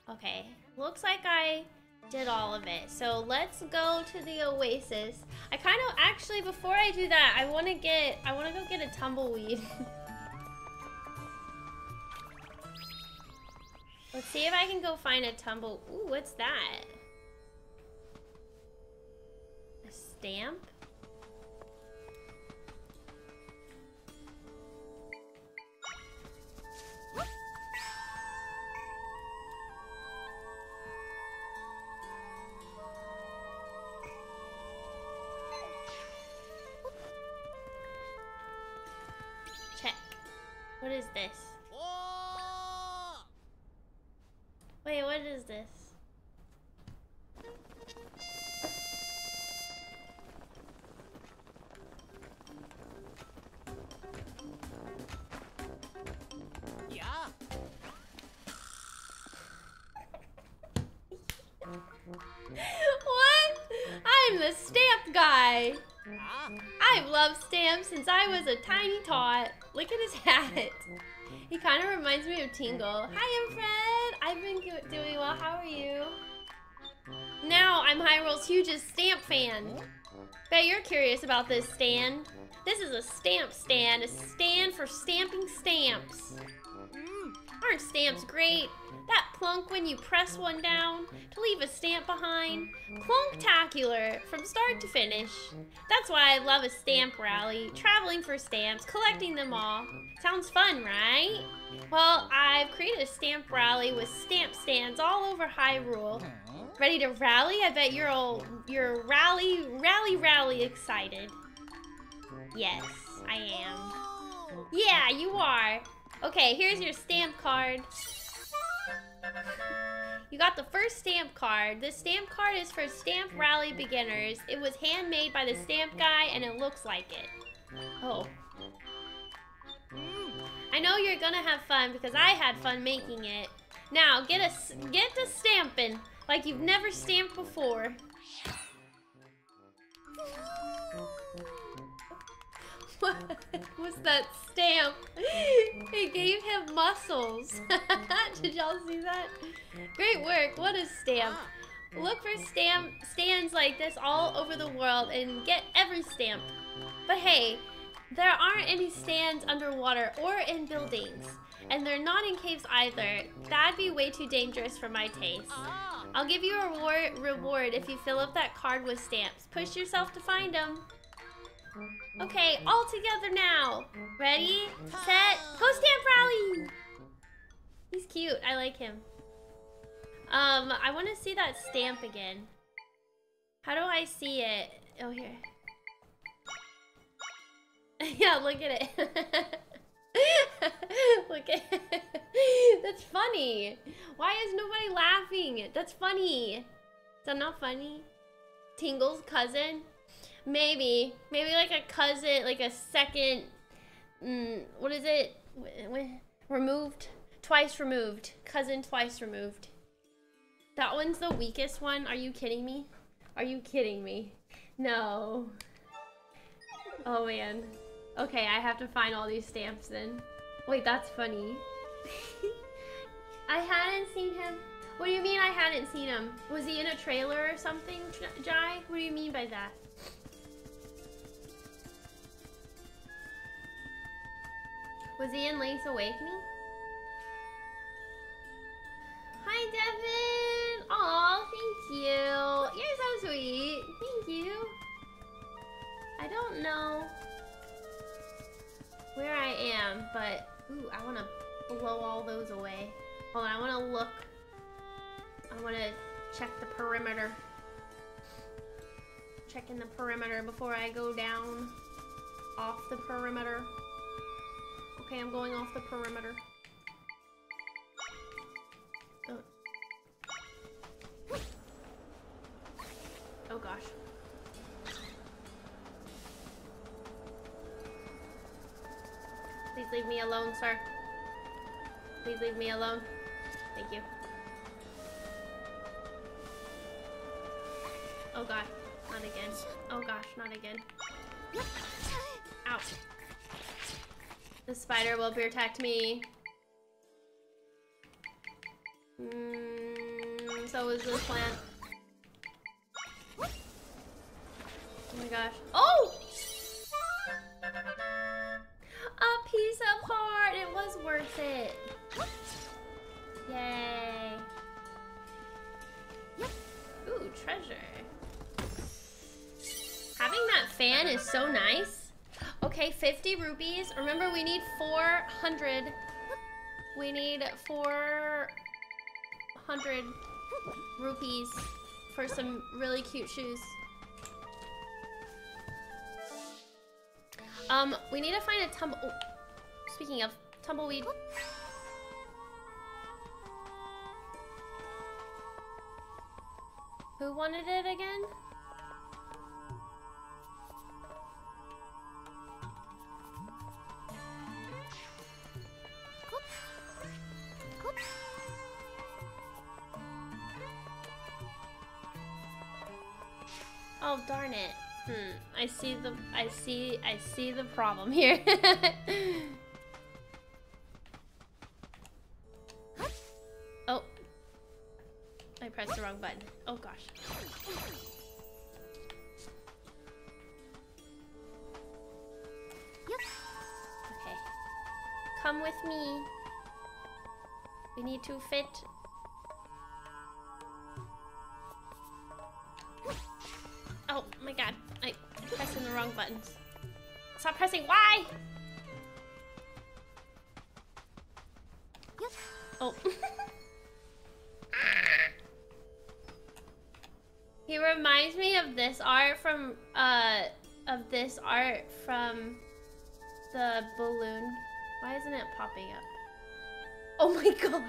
Okay, looks like I did all of it. So let's go to the Oasis. I kind of, actually, before I do that, I want to get, I want to go get a tumbleweed. let's see if I can go find a tumble, ooh, what's that? A stamp? At his hat. He kind of reminds me of Tingle. Hi, I'm Fred. I've been doing well. How are you? Now I'm Hyrule's hugest stamp fan. Bet you're curious about this stand. This is a stamp stand, a stand for stamping stamps. Aren't stamps great? That plunk when you press one down to leave a stamp behind. Plunktacular from start to finish. That's why I love a stamp rally, traveling for stamps, collecting them all. Sounds fun, right? Well, I've created a stamp rally with stamp stands all over Hyrule. Ready to rally? I bet you're all you're rally, rally, rally excited. Yes, I am. Yeah, you are. Okay, here's your stamp card. You got the first stamp card. This stamp card is for Stamp Rally beginners. It was handmade by the stamp guy and it looks like it. Oh. I I know you're gonna have fun because I had fun making it. Now, get a, get to stamping like you've never stamped before. What was that stamp? It gave him muscles. Did y'all see that? Great work. What a stamp. Look for stamp stands like this all over the world and get every stamp. But hey, there aren't any stands underwater or in buildings. And they're not in caves either. That'd be way too dangerous for my taste. I'll give you a reward, reward if you fill up that card with stamps. Push yourself to find them. Okay, all together now. Ready, set, go stamp rally! He's cute. I like him. Um, I want to see that stamp again. How do I see it? Oh, here. yeah, look at it. look at it. That's funny. Why is nobody laughing? That's funny. Is that not funny? Tingle's cousin? Maybe. Maybe like a cousin, like a second. Mm, what is it? Removed? Twice removed. Cousin twice removed. That one's the weakest one. Are you kidding me? Are you kidding me? No. Oh man. Okay, I have to find all these stamps then. Wait, that's funny. I hadn't seen him. What do you mean I hadn't seen him? Was he in a trailer or something, Jai? What do you mean by that? Was he in Link's Awakening? Hi, Devin! Aw, thank you. You're so sweet. Thank you. I don't know where I am, but ooh, I want to blow all those away. Hold on, I want to look. I want to check the perimeter. Checking the perimeter before I go down off the perimeter. Okay, I'm going off the perimeter. Oh. Oh gosh. Please leave me alone, sir. Please leave me alone. Thank you. Oh god, not again. Oh gosh, not again. Ouch. The spider will protect me. Mm, so is this plant. Oh my gosh. Oh! A piece of heart! It was worth it. Yay. Ooh, treasure. Having that fan is so nice. Okay, 50 rupees. Remember, we need 400. We need 400 rupees for some really cute shoes. Um, we need to find a tumble. Oh, speaking of tumbleweed. Who wanted it again? Oh darn it. Hmm. I see the I see I see the problem here. oh. I pressed the wrong button. Oh gosh. Okay. Come with me. We need to fit. Oh my god. I I'm pressing the wrong buttons. Stop pressing Y! Oh. he reminds me of this art from, uh, of this art from the balloon. Why isn't it popping up? Oh my god.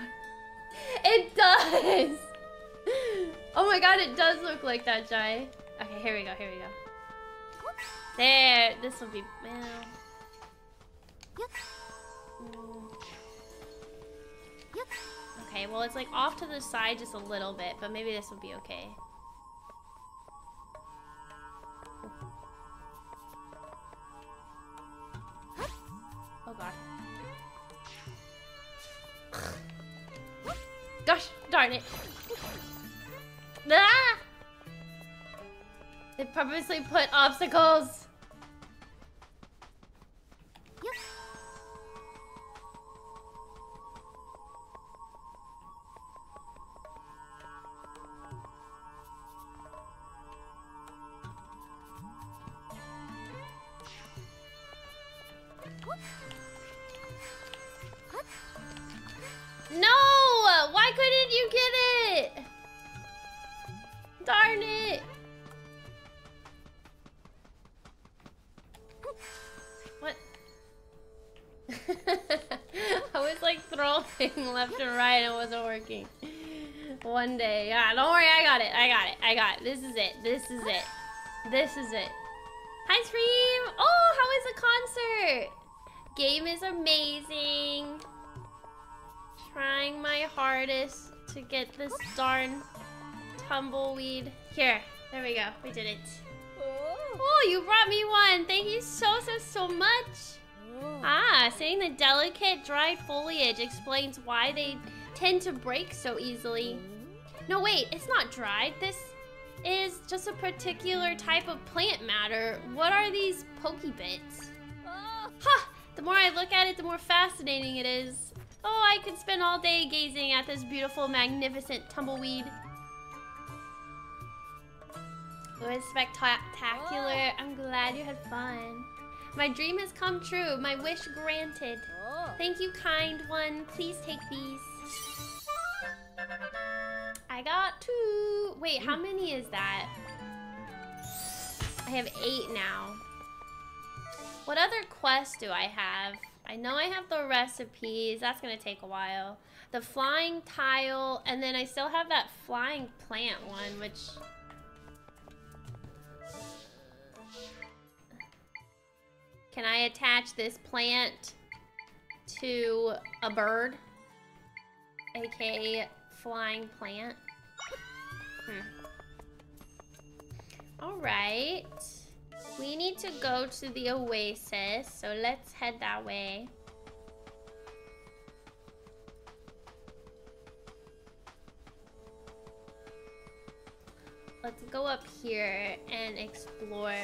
It does! Oh my god, it does look like that, Jai. Okay, here we go, here we go. There, this will be, well. Okay, well it's like off to the side just a little bit, but maybe this will be okay. Oh god. Gosh, darn it. Ah! They purposely put obstacles. No! Right it wasn't working. One day. Yeah, don't worry, I got it. I got it. I got it. This is it. This is it. This is it. Hi, Stream! Oh, how is the concert? Game is amazing. Trying my hardest to get this darn tumbleweed. Here, there we go. We did it. Oh, you brought me one. Thank you so, so, so much. Ah, saying the delicate dried foliage explains why they tend to break so easily. No, wait, it's not dried. This is just a particular type of plant matter. What are these pokey bits? Huh! The more I look at it, the more fascinating it is. Oh, I could spend all day gazing at this beautiful, magnificent tumbleweed. It was spectacular. I'm glad you had fun. My dream has come true. My wish granted. Oh. Thank you, kind one. Please take these. I got two. Wait, how many is that? I have eight now. What other quests do I have? I know I have the recipes. That's going to take a while. The flying tile. And then I still have that flying plant one, which... Can I attach this plant to a bird? AKA flying plant. Hmm. Alright. We need to go to the oasis, so let's head that way. Let's go up here and explore.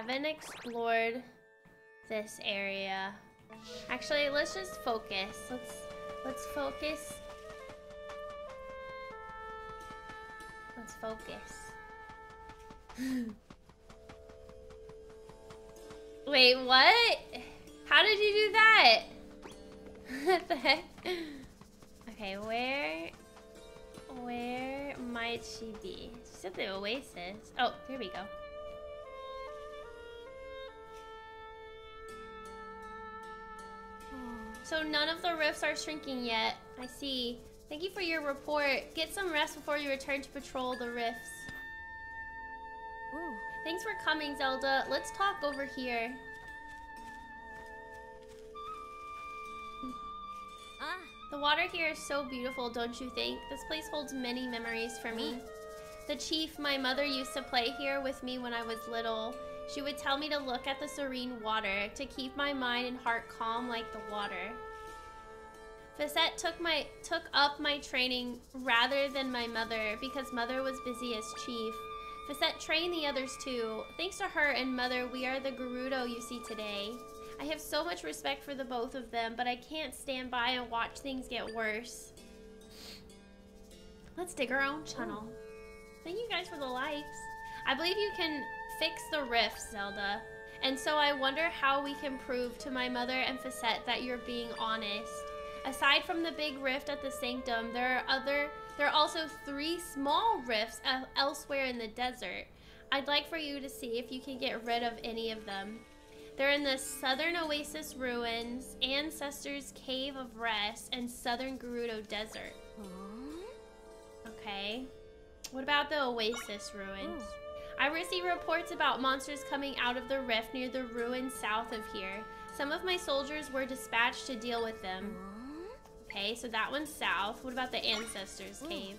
Haven't explored this area. Actually, let's just focus. Let's let's focus. Let's focus. Wait, what? How did you do that? what the heck? Okay, where... Where might she be? She's at the oasis. Oh, here we go. So none of the rifts are shrinking yet. I see. Thank you for your report. Get some rest before you return to patrol the rifts. Ooh. Thanks for coming, Zelda. Let's talk over here. Ah. The water here is so beautiful, don't you think? This place holds many memories for me. The chief, my mother used to play here with me when I was little. She would tell me to look at the serene water, to keep my mind and heart calm like the water. Facette took my took up my training rather than my mother because mother was busy as chief. Facette trained the others too. Thanks to her and mother, we are the Gerudo you see today. I have so much respect for the both of them, but I can't stand by and watch things get worse. Let's dig our own tunnel. Oh. Thank you guys for the likes. I believe you can fix the rift, Zelda. And so I wonder how we can prove to my mother and Facette that you're being honest. Aside from the big rift at the sanctum, there are other there are also three small rifts elsewhere in the desert. I'd like for you to see if you can get rid of any of them. They're in the Southern Oasis Ruins, Ancestors Cave of Rest, and Southern Gerudo Desert. Okay. What about the Oasis Ruins? Oh. I receive reports about monsters coming out of the rift near the ruins south of here. Some of my soldiers were dispatched to deal with them. Okay, so that one's south. What about the ancestors cave?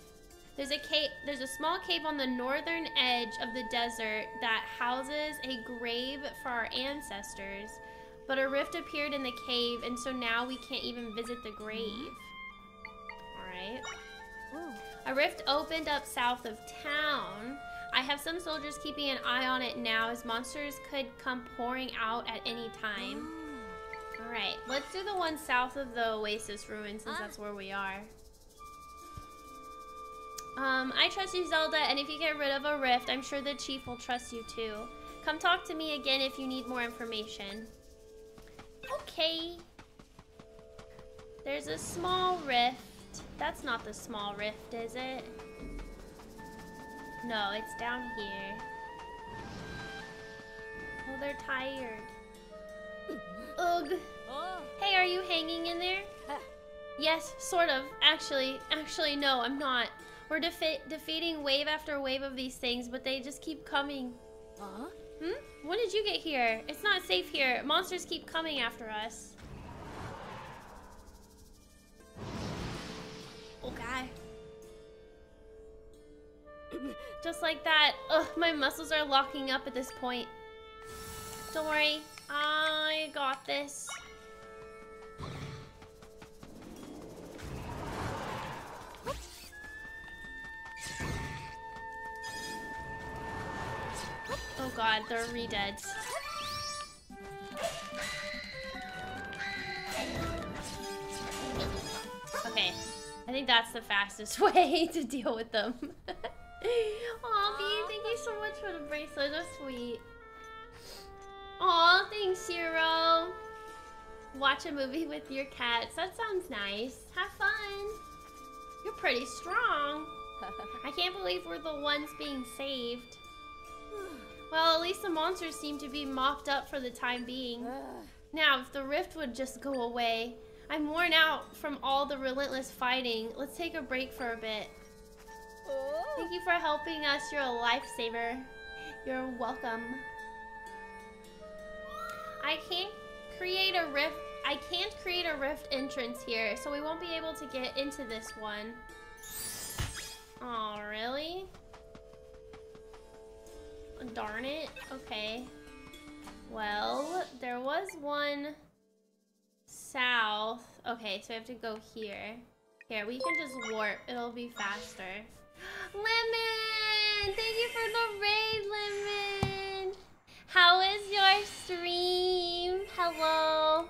There's a cave there's a small cave on the northern edge of the desert that houses a grave for our ancestors. But a rift appeared in the cave and so now we can't even visit the grave. Hmm. Alright. A rift opened up south of town. I have some soldiers keeping an eye on it now as monsters could come pouring out at any time. Alright, let's do the one south of the Oasis ruin since that's where we are. Um, I trust you, Zelda, and if you get rid of a rift, I'm sure the chief will trust you too. Come talk to me again if you need more information. Okay. There's a small rift. That's not the small rift, is it? No, it's down here. Oh, they're tired. Ugh. Hey, are you hanging in there? Yes, sort of. Actually, actually, no, I'm not. We're defe defeating wave after wave of these things, but they just keep coming. Huh? Hmm? When did you get here? It's not safe here. Monsters keep coming after us. Okay. Just like that. Ugh, my muscles are locking up at this point. Don't worry. I got this. Oh god, they're re-deads. Okay, I think that's the fastest way to deal with them. Aw, B, thank you so much for the bracelet. That's sweet. Aw, thanks, Hero. Watch a movie with your cats. That sounds nice. Have fun. You're pretty strong. I can't believe we're the ones being saved. Well, at least the monsters seem to be mopped up for the time being. Now, if the rift would just go away. I'm worn out from all the relentless fighting. Let's take a break for a bit. Thank you for helping us. You're a lifesaver. You're welcome. I can't create a rift. I can't create a rift entrance here, so we won't be able to get into this one. Oh, really? Darn it. Okay. Well, there was one south. Okay, so we have to go here. Here, we can just warp. It'll be faster. Lemon! Thank you for the raid, Lemon! How is your stream? Hello?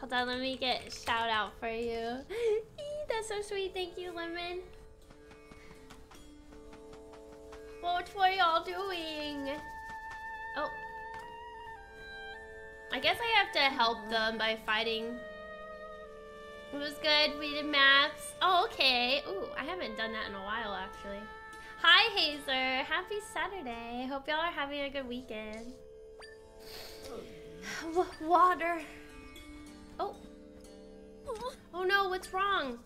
Hold on, let me get shout out for you. That's so sweet. Thank you, Lemon. What were y'all doing? Oh. I guess I have to help uh-huh. them by fighting. It was good. We did maps. Oh, okay. Ooh, I haven't done that in a while, actually. Hi, Hazer. Happy Saturday. Hope y'all are having a good weekend. W water. Oh. Oh no, what's wrong?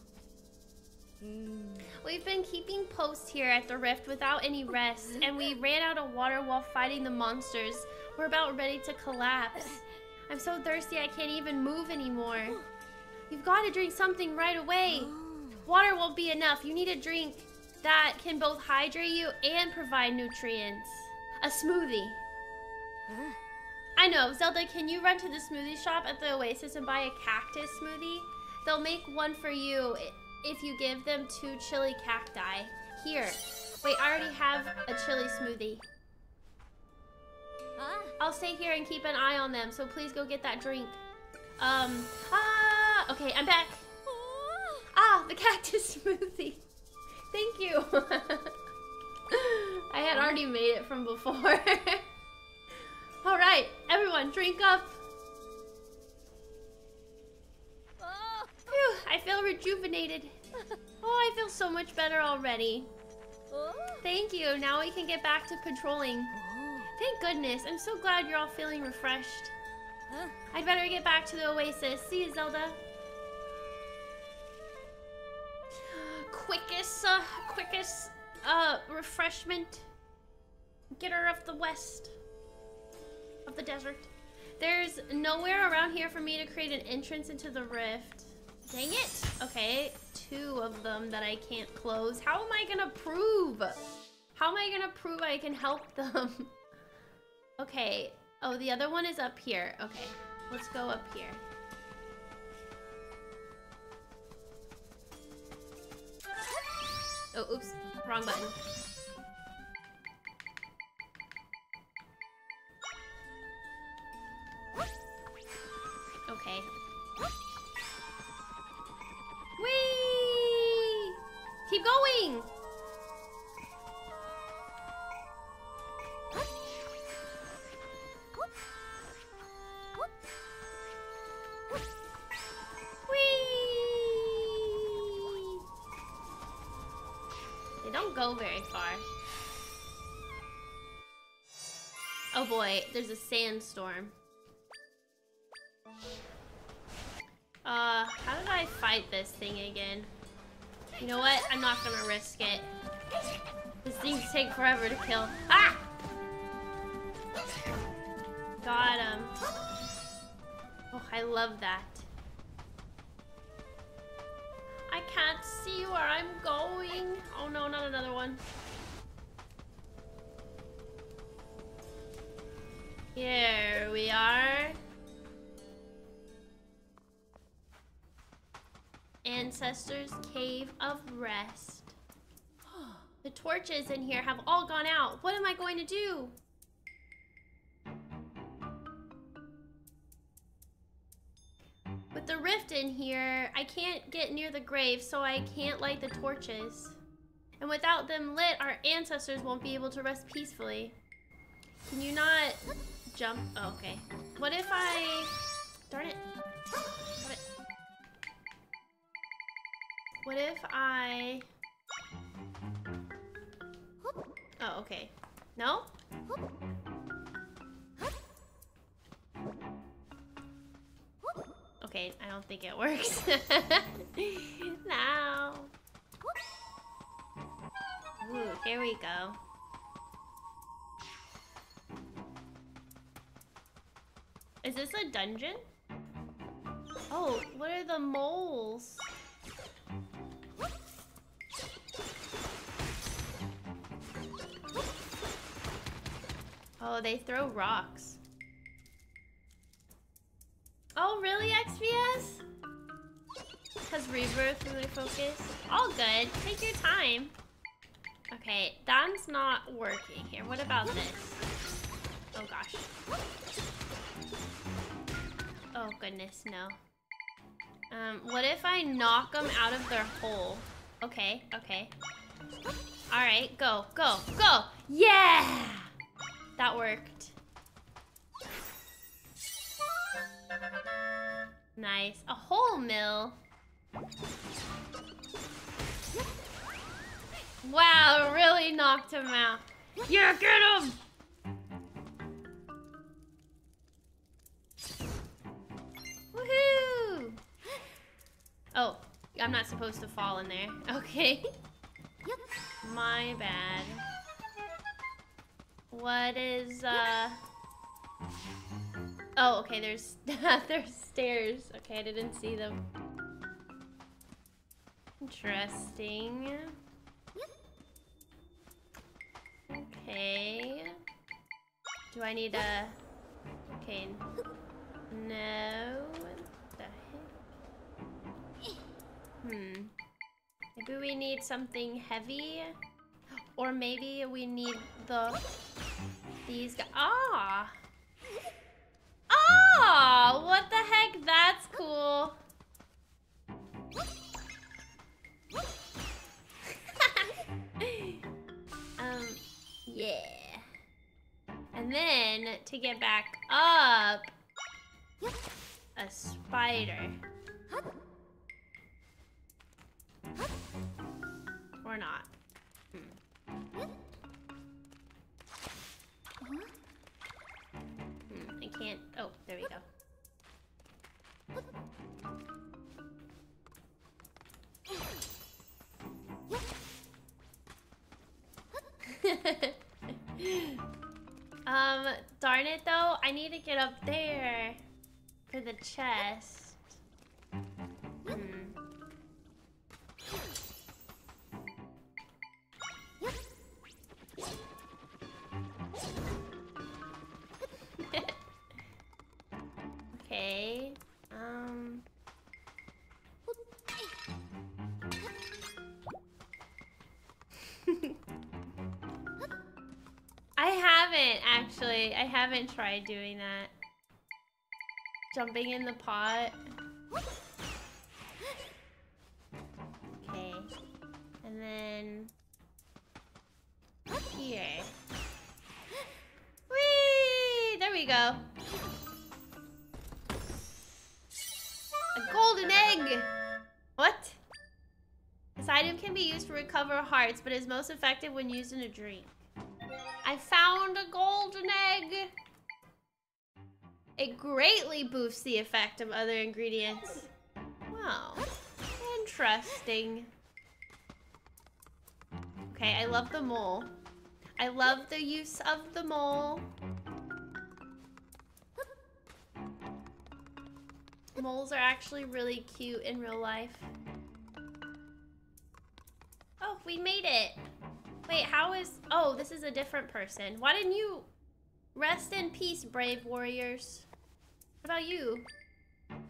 Mm. We've been keeping post here at the rift without any rest, and we ran out of water while fighting the monsters. We're about ready to collapse. I'm so thirsty I can't even move anymore. You've got to drink something right away. Water won't be enough. You need a drink that can both hydrate you and provide nutrients. A smoothie. I know. Zelda, can you run to the smoothie shop at the Oasis and buy a cactus smoothie? They'll make one for you if you give them two chili cacti. Here. Wait, I already have a chili smoothie. I'll stay here and keep an eye on them, so please go get that drink. Um, ah, okay, I'm back. Ah, the cactus smoothie. Thank you. I had already made it from before. All right, everyone, drink up. Phew, I feel rejuvenated. Oh, I feel so much better already. Thank you. Now we can get back to patrolling. Thank goodness. I'm so glad you're all feeling refreshed. I'd better get back to the oasis. See you, Zelda. Quickest, uh, quickest, uh, refreshment. Getter of the west. Of the desert. There's nowhere around here for me to create an entrance into the rift. Dang it. Okay, two of them that I can't close. How am I gonna prove? How am I gonna prove I can help them? okay. Oh, the other one is up here. Okay, let's go up here. Oh, oops. Wrong button. Okay. Whee! Keep going! Go very far. Oh boy, there's a sandstorm. Uh, how did I fight this thing again? You know what? I'm not gonna risk it. This things take forever to kill. Ah! Got him. Oh, I love that. I can't see where I'm going. Oh no, not another one. Here we are. Ancestors Cave of Rest. The torches in here have all gone out. What am I going to do? The rift in here, I can't get near the grave, so I can't light the torches. And without them lit, our ancestors won't be able to rest peacefully. Can you not jump? Oh, okay. What if I... Darn it. Darn it. What if I... Oh, okay. No? Okay, I don't think it works. no. Ooh, here we go. Is this a dungeon? Oh, what are the moles? Oh, they throw rocks. Oh, really, XPS? Because rebirth really focus? All good. Take your time. Okay, that's not working here. What about this? Oh, gosh. Oh, goodness, no. Um, what if I knock them out of their hole? Okay, okay. Alright, go, go, go! Yeah! That worked. Nice. A whole mill. Wow, really knocked him out. Yeah, get him! Woohoo! Oh, I'm not supposed to fall in there. Okay. My bad. What is, uh... Oh, okay, there's there's stairs. Okay, I didn't see them. Interesting. Okay. Do I need a... Okay. No. What the heck? Hmm. Maybe we need something heavy? Or maybe we need the... These guys... Ah! Ah! What the heck? That's cool. um, yeah. And then, to get back up, a spider. Or not. Oh, there we go. Um, darn it though, I need to get up there for the chest. I haven't tried doing that. Jumping in the pot. Okay. And then here. Whee! There we go. A golden egg! What? This item can be used to recover hearts, but is most effective when used in a drink. I found a golden egg! It greatly boosts the effect of other ingredients. Wow. Interesting. Okay, I love the mole. I love the use of the mole. Moles are actually really cute in real life. Oh, we made it. Wait, how is... Oh, this is a different person. Why didn't you... Rest in peace, brave warriors. What about you?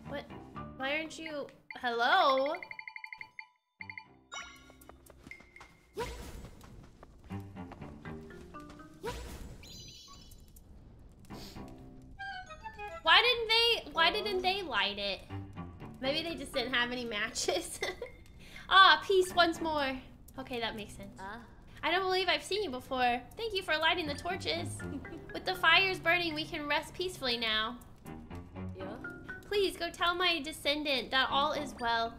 What? Why aren't you... Hello? Why didn't they... Why didn't they light it? Maybe they just didn't have any matches. ah, peace once more. Okay, that makes sense. Ah. I don't believe I've seen you before. Thank you for lighting the torches. With the fires burning, we can rest peacefully now. Yeah. Please go tell my descendant that all is well.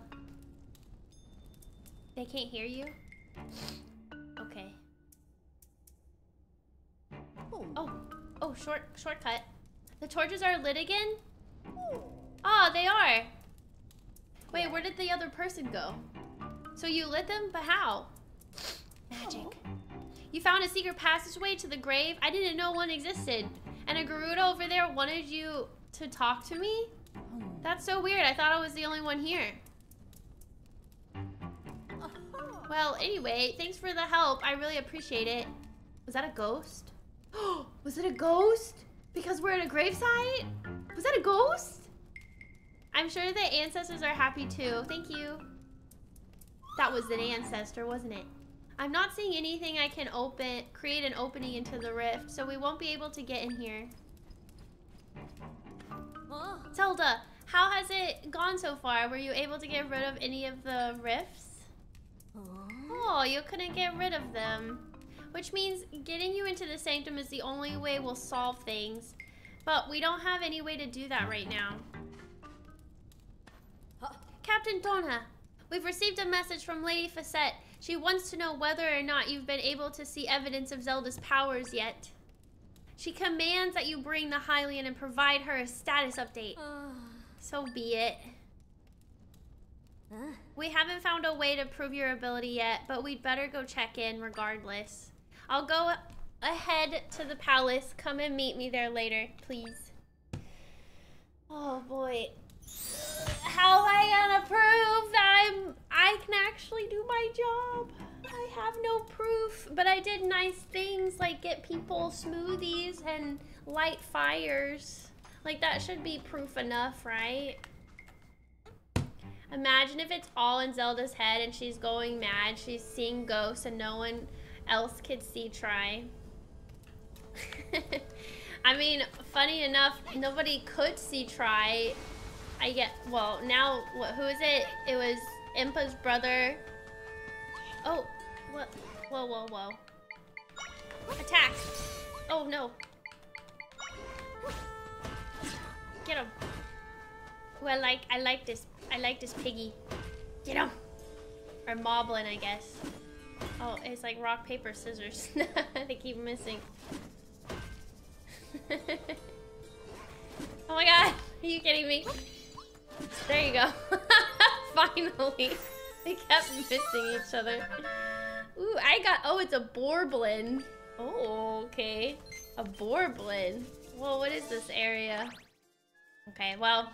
They can't hear you? Okay. Oh. Oh, oh, short shortcut. The torches are lit again? Oh, they are. Wait, where did the other person go? So you lit them, but how? Magic. You found a secret passageway to the grave? I didn't know one existed. And a Gerudo over there wanted you to talk to me? That's so weird. I thought I was the only one here. Uh-huh. Well, anyway, thanks for the help. I really appreciate it. Was that a ghost? was it a ghost? Because we're at a gravesite? Was that a ghost? I'm sure the ancestors are happy too. Thank you. That was an ancestor, wasn't it? I'm not seeing anything I can open, create an opening into the rift, so we won't be able to get in here. Oh. Zelda, how has it gone so far? Were you able to get rid of any of the rifts? Oh. Oh, you couldn't get rid of them. Which means getting you into the sanctum is the only way we'll solve things. But we don't have any way to do that right now. Captain Dohna, we've received a message from Lady Facette. She wants to know whether or not you've been able to see evidence of Zelda's powers yet. She commands that you bring the Hylian and provide her a status update. So be it. Huh? We haven't found a way to prove your ability yet, but we'd better go check in regardless. I'll go ahead to the palace. Come and meet me there later, please. Oh boy. How am I gonna prove that I'm I can actually do my job? I have no proof, but I did nice things like get people smoothies and light fires. Like that should be proof enough, right? Imagine if it's all in Zelda's head and she's going mad. She's seeing ghosts and no one else could see Tri. I mean, funny enough, nobody could see Tri. I get, well, now, what, who is it? It was Impa's brother. Oh, what? Whoa, whoa, whoa. Attack! Oh, no. Get him. Ooh, I like, I like this, I like this piggy. Get him! Or Moblin, I guess. Oh, it's like rock, paper, scissors. they keep missing. oh my god, are you kidding me? There you go. Finally. They kept missing each other. Ooh, I got, oh, it's a Boarblin. Oh, okay. A Boarblin? Well, what is this area? Okay, well,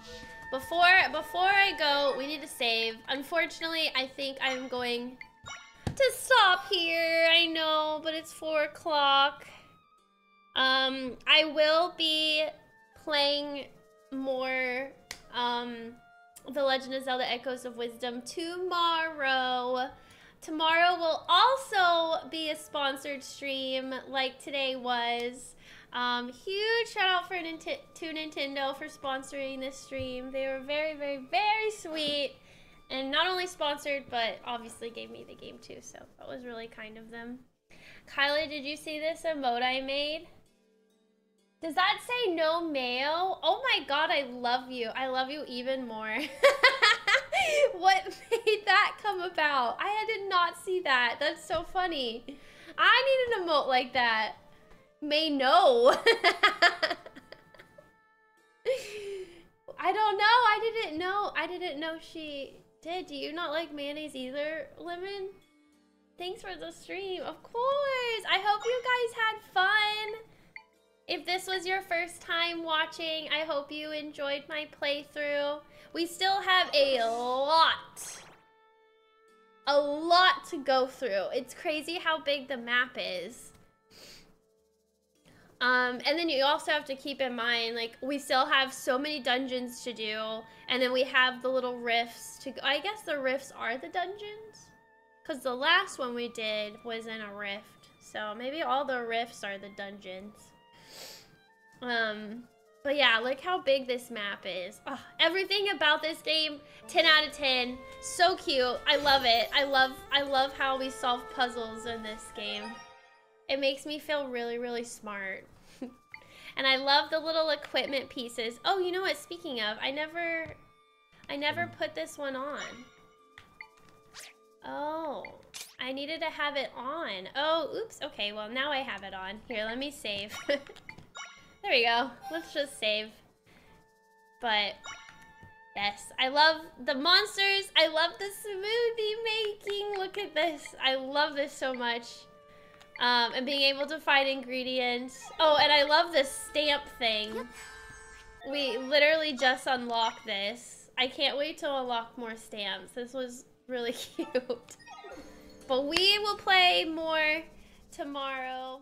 before before I go, we need to save. Unfortunately, I think I'm going to stop here. I know, but it's four o'clock. Um, I will be playing more um, The Legend of Zelda Echoes of Wisdom tomorrow. Tomorrow will also be a sponsored stream like today was. Um, huge shout out for Nint- to Nintendo for sponsoring this stream. They were very, very, very sweet. And not only sponsored, but obviously gave me the game too. So that was really kind of them. Kylie, did you see this emote I made? Does that say no mayo? Oh my god, I love you. I love you even more. what made that come about? I did not see that. That's so funny. I need an emote like that. May no. I don't know. I didn't know. I didn't know she did. Do you not like mayonnaise either, Lemon? Thanks for the stream. Of course. I hope you guys had fun. If this was your first time watching, I hope you enjoyed my playthrough. We still have a lot, a lot to go through. It's crazy how big the map is. Um, and then you also have to keep in mind, like, we still have so many dungeons to do, and then we have the little rifts to go. I guess the rifts are the dungeons? Because the last one we did was in a rift, so maybe all the rifts are the dungeons. Um, but yeah, look how big this map is. Everything about this game, 10 out of 10. So cute. I love it. I love I love how we solve puzzles in this game. It makes me feel really, really smart. and I love the little equipment pieces. Oh, you know what? Speaking of, I never, I never put this one on. Oh, I needed to have it on. Oh, oops. Okay, well, now I have it on. Here, let me save. there we go. Let's just save. But, yes, I love the monsters. I love the smoothie making. Look at this. I love this so much. Um, and being able to find ingredients. Oh, and I love this stamp thing. We literally just unlocked this. I can't wait to unlock more stamps. This was really cute. but we will play more tomorrow.